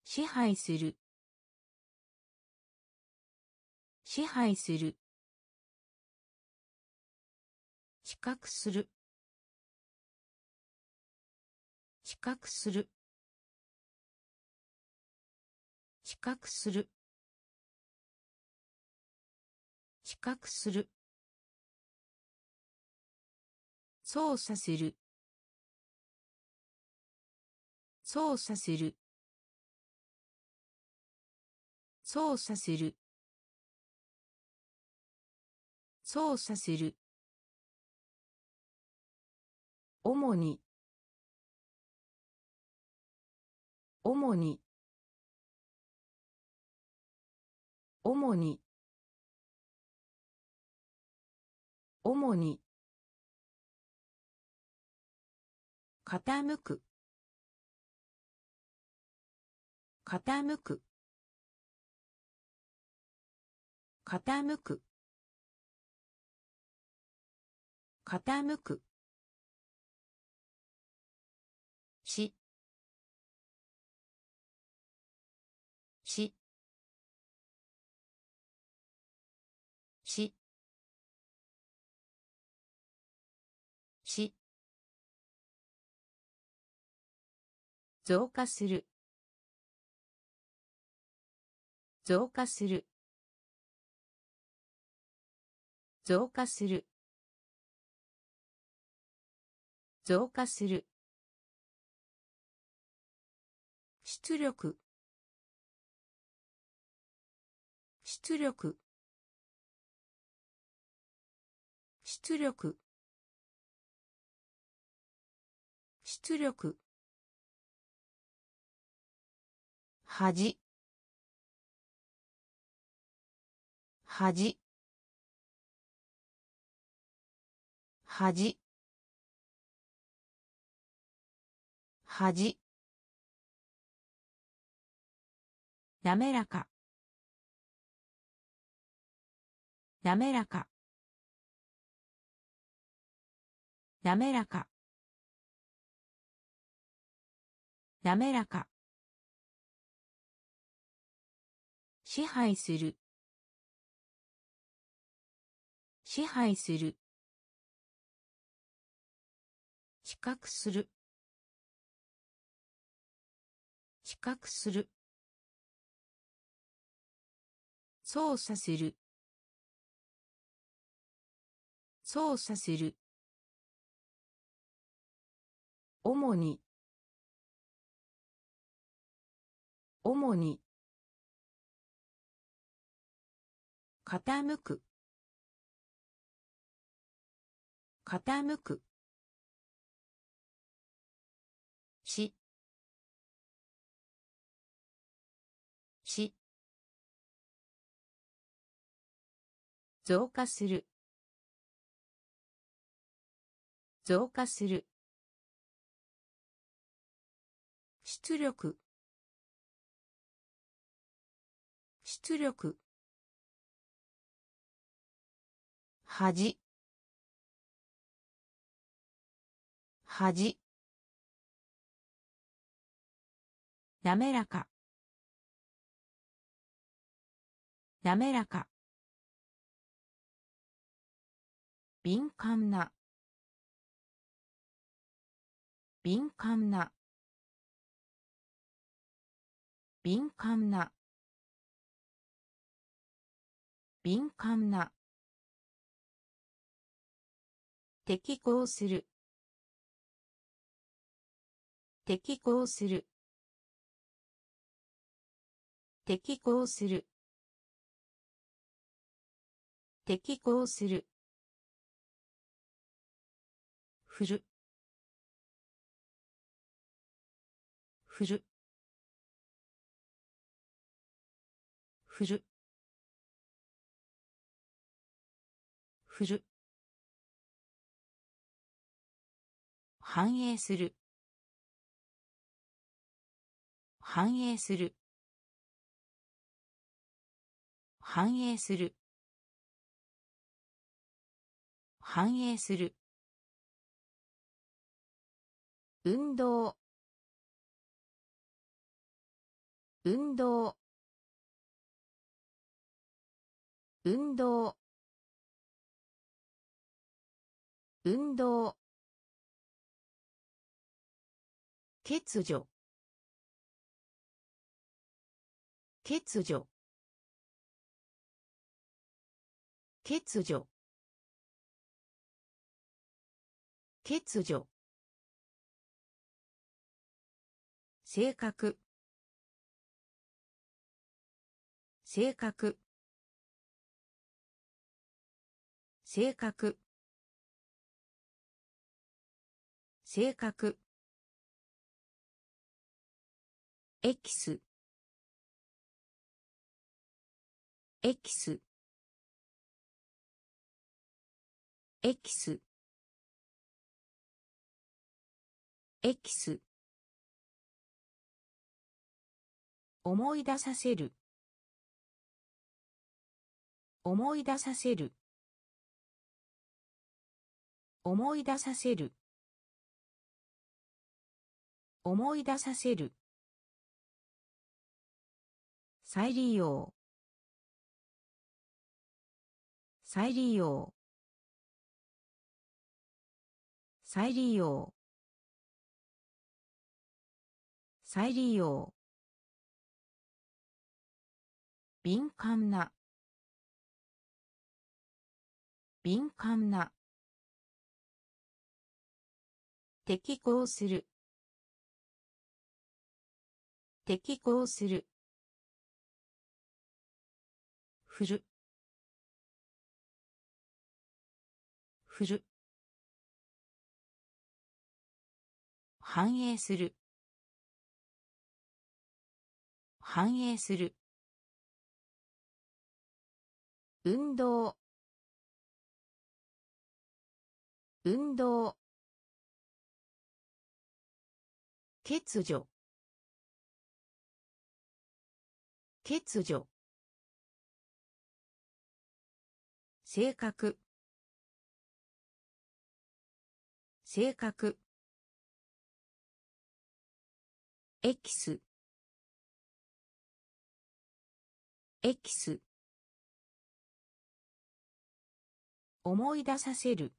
支配する。支配する。比較する。比較する。比較する。比較する。操作する。操作する。操作する。操作する。主に。主に。主に。主に傾く。傾く。傾く。傾く。増加する。増加する。増加する。増加する。出力。出力。出力。出力。恥。恥。恥。恥。なめらか。なめらか。なめらかなめらか。支配する。支配する。知覚する。知覚する。操作する。操作する。主に。主に。傾く。傾く。し。し。増加する。増加する。出力。出力。恥。恥。なめらか。なめらか。敏感な。敏感な。敏感な。敏感な。適合する。適合する。適合する。適合する。振る。振る。振る。振る。反映する。反映する。反映する。反映する。運動。運動。運動。運動。欠如。欠如。欠如。欠如。性格。性格。性格。性格。エキスエキスエキスエキス思い出させる。思い出させる。思い出させる。思い出させる。再利用。再利用。再利用。再利用。敏感な。敏感な。適合する。適合する。振る。振る。反映する。反映する。運動。運動。欠如。欠如。性格。性格。エキス。エキス。思い出させる。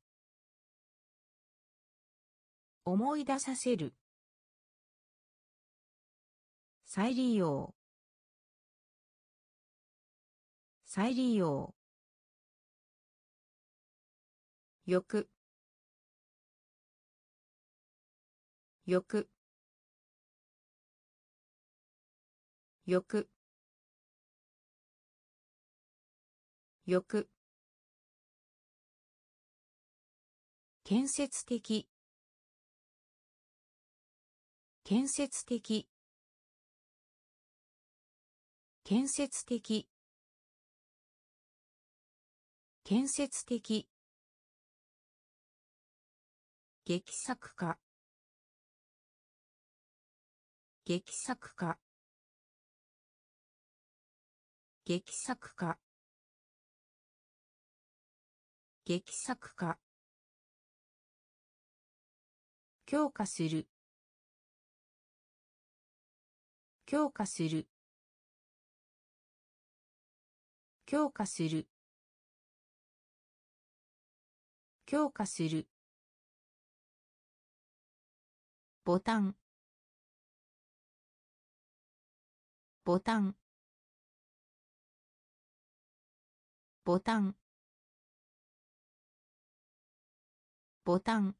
思い出させる。再利用。再利用。よくよくよくよく建設的。建設的。建設的。建設的。劇作家。劇作家。劇作家。劇作家。強化する。強化する。強化する。強化する。ボタン。ボタン。ボタン。ボタン。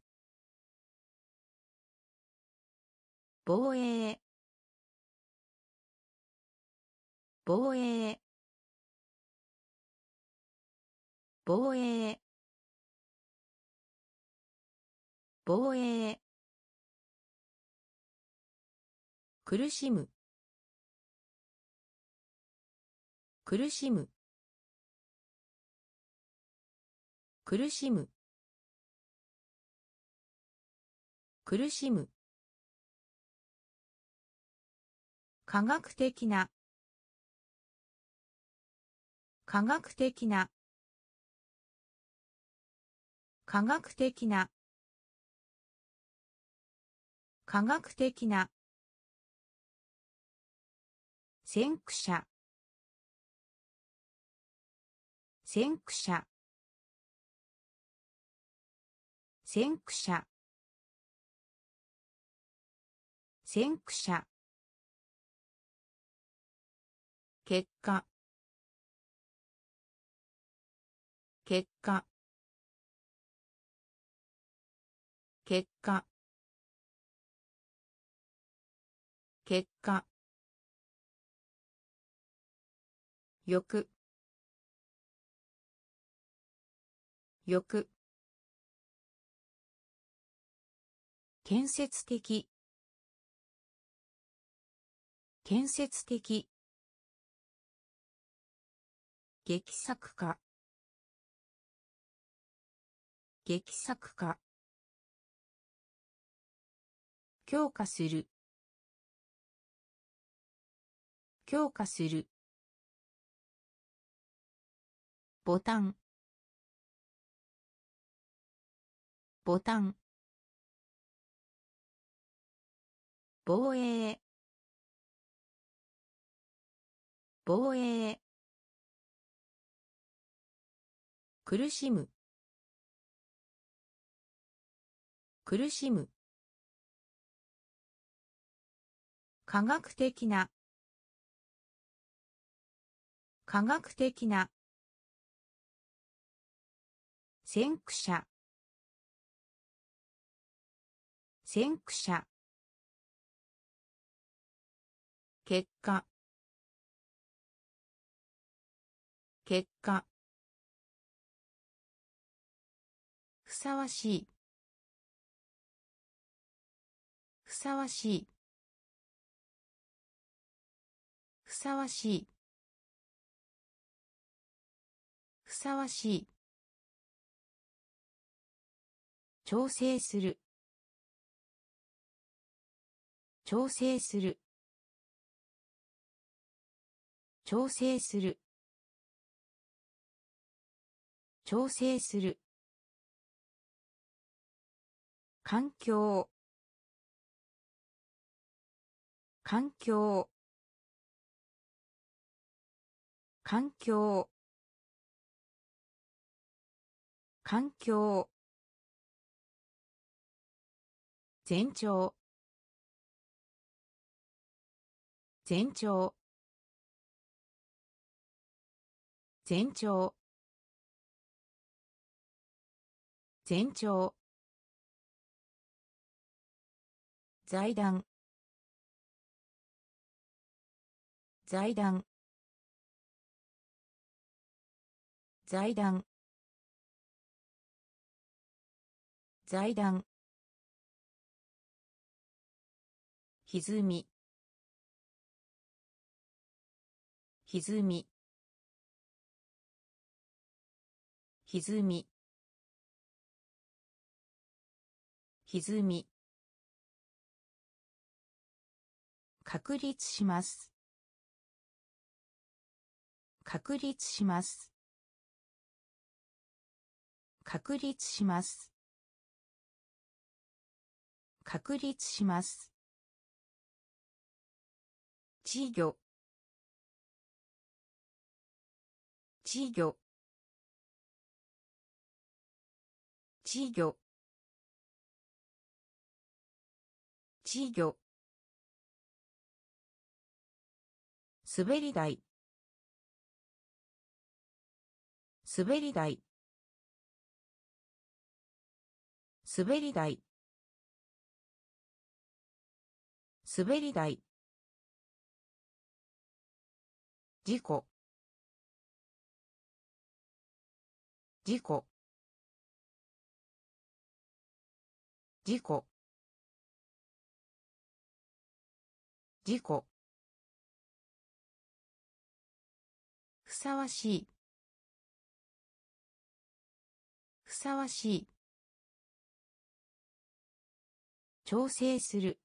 防衛。防衛。防衛。防衛。苦しむ。苦しむ。苦しむ。苦しむ。科学的な。科学的な。科学的な。科学的な。先駆者。先駆者。先駆者。先駆者。結果。結果。結果。結果。よくよく建設的。建設的。劇作家。劇作家。強化する。強化する。ボタン。ボタン。防衛。防衛。苦しむ。苦しむ。科学的な。科学的な。先駆者。先駆者。結果。結果。ふさわしい。ふさわしい。ふさわしい。ふさわしい。調整する。調整する。調整する。調整する。環境。環境。環境。環境。全長全長全長全長財団。財団。財団。財団。歪み。歪み。歪み。歪み。確立します。確立します。確立します。確立します。稚魚。稚魚。稚魚。稚魚。滑り台。滑り台。滑り台。滑り台事故。事故。事故。事故。ふさわしい。ふさわしい。調整する。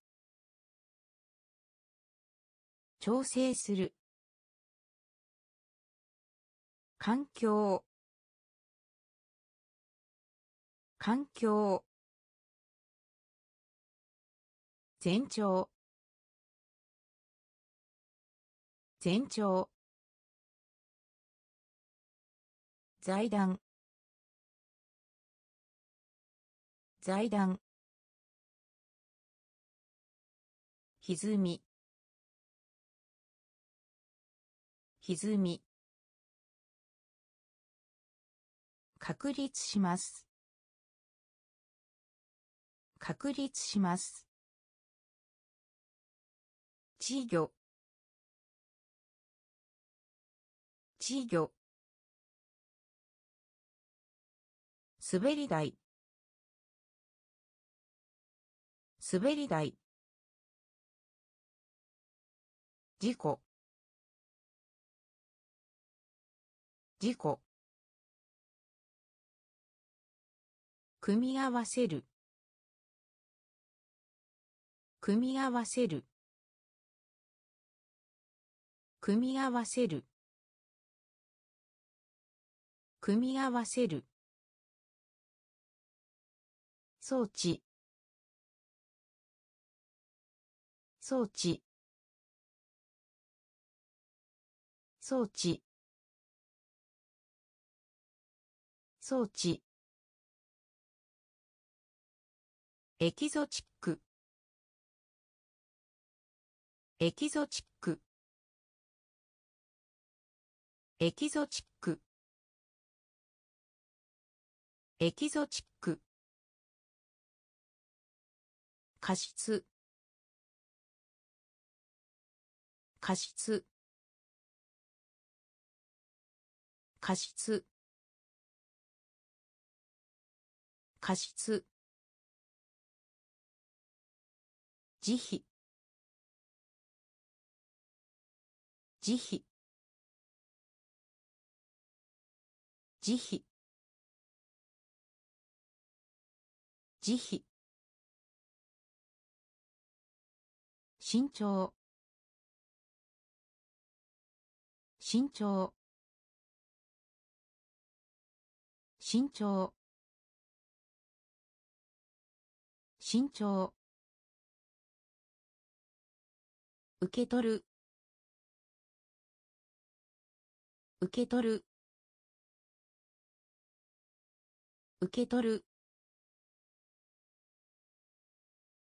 調整する。環境。環境。全長全長財団。財団。歪み。歪み。確立します。確立します。稚魚。稚魚。滑り台。滑り台。事故。事故。組み合わせる。組み合わせる。組み合わせる。組み合わせる。装置。装置。装置。装置。エキゾチック。エキゾチック。エキゾチック。エキゾチック。過失。過失。過失。過失。慈悲。慈悲。慈悲。慈悲身長身長身長身長受け取る。受け取る。受け取る。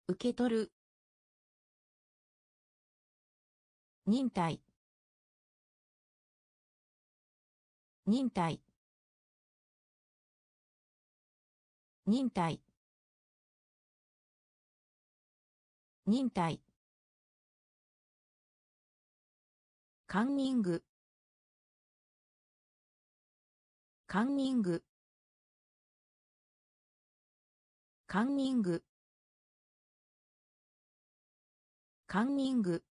受け取る。忍耐。忍耐。忍耐。忍耐。カンニング。カンニング。カンニング。カンニング。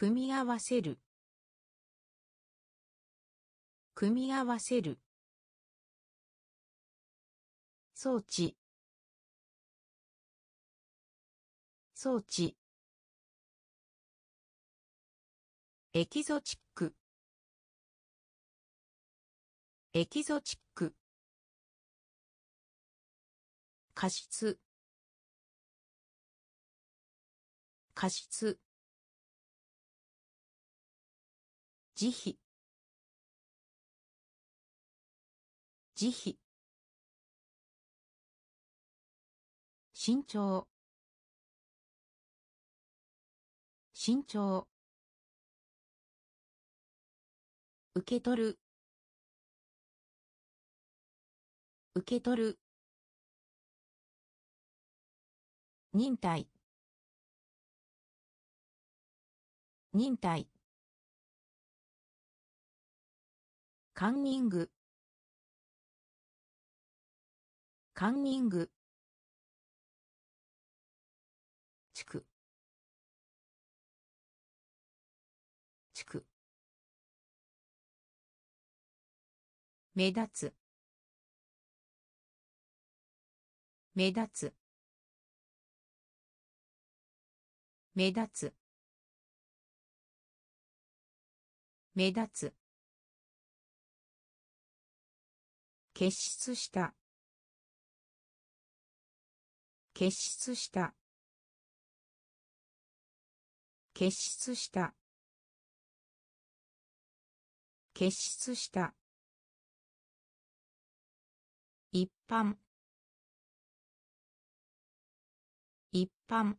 組み合わせる。組み合わせる。装置。装置。エキゾチック。エキゾチック。過失。過失。慈悲。慈悲。身長身長受け取る。受け取る。忍耐。忍耐。カンニング。カンニング。地区。地区。目立つ。目立つ。目立つ。目立つ。結出した。結出した。結出した。結出した。一般。一般。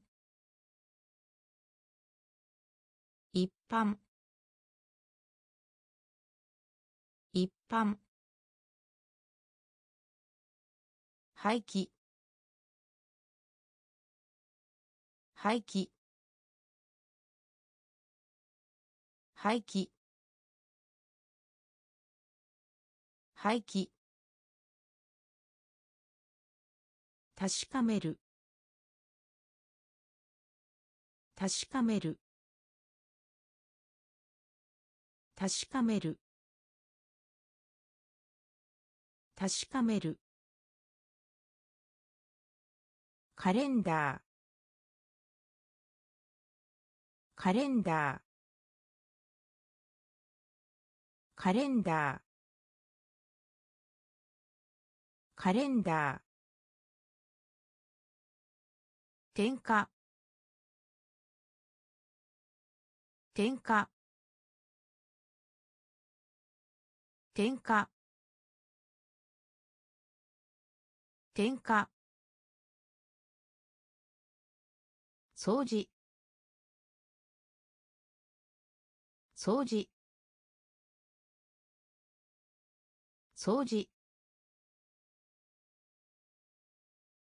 一般。一般。廃棄廃棄廃棄廃棄確かめる。確かめる。確かめる。確かめる。カレンダー。カレンダー。カレンダー。カレンダー。点火点火点火点火掃除。掃除。掃除。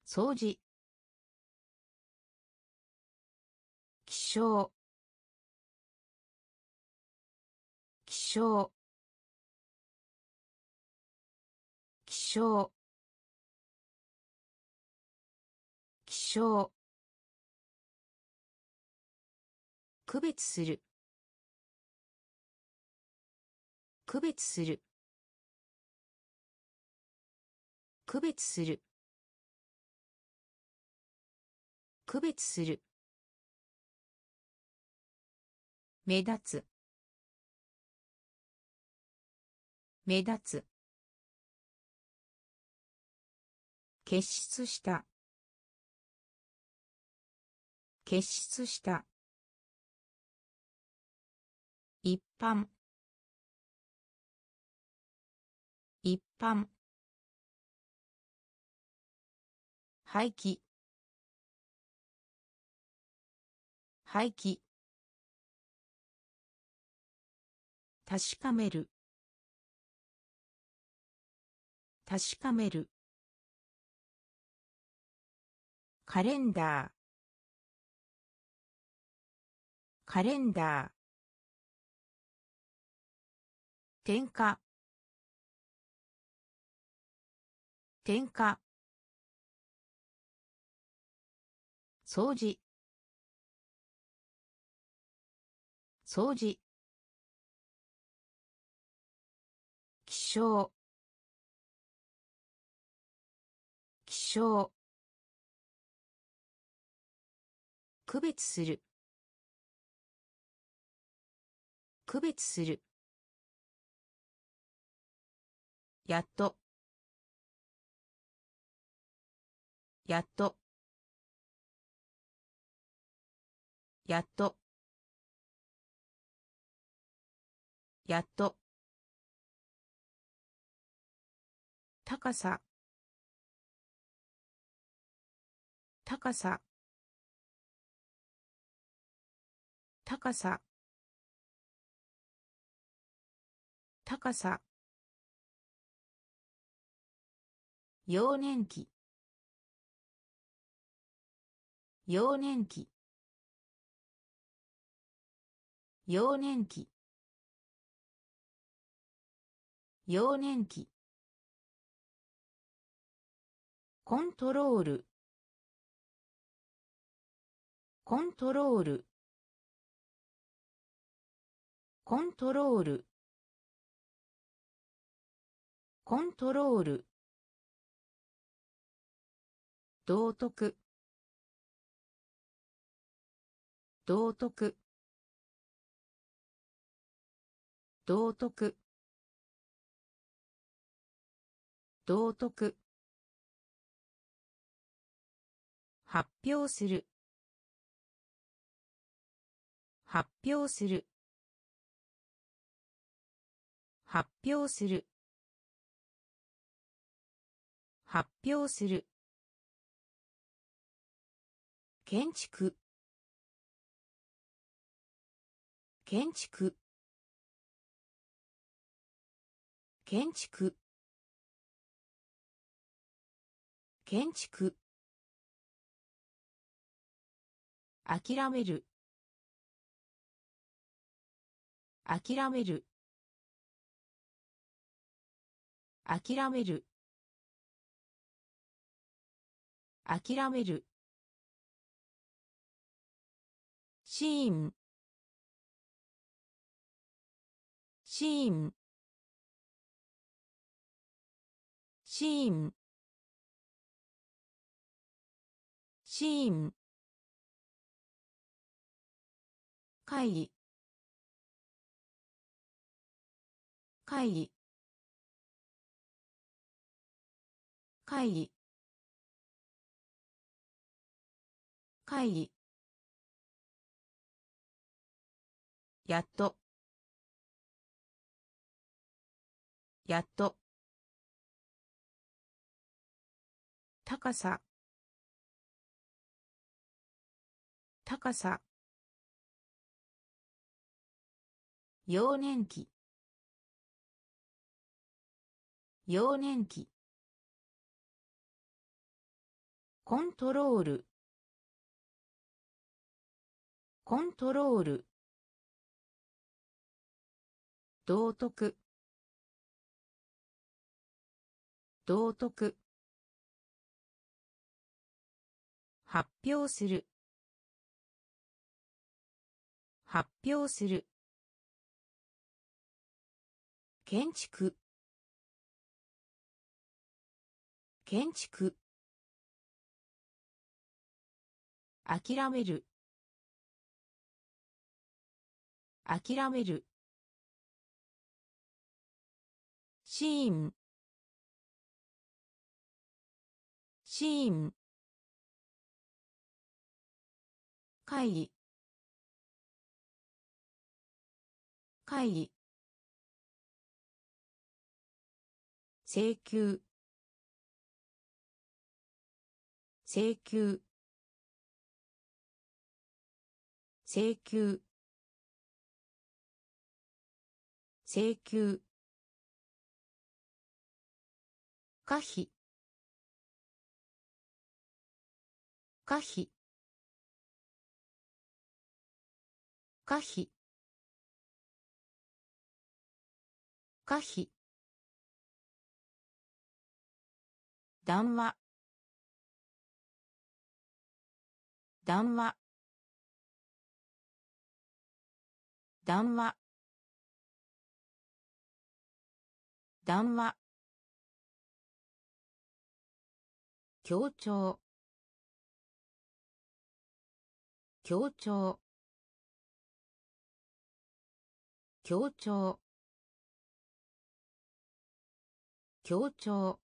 掃除。気象。気象。気象。気象。区別する。区別する。区別する。区別する。目立つ。目立つ。結出した。結出した。般。一般。廃棄。廃棄。確かめる。確かめる。カレンダー。カレンダー。点火点火掃除。掃除。気象気象区別する。区別する。やっと。やっと。やっと。やっと。高さ。高さ。高さ。高さ。幼年期。幼年期。幼年期。幼年期。コントロール。コントロール。コントロール。コントロール。道徳。道徳。道徳。道徳。発表する。発表する。発表する。発表する。建築。建築。建築。建築。諦める。諦める。諦める。諦める。シーン。シーン。シーン。シーン。会議。会議。会議。会議。やっと。やっと。高さ。高さ。幼年期。幼年期。コントロール。コントロール。道徳。道徳。発表する。発表する。建築。建築。諦める。諦める。シーン。シーン。会議。会議。請求。請求。請求。請求。可否？可否？可否？可否？談話。談話。談話。談話。協調。協調。協調。協調。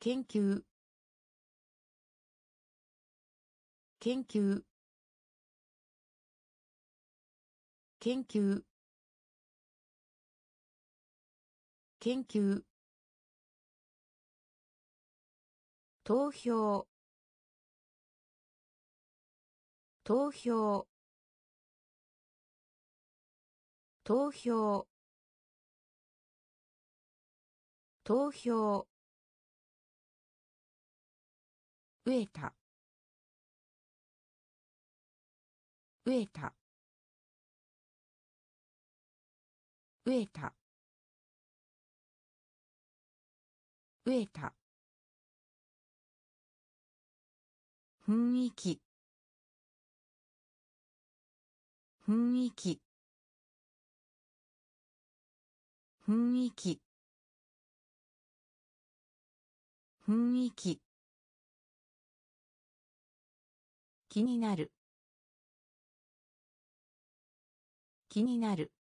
研究。研究。研究。研究。投票。投票。投票。投票。植えた。植えた。植えた。植えた。雰囲気。雰囲気。雰囲気。雰囲気。気になる。気になる。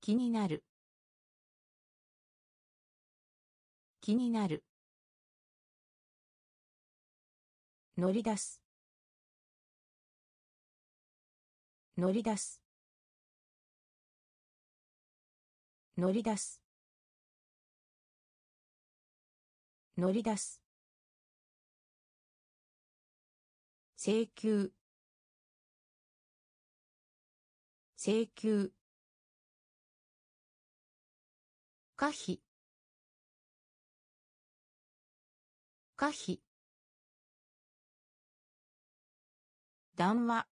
気になる。気になる。乗り出す。乗り出す。乗り出す。乗り出す。請求。請求。可否。可否。談話。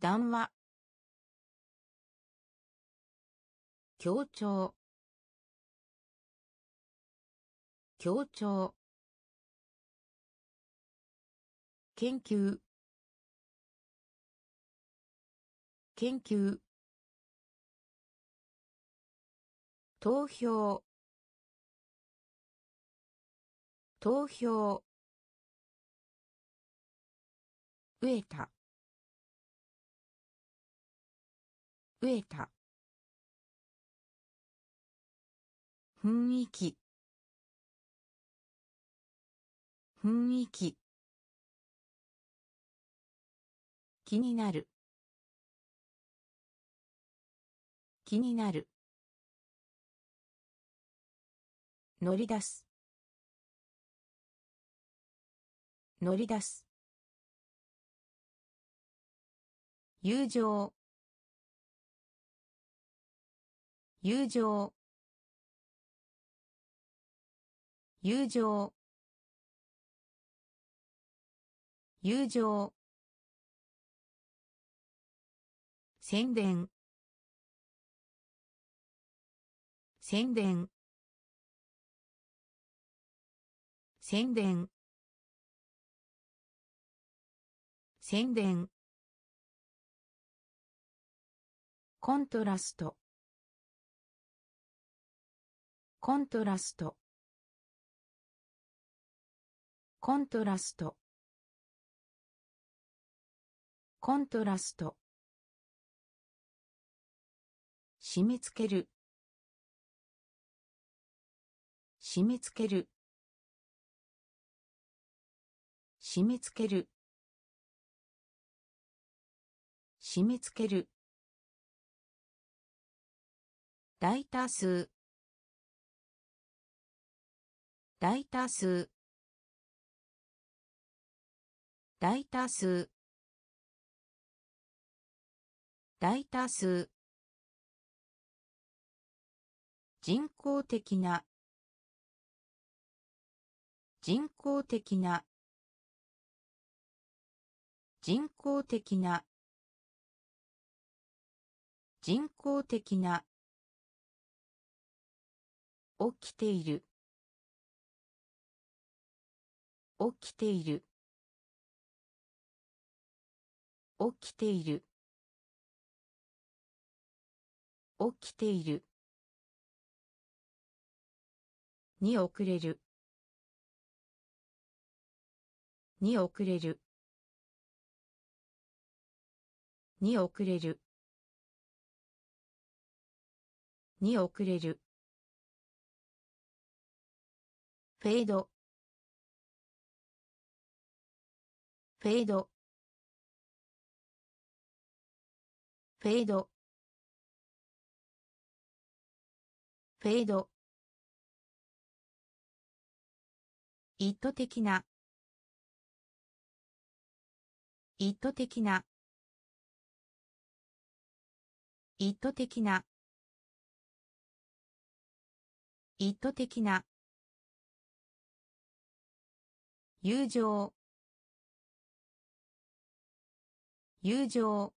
談話。協調。協調。研究。研究。投票。投票。植えた。植えた。雰囲気。雰囲気。気になる。気になる。乗り出す。乗り出す。友情。友情。友情。友情。宣伝。宣伝。宣伝。宣伝。コントラスト。コントラスト。コントラスト。コントラスト。締め付ける。締め付ける。締め付ける。締め付ける。大多数。大多数。大多数。大多数。人工的な。人工的な。人工的な。人工的な。起きている。起きている。起きている。起きている。に遅れる。に遅れる。に遅れる。に遅れる。フェード。フェード。フェード。フェード。意図的な。意図的な。意図的な。意図的な。友情。友情。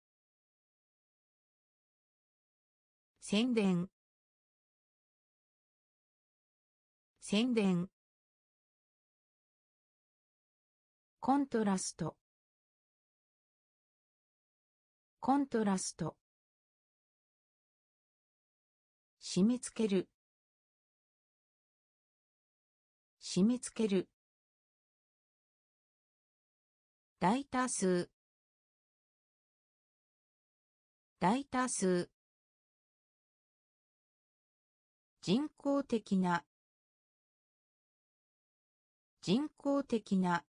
宣伝。宣伝。コントラスト。コントラスト。締め付ける。締め付ける。大多数。大多数。人工的な。人工的な。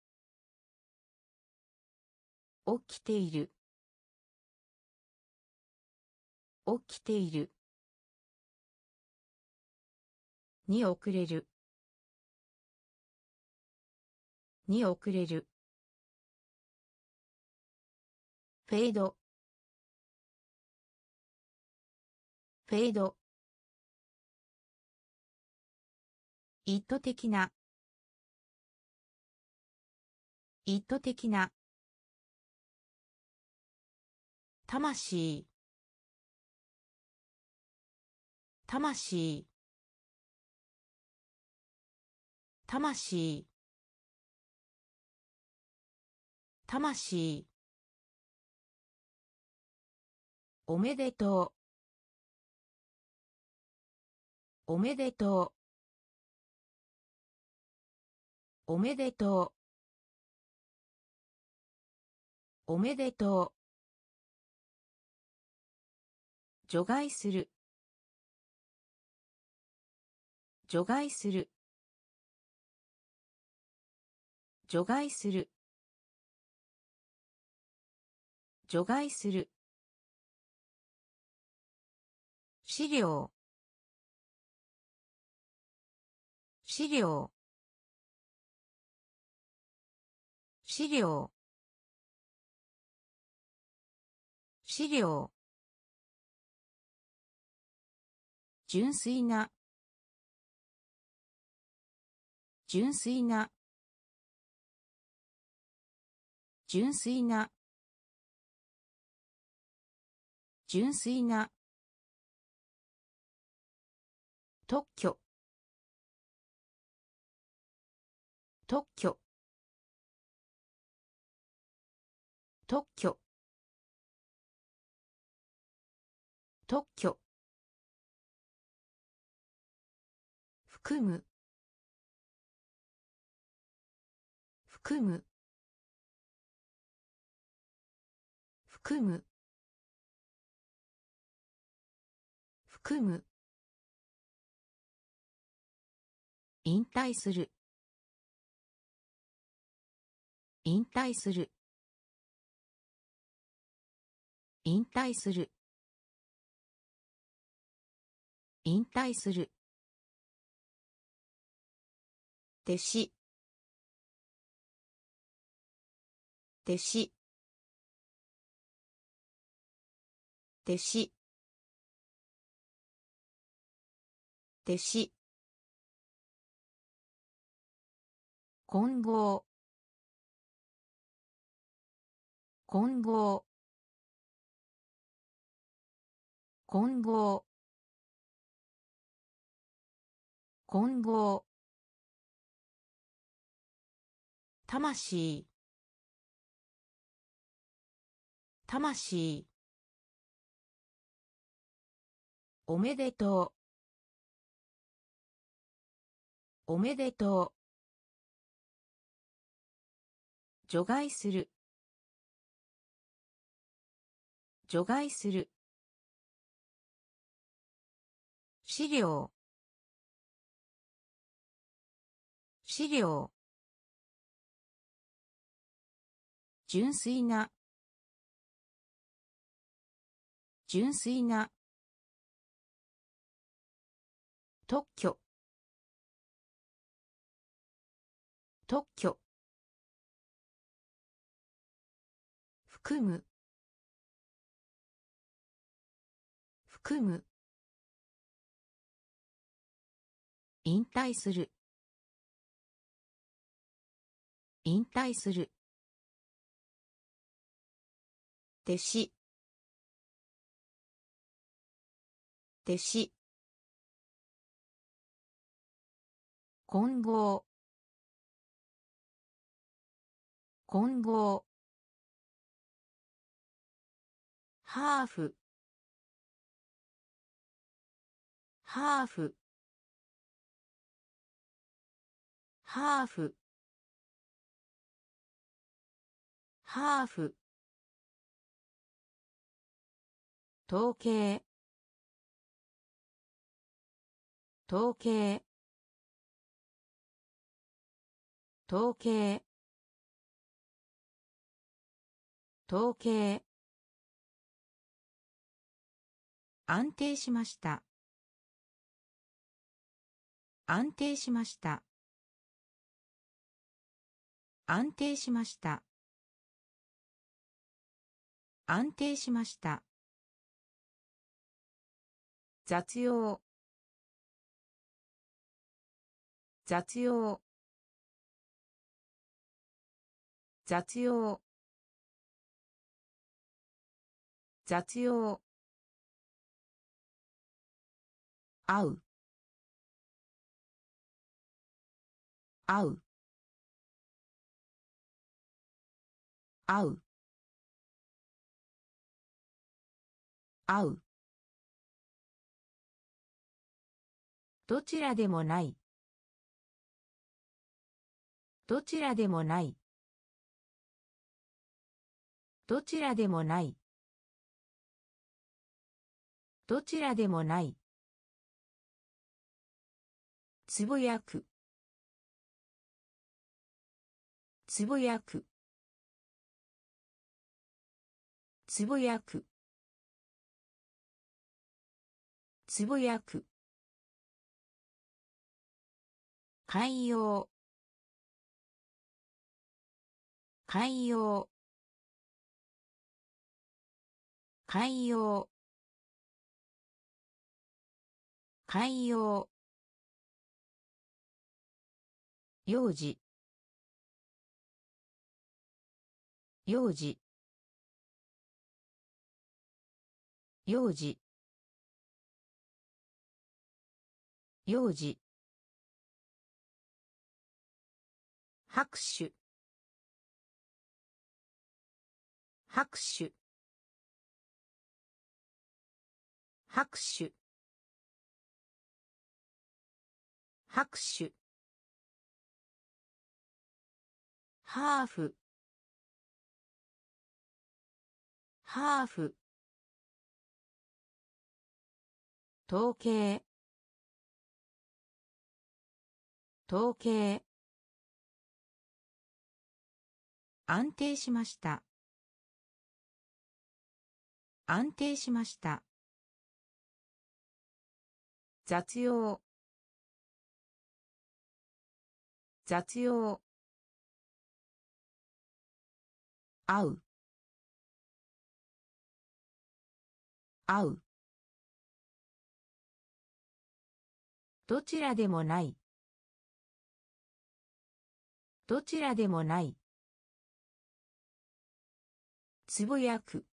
起きている。起きている。に遅れる。に遅れる。フェード。フェード。意図的な。意図的な。魂。魂。魂。魂。おめでとう。おめでとう。おめでとう。おめでとう。除外する。除外する。除外する。除外する。資料。資料。資料。資料。純粋な。純粋な。純粋な。純粋な。特許。特許。特許。特許。含む。含む。含む。含む。引退する。引退する。引退する。引退する。弟子。弟子。弟子。弟子。混合。混合。混合。混合。魂。魂。おめでとう。おめでとう。除外する。除外する。資料。資料。純粋な。純粋な。特許。特許。含む。含む。引退する。引退する。弟子弟子混合。混合。ハーフ。ハーフ。ハーフ。ハーフ。統計。統計。統計。統計。安定しました。安定しました。安定しました。安定しました。雑用。雑用。雑用。雑用。会う。会う。会う。会う。どちらでもない。どちらでもない。どちらでもない。どちらでもない。つぶやく。つぶやく。つぶやく。つぶやく。海洋海洋海洋海洋幼児。幼児。幼児。幼児。拍手。拍手。拍手。拍手。ハーフ。ハーフ。統計。統計。安定しました。安定しました。雑用。雑用。会う。会う。どちらでもない。どちらでもない。つぶやく。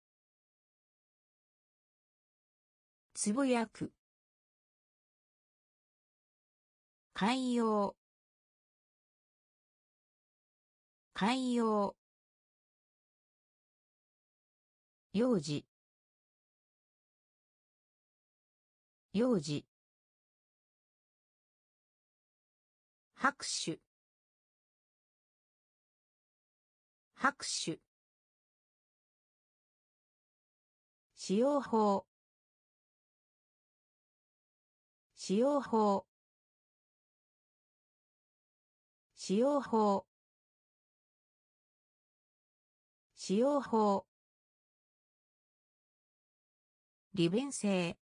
つぶやく。海洋海洋幼児。幼児。拍手。拍手。使用法。使用法。使用法。使用法。利便性。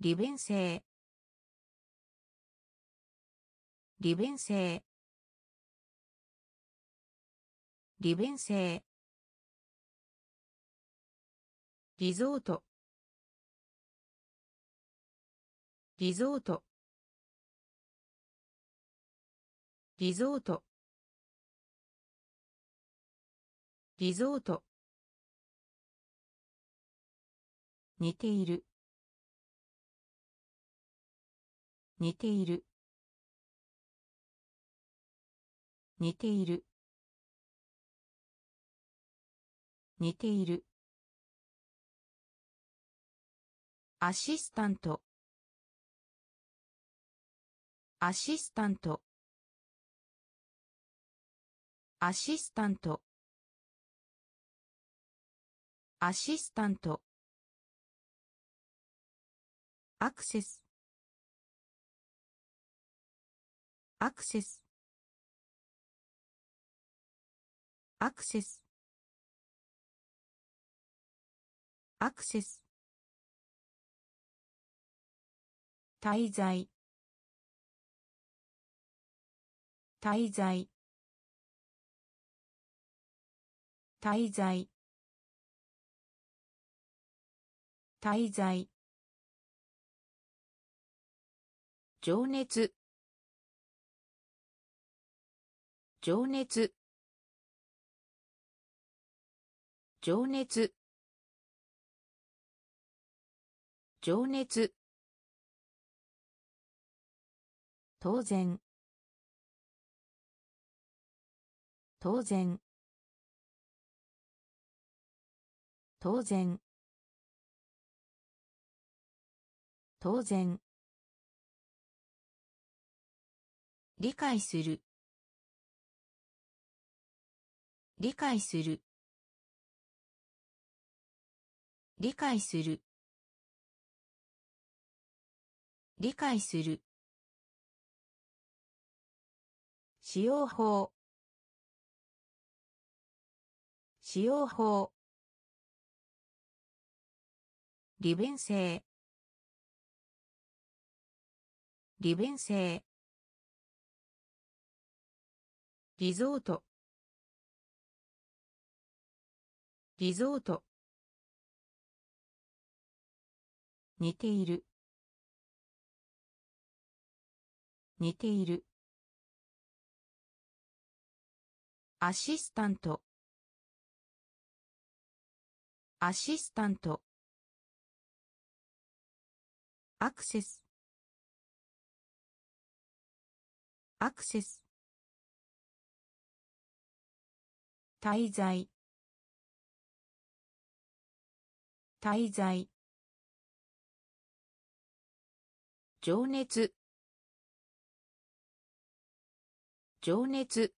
利便性。利便性。利便性。リゾート。リゾート。リゾート。リゾート。似ている。似ている。似ている。似ている。アシスタント。アシスタント。アシスタント。アシスタント。アクセス。アクセス。アクセス。アクセス。滞在。滞在。滞在。滞在。情熱。情熱。情熱。情熱。当然。当然。当然。当然。理解する。理解する。理解する。理解する。使用法。使用法。利便性。利便性。リゾート。リゾート。似ている。似ている。アシスタント。アシスタント。アクセス。アクセス。滞在。滞在。情熱。情熱。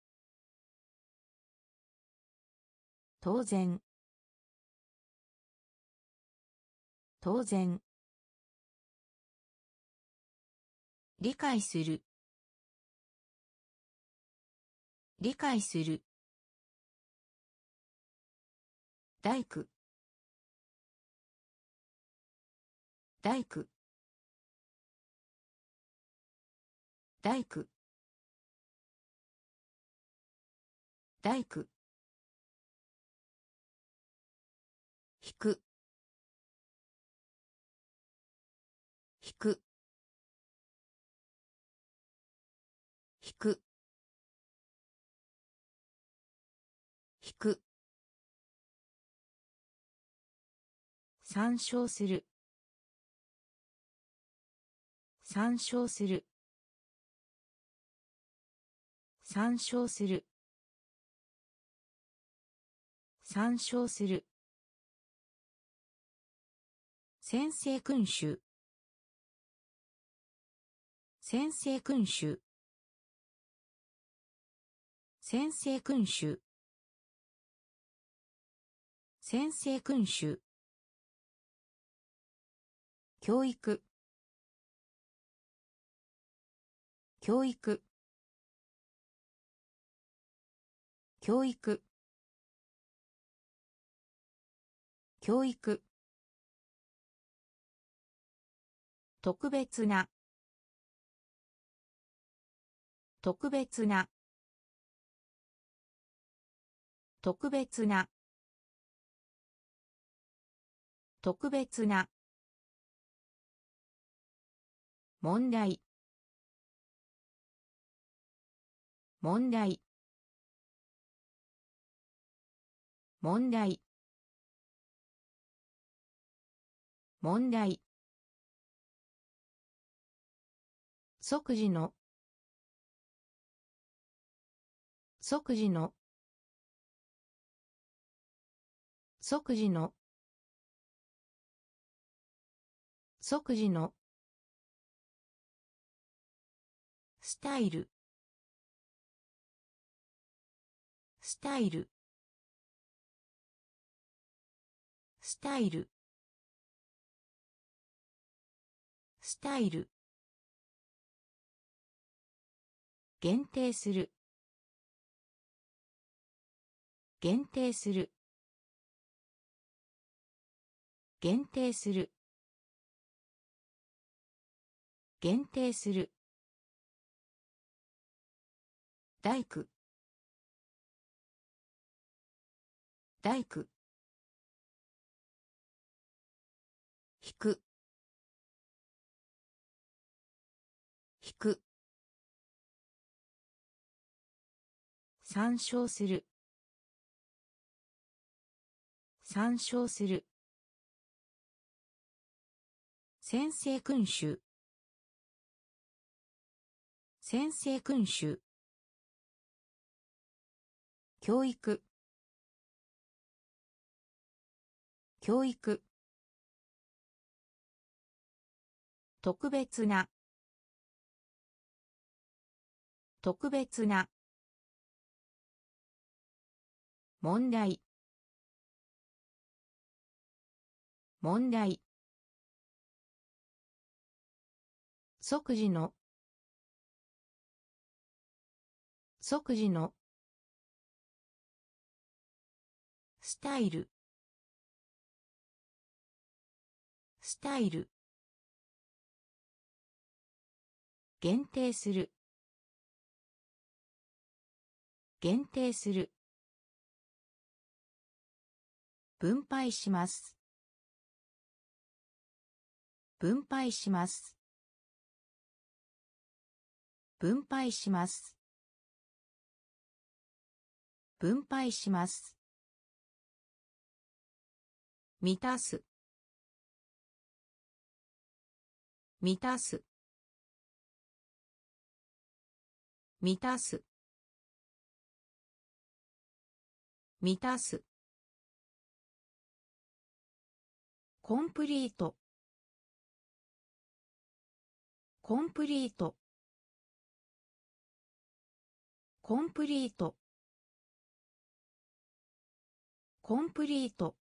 当然。当然。理解する。理解する。大工。大工。大工。大工。参照する。参照する。参照する。参照する。先制君主。先制君主。先制君主。先制君主。教育。教育。教育。教育。特別な。特別な。特別な。特別な。問題。問題。問題。問題。即時の。即時の。即時の。即時の。スタイル。スタイル。スタイル。スタイル。限定する。限定する。限定する。限定する。大工。大工。引く。引く。参照する。参照する。先生君主。先生君主。教育。教育。特別な。特別な。問題。問題。即時の。即時の。スタイル。スタイル。限定する。限定する。分配します。分配します。分配します。分配します。満たす。満たす。満たす。満たす。コンプリート。コンプリート。コンプリート。コンプリート。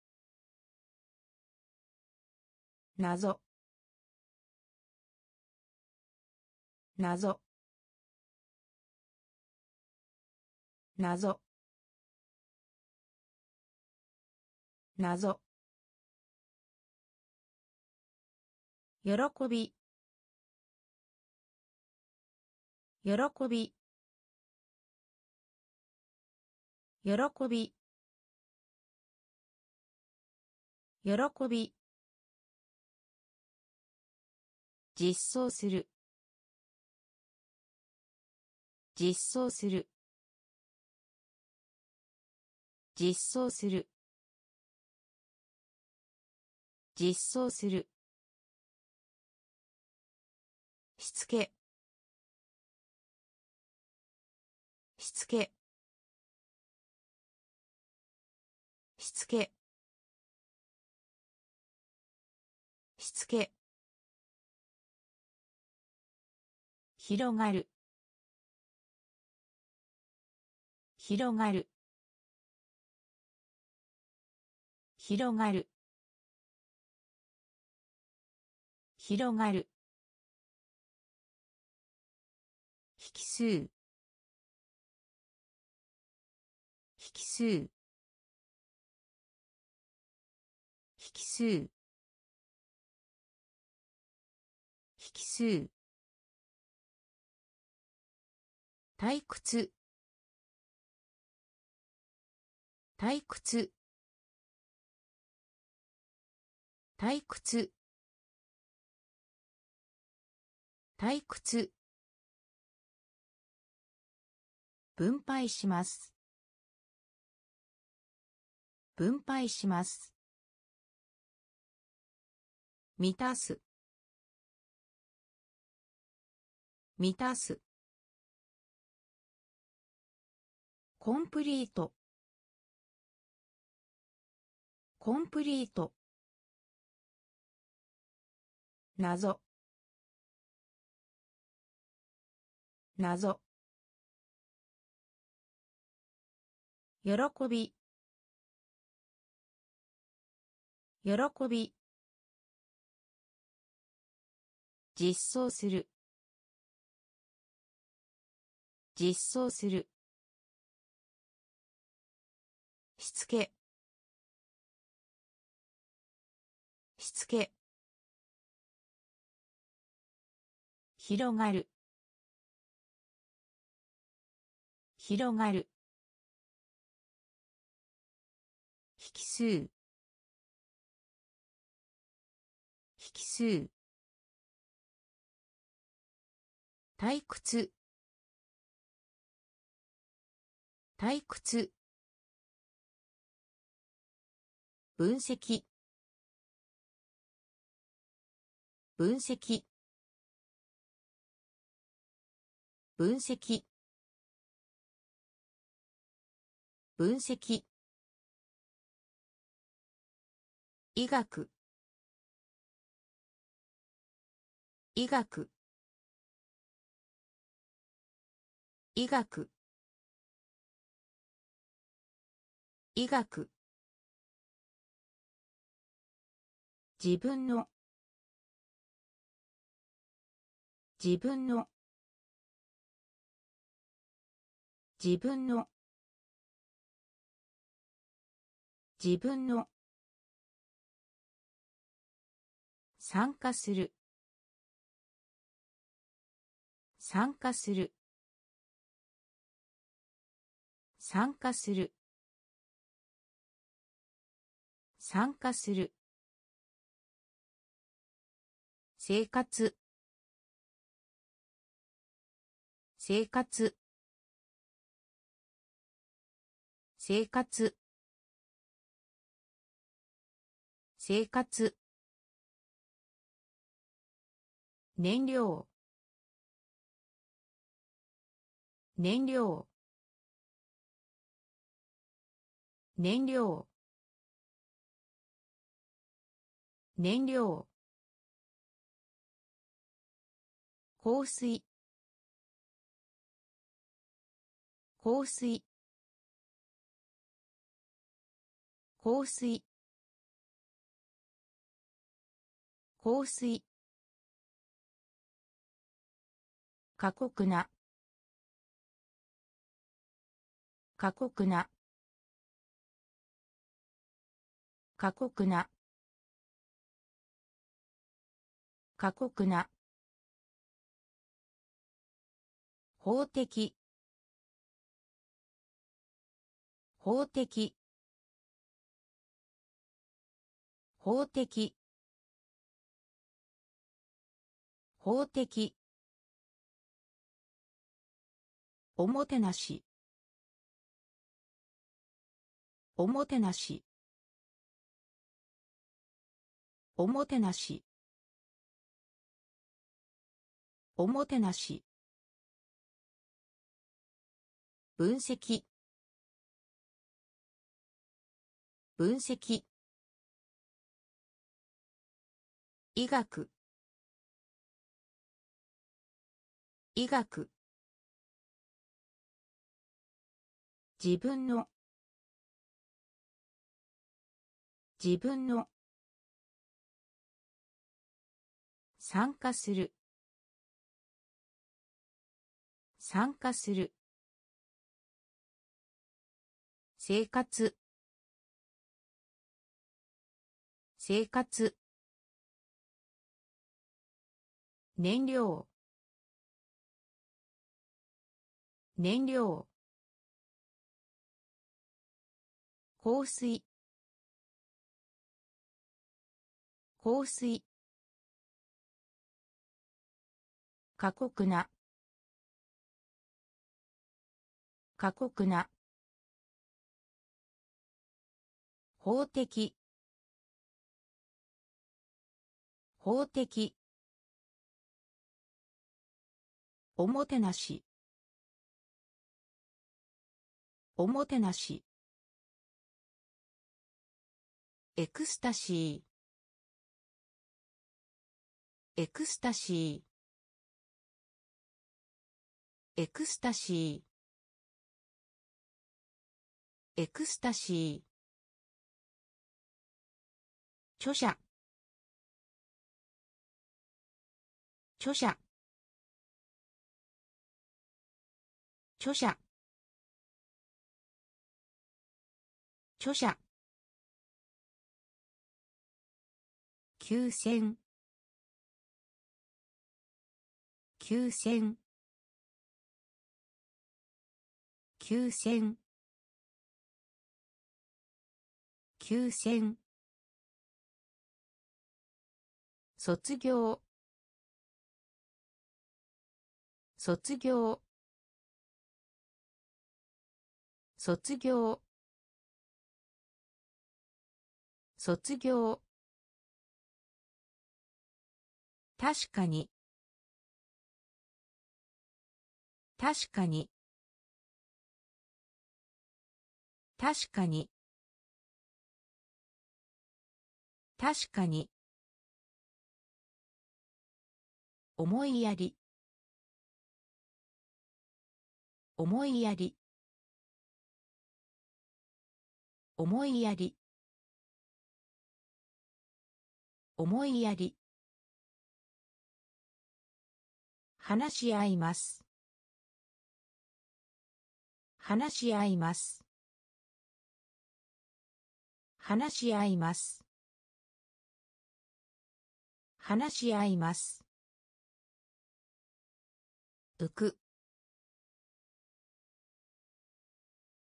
謎。謎。謎。謎。喜び。喜び。喜び。喜び。実装する。実装する。実装する。実装する。しつけ。しつけ。しつけ。しつけ。広がる。広がる。広がる。広がる。引数引数引数退屈。退屈。退屈。退屈。分配します。分配します。満たす。満たす。コンプリート。コンプリート。謎。謎。喜び。喜び。実装する。実装する。しつけ。しつけ。広がる。広がる。引数引数退屈。退屈。分析。分析。分析。分析。医学。医学。医学。医学。自分の。自分の。自分の。自分の。参加する。参加する。参加する。参加する。生活。生活。生活。生活。燃料。燃料。燃料。燃料。香水。香水。香水。香水。過酷な。過酷な。過酷な。過酷な。法的。法的。法的。法的。おもてなし。おもてなし。おもてなし。おもてなし。分析。分析。医学。医学。自分の。自分の。参加する。参加する。生活。生活。燃料。燃料。香水。香水。過酷な。過酷な。法的。法的。おもてなし。おもてなし。エクスタシー。エクスタシー。エクスタシー。エクスタシー。著者。著者。著者。著者。休戦。休戦。休戦。休戦。卒業。卒業。卒業。卒業。確かに。確かに。確かに。確かに。思いやり。思いやり。思いやり。思いやり。話し合います。話し合います。話し合います。話し合います。浮く。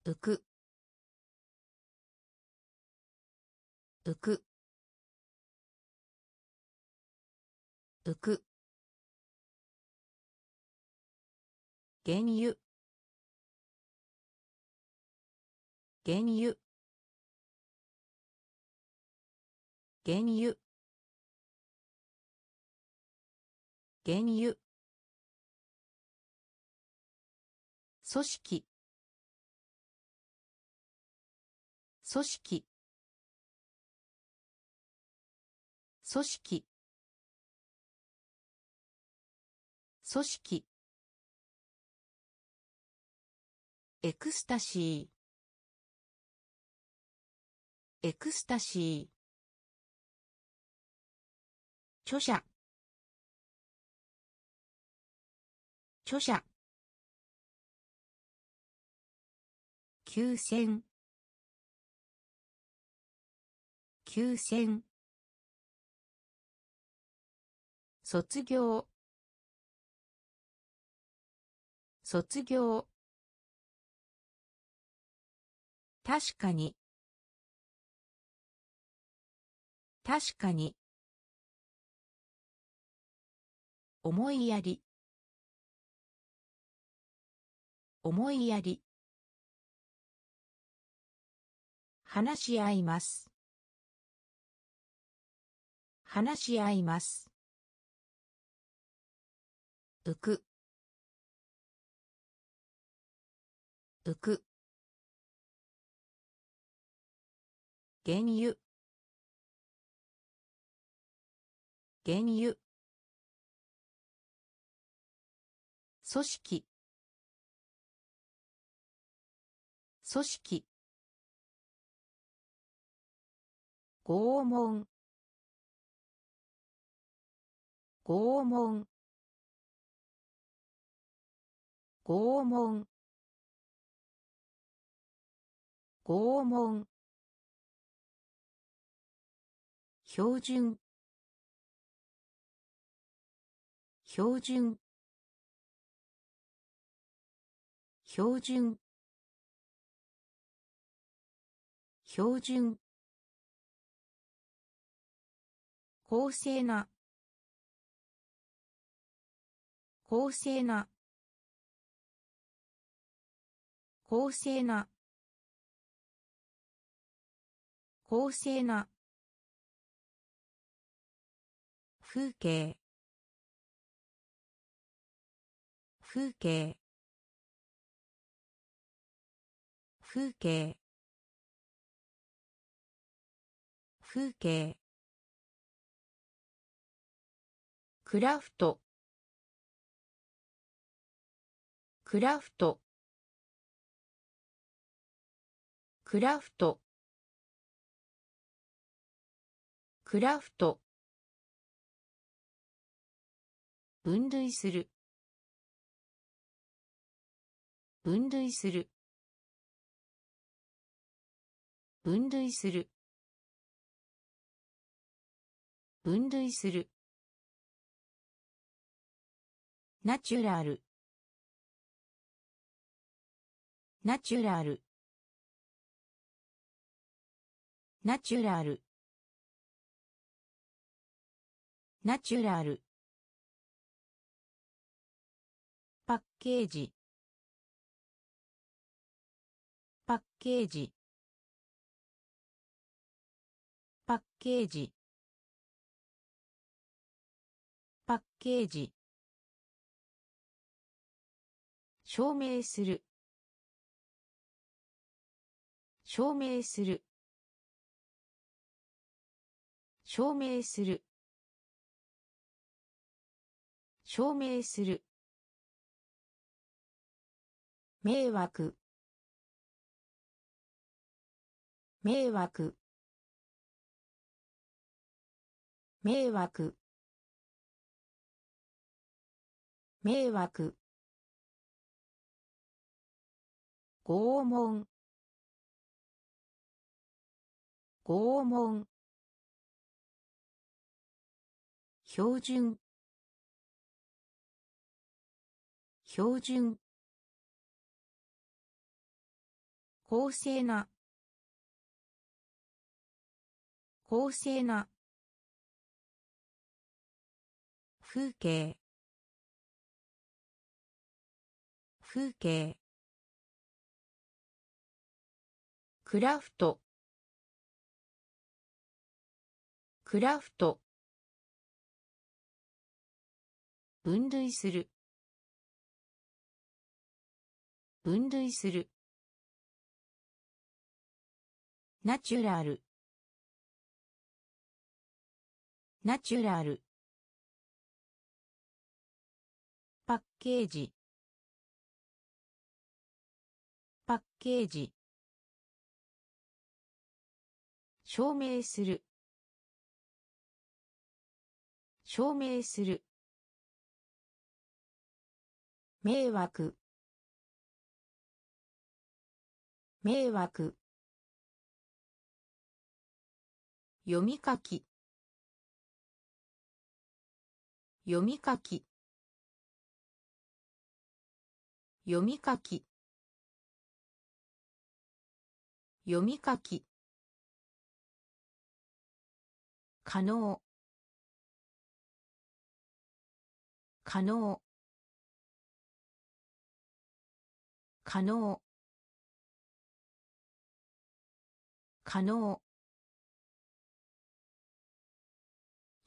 浮く。浮く。浮く。原油。原油。原油。原油。組織。組織。組織。組織。エクスタシー。エクスタシー。著者。著者。休戦休戦卒業。卒業。確かに。確かに。思いやり。思いやり。話し合います。話し合います。浮く。浮く。原油。原油。組織。組織。拷問。拷問。拷問。拷問。標準。標準。標準。標準。公正な。公正な。公正な。公正な。風景。風景。風景。風景。クラフト。クラフト。クラフト。クラフト。分類する。分類する。分類する。分類する。ナチュラル。ナチュラル。ナチュラル。ナチュラル。パッケージ。パッケージ。パッケージ。パッケージ。証明する。証明する。証明する。証明する。迷惑。迷惑。迷惑。迷惑。拷問。拷問。標準。標準。公正な。公正な。風景。風景。クラフト。クラフト。分類する。分類する。ナチュラル。ナチュラル。パッケージ。パッケージ。証明する。証明する。迷惑。迷惑。読み書き。読み書き。読み書き。読み書き。可能。可能。可能。可能。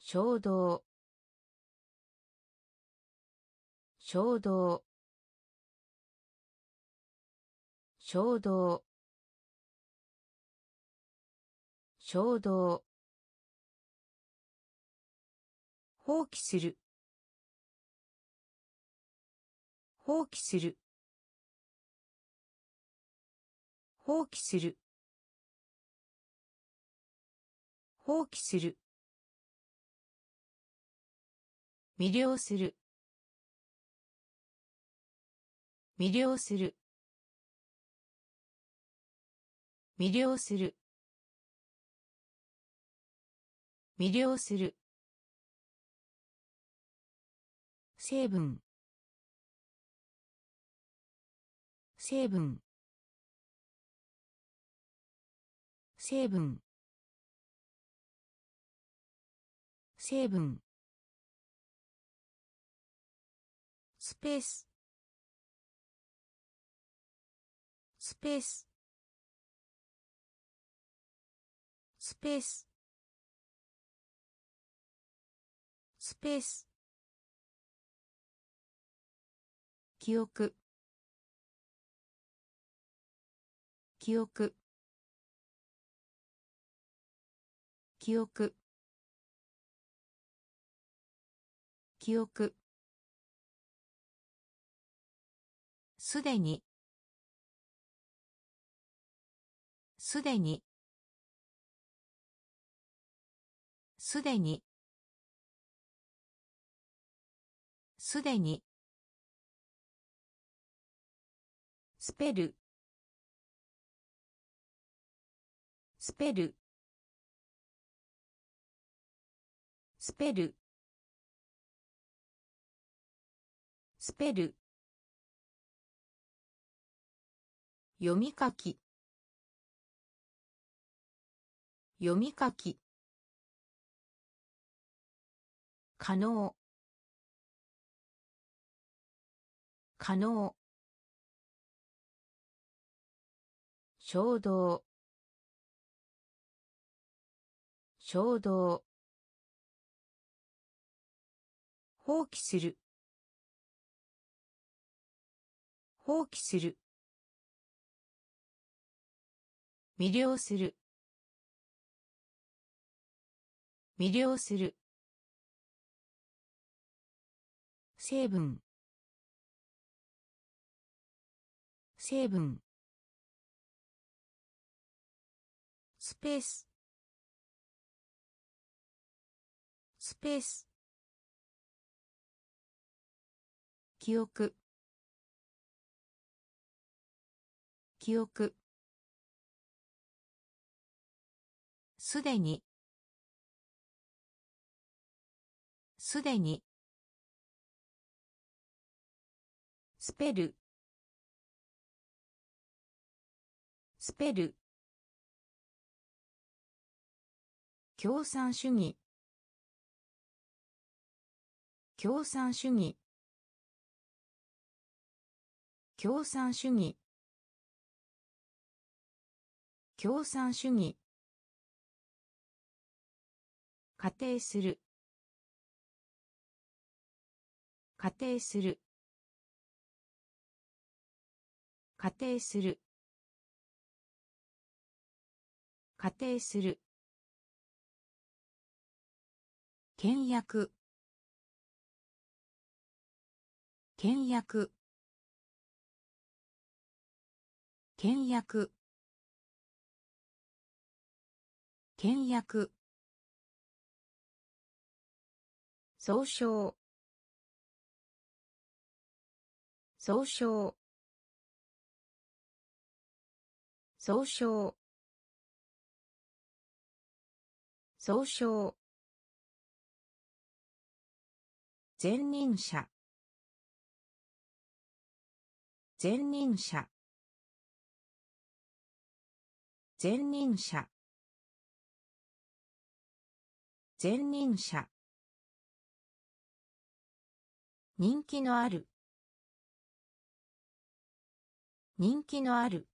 衝動。衝動。衝動。衝動。放棄する。放棄する。放棄する。放棄する。魅了する。魅了する。魅了する。魅了する。成分。成分。成分。成分。スペース。スペース。スペース。スペース。記憶。記憶。記憶。記憶。すでに。すでに。すでに。すでに。スペルスペルスペルスペル読み書き。読み書き。可能。可能。衝動。衝動。放棄する。放棄する。魅了する。魅了する。成分。成分。スペース。スペース。記憶。記憶。すでに。すでに。スペル。スペル。共産主義。共産主義。共産主義。共産主義。仮定する。仮定する。仮定する。仮定する。倹約。倹約。倹約。倹約。総称。総称。総称。総称。前任者。前任者。前任者。前任者。人気のある。人気のある。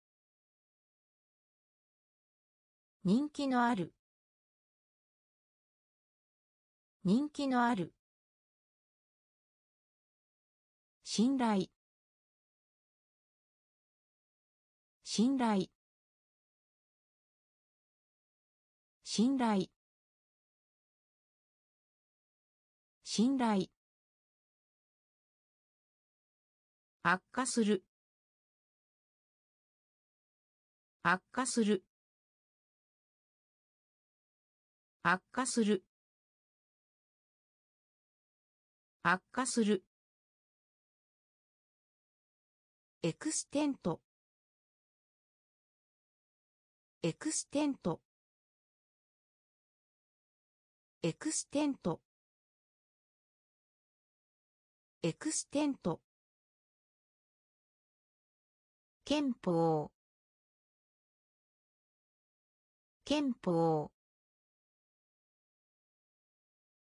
人気のある。人気のある。信頼。信頼。信頼。信頼。悪化する。悪化する。悪化する。悪化する。エクステント。エクステント。エクステント。エクステント。憲法。憲法。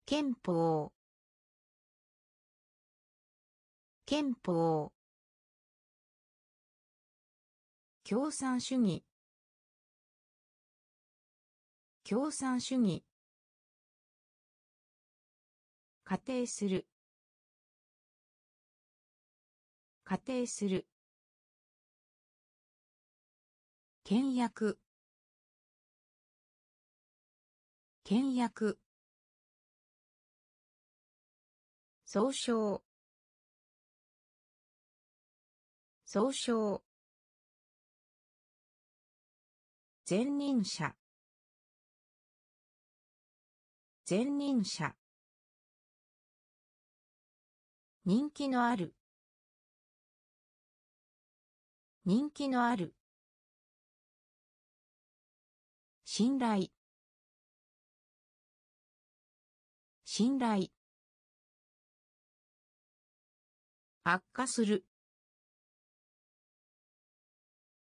憲法。憲法。共産主義。共産主義。仮定する。仮定する。倹約。倹約。総称。総称。前任者。前任者。人気のある。人気のある。信頼。信頼。悪化する。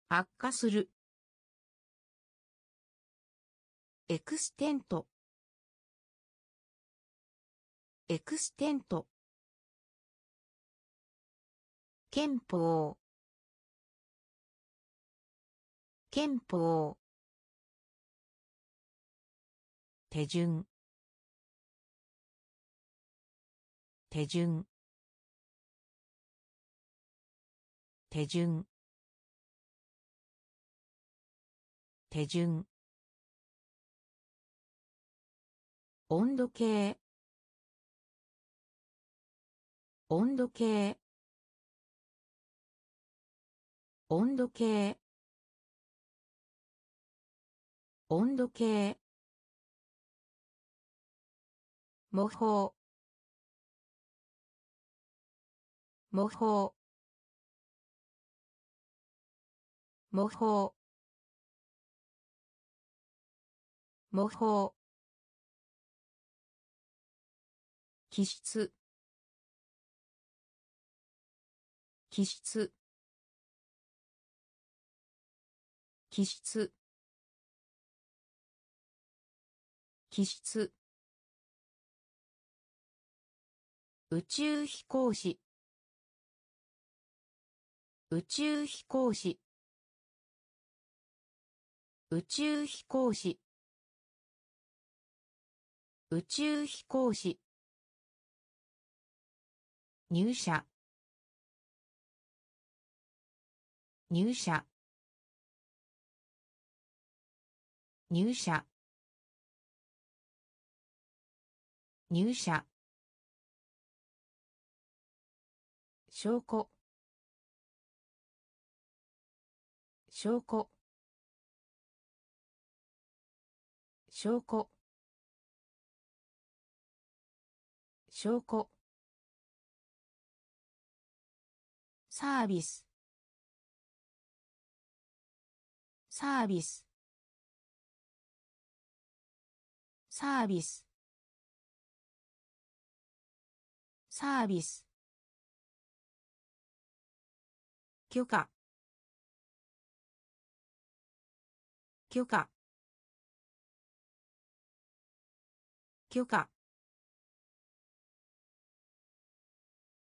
悪化する。エクステント。エクステント。憲法。憲法。手順。手順。手順。手順。温度計。温度計。温度計。温度計。模倣。模倣。模倣。模倣。気質。気質。気質。気質。宇宙飛行士。宇宙飛行士。宇宙飛行士。宇宙飛行士。入社。入社。入社。入社。証拠。証拠。証拠。証拠。サービス。サービス。サービス。サービス。許可。許可。許可。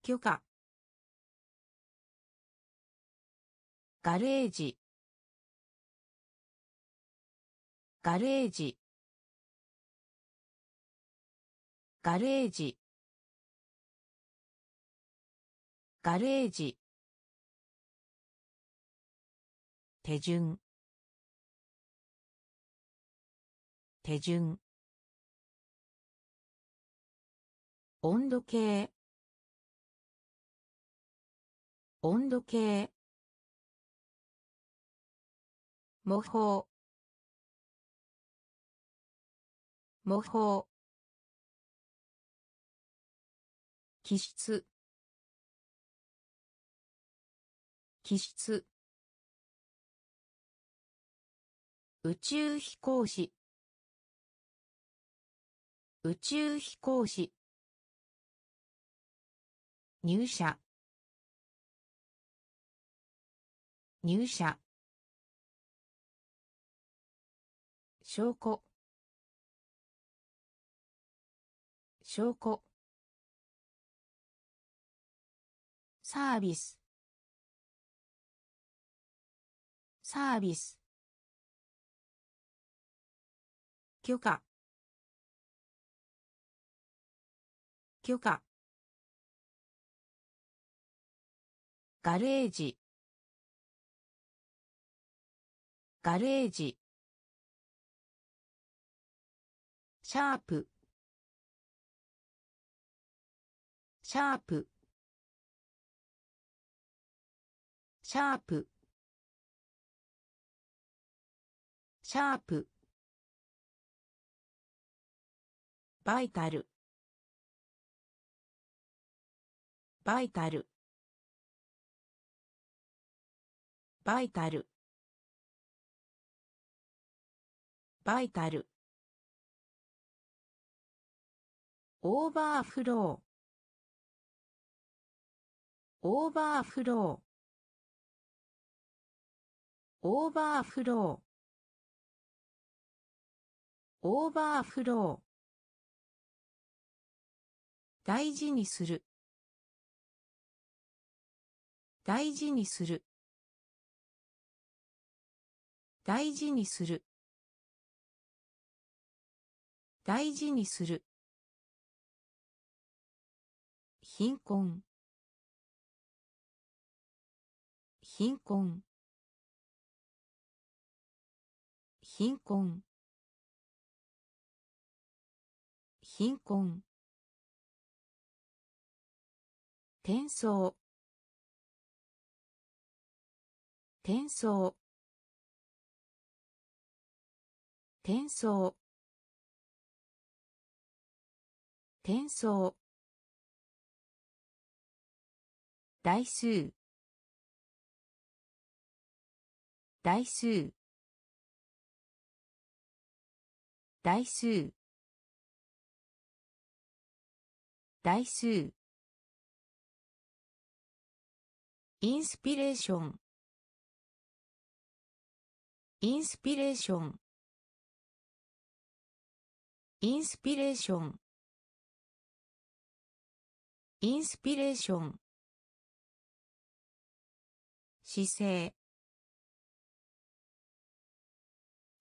許可。ガレージ。ガレージ。ガレージ。ガレージ。手順。手順。温度計。温度計。模倣。模倣。気質。気質。宇宙飛行士。宇宙飛行士。入社入社証拠。証拠。サービス。サービス。許可。許可。ガレージ。ガレージ。シャープシャープシャープシャープバイタルバイタルバイタルバイタルオーバーフロー。オーバーフロー。オーバーフロー。オーバーフロー。大事にする。大事にする。大事にする。大事にする。貧困。貧困。貧困。貧困。転送。転送。転送。転送。台数。台数。台数。台数。インスピレーション。インスピレーション。インスピレーション。インスピレーション。姿勢。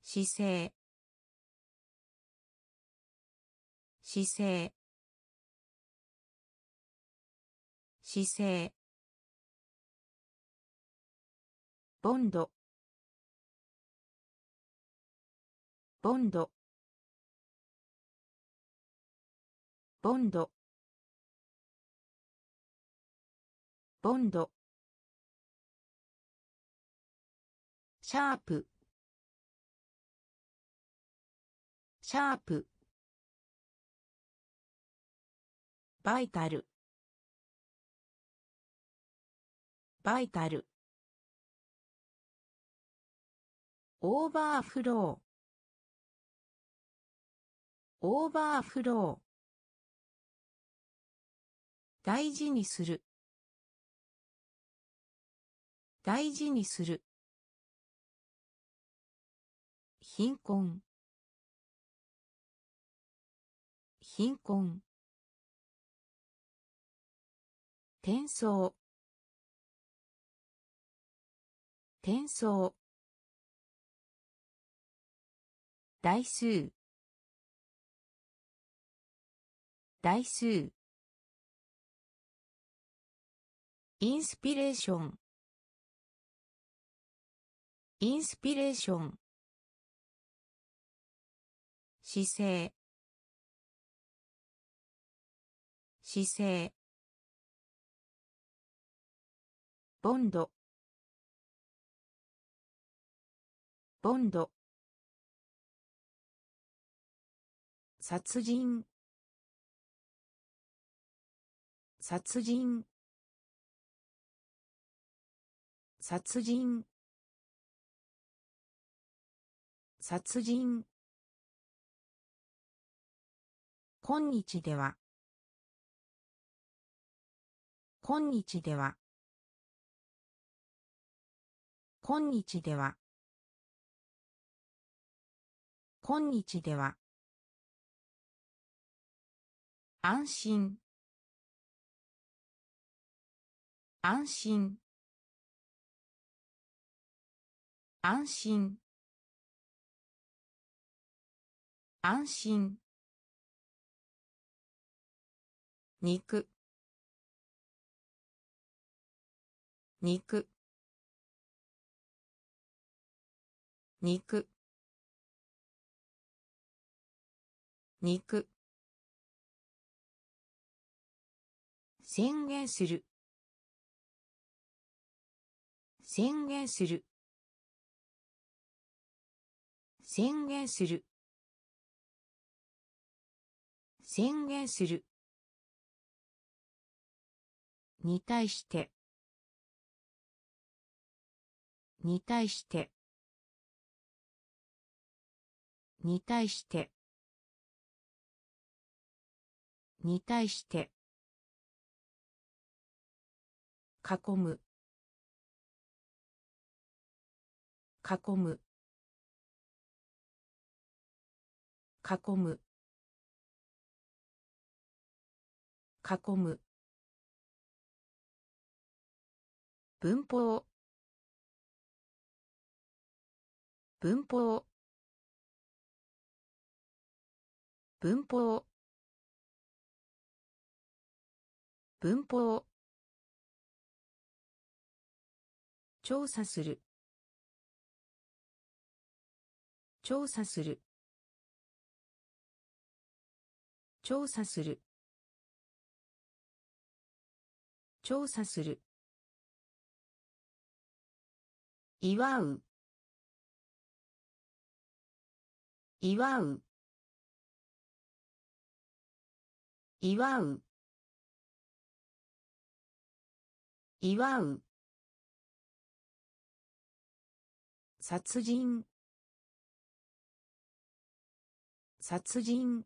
姿勢。姿勢。姿勢。ボンド。ボンド。ボンド。ボンド。シャープシャープバイタルバイタルオーバーフローオーバーフロー大事にする大事にする。貧困。貧困。転送。転送。台数。台数。インスピレーション。インスピレーション。姿勢。姿勢。ボンド。ボンド。殺人。殺人。殺人。殺人。今日では。今日では。今日では。今日では。安心。安心。安心。安心。肉。肉。肉。肉。宣言する。宣言する。宣言する。宣言する。に対して。に対して。に対して。に対して。囲む。囲む。囲む。囲む。文法。文法。文法。文法。調査する。調査する。調査する。調査する。祝う。祝う。祝う。祝う。殺人。殺人。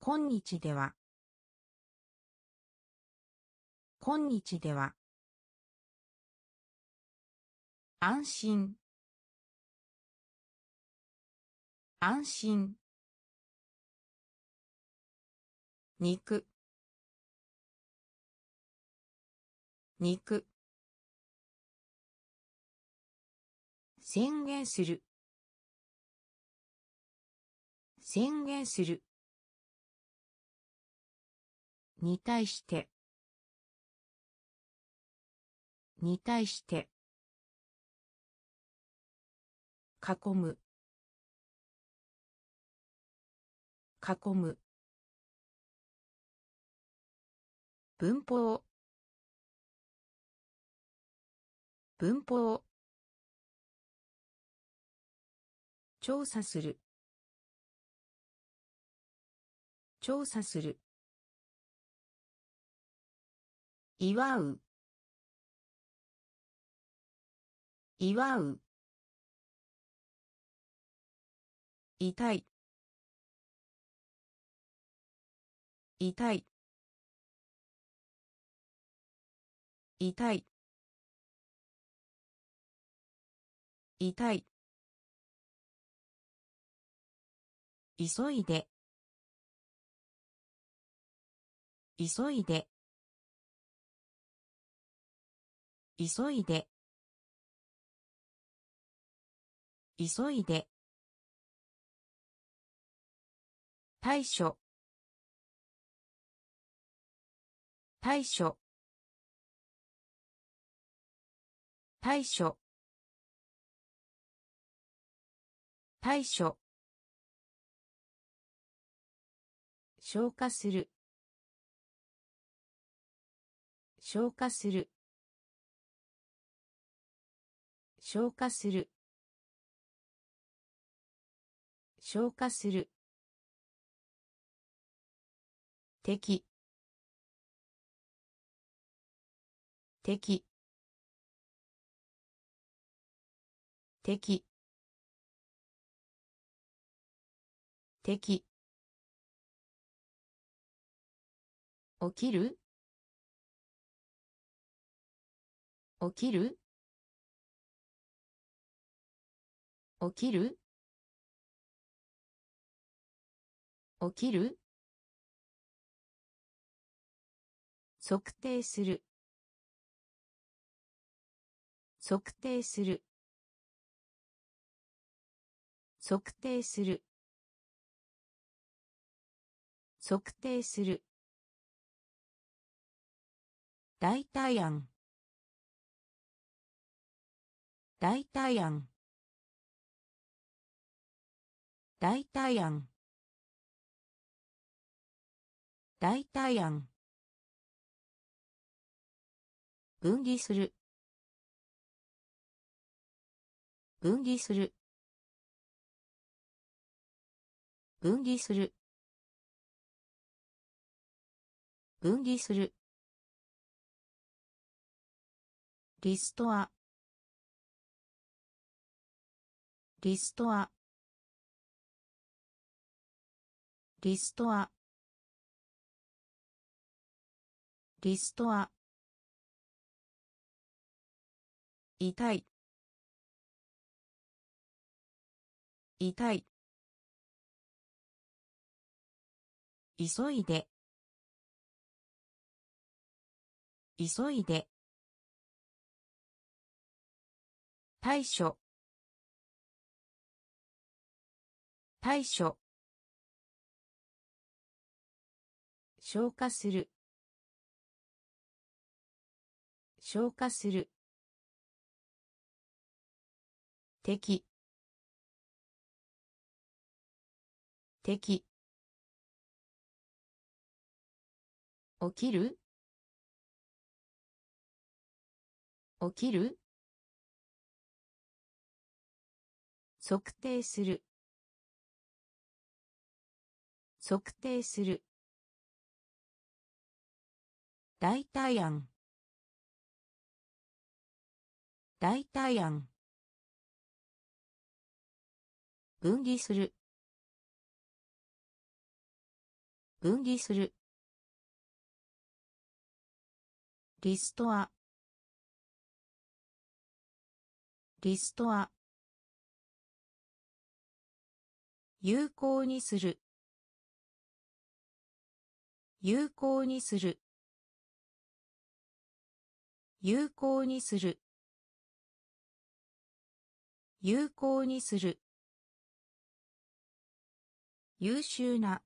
今日では。今日では。安心。安心。肉。肉。宣言する。宣言する。に対して。に対して。囲む。囲む。文法。文法。調査する。調査する。祝う。祝う。痛い。痛い。痛い。痛い。急いで。急いで。急いで。急いで対処。対処。対処。対処。消化する。消化する。消化する。消化する。敵。敵。敵。敵。起きる？起きる？起きる？起きる？測定する。測定する。測定する。測定する。代替案。代替案。代替案。代替案。分離する。分離する。分離する。分離する。リストア。リストア。リストア。リストア。痛い。痛い。急いで。急いで。対処。対処。消化する。消化する。敵。敵。起きる？起きる？測定する。測定する。代替案。代替案。分離する。分離する。リストア。リストア。有効にする。有効にする。有効にする。有効にする。優秀な。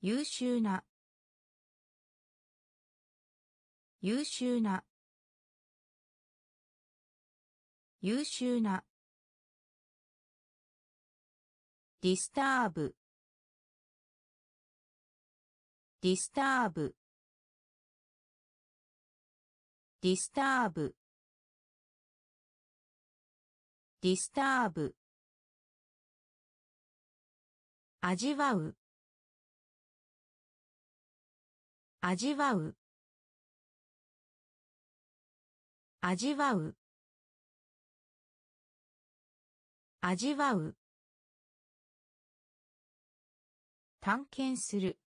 優秀な。優秀な。優秀な。ディスターブ。ディスターブ。ディスターブ。ディスターブ。味わう。味わう。味わう。味わう。探検する。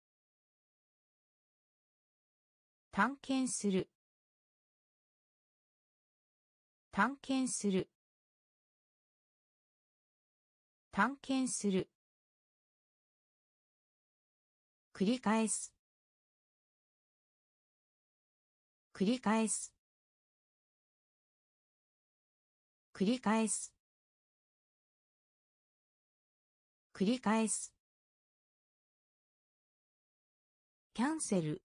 探検する。探検する。探検する。繰り返す。繰り返す。繰り返す。繰り返す。キャンセル。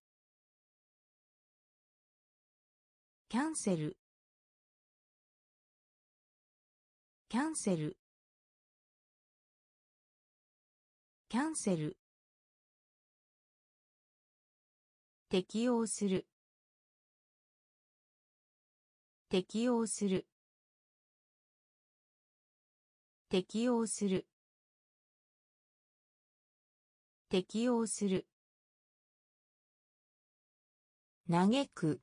キャンセル。キャンセル。キャンセル。適用する。適用する。適用する。適用する。嘆く。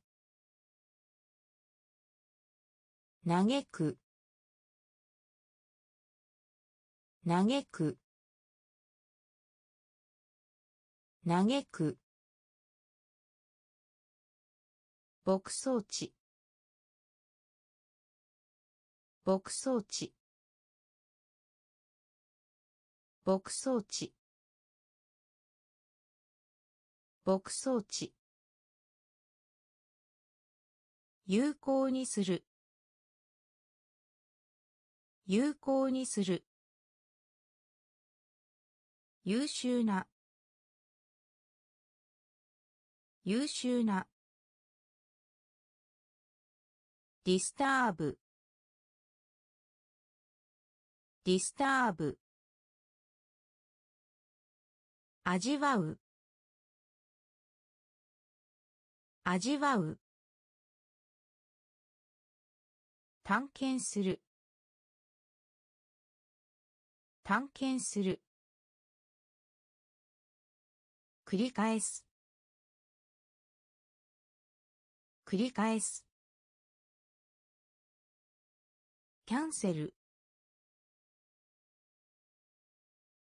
嘆く。嘆く。嘆く。牧草地。牧草地。牧草地。牧草地。有効にする。有効にする。優秀な。優秀な。ディスターブディスターブ味わう。味わう。探検する。探検する。繰り返す。繰り返す。キャンセル。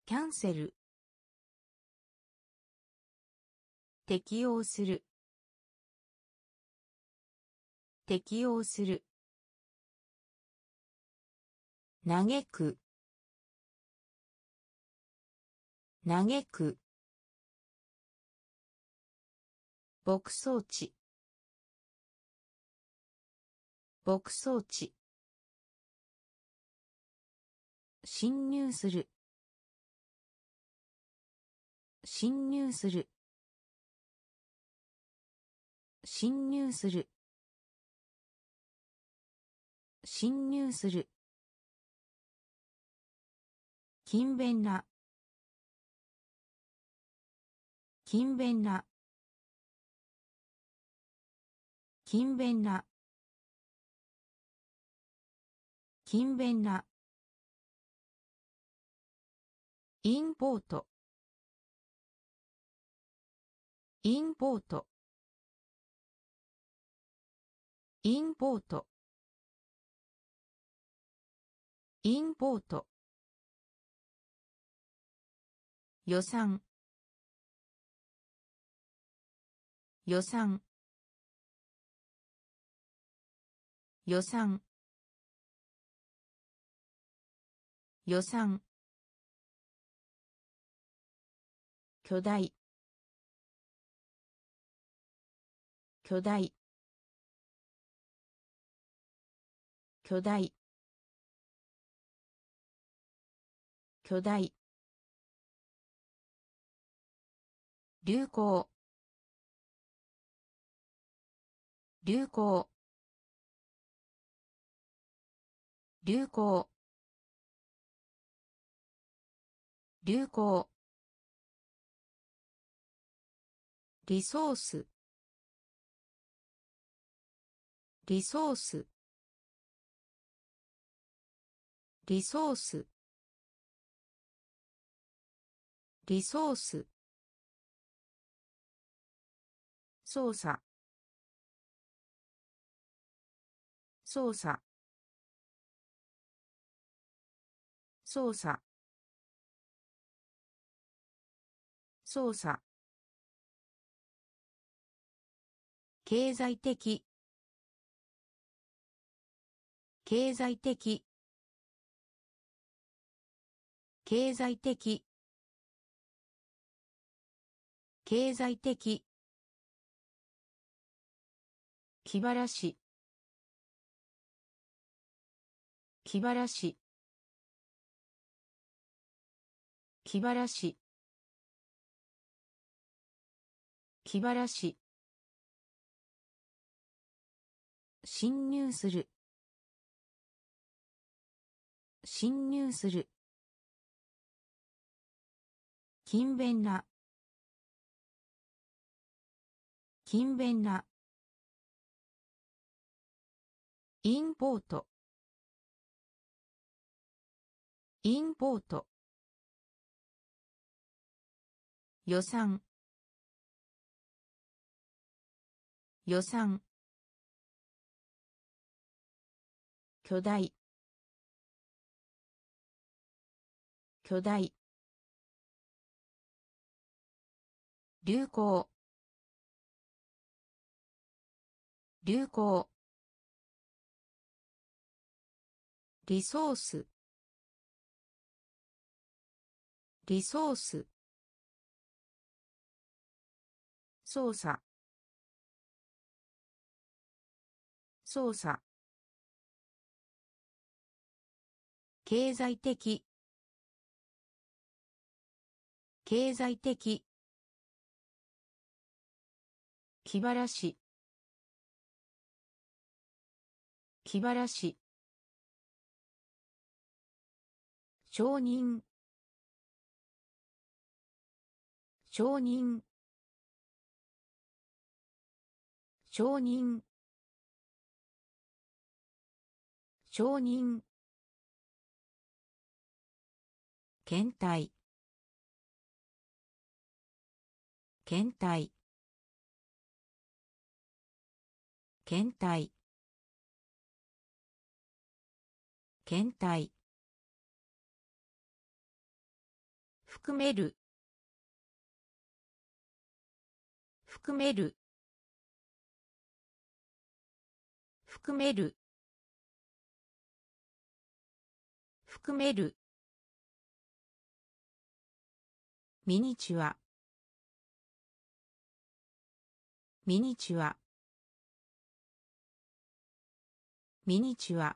キャンセル。適用する。適用する。嘆く。嘆く。牧草地。牧草地。侵入する。侵入する。侵入する。侵入する。勤勉な。勤勉な。勤勉な。勤勉な。インポート。インポート。インポート。インポート。予算。予算。予算。予算。巨大。巨大。巨大。巨大。流行。流行。流行。流行。リソース。リソース。リソース。リソース。操作。操作。操作。操作。経済的。経済的。経済的。経済的。気晴らし。気晴らし。気晴らし。気晴らし。侵入する。侵入する。勤勉な。勤勉な。インポートインポート予算。予算。巨大。巨大。流行。流行。リソース。リソース。操作。操作。経済的。経済的。気晴らし。気晴らし。承認。承認。承認。承認。検体。検体。検体。検体。含める。含める。含める。含める。ミニチュア。ミニチュア。ミニチュア。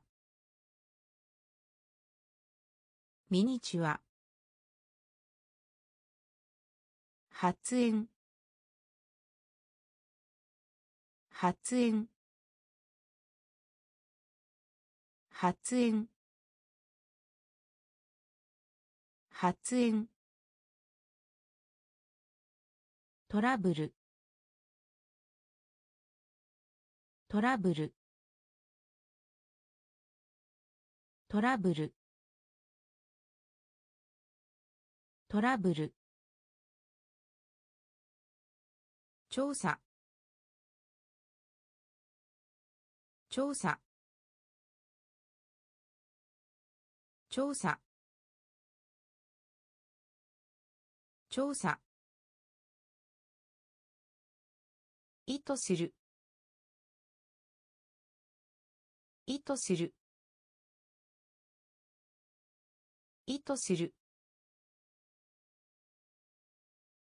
ミニチュア。発煙。発煙。発煙。発煙。トラブル。トラブル。トラブル。トラブル。調査。調査。調査。調査。意図する。意図する。意図する。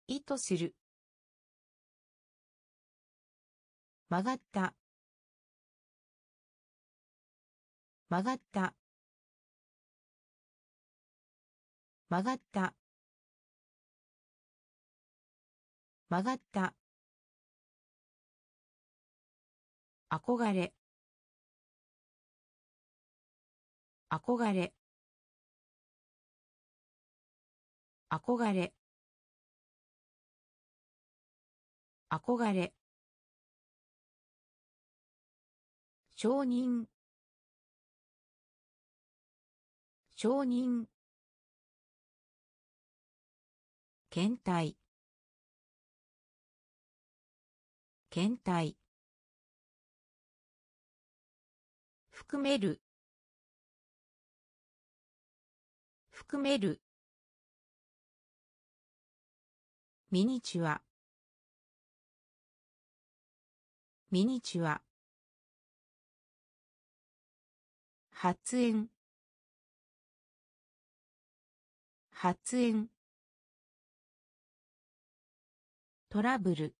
意図する。曲がった。曲がった。曲がった。曲がった。憧れ。憧れ。憧れ。憧れ。承認。承認。検体検体含める。含める。ミニチュア。ミニチュア。発煙。発煙。トラブル。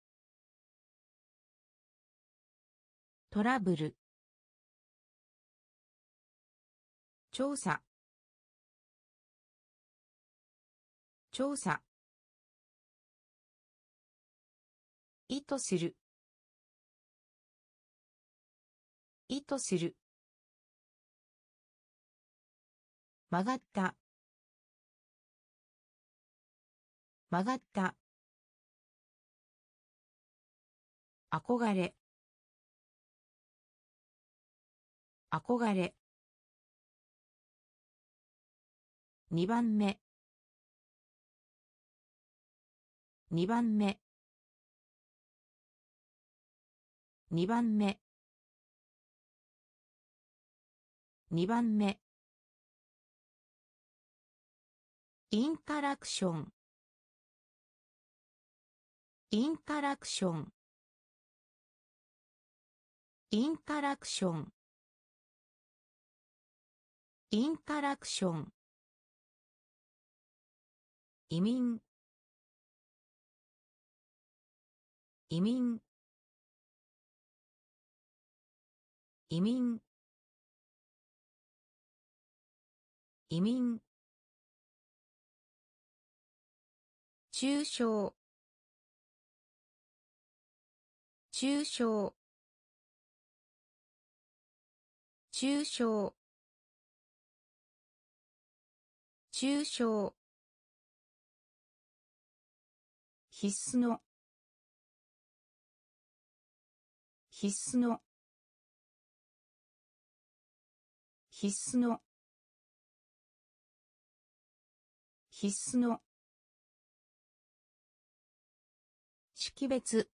トラブル。調査。調査。意図する。意図する。曲がった。曲がった。憧れ。憧れ。2番目。2番目。2番目。2番目。インタラクション。インタラクション。インタラクション。インタラクション。移民。移民。移民。移民。抽象抽象抽象抽象必須の。必須の。必須の。必須の。識別。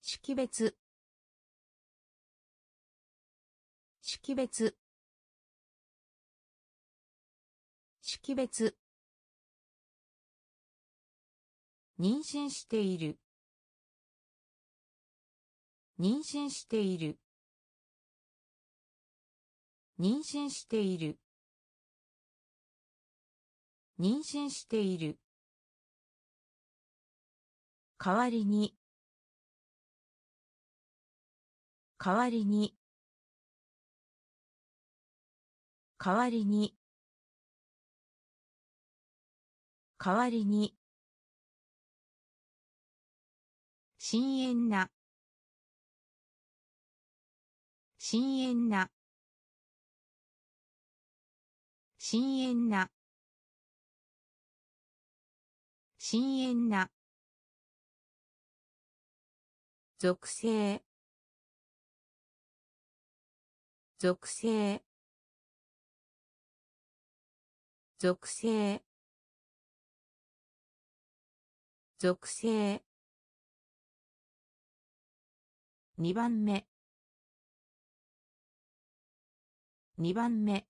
識別。識別。識別。妊娠している。妊娠している。妊娠している。妊娠している。代わりに。代わりに。代わりに。代わりに。深遠な。深遠な。深遠な。深遠な。属性。属性。属性。属性。2番目。2番目。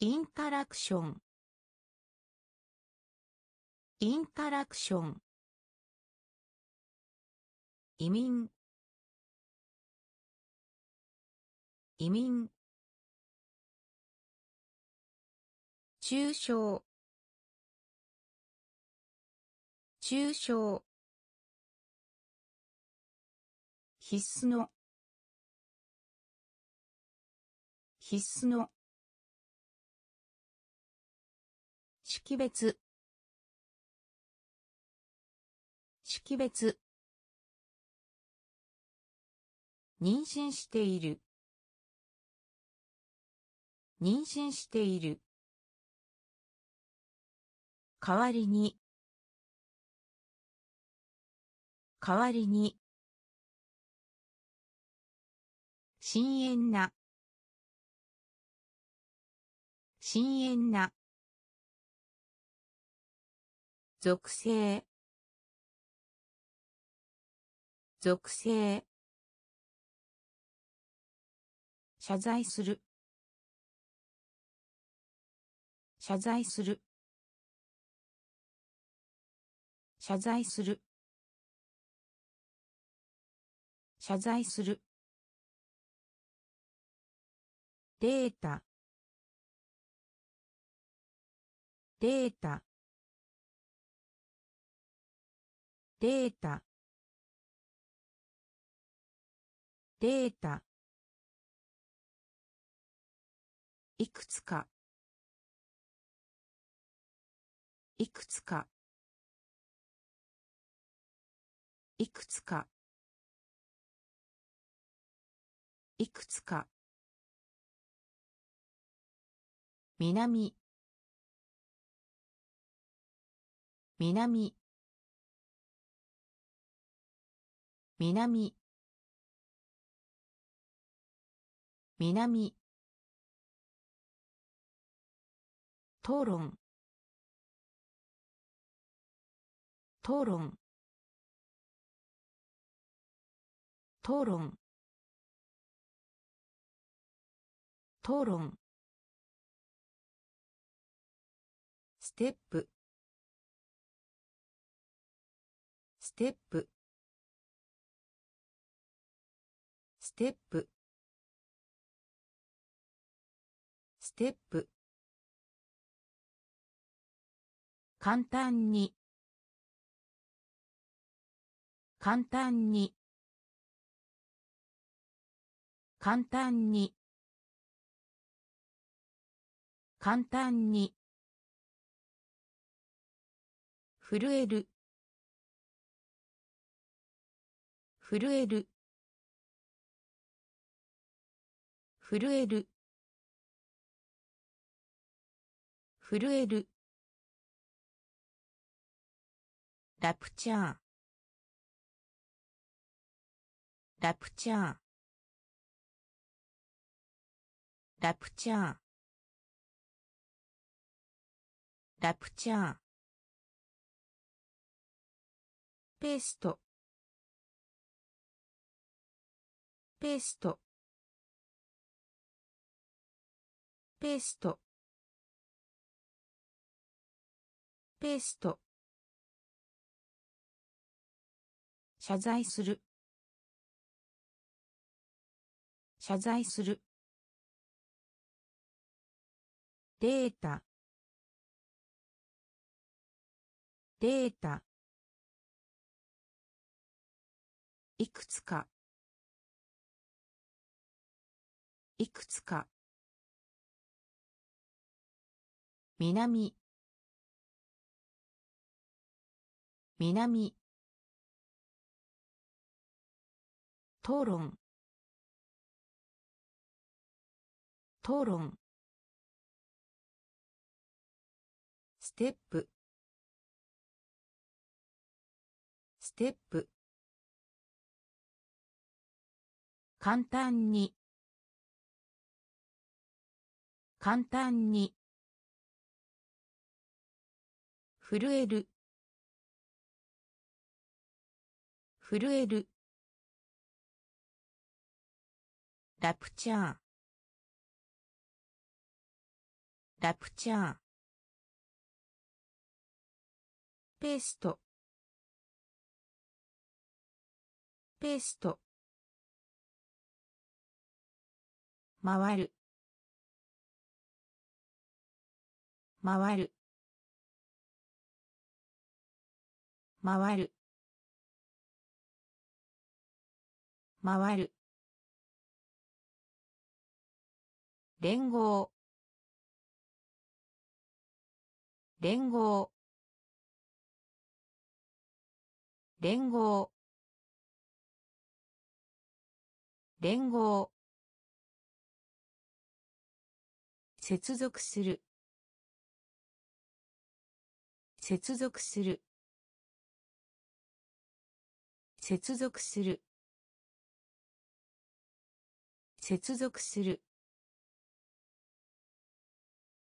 インタラクション。インタラクション。移民。移民。抽象抽象必須の。必須の。識別。識別。妊娠している。妊娠している。代わりに。代わりに。深遠な。深遠な。属性。属性。謝罪する。謝罪する。謝罪する。謝罪する。データ。データ。データ。データ。いくつか。いくつか。いくつか。いくつか。南。南。南。南。討論。討論。討論。討論。ステップ。ステップ。ステップ。ステップ。簡単に。簡単に。簡単に。簡単に。震える。震える。震える。震える。ラプチャー。ラプチャー。ラプチャー。ラプチャー。ペースト。ペースト。ペースト。ペースト。謝罪する。謝罪する。データ。データ。いくつか。いくつか。南。南。討論。討論。ステップ。ステップ。簡単に。簡単に。震える。震える。ラプチャー。ラプチャー。ペースト。ペースト。回る。回る。回る。回る。連合。連合。連合。連合。接続する。接続する。接続する。接続する。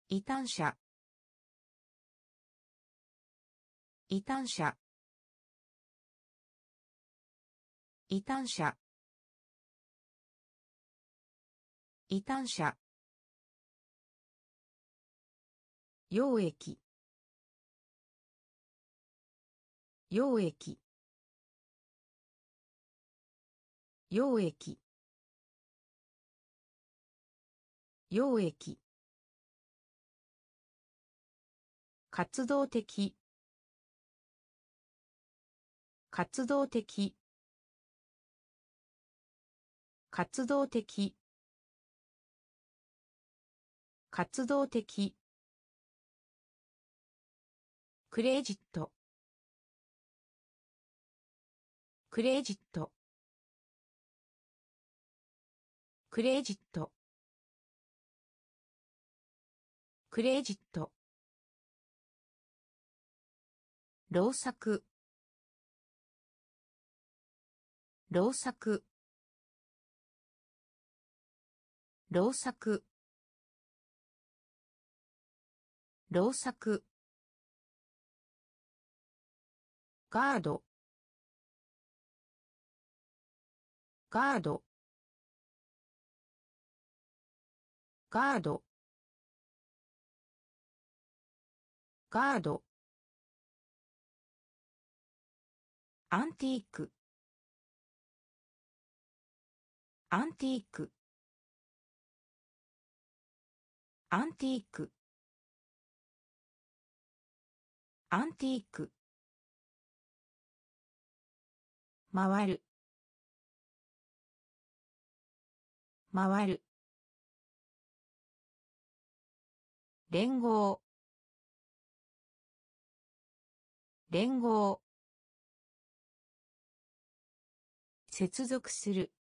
異端者。異端者。異端者。異端者。溶液。溶液。溶液。溶液。活動的。活動的。活動的。活動的。クレジット。クレジット。クレジット。クレジット。労作労作労作労作ガード。ガード。ガード。ガード。アンティーク。アンティーク。アンティーク。アンティーク。回る。回る。連合。連合。接続する。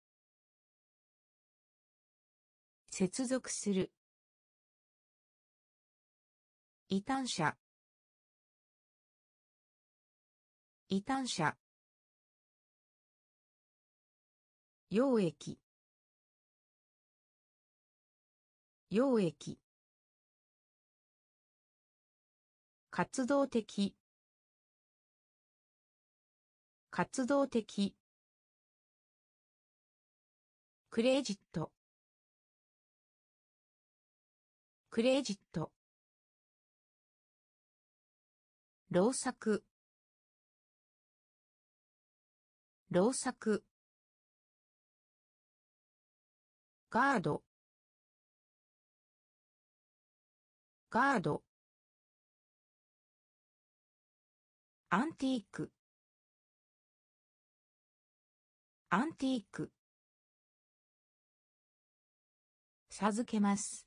接続する。異端者。異端者。溶液。溶液。活動的。活動的。クレジット。クレジット。労作労作ガード。ガード。アンティーク。アンティーク。授けます。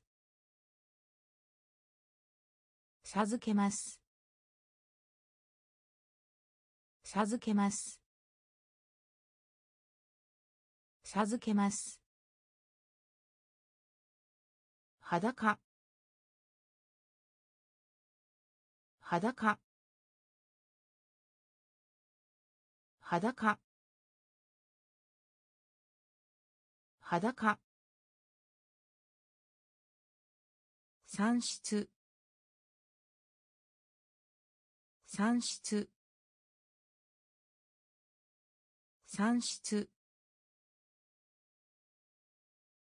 授けます。授けます。授けます。裸。裸。裸。裸。産出産出産出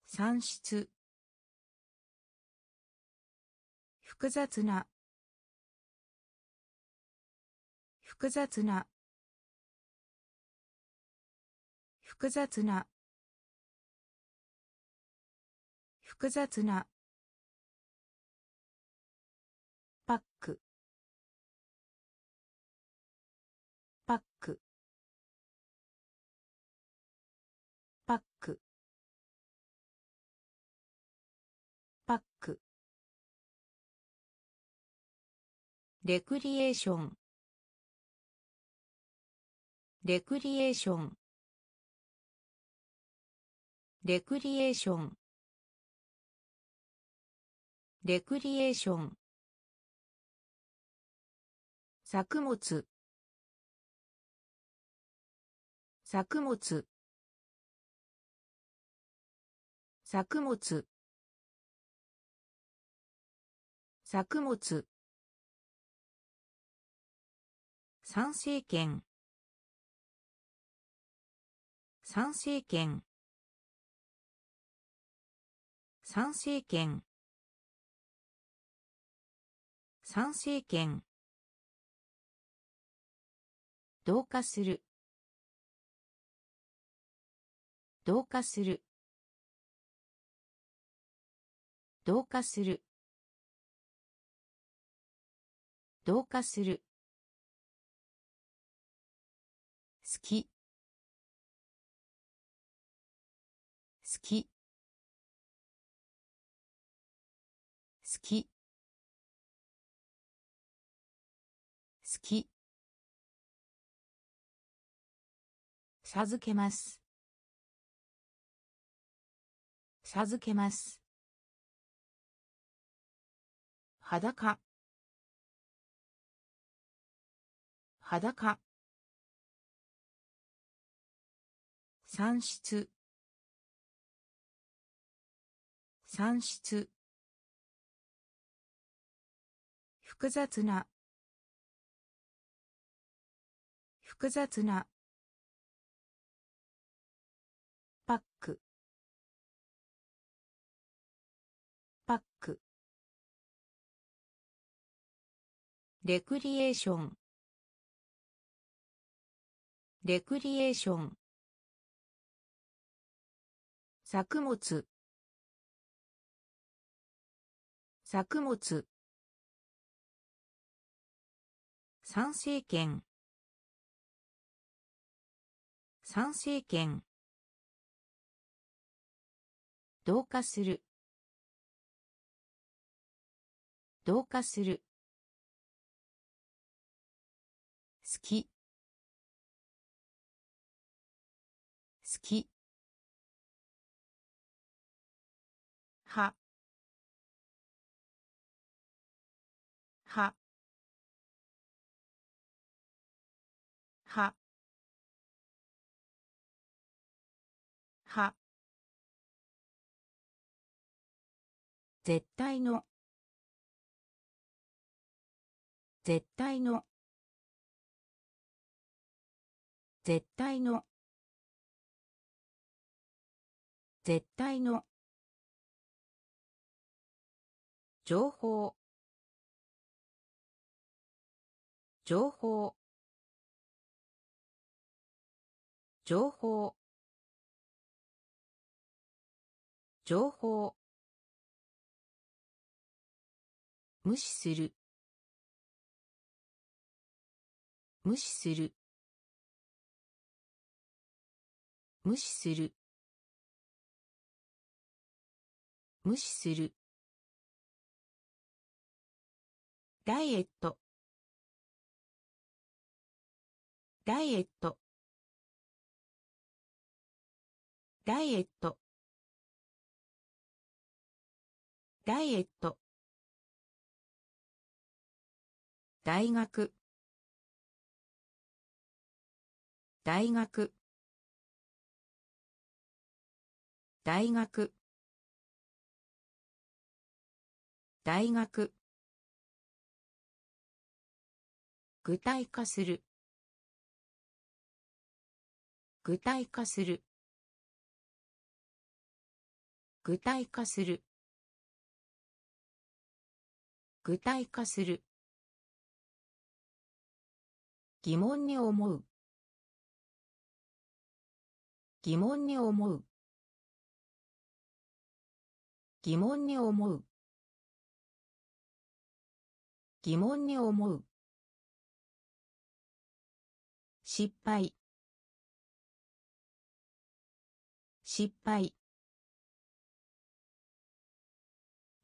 産出複雑な。複雑な。複雑な。複雑な。レクリエーション。レクリエーション。レクリエーション。レクリエーション。作物。作物。作物。作物。参政権。参政権。参政権。参政権。同化する。同化する。同化する。同化する。好き。好き。好き。好き。授けます。授けます。裸。裸。産出。産出。複雑な。複雑な。パック。パック。レクリエーション。レクリエーション。作物。作物。参政権。参政権。同化する。同化する。好き。好き。絶対の。絶対の。絶対の。絶対の。情報。情報。情報。情報。無視する。無視する。無視する。無視する。ダイエット。ダイエット。ダイエット。ダイエット。大学。大学。大学。大学。具体化する。具体化する。具体化する。具体化する。疑問に思う。疑問に思う。疑問に思う。疑問に思う。失敗。失敗。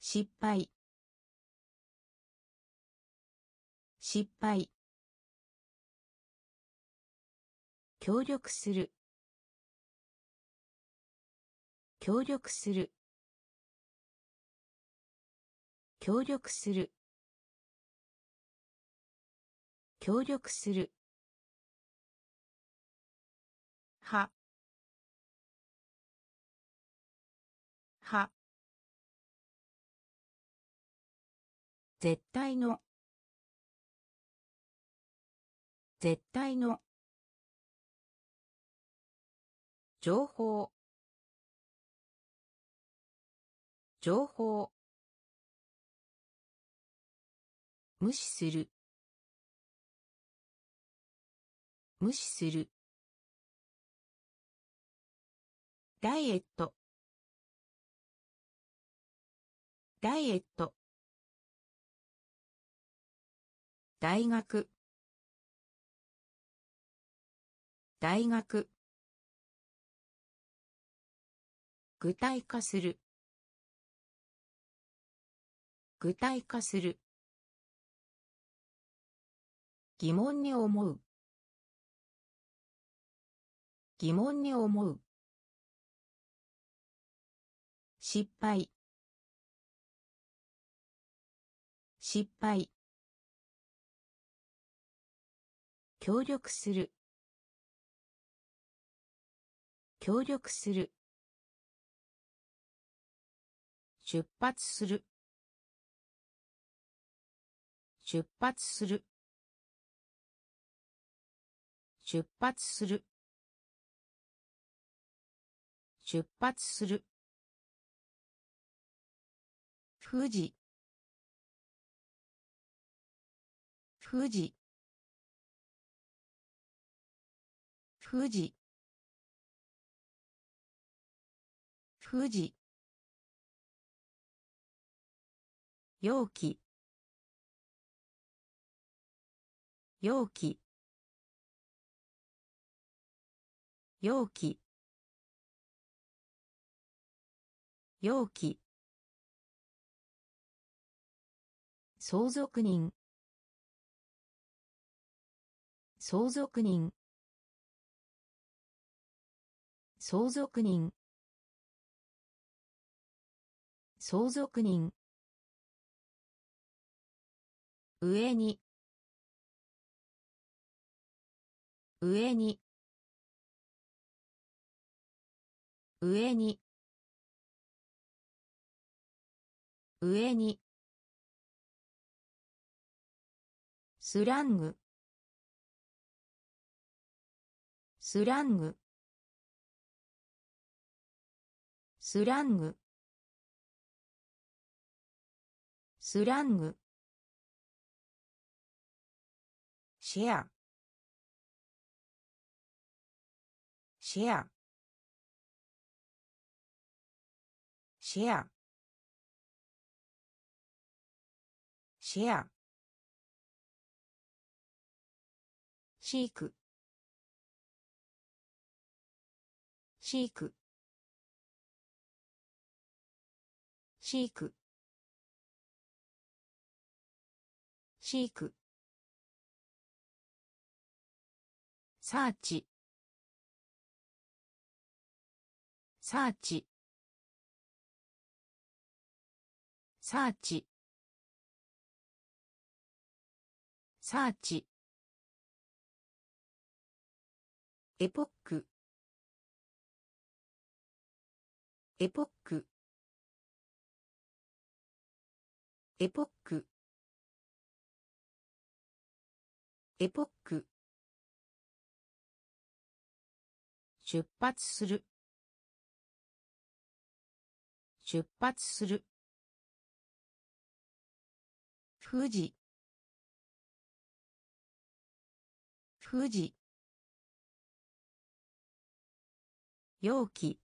失敗。失敗。協力する。協力する。協力する。協力する。は。は。絶対の。絶対の。情報。情報。無視する。無視する。ダイエット。ダイエット。大学。大学。具体化する。具体化する。疑問に思う。疑問に思う。失敗。失敗。協力する。協力する。出発する。出発する。出発する。出発する。富士。富士。富士。富士。容器。容器。容器。容器。相続人。相続人。相続人。相続人。上に。上に。上に。上に。スラング。スラング。スラング。スラング。シェアシェアシェアシェアシークシークシーク,シークサーチ。サーチ。サーチ。サーチ。エポック。エポック。エポック。エポック。出発する。出発する。富士。富士。容器。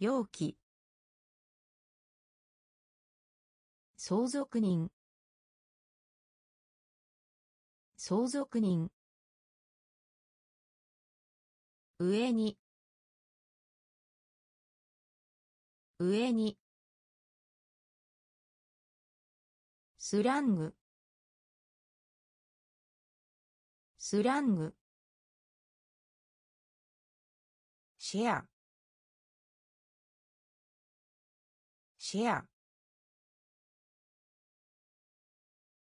容器。相続人。相続人。上に。上に。スラング。スラング。シェア。シェア。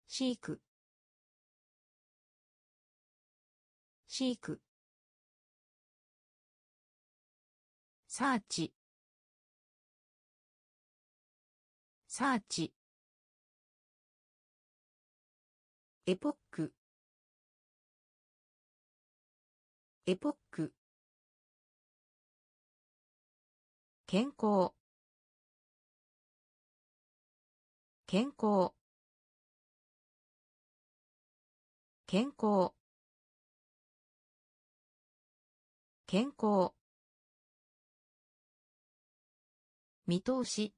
シーク。シサーチ。サーチ。エポック。エポック。健康。健康。健康。健康見通し。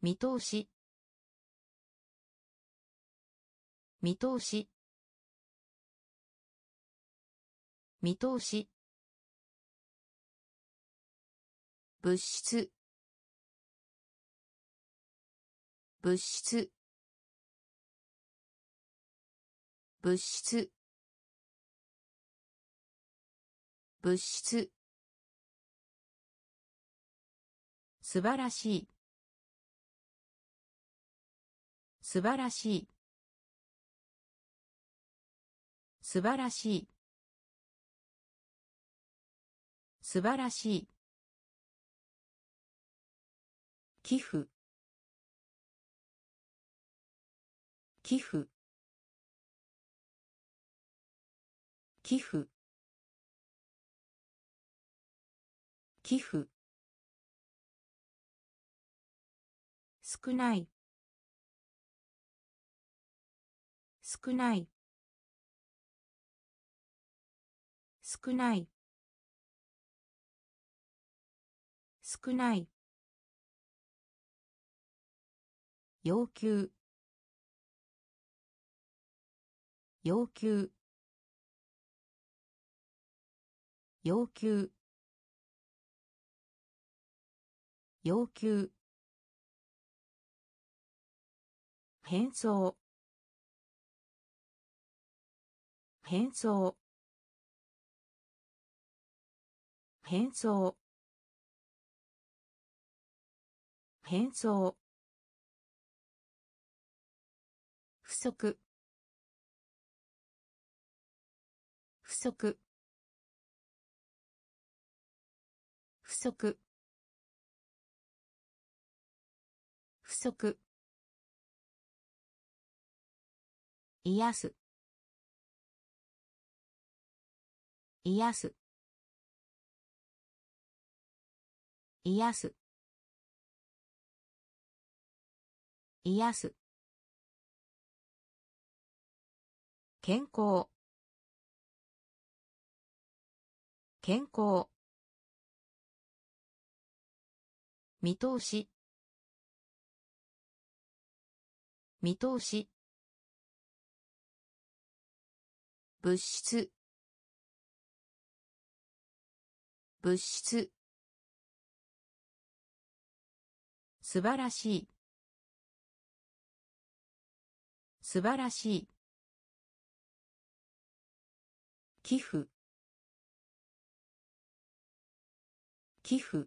見通し。見通し。見通し。物質。物質。物質。物質。素晴らしい。素晴らしい。素晴らしい。素晴らしい。寄付。寄付。寄付。寄付。少ない。少ない。少ない。少ない。要求。要求。要求。要求。変装。変装。変装。変装。不足。不足。不足。不足。癒す。癒す。癒す。癒す。健康。健康。見通し。見通し。物質。物質。素晴らしい。素晴らしい。寄付。寄付。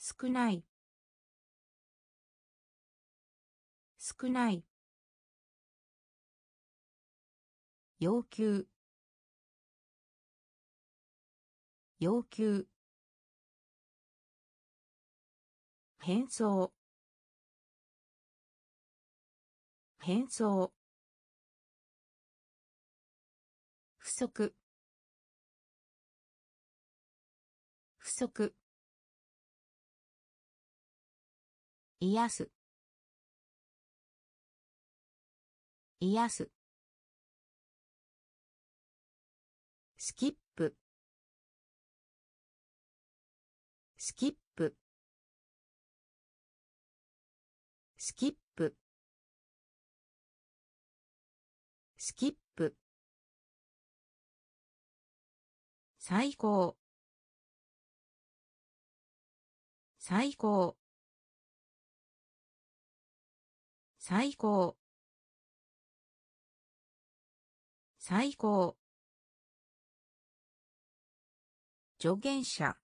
少ない。少ない。要求。要求。変装。変装。不足。不足。癒す。癒す。スキップスキップスキップスキップ最高。最高。最高。最高。助言者。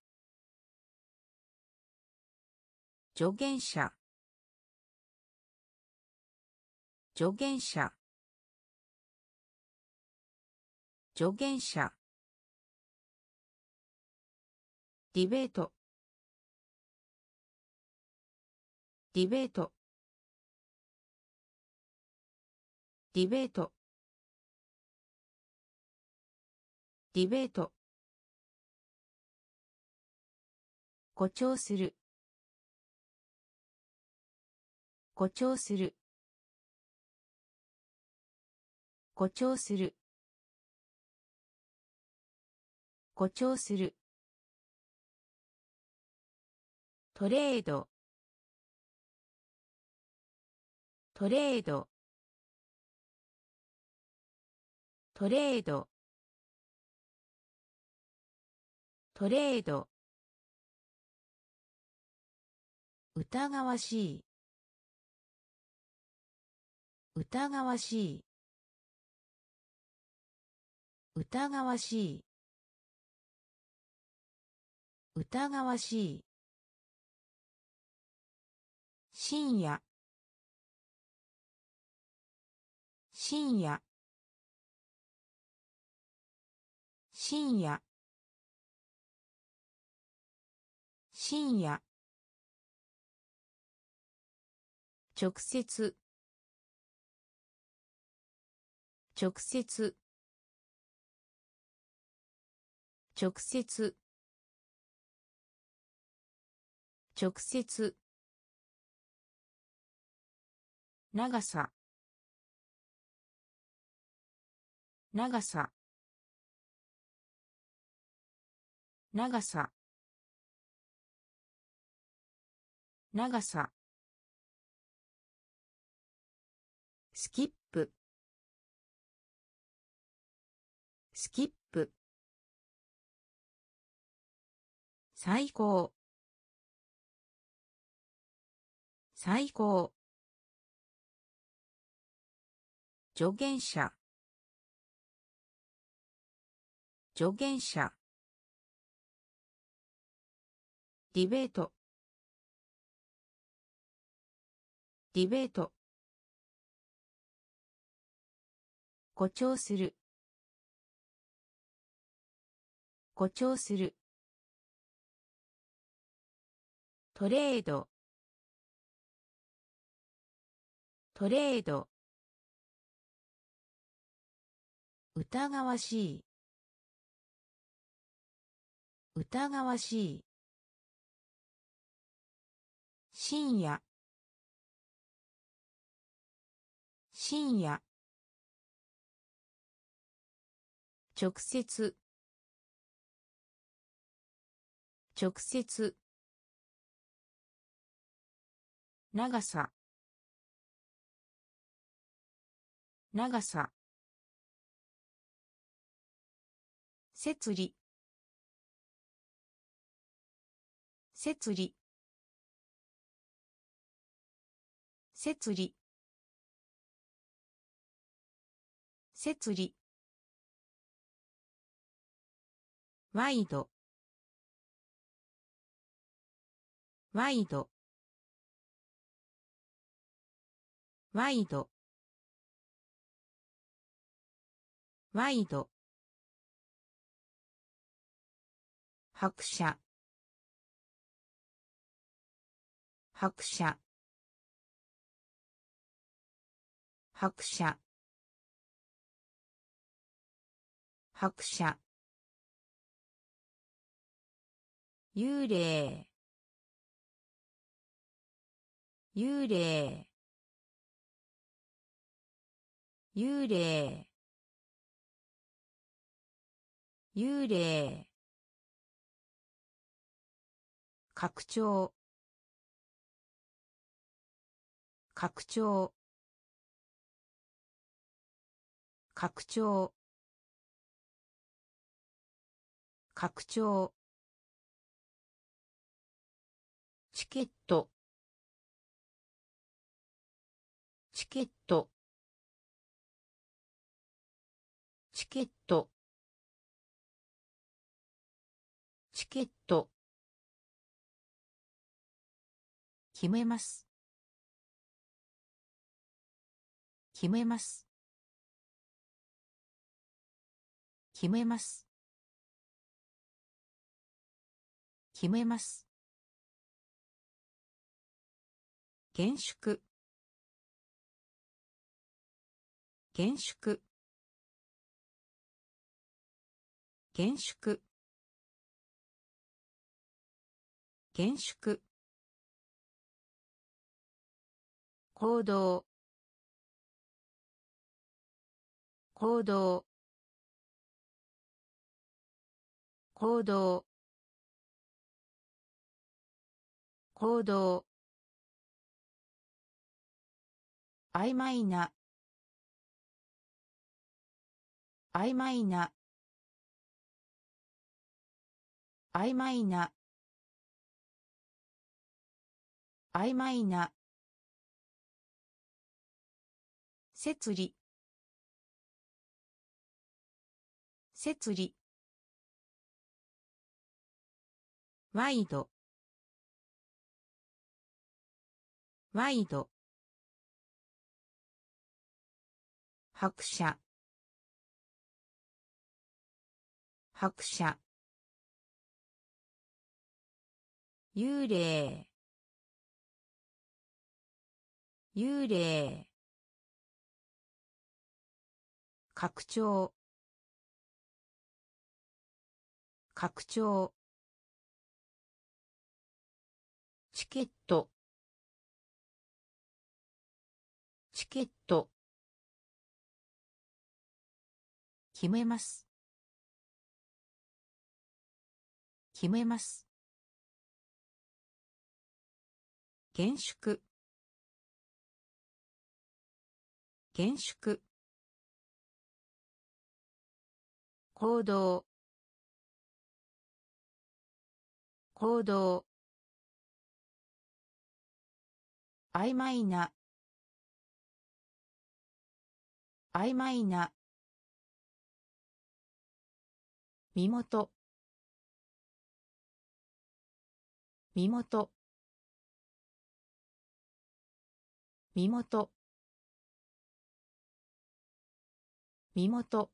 助言者。助言者。助言者。ディベート。ディベート。ディベート。ディベート。誇張する。誇張する。誇張する。誇張する。トレード。トレード。トレード。トレード。疑わしい。疑わしい。疑わしい。疑わしい。深夜。深夜。深夜。深夜。直接。直接。直接。直接。長さ。長さ。長さ。長さ。スキップスキップ最高最高助言者。助言者。ディベート。ディベート。誇張する。誇張する。トレード。トレード。疑わしい。疑わしい。深夜。深夜。直接。直接。長さ。長さ。設理。設理。設理。設理。ワイド。ワイド。ワイド。ワイド。拍車拍車拍車拍車幽霊。幽霊。幽霊。幽霊。拡張。拡張。拡張。拡張。チケット。チケット。チケット。チケット。決めます。決めます。決めます。決めます。厳粛厳粛厳粛厳粛行動。行動。行動。行動。曖昧な。曖昧な。曖昧な。曖昧な。設理。設理。ワイド。ワイド。拍車拍車幽霊。幽霊。拡張。拡張。決めます。決めます。厳粛。厳粛。行動。行動。曖昧な。曖昧な身元。身元。身元。身元。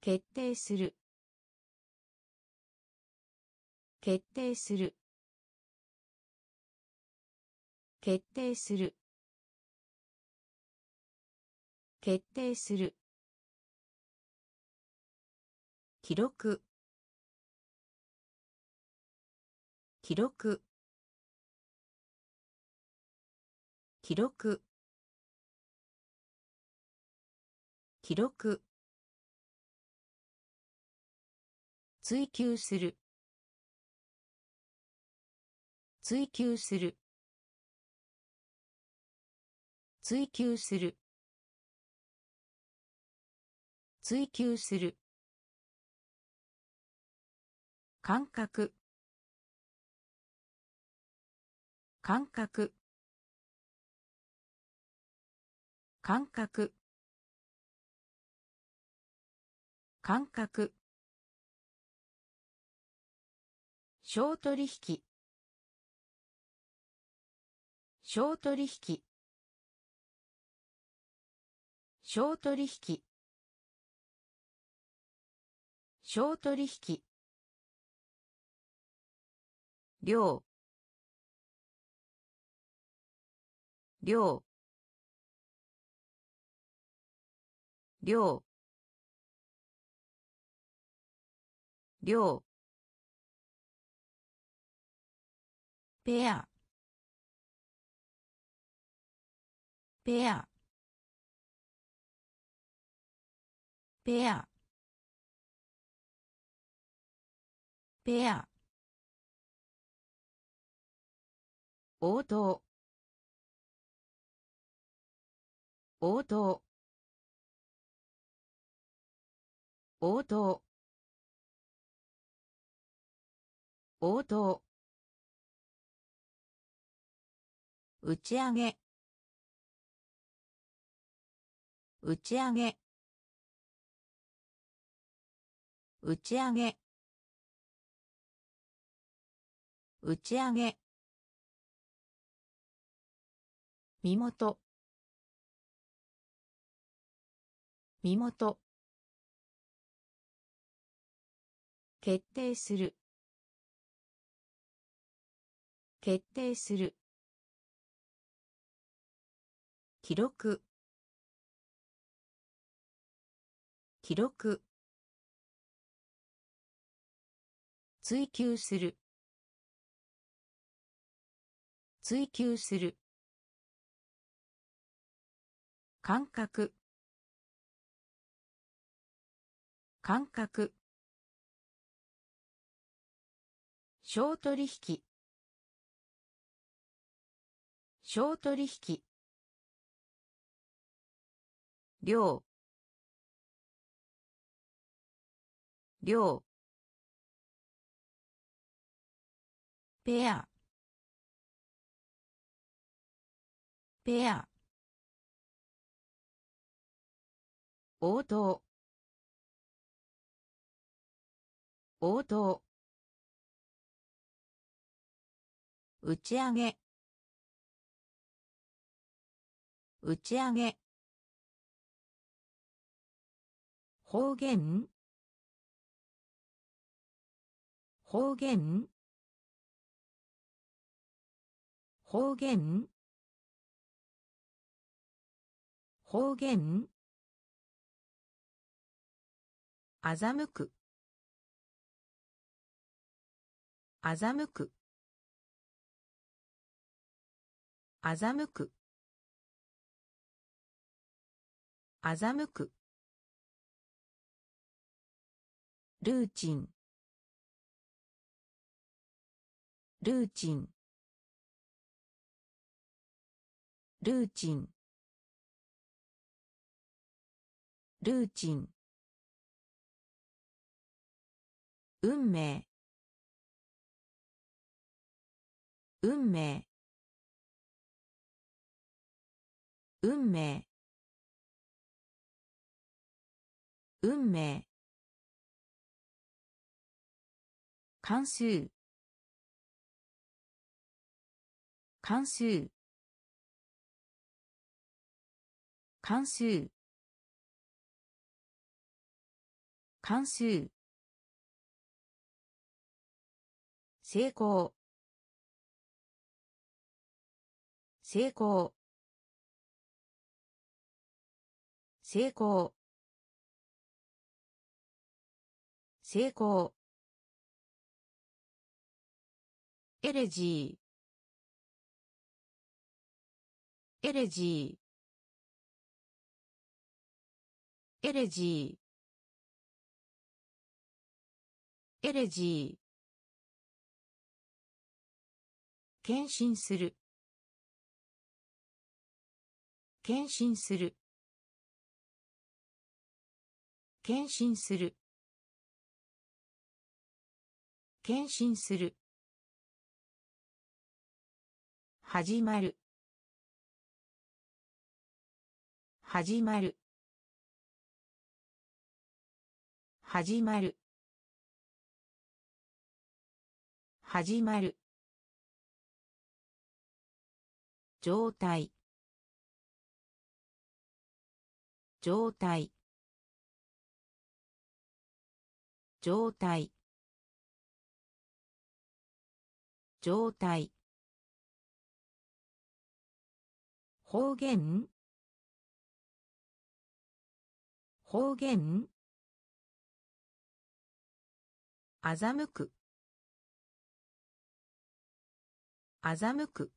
決定する。決定する。決定する。決定する。記録。記録。記録。記録。追求する。追求する。追求する。追求する。感覚。感覚。感覚。感覚。小取引。小取引。小取引。小取引。量。量。量。量。ペア。ペア。ペア。ペア。応答。応答。応答。応答。打ち上げ。打ち上げ。打ち上げ。打ち上げ。身元。身元。決定する。決定する。記録。記録。追求する。追求する。感覚。感覚。小取引。小取引。量。量。ペア。ペア。応答。応答。打ち上げ。打ち上げ。方言。方言。方言。方言。欺く。欺く。欺く。欺く。ルーチン。ルーチン。ルーチン。ルーチン。運命。運命。運命。運命。関数。関数。関数。関数。成功。成功。成功。成功。エレジー。エレジー。エレジー。エレジー。献身する。献身する。献身する。献身する。始まる。始まる。始まる。始まる。状態。状態。状態。状態。方言？方言？欺く。欺く。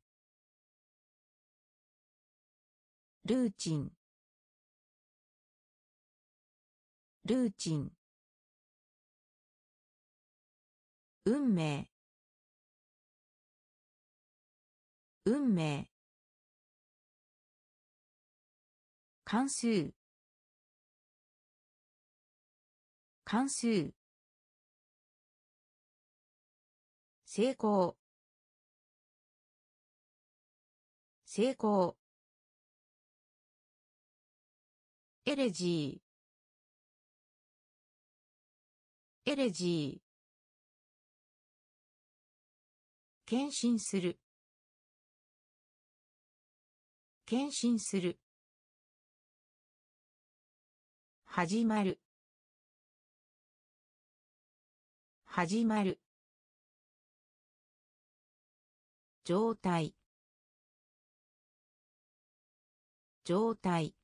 ルーチン。ルーチン。運命。運命。関数。関数。成功。成功。エレジー。エレジー。献身する。献身する。始まる。始まる。状態。状態。